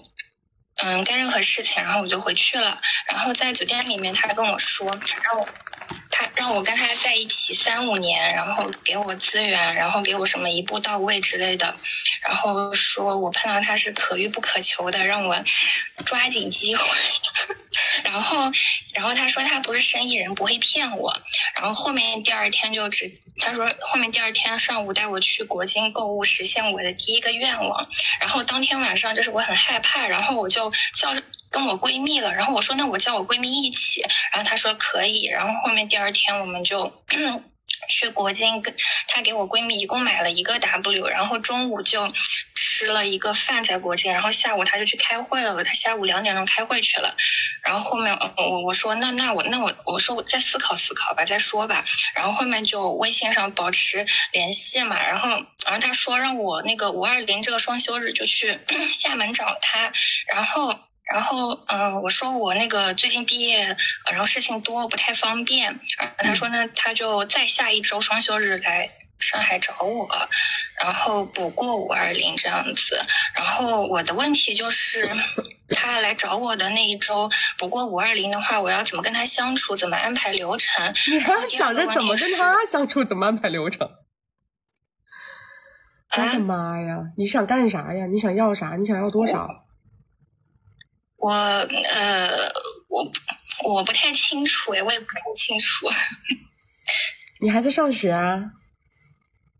Speaker 21: 嗯，干任何事情，然后我就回去了。然后在酒店里面，他跟我说，让我他让我跟他在一起三五年，然后给我资源，然后给我什么一步到位之类的，然后说我碰到他是可遇不可求的，让我抓紧机会。然后，然后他说他不是生意人，不会骗我。然后后面第二天就直他说后面第二天上午带我去国金购物，实现我的第一个愿望。然后当天晚上就是我很害怕，然后我就叫跟我闺蜜了，然后我说那我叫我闺蜜一起，然后她说可以，然后后面第二天我们就。去国金跟她给我闺蜜一共买了一个 W，然后中午就吃了一个饭在国金，然后下午她就去开会了，她下午两点钟开会去了，然后后面我我说那那我那我我说我再思考思考吧，再说吧，然后后面就微信上保持联系嘛，然后然后她说让我那个五二零这个双休日就去 厦门找她，然后。然后，嗯、我说我那个最近毕业，呃然后事情多，不太方便。他说呢，他就再下一周双休日来上海找我，然后补过五二零这样子。然后我的问题就是，他来找我的那一周补过五二零的话，我要怎么跟他相处，怎么安排流程？
Speaker 1: 你还要想着怎么跟他相处，怎么安排流程。我的妈呀！你想干啥呀？你想要啥？你想要多少？
Speaker 21: 我呃，我我不太清楚哎，我也不太清楚。
Speaker 1: 你还在上学啊？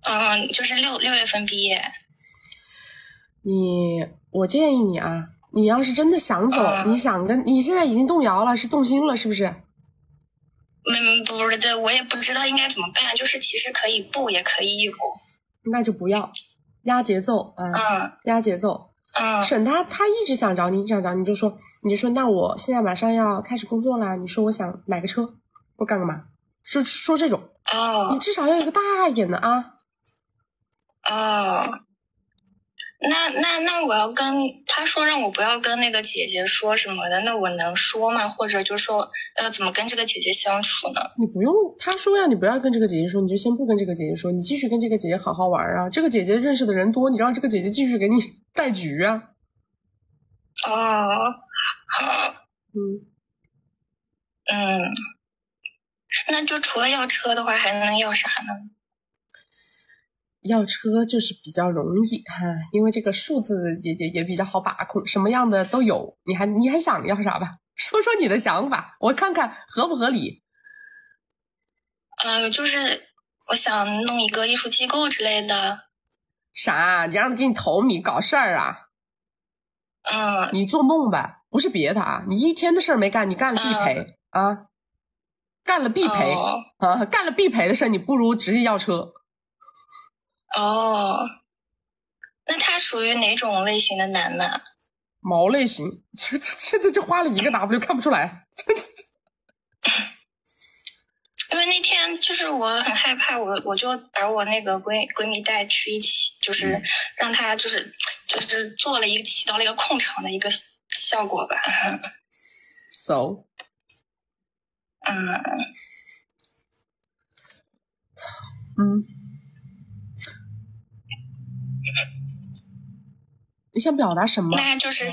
Speaker 21: 嗯，就是六六月份毕业。
Speaker 1: 你，我建议你啊，你要是真的想走，你想跟你现在已经动摇了，是动心了，是不是？
Speaker 21: 嗯，不是的，我也不知道应该怎么办。就是其实可以不，也可以有。
Speaker 1: 那就不要压节奏啊，
Speaker 21: 嗯，
Speaker 1: 压节奏。
Speaker 21: 嗯，
Speaker 1: 沈他他一直想找你，一直想找你，就说，你就说，那我现在马上要开始工作啦。你说我想买个车，我干个嘛？说说这种，
Speaker 21: 哦，
Speaker 1: 你至少要有个大一点的啊。
Speaker 21: 哦，那那那我要跟他说，让我不要跟那个姐姐说什么的，那我能说吗？或者就说要怎么跟这个姐姐相处呢？
Speaker 1: 你不用，他说让你不要跟这个姐姐说，你就先不跟这个姐姐说，你继续跟这个姐姐好好玩啊。这个姐姐认识的人多，你让这个姐姐继续给你带局啊。
Speaker 21: 哦，好，
Speaker 1: 嗯
Speaker 21: 嗯，那就除了要车的话，还能要啥呢？
Speaker 1: 要车就是比较容易哈，因为这个数字也也也比较好把控，什么样的都有。你还你还想要啥吧？说说你的想法，我看看合不合理。
Speaker 18: 呃，就是我想弄一个艺术机构之类的。
Speaker 1: 啥？你让他给你投米搞事儿啊？
Speaker 18: 啊。
Speaker 1: 你做梦吧，不是别的啊，你一天的事儿没干，你干了必赔、啊，干了必赔、啊，干了必赔的事儿，你不如直接要车。
Speaker 18: 哦，那他属于哪种类型的男呢？
Speaker 1: 毛类型，这这现在就花了一个 W，看不出来。
Speaker 18: 因为那天就是我很害怕，我我就把我那个闺闺蜜带去一起，就是让她就是就是做了一个起到了一个控场的一个效果吧。
Speaker 1: So，
Speaker 18: 嗯
Speaker 1: 嗯，你想表达什么？
Speaker 18: 那就是，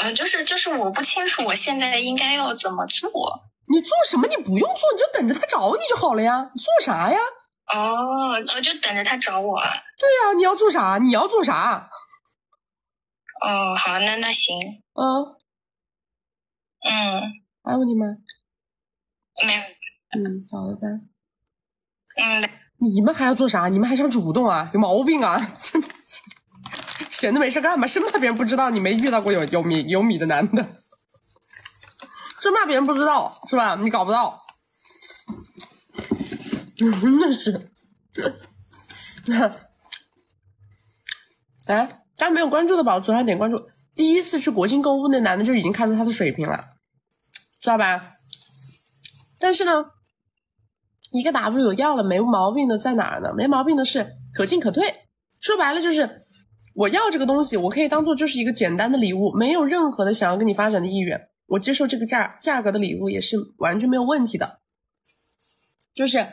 Speaker 18: 呃，就是就是我不清楚我现在应该要怎么做。
Speaker 1: 你做什么？你不用做，你就等着他找你就好了呀。你做啥呀？
Speaker 18: 哦，我，就等着他找我。
Speaker 1: 对呀、你要做啥？你要做啥？
Speaker 18: 哦，好，那那行，
Speaker 1: 嗯，
Speaker 18: 嗯，
Speaker 1: 还有问题吗？
Speaker 18: 没有，
Speaker 1: 嗯，好的。
Speaker 18: 嗯，
Speaker 1: 你们还要做啥？你们还想主动啊？有毛病啊！闲的没事干吗？生怕别人不知道你没遇到过有有米有米的男的，生怕别人不知道是吧？你搞不到，真的是。哎，大家没有关注的宝，左上点关注。第一次去国庆购物那男的就已经看出他的水平了，知道吧？但是呢，一个 W 要了没毛病的在哪儿呢？没毛病的是可进可退。说白了就是，我要这个东西，我可以当做就是一个简单的礼物，没有任何的想要跟你发展的意愿。我接受这个价价格的礼物也是完全没有问题的。就是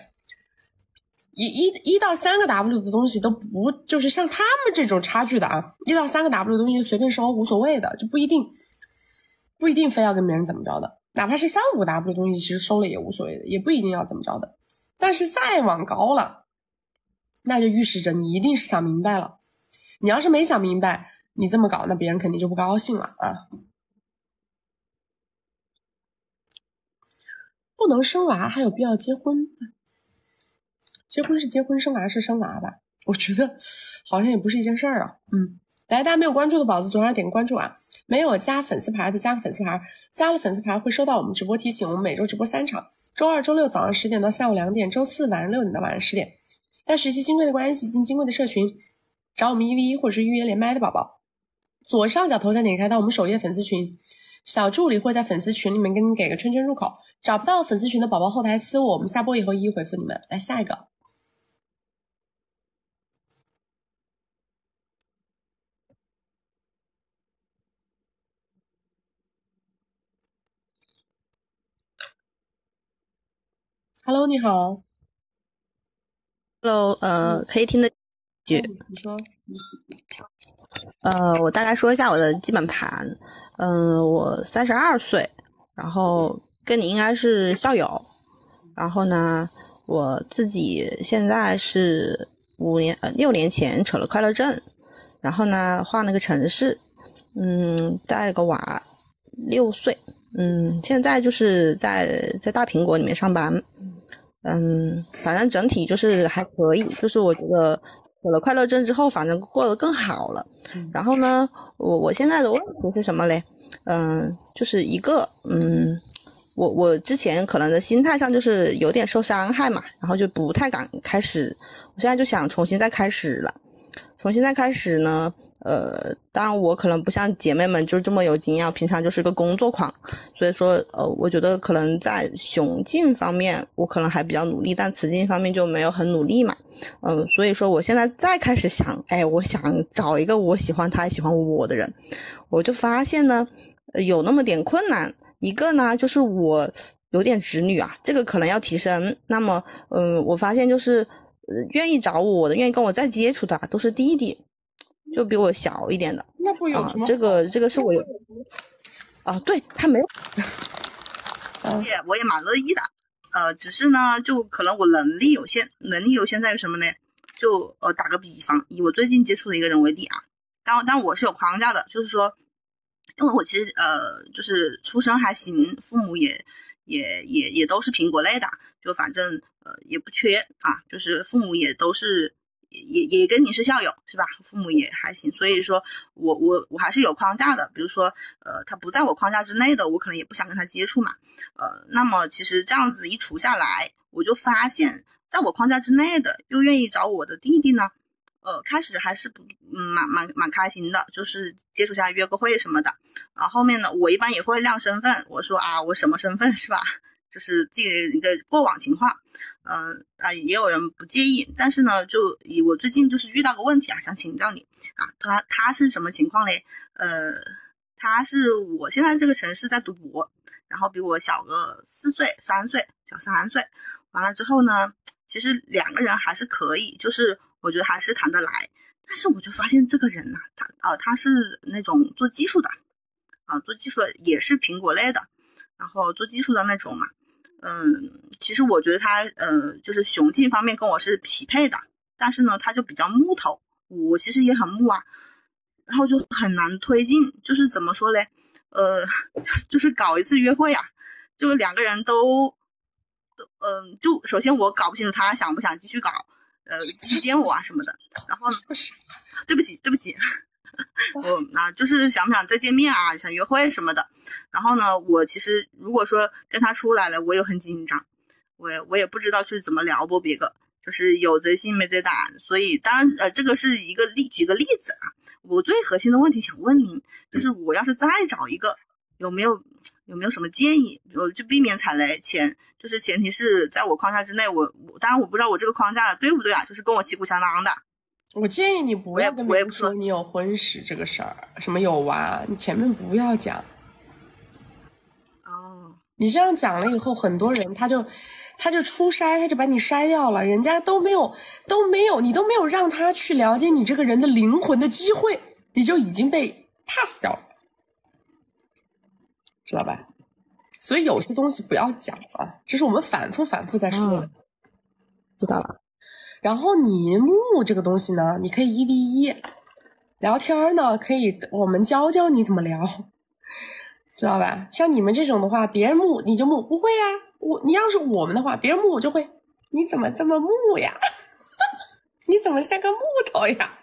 Speaker 1: 一一一到三个 W 的东西都不就是像他们这种差距的啊，一到三个 W 的东西随便收无所谓的，就不一定不一定非要跟别人怎么着的。哪怕是三五 W 的东西，其实收了也无所谓的，也不一定要怎么着的。但是再往高了，那就预示着你一定是想明白了。你要是没想明白，你这么搞，那别人肯定就不高兴了啊。不能生娃，还有必要结婚？结婚是结婚，生娃是生娃吧？我觉得好像也不是一件事儿啊。嗯，来，大家没有关注的宝子，左上点个关注啊！没有加粉丝牌的加个粉丝牌，加了粉丝牌会收到我们直播提醒。我们每周直播三场，周二、周六早上十点到下午两点，周四晚上六点到晚上十点。要学习金贵的关系，进金贵的社群，找我们一 v 一或者是预约连麦的宝宝，左上角头像点开到我们首页粉丝群，小助理会在粉丝群里面给你给个圈圈入口。找不到粉丝群的宝宝，后台私我，我们下播以后一一回复你们。来下一个。Hello，你好。
Speaker 23: Hello，呃，可以听得见。
Speaker 1: 你说。
Speaker 23: 呃，我大概说一下我的基本盘。嗯、我三十二岁，然后跟你应该是校友。然后呢，我自己现在是五年呃六年前扯了快乐证，然后呢换了个城市，嗯，带了个娃，六岁，嗯，现在就是在在大苹果里面上班。嗯，反正整体就是还可以，就是我觉得有了快乐症之后，反正过得更好了。然后呢，我我现在的问题是什么嘞？嗯，就是一个，嗯，我我之前可能的心态上就是有点受伤害嘛，然后就不太敢开始。我现在就想重新再开始了，重新再开始呢。呃，当然我可能不像姐妹们就这么有经验，平常就是个工作狂，所以说呃，我觉得可能在雄竞方面我可能还比较努力，但雌竞方面就没有很努力嘛。嗯、所以说我现在再开始想，哎，我想找一个我喜欢他喜欢我的人，我就发现呢，有那么点困难。一个呢，就是我有点直女啊，这个可能要提升。那么，嗯、我发现就是，愿意找我的，愿意跟我再接触的都是弟弟，就比我小一点的。
Speaker 1: 那不有
Speaker 23: 啊
Speaker 1: 什么好？
Speaker 23: 这个这个是我有啊，对他没有，我也我也蛮乐意的呃，只是呢，就可能我能力有限，能力有限在于什么呢？就呃，打个比方，以我最近接触的一个人为例啊，当当我是有框架的，就是说，因为我其实呃，就是出身还行，父母也也也也都是苹果类的，就反正呃也不缺啊，就是父母也都是也也跟你是校友是吧？父母也还行，所以说我我我还是有框架的，比如说呃，他不在我框架之内的，我可能也不想跟他接触嘛，呃，那么其实这样子一除下来，我就发现。在我框架之内的，又愿意找我的弟弟呢，呃，开始还是不，嗯，蛮蛮蛮开心的，就是接触下约个会什么的。然后后面呢，我一般也会亮身份，我说啊，我什么身份是吧？就是自己的一个过往情况，嗯啊，也有人不介意，但是呢，就以我最近就是遇到个问题啊，想请教你啊，他他是什么情况嘞？呃，他是我现在这个城市在读博，然后比我小个四岁三岁，小三岁，完了之后呢？其实两个人还是可以，就是我觉得还是谈得来。但是我就发现这个人呢，他啊，他是那种做技术的，啊，做技术的也是苹果类的，然后做技术的那种嘛。嗯，其实我觉得他，呃，就是雄竞方面跟我是匹配的，但是呢，他就比较木头，我其实也很木啊，然后就很难推进。就是怎么说嘞？呃，就是搞一次约会啊，就两个人都都。嗯，就首先我搞不清楚他想不想继续搞，呃，继续见我啊什么的。然后，对不起，对不起，我 啊，就是想不想再见面啊，想约会什么的。然后呢，我其实如果说跟他出来了，我也很紧张，我我也不知道去怎么撩拨别个，就是有贼心没贼胆。所以当然，呃，这个是一个例，举个例子啊。我最核心的问题想问您，就是我要是再找一个，有没有？有没有什么建议？我就避免踩雷，前就是前提是在我框架之内。我我当然我不知道我这个框架对不对啊？就是跟我旗鼓相当的。
Speaker 1: 我建议你不要跟别人说你有婚史这个事儿，什么有娃，你前面不要讲。
Speaker 23: 哦，
Speaker 1: 你这样讲了以后，很多人他就他就出筛，他就把你筛掉了，人家都没有都没有，你都没有让他去了解你这个人的灵魂的机会，你就已经被 pass 掉了。知道吧？所以有些东西不要讲啊，这是我们反复反复在说的。
Speaker 23: 知道了。
Speaker 1: 然后你木这个东西呢，你可以一 v 一聊天呢，可以我们教教你怎么聊，知道吧？像你们这种的话，别人木你就木不会呀。我你要是我们的话，别人木我就会。你怎么这么木呀？你怎么像个木头呀？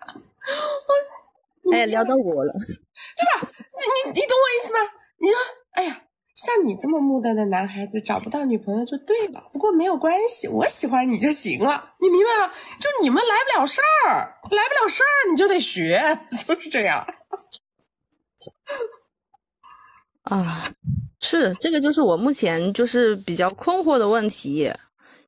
Speaker 23: 我哎，聊到我了，
Speaker 1: 对吧？你你你懂我意思吗？你说。哎呀，像你这么木讷的男孩子找不到女朋友就对了。不过没有关系，我喜欢你就行了，你明白吗？就你们来不了事儿，来不了事儿你就得学，就是这样。
Speaker 23: 啊，是这个，就是我目前就是比较困惑的问题。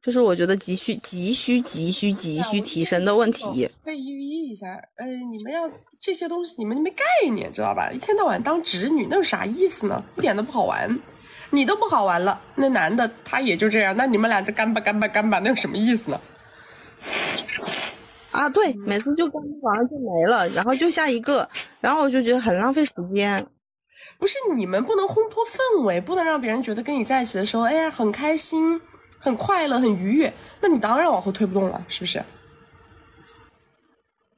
Speaker 23: 就是我觉得急需、急需、急需、急需提升的问题。
Speaker 1: 可以一 v 一下，呃，你们要这些东西，你们没概念，知道吧？一天到晚当直女，那有啥意思呢？一点都不好玩，你都不好玩了，那男的他也就这样，那你们俩就干吧干吧干吧，那有什么意思呢？
Speaker 23: 啊，对，每次就干完了就没了，然后就下一个，然后我就觉得很浪费时间。
Speaker 1: 不是你们不能烘托氛围，不能让别人觉得跟你在一起的时候，哎呀，很开心。很快乐，很愉悦，那你当然往后推不动了，是不是？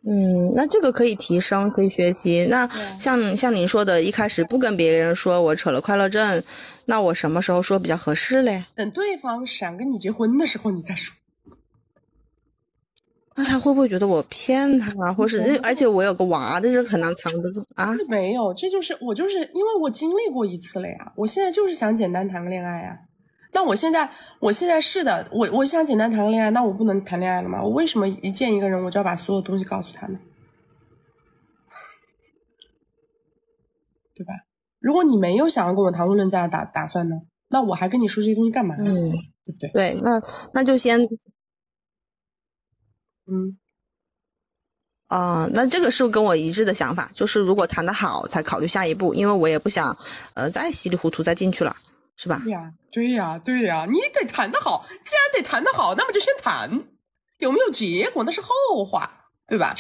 Speaker 23: 嗯，那这个可以提升，可以学习。那像像您说的，一开始不跟别人说我扯了快乐证，那我什么时候说比较合适嘞？
Speaker 1: 等对方想跟你结婚的时候，你再说。
Speaker 23: 那他会不会觉得我骗他啊？或是而且我有个娃，这是很难藏得住啊？
Speaker 1: 没有，这就是我就是因为我经历过一次了呀，我现在就是想简单谈个恋爱呀。那我现在，我现在是的，我我想简单谈个恋爱，那我不能谈恋爱了吗？我为什么一见一个人，我就要把所有东西告诉他呢？对吧？如果你没有想要跟我谈婚论嫁的打打算呢，那我还跟你说这些东西干嘛？
Speaker 23: 嗯，
Speaker 1: 对不对？
Speaker 23: 对，那那就先，
Speaker 1: 嗯，
Speaker 23: 啊，那这个是跟我一致的想法，就是如果谈得好，才考虑下一步，因为我也不想，呃，再稀里糊涂再进去了。是吧？
Speaker 1: 对呀，对呀，对呀，你得谈得好。既然得谈得好，那么就先谈，有没有结果那是后话，对吧？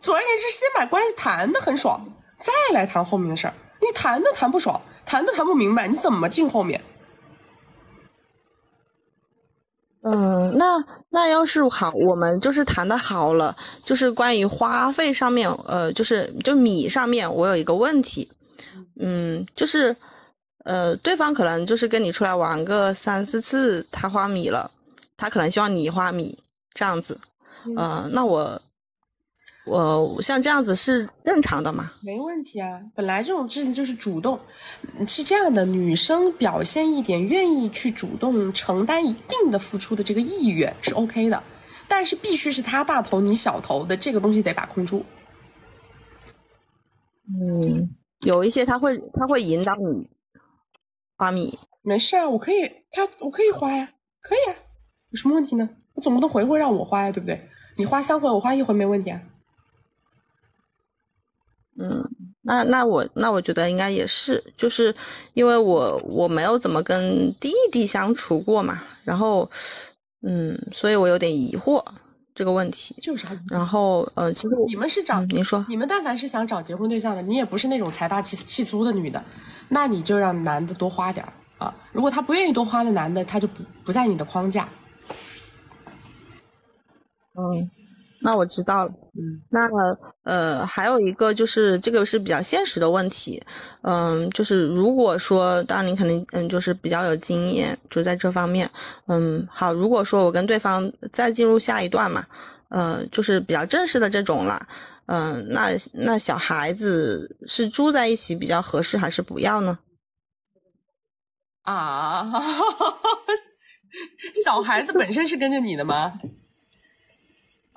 Speaker 1: 总而言之，先把关系谈得很爽，再来谈后面的事儿。你谈都谈不爽，谈都谈不明白，你怎么进后面？
Speaker 23: 嗯那那要是好，我们就是谈的好了，就是关于花费上面，呃，就是就米上面，我有一个问题，嗯，就是呃，对方可能就是跟你出来玩个三四次，他花米了，他可能希望你花米这样子，呃，那我我像这样子是正常的吗？
Speaker 1: 没问题啊，本来这种事情就是主动，嗯是这样的，女生表现一点愿意去主动承担一定的付出的这个意愿是 OK 的，但是必须是他大头你小头的这个东西得把控住。
Speaker 23: 嗯，有一些他会他会引导你花米，
Speaker 1: 没事啊，我可以，他我可以花呀，可以啊，有什么问题呢？我总不能回回让我花呀，对不对？你花三回，我花一回没问题啊。
Speaker 23: 嗯，那那我那我觉得应该也是，就是因为我我没有怎么跟弟弟相处过嘛，然后嗯，所以我有点疑惑这个问题。
Speaker 1: 就是啥？
Speaker 23: 然后呃，其实
Speaker 1: 你们是找、
Speaker 23: 嗯您说，
Speaker 1: 你们但凡是想找结婚对象的，你也不是那种财大气气粗的女的，那你就让男的多花点儿啊。如果他不愿意多花的男的，他就不不在你的框架。
Speaker 23: 嗯，那我知道了。
Speaker 1: 嗯，
Speaker 23: 那呃，还有一个就是这个是比较现实的问题，嗯，就是如果说，当然你肯定嗯就是比较有经验，就在这方面，嗯，好，如果说我跟对方再进入下一段嘛，呃，就是比较正式的这种了，嗯、那那小孩子是住在一起比较合适，还是不要呢？
Speaker 1: 啊，小孩子本身是跟着你的吗？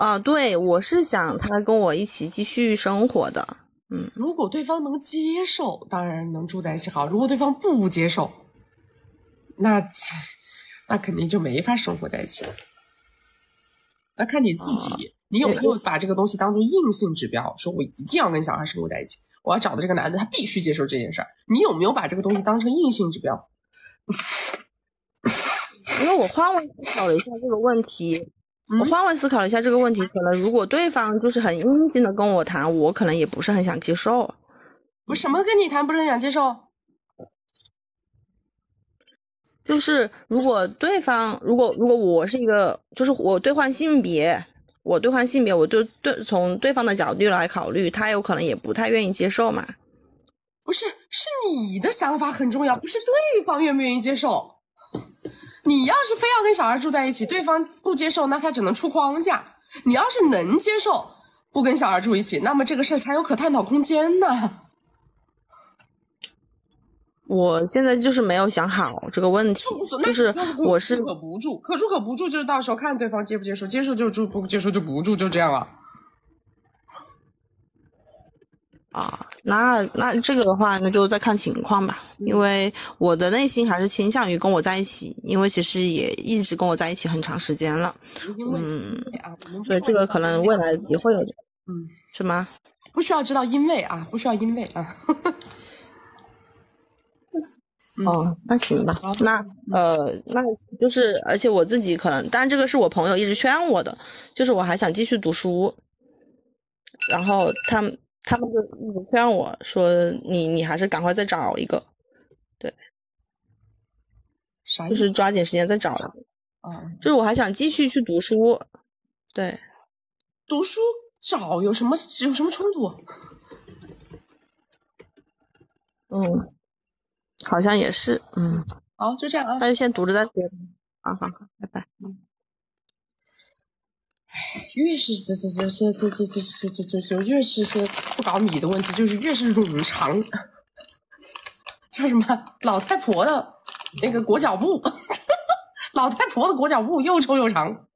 Speaker 23: 啊，对，我是想他跟我一起继续生活的，嗯，
Speaker 1: 如果对方能接受，当然能住在一起好；如果对方不接受，那那肯定就没法生活在一起了。那看你自己，你有没有把这个东西当做硬性指标，说我一定要跟小孩生活在一起，我要找的这个男的他必须接受这件事儿。你有没有把这个东西当成硬性指标？
Speaker 23: 因为我换位思考了一下这个问题，我换位思考了一下这个问题，可能如果对方就是很硬性的跟我谈，我可能也不是很想接受。
Speaker 1: 不是什么跟你谈不是很想接受？
Speaker 23: 就是如果对方，如果如果我是一个，就是我兑换性别，我兑换性别，我就对从对方的角度来考虑，他有可能也不太愿意接受嘛。
Speaker 1: 不是，是你的想法很重要，不是对方愿不愿意接受。你要是非要跟小孩住在一起，对方不接受，那他只能出框架。你要是能接受不跟小孩住一起，那么这个事儿才有可探讨空间呢。
Speaker 23: 我现在就是没有想好这个问题，就是我是
Speaker 1: 可不住，可住可不住，就是到时候看对方接不接受，接受就住，不接受就不住，就这样了。
Speaker 23: 啊，那那这个的话，那就再看情况吧。因为我的内心还是倾向于跟我在一起，因为其实也一直跟我在一起很长时间了。嗯，所以这个可能未来也会有。
Speaker 1: 嗯，
Speaker 23: 什么？
Speaker 1: 不需要知道因为啊，不需要因为啊。
Speaker 23: 哦，那行吧。那呃，那就是，而且我自己可能，但这个是我朋友一直劝我的，就是我还想继续读书，然后他们他们就一直劝我说，你你还是赶快再找一个，对，
Speaker 1: 啥
Speaker 23: 就是抓紧时间再找一个，
Speaker 1: 啊，
Speaker 23: 就是我还想继续去读书，对，
Speaker 1: 读书找有什么有什么冲突？
Speaker 23: 嗯，好像也是，嗯，
Speaker 1: 好，就这样啊，
Speaker 23: 那就先读着再说，好好好，拜拜。
Speaker 1: 越是这这这这这这这这这这越是些不搞米的问题，就是越是冗长，叫什么老太婆的那个裹脚布，老太婆的裹脚布又臭又长。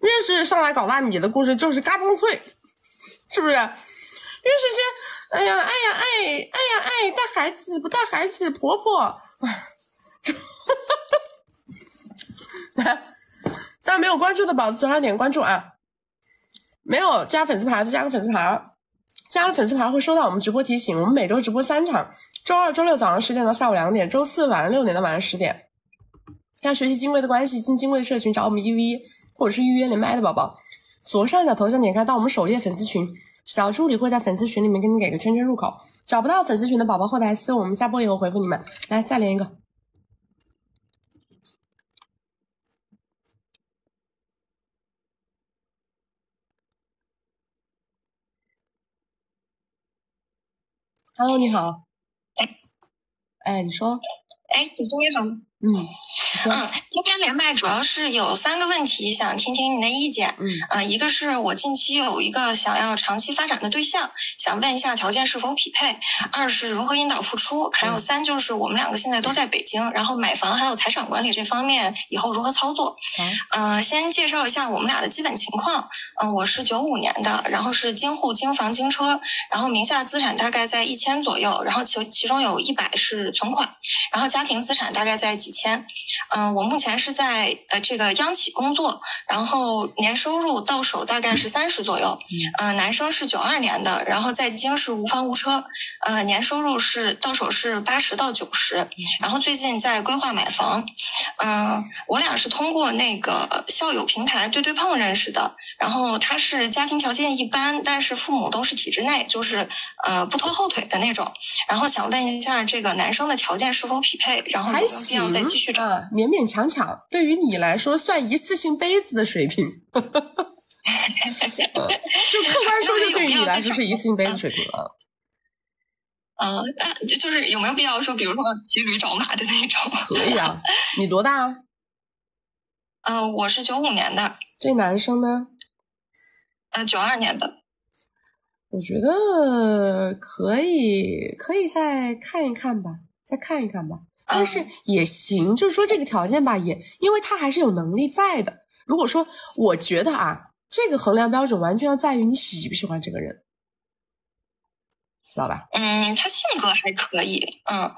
Speaker 1: 越是上来搞大米的故事，就是嘎嘣脆，是不是？越是些哎呀哎呀哎哎呀哎带孩子不带孩子婆婆，来大家没有关注的宝子左上点关注啊！没有加粉丝牌的加个粉丝牌，加了粉丝牌会收到我们直播提醒。我们每周直播三场，周二、周六早上十点到下午两点，周四晚上六点到晚上十点。要学习金贵的关系，进金贵的社群找我们一 v 一，或者是预约连麦的宝宝，左上角头像点开到我们首页粉丝群，小助理会在粉丝群里面给你给个圈圈入口。找不到粉丝群的宝宝后台私我们下播以后回复你们。来，再连一个。Hello，你好。哎，哎你说。
Speaker 16: 哎，你终于好。
Speaker 1: 嗯，
Speaker 16: 嗯，今天连麦主要是有三个问题，想听听您的意见。
Speaker 1: 嗯，
Speaker 16: 啊、一个是我近期有一个想要长期发展的对象，想问一下条件是否匹配；二是如何引导付出；还有三就是我们两个现在都在北京，然后买房还有财产管理这方面以后如何操作。嗯、先介绍一下我们俩的基本情况。嗯、我是九五年的，然后是京沪京房京车，然后名下资产大概在一千左右，然后其其中有一百是存款，然后家庭资产大概在几千。嗯、我目前是在呃这个央企工作，然后年收入到手大概是三十左右。嗯、男生是九二年的，然后在京是无房无车，呃，年收入是到手是八十到九十，然后最近在规划买房。嗯、我俩是通过那个校友平台对对碰认识的，然后他是家庭条件一般，但是父母都是体制内，就是呃不拖后腿的那种。然后想问一下这个男生的条件是否匹配，然后有
Speaker 1: 还
Speaker 16: 没有必要
Speaker 1: 行
Speaker 16: 再继续找？
Speaker 1: 啊，勉勉强强，对于你来说算一次性杯子的水平。就客观说，就对于你来说是一次性杯子水平了。
Speaker 16: 嗯，那就就是有没有必要说，比如说骑驴找马的那种？
Speaker 1: 可以啊，你多大啊？
Speaker 16: 呃，我是九五年的，
Speaker 1: 这男生呢？
Speaker 16: 呃，九二年的。
Speaker 1: 我觉得可以，可以再看一看吧，再看一看吧。但是也行，就是说这个条件吧，也因为他还是有能力在的。如果说我觉得啊，这个衡量标准完全要在于你喜不喜欢这个人，知道吧？
Speaker 16: 嗯，他性格还可以，嗯，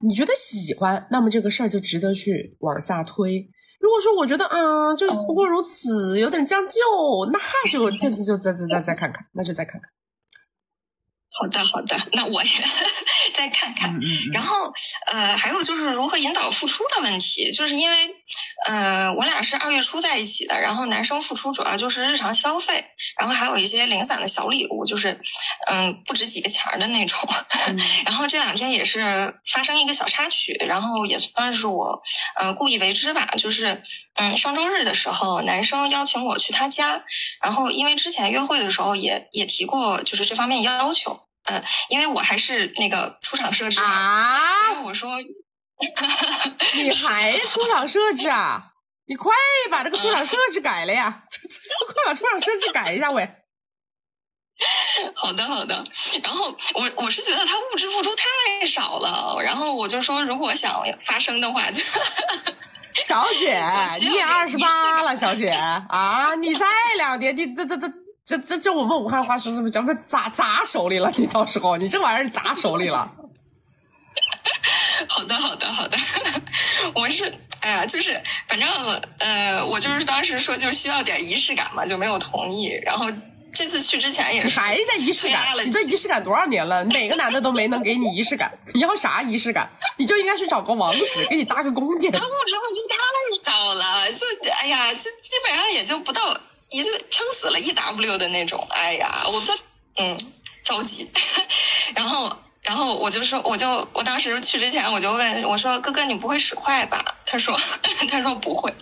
Speaker 1: 你觉得喜欢，那么这个事儿就值得去往下推。如果说我觉得啊，就是不过如此，有点将就，那就这 次就再再再再看看，那就再看看。
Speaker 16: 好的，好的，那我也 再看看。然后，呃，还有就是如何引导付出的问题，就是因为，呃，我俩是二月初在一起的，然后男生付出主要就是日常消费，然后还有一些零散的小礼物，就是，嗯、不值几个钱儿的那种。然后这两天也是发生一个小插曲，然后也算是我，呃，故意为之吧，就是，嗯，上周日的时候，男生邀请我去他家，然后因为之前约会的时候也也提过，就是这方面要求。呃，因为我还是那个出厂设置
Speaker 1: 啊，
Speaker 16: 所以我说，
Speaker 1: 你还出厂设置啊？你快把这个出厂设置改了呀！这这这，快把出厂设置改一下喂！
Speaker 16: 好的好的。然后我我是觉得他物质付出太少了，然后我就说，如果想发生的话，就
Speaker 1: 小姐，你也二十八了，小姐啊！你再两年，你这这这这这这，我们武汉话说是不是叫个砸砸手里了？你到时候你这玩意儿砸手里了。
Speaker 16: 好的，好的，好的。我是，哎呀，就是，反正，呃，我就是当时说就需要点仪式感嘛，就没有同意。然后这次去之前也是
Speaker 1: 还在仪式感？你这仪式感多少年了？哪个男的都没能给你仪式感，你要啥仪式感？你就应该去找个王子给你搭个宫殿。
Speaker 16: 然后然后就太早了，就哎呀，这基本上也就不到一个撑死了一 W 的那种。哎呀，我这嗯着急，然后。然后我就说，我就我当时去之前我就问我说：“哥哥，你不会使坏吧？”他说：“ 他说不会。”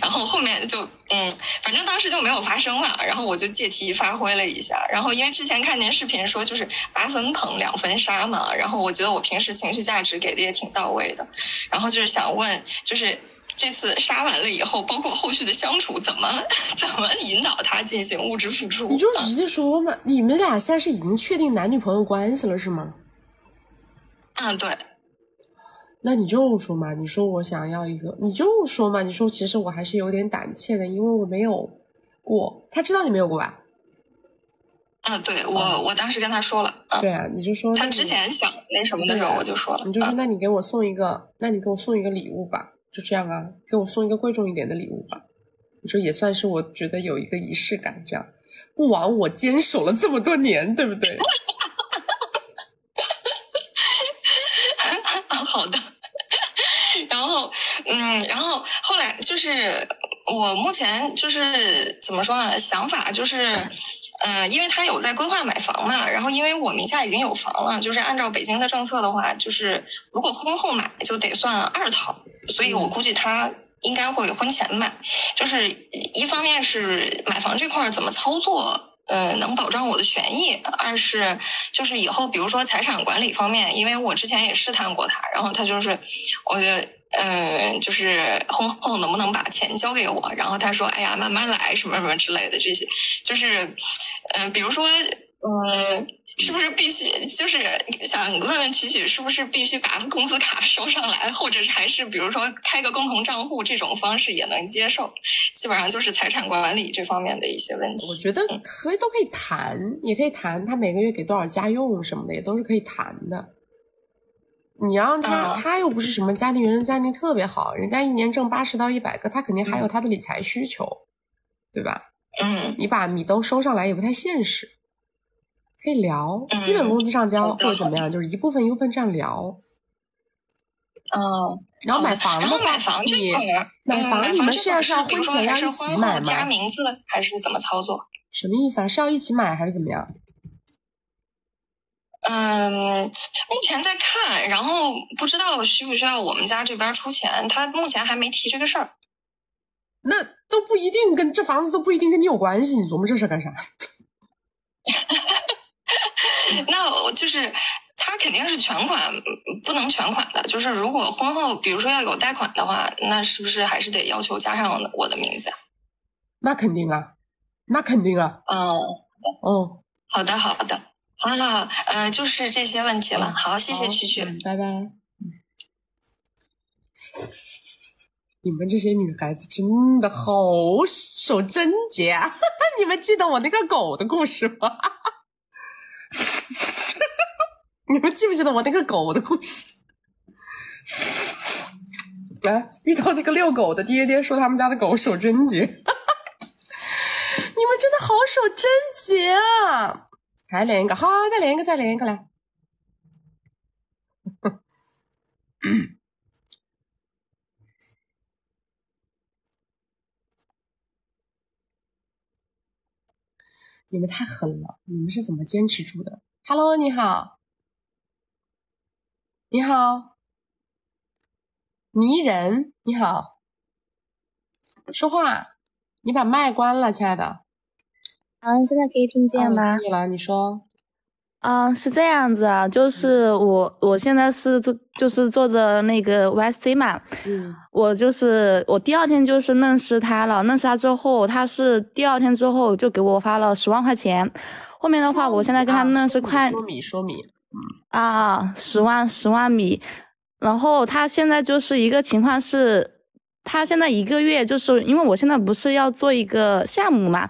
Speaker 16: 然后后面就嗯，反正当时就没有发生嘛。然后我就借题发挥了一下。然后因为之前看您视频说就是八分捧两分杀嘛，然后我觉得我平时情绪价值给的也挺到位的。然后就是想问，就是这次杀完了以后，包括后续的相处，怎么怎么引导他进行物质付出？
Speaker 1: 你就直接说嘛，你们俩现在是已经确定男女朋友关系了是吗？
Speaker 16: 嗯，对。
Speaker 1: 那你就说嘛，你说我想要一个，你就说嘛，你说其实我还是有点胆怯的，因为我没有过。他知道你没有过吧？
Speaker 16: 嗯，对我我当时跟他说了。啊、
Speaker 1: 对啊，你就说
Speaker 16: 他之前想那什么的时候，我就说了，
Speaker 1: 你就说那你给我送一个，那你给我送一个礼物吧，就这样啊，给我送一个贵重一点的礼物吧。你说也算是我觉得有一个仪式感，这样不枉我坚守了这么多年，对不对？
Speaker 16: 好的，然后嗯，然后后来就是我目前就是怎么说呢？想法就是，呃，因为他有在规划买房嘛，然后因为我名下已经有房了，就是按照北京的政策的话，就是如果婚后买就得算二套，所以我估计他应该会婚前买。就是一方面是买房这块怎么操作，呃能保障我的权益，二是就是以后比如说财产管理方面，因为我之前也试探过他，然后他就是我觉得。嗯，就是婚后能不能把钱交给我？然后他说：“哎呀，慢慢来，什么什么之类的这些，就是，嗯、比如说，嗯，是不是必须就是想问问曲曲，是不是必须把工资卡收上来，或者是还是比如说开个共同账户这种方式也能接受？基本上就是财产管理这方面的一些问题。
Speaker 1: 我觉得可以都可以谈，也可以谈他每个月给多少家用什么的，也都是可以谈的。你让他，
Speaker 16: 啊
Speaker 1: 他又不是什么家庭原生家庭特别好，人家一年挣八十到一百个，他肯定还有他的理财需求，对吧？
Speaker 16: 嗯，
Speaker 1: 你把米都收上来也不太现实，可以聊，
Speaker 16: 嗯
Speaker 1: 基本工资上交、或者怎么样，就是一部分一部分这样聊。
Speaker 16: 嗯，
Speaker 1: 然后买房的话，
Speaker 16: 买房这
Speaker 1: 你买
Speaker 16: 嗯
Speaker 1: 房你们是要
Speaker 16: 是
Speaker 1: 是要婚前要一起买吗？
Speaker 16: 加名字还是怎么操作？
Speaker 1: 什么意思啊？是要一起买还是怎么样？
Speaker 16: 嗯，目前在看，然后不知道需不需要我们家这边出钱，他目前还没提这个事儿。
Speaker 1: 那都不一定跟这房子都不一定跟你有关系，你琢磨这事干啥？
Speaker 16: 那我就是他肯定是全款，嗯不能全款的。就是如果婚后，比如说要有贷款的话，那是不是还是得要求加上我的名字？
Speaker 1: 那肯定啊，那肯定啊。
Speaker 16: 嗯，
Speaker 1: 哦，
Speaker 16: 好的，好的，好好好，呃，就是这些问题了。好，谢谢
Speaker 1: 好
Speaker 16: 曲曲。
Speaker 1: 嗯拜拜。你们这些女孩子真的好守贞洁啊！你们记得我那个狗的故事吗？你们记不记得我那个狗的故事？来，遇到那个遛狗的爹爹说他们家的狗守贞洁，你们真的好守贞洁啊！还连一个，好，再连一个，再连一个来。你们太狠了！你们是怎么坚持住的？Hello，你好，你好，迷人，你好，说话，你把麦关了，亲爱的。
Speaker 24: 啊，现在可以听见吗？
Speaker 1: 可以了，你说。
Speaker 24: 啊，是这样子啊，就是我我现在是做就是做的那个 YC 嘛，
Speaker 1: 嗯，
Speaker 24: 我就是我第二天就是认识他了，认识他之后，他是第二天之后就给我发了十万块钱，后面的话我现在跟他认识快
Speaker 1: 说米说米，
Speaker 24: 啊十万十万米，然后他现在就是一个情况是，他现在一个月就是因为我现在不是要做一个项目嘛，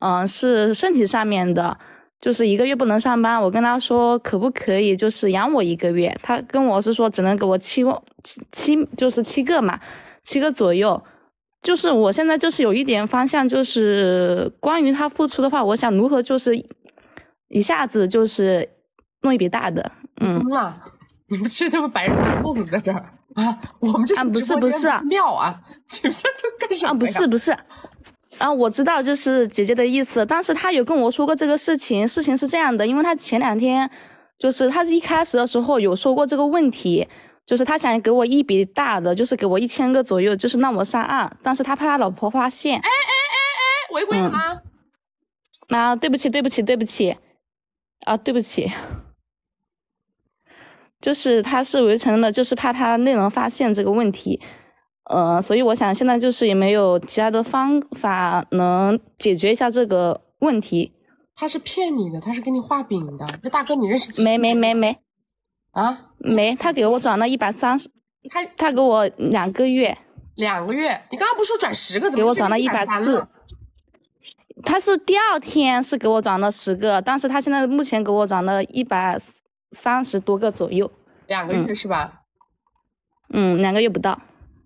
Speaker 24: 嗯、是身体上面的。就是一个月不能上班，我跟他说可不可以，就是养我一个月。他跟我是说只能给我七万七七，就是七个嘛，七个左右。就是我现在就是有一点方向，就是关于他付出的话，我想如何就是一下子就是弄一笔大的，嗯。
Speaker 1: 疯了！你们去他妈白日做梦在这儿啊！我们这
Speaker 24: 啊不是不是啊
Speaker 1: 庙啊！你们这都干什么？
Speaker 24: 啊，不是不是，啊，我知道就是姐姐的意思，但是她有跟我说过这个事情，事情是这样的，因为她前两天就是她一开始的时候有说过这个问题，就是他想给我一笔大的，就是给我一千个左右，就是让我上岸，但是他怕他老婆发现。
Speaker 1: 哎哎哎哎，违规了吗？
Speaker 24: 啊，对不起，对不起，对不起，啊，对不起，就是他是围城的，就是怕他内人发现这个问题，呃，所以我想现在就是也没有其他的方法能解决一下这个问题。
Speaker 1: 他是骗你的，他是给你画饼的。那大哥你认识几？
Speaker 24: 没没没没
Speaker 1: 啊，
Speaker 24: 没，他给我转了一百三十，
Speaker 1: 他
Speaker 24: 他给我两个月，
Speaker 1: 两个月。你刚刚不是说转十个，怎么
Speaker 24: 给我转了
Speaker 1: 一
Speaker 24: 百
Speaker 1: 三
Speaker 24: 四。他是第二天是给我转了十个，但是他现在目前给我转了一百三十多个左右。
Speaker 1: 两个月是吧？
Speaker 24: 嗯，两个月不到。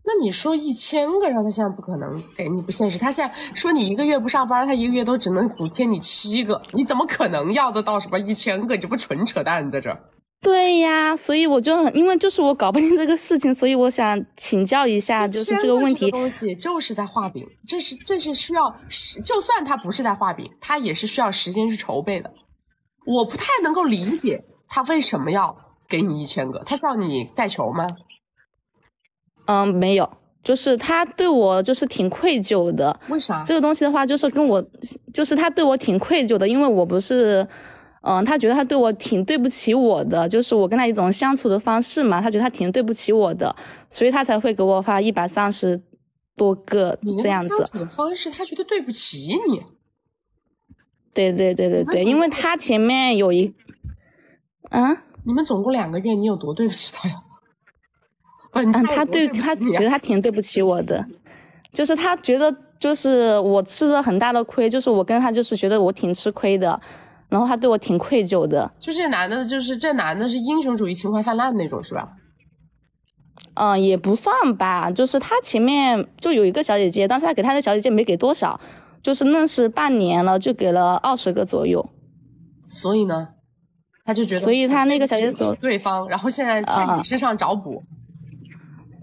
Speaker 1: 那你说一千个，让他现在不可能给你不现实。他现在说你一个月不上班，他一个月都只能补贴你七个，你怎么可能要得到什么一千个？你这不纯扯淡，你在这儿。
Speaker 24: 对呀，所以我就很，因为就是我搞不定这个事情，所以我想请教一下，就是这个问题。
Speaker 1: 东西就是在画饼，这是这是需要时，就算他不是在画饼，他也是需要时间去筹备的。我不太能够理解他为什么要给你一千个，他是要你带球吗？
Speaker 24: 嗯，没有，就是他对我就是挺愧疚的。
Speaker 1: 为啥？
Speaker 24: 这个东西的话，就是跟我，就是他对我挺愧疚的，因为我不是，嗯、他觉得他对我挺对不起我的，就是我跟他一种相处的方式嘛，他觉得他挺对不起我的，所以他才会给我发一百三十多个这样子。
Speaker 1: 相处的方式，他觉得对不起你。
Speaker 24: 对对对对对，因为他前面有一，啊，
Speaker 1: 你们总共两个月，你有多对不起他呀？
Speaker 24: 嗯，
Speaker 1: 他
Speaker 24: 对他觉得他挺对不起我的，就是他觉得就是我吃了很大的亏，就是我跟他就是觉得我挺吃亏的，然后他对我挺愧疚的。
Speaker 1: 就这男的，就是这男的是英雄主义情怀泛滥那种，是吧？
Speaker 24: 嗯，也不算吧，就是他前面就有一个小姐姐，但是他给他的小姐姐没给多少，就是认识半年了，就给了二十个左右。
Speaker 1: 所以呢，他就觉得，
Speaker 24: 所以他那个小姐姐走
Speaker 1: 对方，然后现在在
Speaker 24: 啊
Speaker 1: 你身上找补。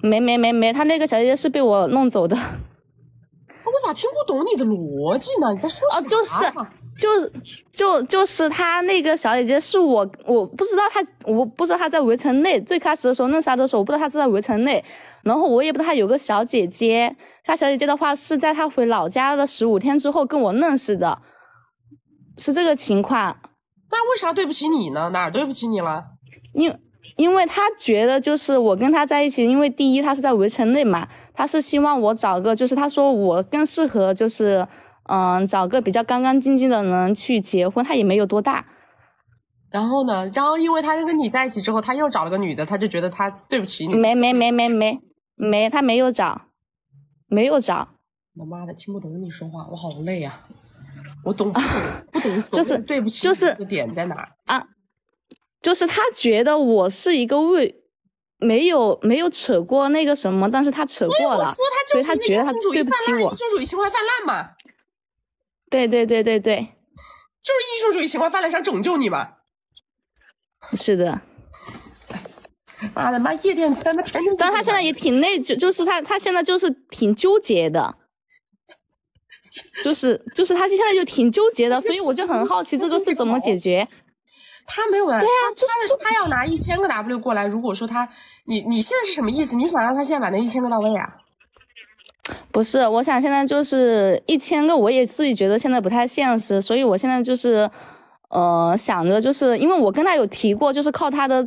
Speaker 24: 没没没没，他那个小姐姐是被我弄走的。
Speaker 1: 我咋听不懂你的逻辑呢？你在说啥？
Speaker 24: 哦，就是就是就就是他那个小姐姐是我，我不知道她，我不知道她在围城内。最开始的时候认识她的时候，我不知道她是在围城内，然后我也不知道她有个小姐姐。她小姐姐的话是在她回老家的十五天之后跟我认识的，是这个情况。
Speaker 1: 那为啥对不起你呢？哪儿对不起你了？
Speaker 24: 因因为他觉得就是我跟他在一起，因为第一他是在围城内嘛，他是希望我找个就是他说我更适合就是嗯找个比较干干净净的人去结婚，他也没有多大。
Speaker 1: 然后呢？然后因为他跟你在一起之后，他又找了个女的，他就觉得他对不起你。
Speaker 24: 没没没没没没，他没有找，没有找。
Speaker 1: 他妈的，听不懂你说话，我好累啊！我懂不懂不懂，
Speaker 24: 就是
Speaker 1: 对不起，
Speaker 24: 就是
Speaker 1: 的点在哪儿？
Speaker 24: 啊，就是他觉得我是一个未没有没有扯过那个什么，但是他扯过了，所以
Speaker 1: 就是
Speaker 24: 他觉得他对不起
Speaker 1: 泛滥，
Speaker 24: 我
Speaker 1: 英。雄主义情怀泛滥嘛，
Speaker 24: 对对对对对，
Speaker 1: 就是英雄主义情怀泛滥，想拯救你嘛。
Speaker 24: 是的。
Speaker 1: 妈的，妈夜店他妈成天。
Speaker 24: 但他现在也挺内疚，就是他他现在就是挺纠结的，就是就是他现在就挺纠结的，所以我就很好奇这个事怎么解决。
Speaker 1: 他没有来，
Speaker 24: 对啊
Speaker 1: 他他他要拿一千个 W 过来。如果说他，你你现在是什么意思？你想让他现在把那一千个到位啊？
Speaker 24: 不是，我想现在就是一千个，我也自己觉得现在不太现实，所以我现在就是，呃，想着就是因为我跟他有提过，就是靠他的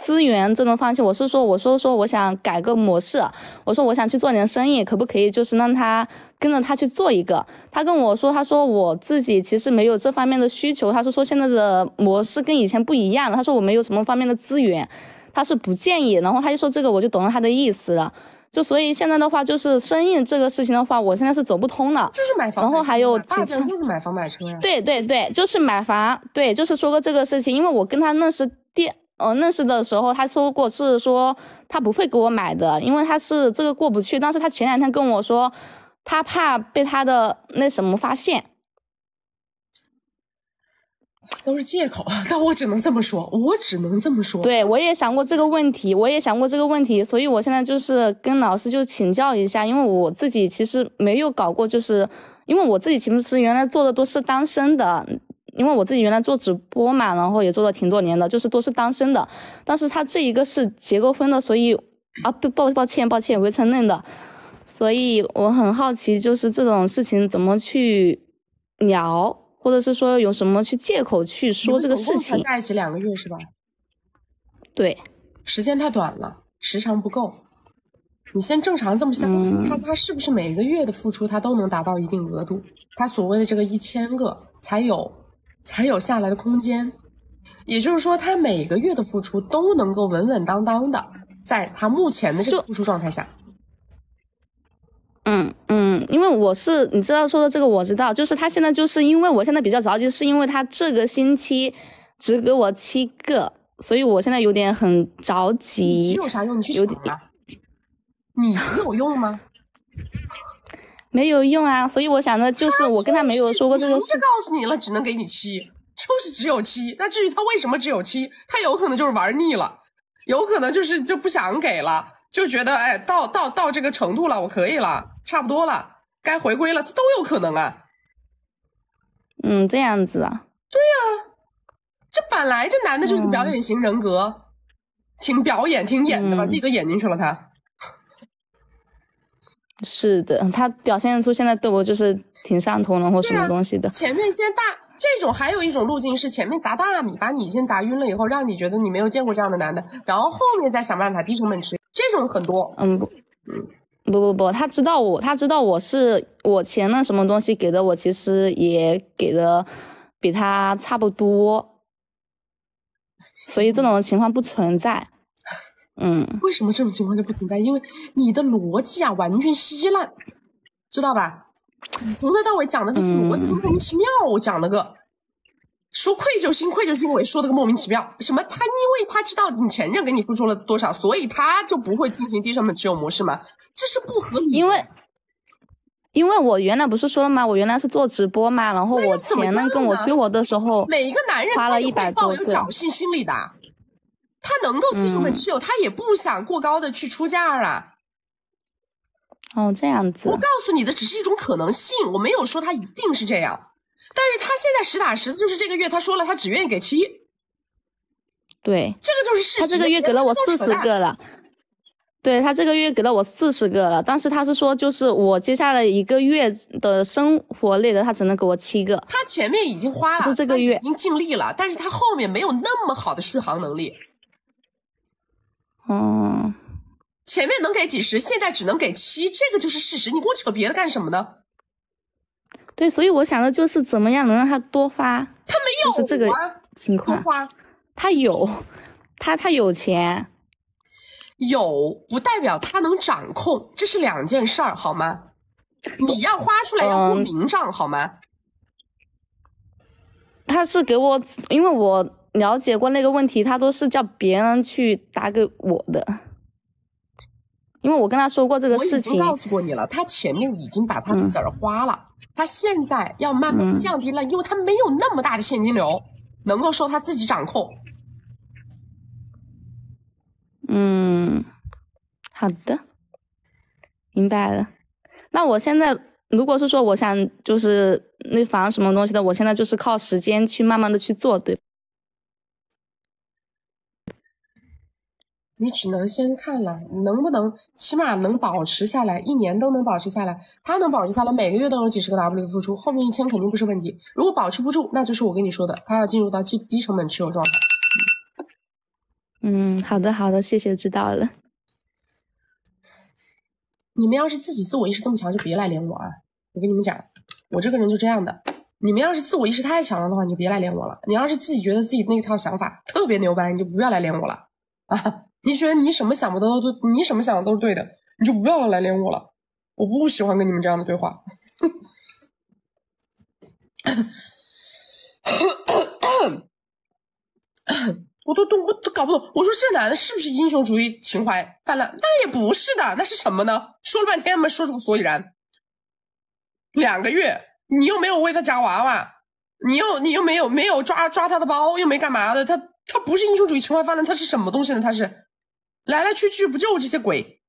Speaker 24: 资源这种放弃，我是说，我说说我想改个模式，我说我想去做点生意，可不可以就是让他跟着他去做一个？他跟我说，他说我自己其实没有这方面的需求，他说说现在的模式跟以前不一样了，他说我没有什么方面的资源，他是不建议，然后他就说这个我就懂了他的意思了。就所以现在的话，就是生意这个事情的话，我现在是走不通了。
Speaker 1: 就是买房，
Speaker 24: 然后还有
Speaker 1: 大
Speaker 24: 其他，
Speaker 1: 就是买房买车呀。
Speaker 24: 对对对，就是买房，对，就是说过这个事情，因为我跟他认识第呃认识的时候，他说过是说他不会给我买的，因为他是这个过不去。但是他前两天跟我说，他怕被他的那什么发现。
Speaker 1: 都是借口，但我只能这么说，我只能这么说。
Speaker 24: 对，我也想过这个问题，我也想过这个问题，所以我现在就是跟老师就请教一下，因为我自己其实没有搞过，就是因为我自己其实原来做的都是单身的，因为我自己原来做直播嘛，然后也做了挺多年的，就是都是单身的，但是他这一个是结过婚的，所以啊，不抱抱歉抱歉，未承认的，所以我很好奇，就是这种事情怎么去聊。或者是说有什么去借口去说这个事情？
Speaker 1: 在一起两个月是吧？
Speaker 24: 对，
Speaker 1: 时间太短了，时长不够。你先正常这么相信、嗯、他，他是不是每个月的付出他都能达到一定额度？他所谓的这个一千个才有才有下来的空间，也就是说他每个月的付出都能够稳稳当当的在他目前的这个付出状态下。
Speaker 24: 嗯嗯，因为我是你知道说的这个我知道，就是他现在就是因为我现在比较着急，是因为他这个星期只给我七个，所以我现在有点很着急。
Speaker 1: 你有啥用？你去抢啊！你急有用吗？
Speaker 24: 没有用啊，所以我想的就是我跟他没有说过这个事。
Speaker 1: 告诉你了，只能给你七，就是只有七。那至于他为什么只有七，他有可能就是玩腻了，有可能就是就不想给了。就觉得哎，到到到这个程度了，我可以了，差不多了，该回归了，这都有可能啊。
Speaker 24: 嗯，这样子啊。
Speaker 1: 对呀、啊，这本来这男的就是表演型人格，嗯、挺表演、挺演的，把自己都演进去了他。
Speaker 24: 是的，他表现出现在对我就是挺上头了或什么东西的。
Speaker 1: 前面先大这种，还有一种路径是前面砸大米，把你先砸晕了以后，让你觉得你没有见过这样的男的，然后后面再想办法低成本吃，这种很多。
Speaker 24: 嗯不，不不不，他知道我，他知道我是我钱那什么东西给的，我其实也给的比他差不多，所以这种情况不存在。嗯，
Speaker 1: 为什么这种情况就不存在？因为你的逻辑啊完全稀烂，知道吧？你从头到尾讲的这些逻辑都莫名其妙，我讲了个说愧疚心、愧疚心，我也说的个莫名其妙。什么？他因为他知道你前任给你付出了多少，所以他就不会进行低成本持有模式吗？这是不合理。
Speaker 24: 因为因为我原来不是说了吗？我原来是做直播嘛，然后我前任跟我追我的时候，
Speaker 1: 每一个男人
Speaker 24: 花了一百多
Speaker 1: 抱有侥幸心理的。他能够提成本持有，他也不想过高的去出价啊。
Speaker 24: 哦，这样子。
Speaker 1: 我告诉你的只是一种可能性，我没有说他一定是这样。但是他现在实打实的就是这个月他说了，他只愿意给七。
Speaker 24: 对，
Speaker 1: 这个就是事实。
Speaker 24: 他这个月给了我四十个了。对他这个月给了我四十个了，但是他是说就是我接下来一个月的生活类的，他只能给我七个。
Speaker 1: 他前面已经花了，
Speaker 24: 就这个月
Speaker 1: 已经尽力了，但是他后面没有那么好的续航能力。
Speaker 24: 哦，
Speaker 1: 前面能给几十，现在只能给七，这个就是事实。你跟我扯别的干什么呢？
Speaker 24: 对，所以我想的就是怎么样能让他多发。
Speaker 1: 他没有，
Speaker 24: 就是这个情况。
Speaker 1: 多花，
Speaker 24: 他有，他他有钱，
Speaker 1: 有不代表他能掌控，这是两件事儿，好吗？你要花出来要过明账，好吗？
Speaker 24: 他是给我，因为我。了解过那个问题，他都是叫别人去打给我的，因为我跟他说过这个事情。
Speaker 1: 我已经告诉过你了，他前面已经把他的子儿花了，他现在要慢慢降低了，因为他没有那么大的现金流，能够受他自己掌控。
Speaker 24: 嗯，好的，明白了。那我现在如果是说我想就是那房什么东西的，我现在就是靠时间去慢慢的去做，对。
Speaker 1: 你只能先看了，你能不能起码能保持下来，一年都能保持下来。他能保持下来，每个月都有几十个 W 的付出，后面一千肯定不是问题。如果保持不住，那就是我跟你说的，他要进入到低低成本持有状态。
Speaker 24: 嗯，好的好的，谢谢知道了。
Speaker 1: 你们要是自己自我意识这么强，就别来连我啊！我跟你们讲，我这个人就这样的。你们要是自我意识太强了的话，你就别来连我了。你要是自己觉得自己那套想法特别牛掰，你就不要来连我了啊！你觉得你什么想不都都，你什么想的都是对的，你就不要来连我了。我不喜欢跟你们这样的对话。我都都我都搞不懂，我说这男的是不是英雄主义情怀泛滥？那也不是的，那是什么呢？说了半天没说出个所以然。两个月，你又没有为他夹娃娃，你又你又没有没有抓抓他的包，又没干嘛的，他他不是英雄主义情怀泛滥，他是什么东西呢？他是。来来去去不就这些鬼？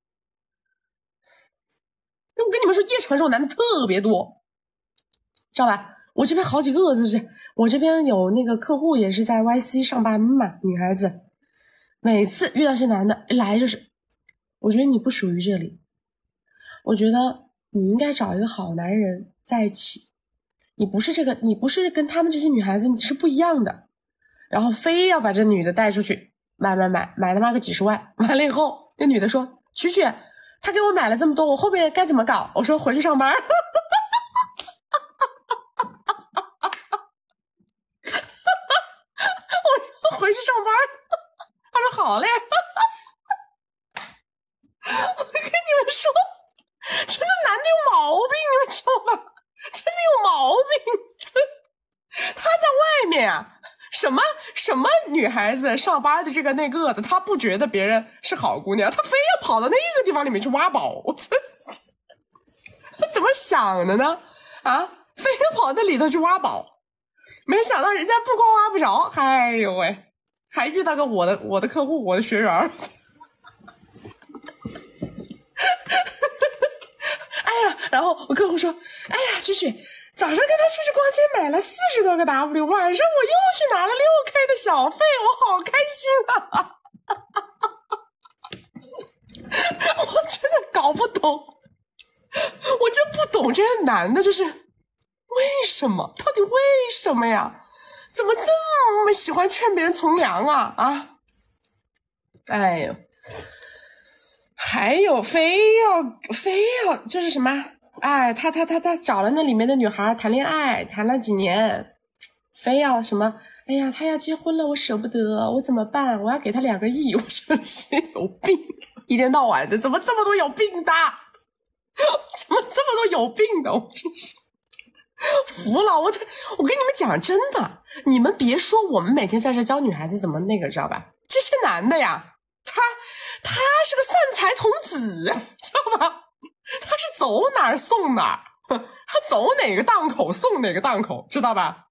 Speaker 1: 那我跟你们说，夜场这种男的特别多，知道吧？我这边好几个，就是我这边有那个客户也是在 YC 上班嘛，女孩子，每次遇到些男的，一来就是，我觉得你不属于这里，我觉得你应该找一个好男人在一起，你不是这个，你不是跟他们这些女孩子，你是不一样的，然后非要把这女的带出去。买买买买他妈个几十万！完了以后，那女的说：“曲曲，他给我买了这么多，我后面该怎么搞？”我说：“回去上班。”我说：“回去上班。”他说：“好嘞。”我跟你们说，真的男的有毛病，你们知道吗？真的有毛病。他在外面啊。什么什么女孩子上班的这个那个的，她不觉得别人是好姑娘，她非要跑到那个地方里面去挖宝，我操！她怎么想的呢？啊，非要跑那里头去挖宝，没想到人家不光挖不着，哎呦喂，还遇到个我的我的客户，我的学员。哎呀，然后我客户说，哎呀，旭旭。早上跟他出去逛街，买了四十多个 W，晚上我又去拿了六 K 的小费，我好开心啊！我真的搞不懂，我真不懂这些男的，就是为什么？到底为什么呀？怎么这么喜欢劝别人从良啊啊！哎呦，还有非要非要就是什么？哎，他他他他找了那里面的女孩谈恋爱，谈了几年，非要什么？哎呀，他要结婚了，我舍不得，我怎么办？我要给他两个亿，我真是有病！一天到晚的，怎么这么多有病的？怎么这么多有病的？我真是服了！我这，我跟你们讲，真的，你们别说我们每天在这教女孩子怎么那个，知道吧？这些男的呀，他他是个散财童子，知道吧？他是走哪儿送哪儿，他走哪个档口送哪个档口，知道吧？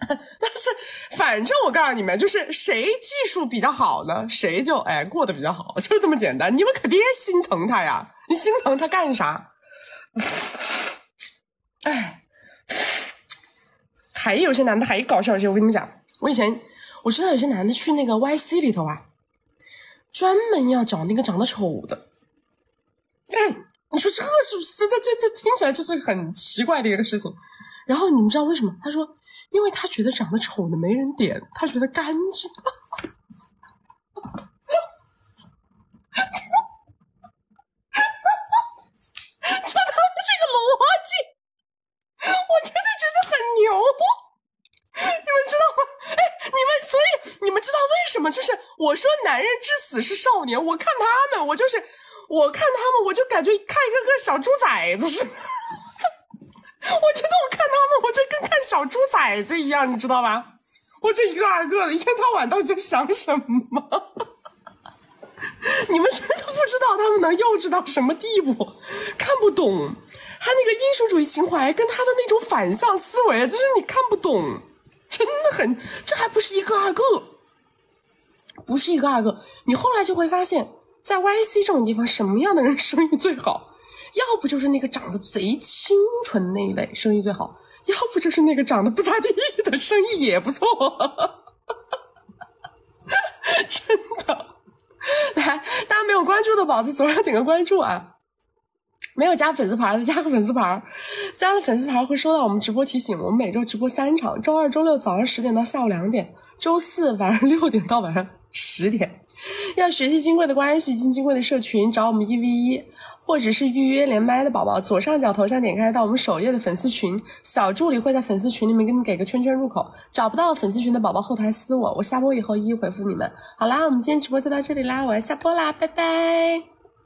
Speaker 1: 但是，反正我告诉你们，就是谁技术比较好呢，谁就哎过得比较好，就是这么简单。你们可别心疼他呀，你心疼他干啥？哎，还有些男的还搞笑些，我跟你们讲，我以前我知道有些男的去那个 YC 里头啊，专门要找那个长得丑的。哎，你说这是不是这这这这听起来就是很奇怪的一个事情？然后你们知道为什么？他说。因为他觉得长得丑的没人点，他觉得干净。哈哈哈就他们这个逻辑，我真的觉得很牛。你们知道吗？哎，你们所以你们知道为什么？就是我说男人至死是少年，我看他们，我就是我看他们，我就感觉看一个个小猪崽子似的。我觉得我看他们，我这跟看小猪崽子一样，你知道吧？我这一个二个的，一天到晚到底在想什么？你们真的不知道他们能幼稚到什么地步，看不懂他那个艺术主义情怀跟他的那种反向思维，就是你看不懂，真的很，这还不是一个二个，不是一个二个。你后来就会发现，在 YC 这种地方，什么样的人 生意最好？要不就是那个长得贼清纯那一类，生意最好；要不就是那个长得不咋地的，生意也不错。真的，来，大家没有关注的宝子，左上点个关注啊！没有加粉丝牌的，加个粉丝牌。加了粉丝牌会收到我们直播提醒。我们每周直播三场：周二、周六早上十点到下午两点，周四晚上六点到晚上十点。要学习金贵的关系，进金贵的社群，找我们一 v 一。或者是预约连麦的宝宝，左上角头像点开到我们首页的粉丝群，小助理会在粉丝群里面给你给个圈圈入口。找不到粉丝群的宝宝，后台私我，我下播以后一一回复你们。好啦，我们今天直播就到这里啦，我要下播啦，拜拜。